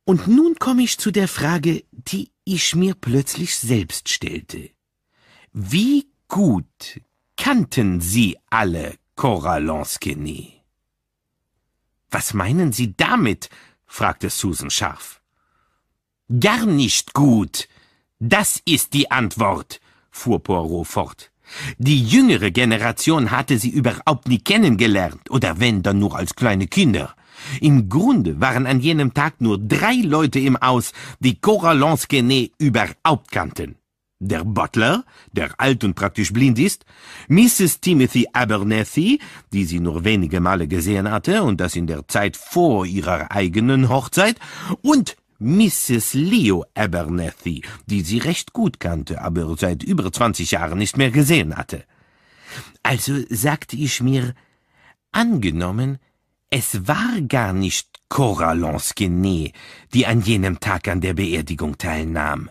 Und nun komme ich zu der Frage, die ich mir plötzlich selbst stellte. Wie gut kannten Sie alle Cora Lansquenet? Was meinen Sie damit? fragte Susan scharf. Gar nicht gut, das ist die Antwort, fuhr Poirot fort. Die jüngere Generation hatte sie überhaupt nie kennengelernt, oder wenn, dann nur als kleine Kinder. Im Grunde waren an jenem Tag nur drei Leute im Haus, die Cora Lansquenet überhaupt kannten. Der Butler, der alt und praktisch blind ist, Mrs. Timothy Abernethy, die sie nur wenige Male gesehen hatte, und das in der Zeit vor ihrer eigenen Hochzeit, und Mrs. Leo Abernethy, die sie recht gut kannte, aber seit über zwanzig Jahren nicht mehr gesehen hatte. Also sagte ich mir, angenommen, es war gar nicht Cora Lansquenet, die an jenem Tag an der Beerdigung teilnahm.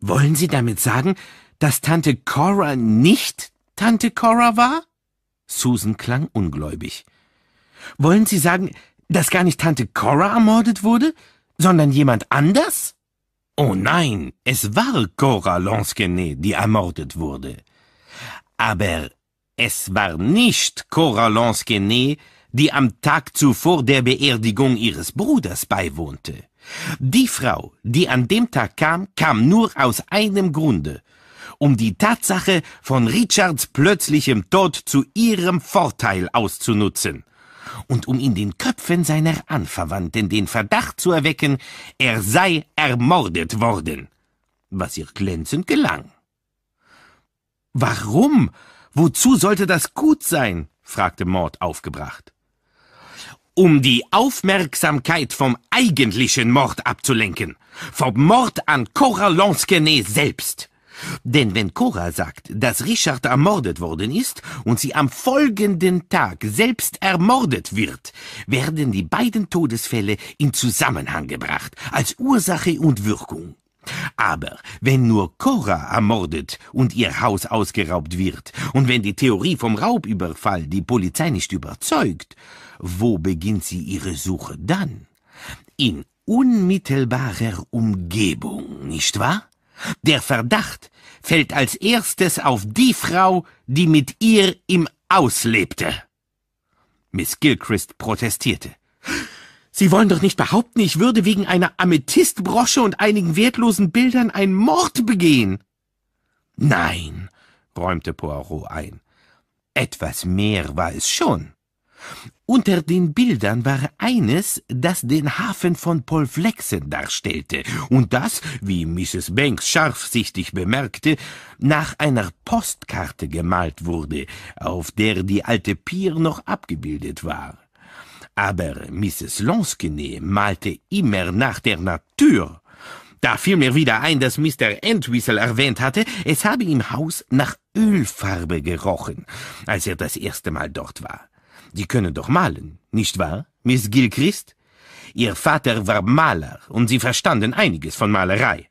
Wollen Sie damit sagen, dass Tante Cora nicht Tante Cora war? Susan klang ungläubig. Wollen Sie sagen, dass gar nicht Tante Cora ermordet wurde, sondern jemand anders? Oh nein, es war Cora Lansquenet, die ermordet wurde. Aber es war nicht Cora Lansquenet, die am Tag zuvor der Beerdigung ihres Bruders beiwohnte. Die Frau, die an dem Tag kam, kam nur aus einem Grunde, um die Tatsache von Richards plötzlichem Tod zu ihrem Vorteil auszunutzen und um in den Köpfen seiner Anverwandten den Verdacht zu erwecken, er sei ermordet worden, was ihr glänzend gelang. Warum? Wozu sollte das gut sein? fragte Maud aufgebracht. Um die Aufmerksamkeit vom eigentlichen Mord abzulenken, vom Mord an Cora Lansquenet selbst. Denn wenn Cora sagt, dass Richard ermordet worden ist und sie am folgenden Tag selbst ermordet wird, werden die beiden Todesfälle in Zusammenhang gebracht, als Ursache und Wirkung. Aber wenn nur Cora ermordet und ihr Haus ausgeraubt wird, und wenn die Theorie vom Raubüberfall die Polizei nicht überzeugt, wo beginnt sie ihre Suche dann? In unmittelbarer Umgebung, nicht wahr? Der Verdacht fällt als erstes auf die Frau, die mit ihr im Aus lebte. Miss Gilchrist protestierte. Sie wollen doch nicht behaupten, ich würde wegen einer Amethystbrosche und einigen wertlosen Bildern einen Mord begehen. Nein, räumte Poirot ein. Etwas mehr war es schon. Unter den Bildern war eines, das den Hafen von Polflexen darstellte und das, wie Mrs. Banks scharfsichtig bemerkte, nach einer Postkarte gemalt wurde, auf der die alte Pier noch abgebildet war. Aber Mrs. Lansquenet malte immer nach der Natur. Da fiel mir wieder ein, dass Mr. Entwistle erwähnt hatte, es habe im Haus nach Ölfarbe gerochen, als er das erste Mal dort war. Sie können doch malen, nicht wahr, Miss Gilchrist? Ihr Vater war Maler und Sie verstanden einiges von Malerei.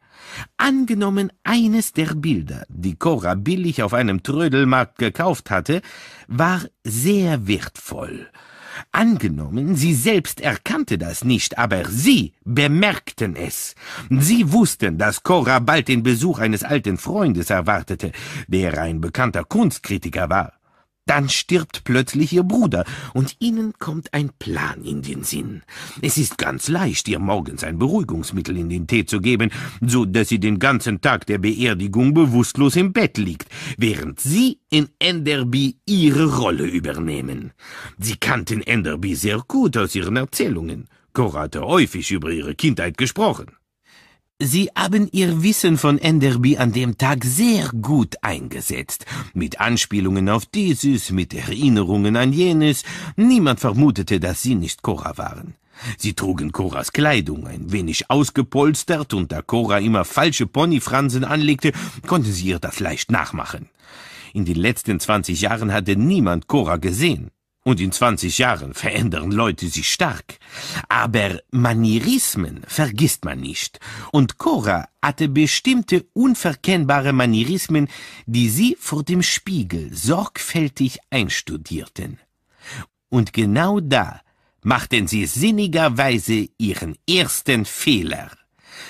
Angenommen, eines der Bilder, die Cora billig auf einem Trödelmarkt gekauft hatte, war sehr wertvoll. Angenommen, sie selbst erkannte das nicht, aber sie bemerkten es. Sie wussten, dass Cora bald den Besuch eines alten Freundes erwartete, der ein bekannter Kunstkritiker war. Dann stirbt plötzlich ihr Bruder, und ihnen kommt ein Plan in den Sinn. Es ist ganz leicht, ihr morgens ein Beruhigungsmittel in den Tee zu geben, so dass sie den ganzen Tag der Beerdigung bewusstlos im Bett liegt, während sie in Enderby ihre Rolle übernehmen. Sie kannten Enderby sehr gut aus ihren Erzählungen. Cora hatte häufig über ihre Kindheit gesprochen. Sie haben Ihr Wissen von Enderby an dem Tag sehr gut eingesetzt. Mit Anspielungen auf dieses, mit Erinnerungen an jenes. Niemand vermutete, dass Sie nicht Cora waren. Sie trugen Coras Kleidung, ein wenig ausgepolstert, und da Cora immer falsche Ponyfransen anlegte, konnte sie ihr das leicht nachmachen. In den letzten zwanzig Jahren hatte niemand Cora gesehen. Und in 20 Jahren verändern Leute sich stark. Aber Manierismen vergisst man nicht. Und Cora hatte bestimmte unverkennbare Manierismen, die sie vor dem Spiegel sorgfältig einstudierten. Und genau da machten sie sinnigerweise ihren ersten Fehler.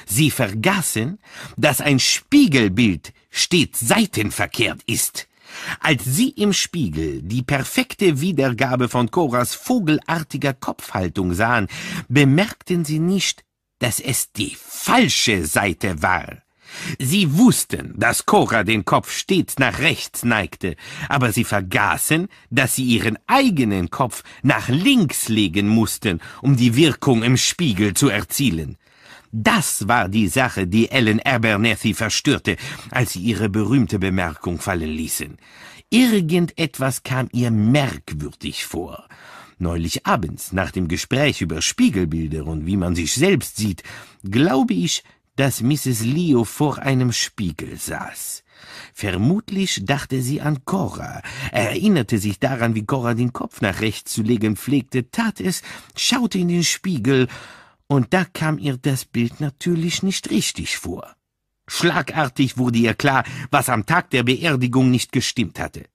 Sie vergaßen, dass ein Spiegelbild stets seitenverkehrt ist. Als sie im Spiegel die perfekte Wiedergabe von Coras vogelartiger Kopfhaltung sahen, bemerkten sie nicht, dass es die falsche Seite war. Sie wussten, dass Cora den Kopf stets nach rechts neigte, aber sie vergaßen, dass sie ihren eigenen Kopf nach links legen mussten, um die Wirkung im Spiegel zu erzielen. Das war die Sache, die Ellen Abernethy verstörte, als sie ihre berühmte Bemerkung fallen ließen. Irgendetwas kam ihr merkwürdig vor. Neulich abends, nach dem Gespräch über Spiegelbilder und wie man sich selbst sieht, glaube ich, dass Mrs. Leo vor einem Spiegel saß. Vermutlich dachte sie an Cora, erinnerte sich daran, wie Cora den Kopf nach rechts zu legen pflegte, tat es, schaute in den Spiegel und da kam ihr das Bild natürlich nicht richtig vor. Schlagartig wurde ihr klar, was am Tag der Beerdigung nicht gestimmt hatte.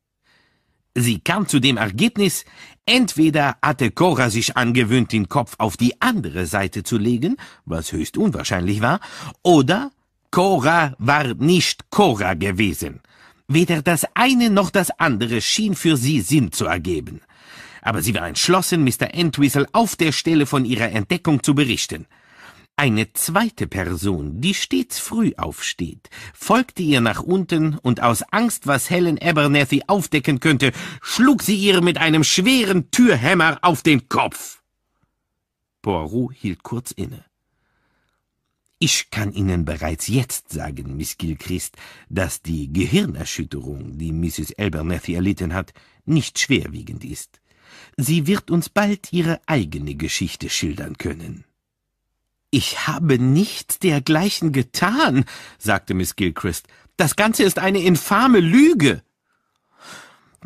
Sie kam zu dem Ergebnis, entweder hatte Cora sich angewöhnt, den Kopf auf die andere Seite zu legen, was höchst unwahrscheinlich war, oder Cora war nicht Cora gewesen. Weder das eine noch das andere schien für sie Sinn zu ergeben aber sie war entschlossen, Mr. Entwistle auf der Stelle von ihrer Entdeckung zu berichten. Eine zweite Person, die stets früh aufsteht, folgte ihr nach unten und aus Angst, was Helen Abernethy aufdecken könnte, schlug sie ihr mit einem schweren Türhämmer auf den Kopf. Poirot hielt kurz inne. Ich kann Ihnen bereits jetzt sagen, Miss Gilchrist, dass die Gehirnerschütterung, die Mrs. Abernethy erlitten hat, nicht schwerwiegend ist. Sie wird uns bald ihre eigene Geschichte schildern können. Ich habe nichts dergleichen getan, sagte Miss Gilchrist. Das Ganze ist eine infame Lüge.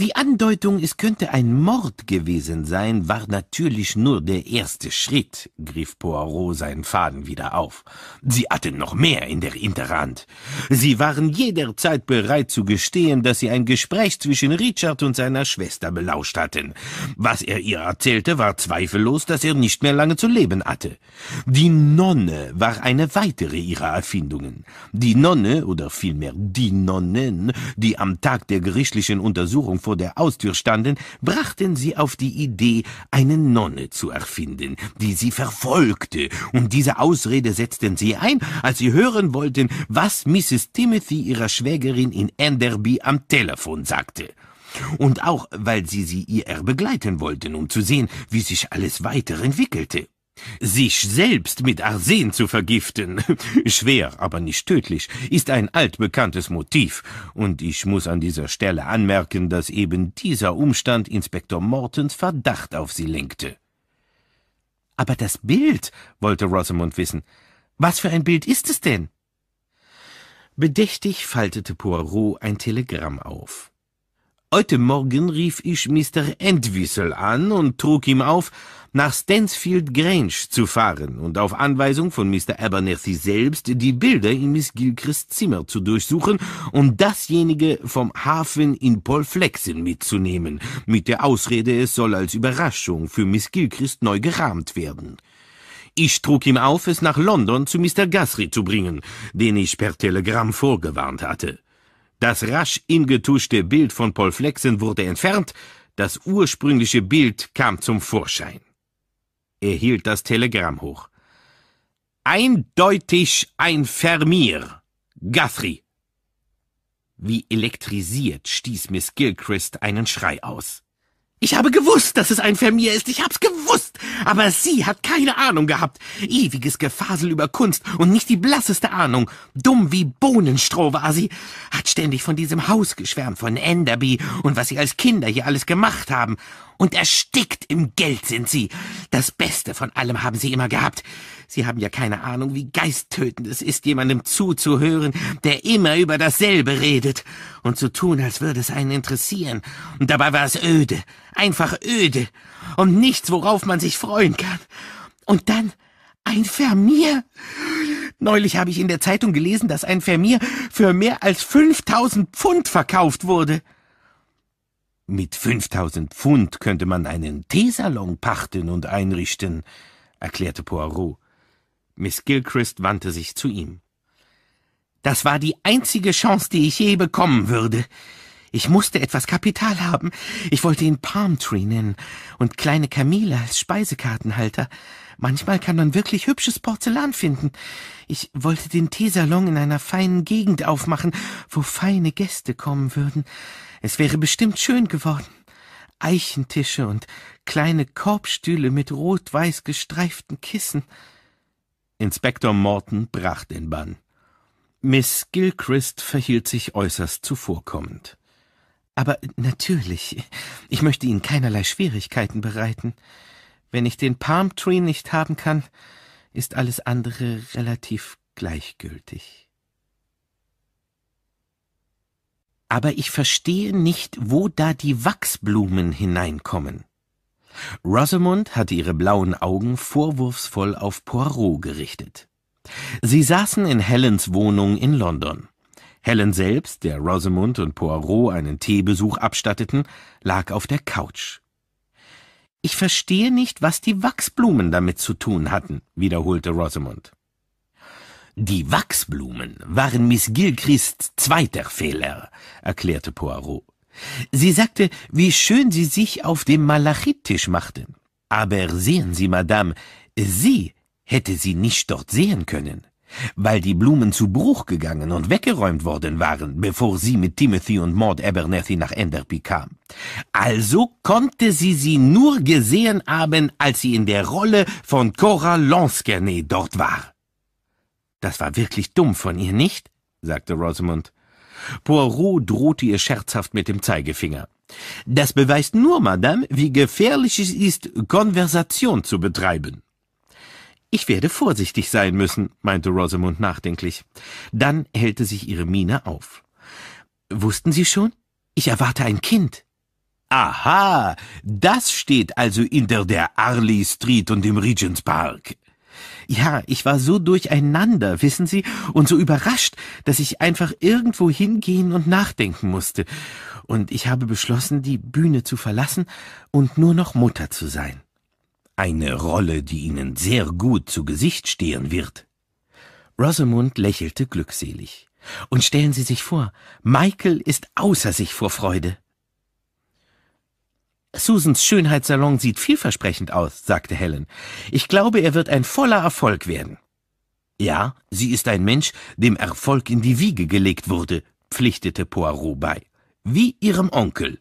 Die Andeutung, es könnte ein Mord gewesen sein, war natürlich nur der erste Schritt, griff Poirot seinen Faden wieder auf. Sie hatten noch mehr in der Hinterhand. Sie waren jederzeit bereit zu gestehen, dass sie ein Gespräch zwischen Richard und seiner Schwester belauscht hatten. Was er ihr erzählte, war zweifellos, dass er nicht mehr lange zu leben hatte. Die Nonne war eine weitere ihrer Erfindungen. Die Nonne, oder vielmehr die Nonnen, die am Tag der gerichtlichen Untersuchung vor der Haustür standen, brachten sie auf die Idee, eine Nonne zu erfinden, die sie verfolgte, und diese Ausrede setzten sie ein, als sie hören wollten, was Mrs. Timothy ihrer Schwägerin in Enderby am Telefon sagte und auch, weil sie sie ihr begleiten wollten, um zu sehen, wie sich alles weiter entwickelte. Sich selbst mit Arsen zu vergiften, schwer, aber nicht tödlich, ist ein altbekanntes Motiv, und ich muss an dieser Stelle anmerken, dass eben dieser Umstand Inspektor Mortons Verdacht auf sie lenkte. Aber das Bild, wollte Rosamond wissen. Was für ein Bild ist es denn? Bedächtig faltete Poirot ein Telegramm auf. Heute Morgen rief ich Mr. Entwistle an und trug ihm auf, nach Stansfield Grange zu fahren und auf Anweisung von Mr. Abernethy selbst die Bilder in Miss Gilchrist Zimmer zu durchsuchen und dasjenige vom Hafen in Polflexen mitzunehmen, mit der Ausrede, es soll als Überraschung für Miss Gilchrist neu gerahmt werden. Ich trug ihm auf, es nach London zu Mr. Guthrie zu bringen, den ich per Telegramm vorgewarnt hatte. Das rasch ingetuschte Bild von Paul Flexen wurde entfernt, das ursprüngliche Bild kam zum Vorschein. Er hielt das Telegramm hoch. Eindeutig ein Vermeer. Guthrie. Wie elektrisiert stieß Miss Gilchrist einen Schrei aus. Ich habe gewusst, dass es ein Vermeer ist. Ich hab's gewusst. Aber sie hat keine Ahnung gehabt. Ewiges Gefasel über Kunst und nicht die blasseste Ahnung. Dumm wie Bohnenstroh war sie. Hat ständig von diesem Haus geschwärmt, von Enderby und was sie als Kinder hier alles gemacht haben. Und erstickt im Geld sind sie. Das Beste von allem haben sie immer gehabt. Sie haben ja keine Ahnung, wie geisttötend es ist, jemandem zuzuhören, der immer über dasselbe redet und zu tun, als würde es einen interessieren. Und dabei war es öde, einfach öde und nichts, worauf man sich freuen kann. Und dann ein Vermeer. Neulich habe ich in der Zeitung gelesen, dass ein Vermeer für mehr als 5000 Pfund verkauft wurde. Mit 5000 Pfund könnte man einen Teesalon pachten und einrichten, erklärte Poirot. Miss Gilchrist wandte sich zu ihm. Das war die einzige Chance, die ich je bekommen würde. Ich musste etwas Kapital haben. Ich wollte ihn Palmtree nennen und kleine Kamele als Speisekartenhalter. Manchmal kann man wirklich hübsches Porzellan finden. Ich wollte den Teesalon in einer feinen Gegend aufmachen, wo feine Gäste kommen würden. Es wäre bestimmt schön geworden. Eichentische und kleine Korbstühle mit rot-weiß gestreiften Kissen. Inspektor Morton brach den Bann. Miss Gilchrist verhielt sich äußerst zuvorkommend. Aber natürlich, ich möchte Ihnen keinerlei Schwierigkeiten bereiten. Wenn ich den Palm Tree nicht haben kann, ist alles andere relativ gleichgültig. Aber ich verstehe nicht, wo da die Wachsblumen hineinkommen. Rosamond hatte ihre blauen Augen vorwurfsvoll auf Poirot gerichtet. Sie saßen in Helens Wohnung in London. Helen selbst, der Rosamond und Poirot einen Teebesuch abstatteten, lag auf der Couch. Ich verstehe nicht, was die Wachsblumen damit zu tun hatten, wiederholte Rosamond. Die Wachsblumen waren Miss Gilchrists zweiter Fehler, erklärte Poirot. Sie sagte, wie schön sie sich auf dem Malachittisch machte. Aber sehen Sie, Madame, sie hätte sie nicht dort sehen können, weil die Blumen zu Bruch gegangen und weggeräumt worden waren, bevor sie mit Timothy und Maud Abernethy nach Enderby kam. Also konnte sie sie nur gesehen haben, als sie in der Rolle von Cora Lansquenet dort war. Das war wirklich dumm von ihr, nicht? sagte Rosamond. Poirot drohte ihr scherzhaft mit dem Zeigefinger. Das beweist nur, Madame, wie gefährlich es ist, Konversation zu betreiben. Ich werde vorsichtig sein müssen, meinte Rosamund nachdenklich. Dann hellte sich ihre Miene auf. Wussten Sie schon? Ich erwarte ein Kind. Aha, das steht also hinter der Arley Street und dem Regents Park. Ja, ich war so durcheinander, wissen Sie, und so überrascht, dass ich einfach irgendwo hingehen und nachdenken musste. Und ich habe beschlossen, die Bühne zu verlassen und nur noch Mutter zu sein. Eine Rolle, die Ihnen sehr gut zu Gesicht stehen wird. Rosamund lächelte glückselig. Und stellen Sie sich vor, Michael ist außer sich vor Freude. Susans Schönheitssalon sieht vielversprechend aus, sagte Helen. Ich glaube, er wird ein voller Erfolg werden. Ja, sie ist ein Mensch, dem Erfolg in die Wiege gelegt wurde, pflichtete Poirot bei. Wie ihrem Onkel.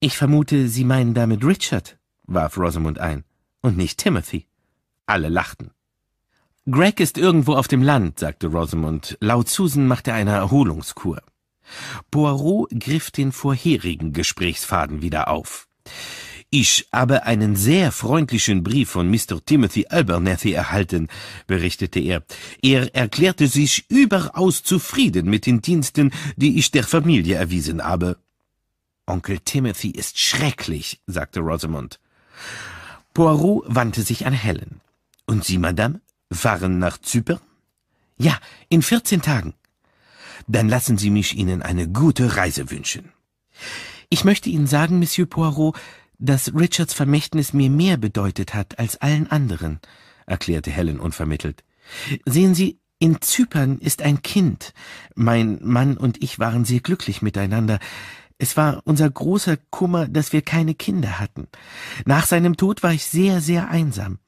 Ich vermute, Sie meinen damit Richard, warf Rosamund ein, und nicht Timothy. Alle lachten. Greg ist irgendwo auf dem Land, sagte Rosamund. Laut Susan macht er eine Erholungskur. Poirot griff den vorherigen Gesprächsfaden wieder auf. Ich habe einen sehr freundlichen Brief von Mr. Timothy Abernethy erhalten, berichtete er. Er erklärte sich überaus zufrieden mit den Diensten, die ich der Familie erwiesen habe. Onkel Timothy ist schrecklich, sagte Rosamond. Poirot wandte sich an Helen. Und Sie, Madame, fahren nach Zypern? Ja, in vierzehn Tagen. Dann lassen Sie mich Ihnen eine gute Reise wünschen. Ich möchte Ihnen sagen, Monsieur Poirot, dass Richards Vermächtnis mir mehr bedeutet hat als allen anderen, erklärte Helen unvermittelt. Sehen Sie, in Zypern ist ein Kind. Mein Mann und ich waren sehr glücklich miteinander. Es war unser großer Kummer, dass wir keine Kinder hatten. Nach seinem Tod war ich sehr, sehr einsam.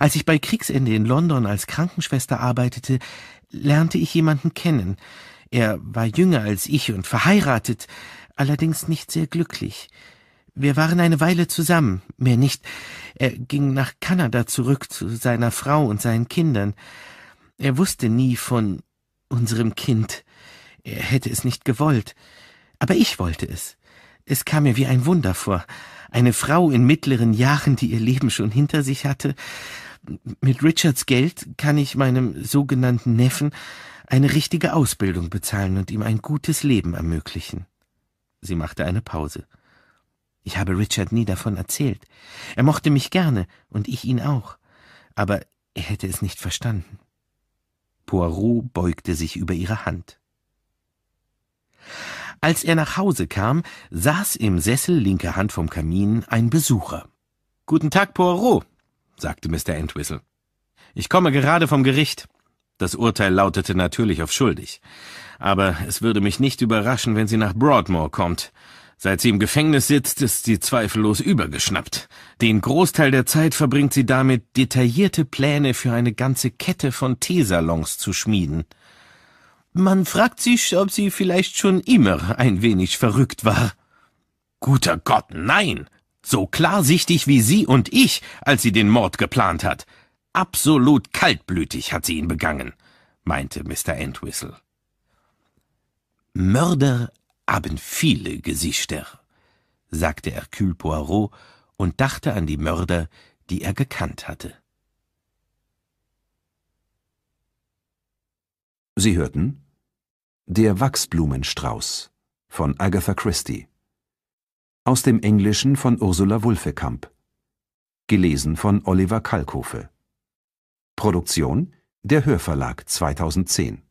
Als ich bei Kriegsende in London als Krankenschwester arbeitete, lernte ich jemanden kennen. Er war jünger als ich und verheiratet, allerdings nicht sehr glücklich. Wir waren eine Weile zusammen, mehr nicht. Er ging nach Kanada zurück zu seiner Frau und seinen Kindern. Er wusste nie von unserem Kind. Er hätte es nicht gewollt. Aber ich wollte es. Es kam mir wie ein Wunder vor. Eine Frau in mittleren Jahren, die ihr Leben schon hinter sich hatte. Mit Richards Geld kann ich meinem sogenannten Neffen eine richtige Ausbildung bezahlen und ihm ein gutes Leben ermöglichen. Sie machte eine Pause. Ich habe Richard nie davon erzählt. Er mochte mich gerne und ich ihn auch. Aber er hätte es nicht verstanden. Poirot beugte sich über ihre Hand. Als er nach Hause kam, saß im Sessel linker Hand vom Kamin ein Besucher. Guten Tag, Poirot, sagte Mr. Entwistle. Ich komme gerade vom Gericht. Das Urteil lautete natürlich auf schuldig. Aber es würde mich nicht überraschen, wenn sie nach Broadmoor kommt. Seit sie im Gefängnis sitzt, ist sie zweifellos übergeschnappt. Den Großteil der Zeit verbringt sie damit, detaillierte Pläne für eine ganze Kette von Teesalons zu schmieden. Man fragt sich, ob sie vielleicht schon immer ein wenig verrückt war. Guter Gott, nein! So klarsichtig wie Sie und ich, als sie den Mord geplant hat. Absolut kaltblütig hat sie ihn begangen, meinte Mr. Entwistle. Mörder haben viele Gesichter, sagte Hercule Poirot und dachte an die Mörder, die er gekannt hatte. Sie hörten der Wachsblumenstrauß von Agatha Christie. Aus dem Englischen von Ursula Wulfekamp. Gelesen von Oliver Kalkofe. Produktion der Hörverlag 2010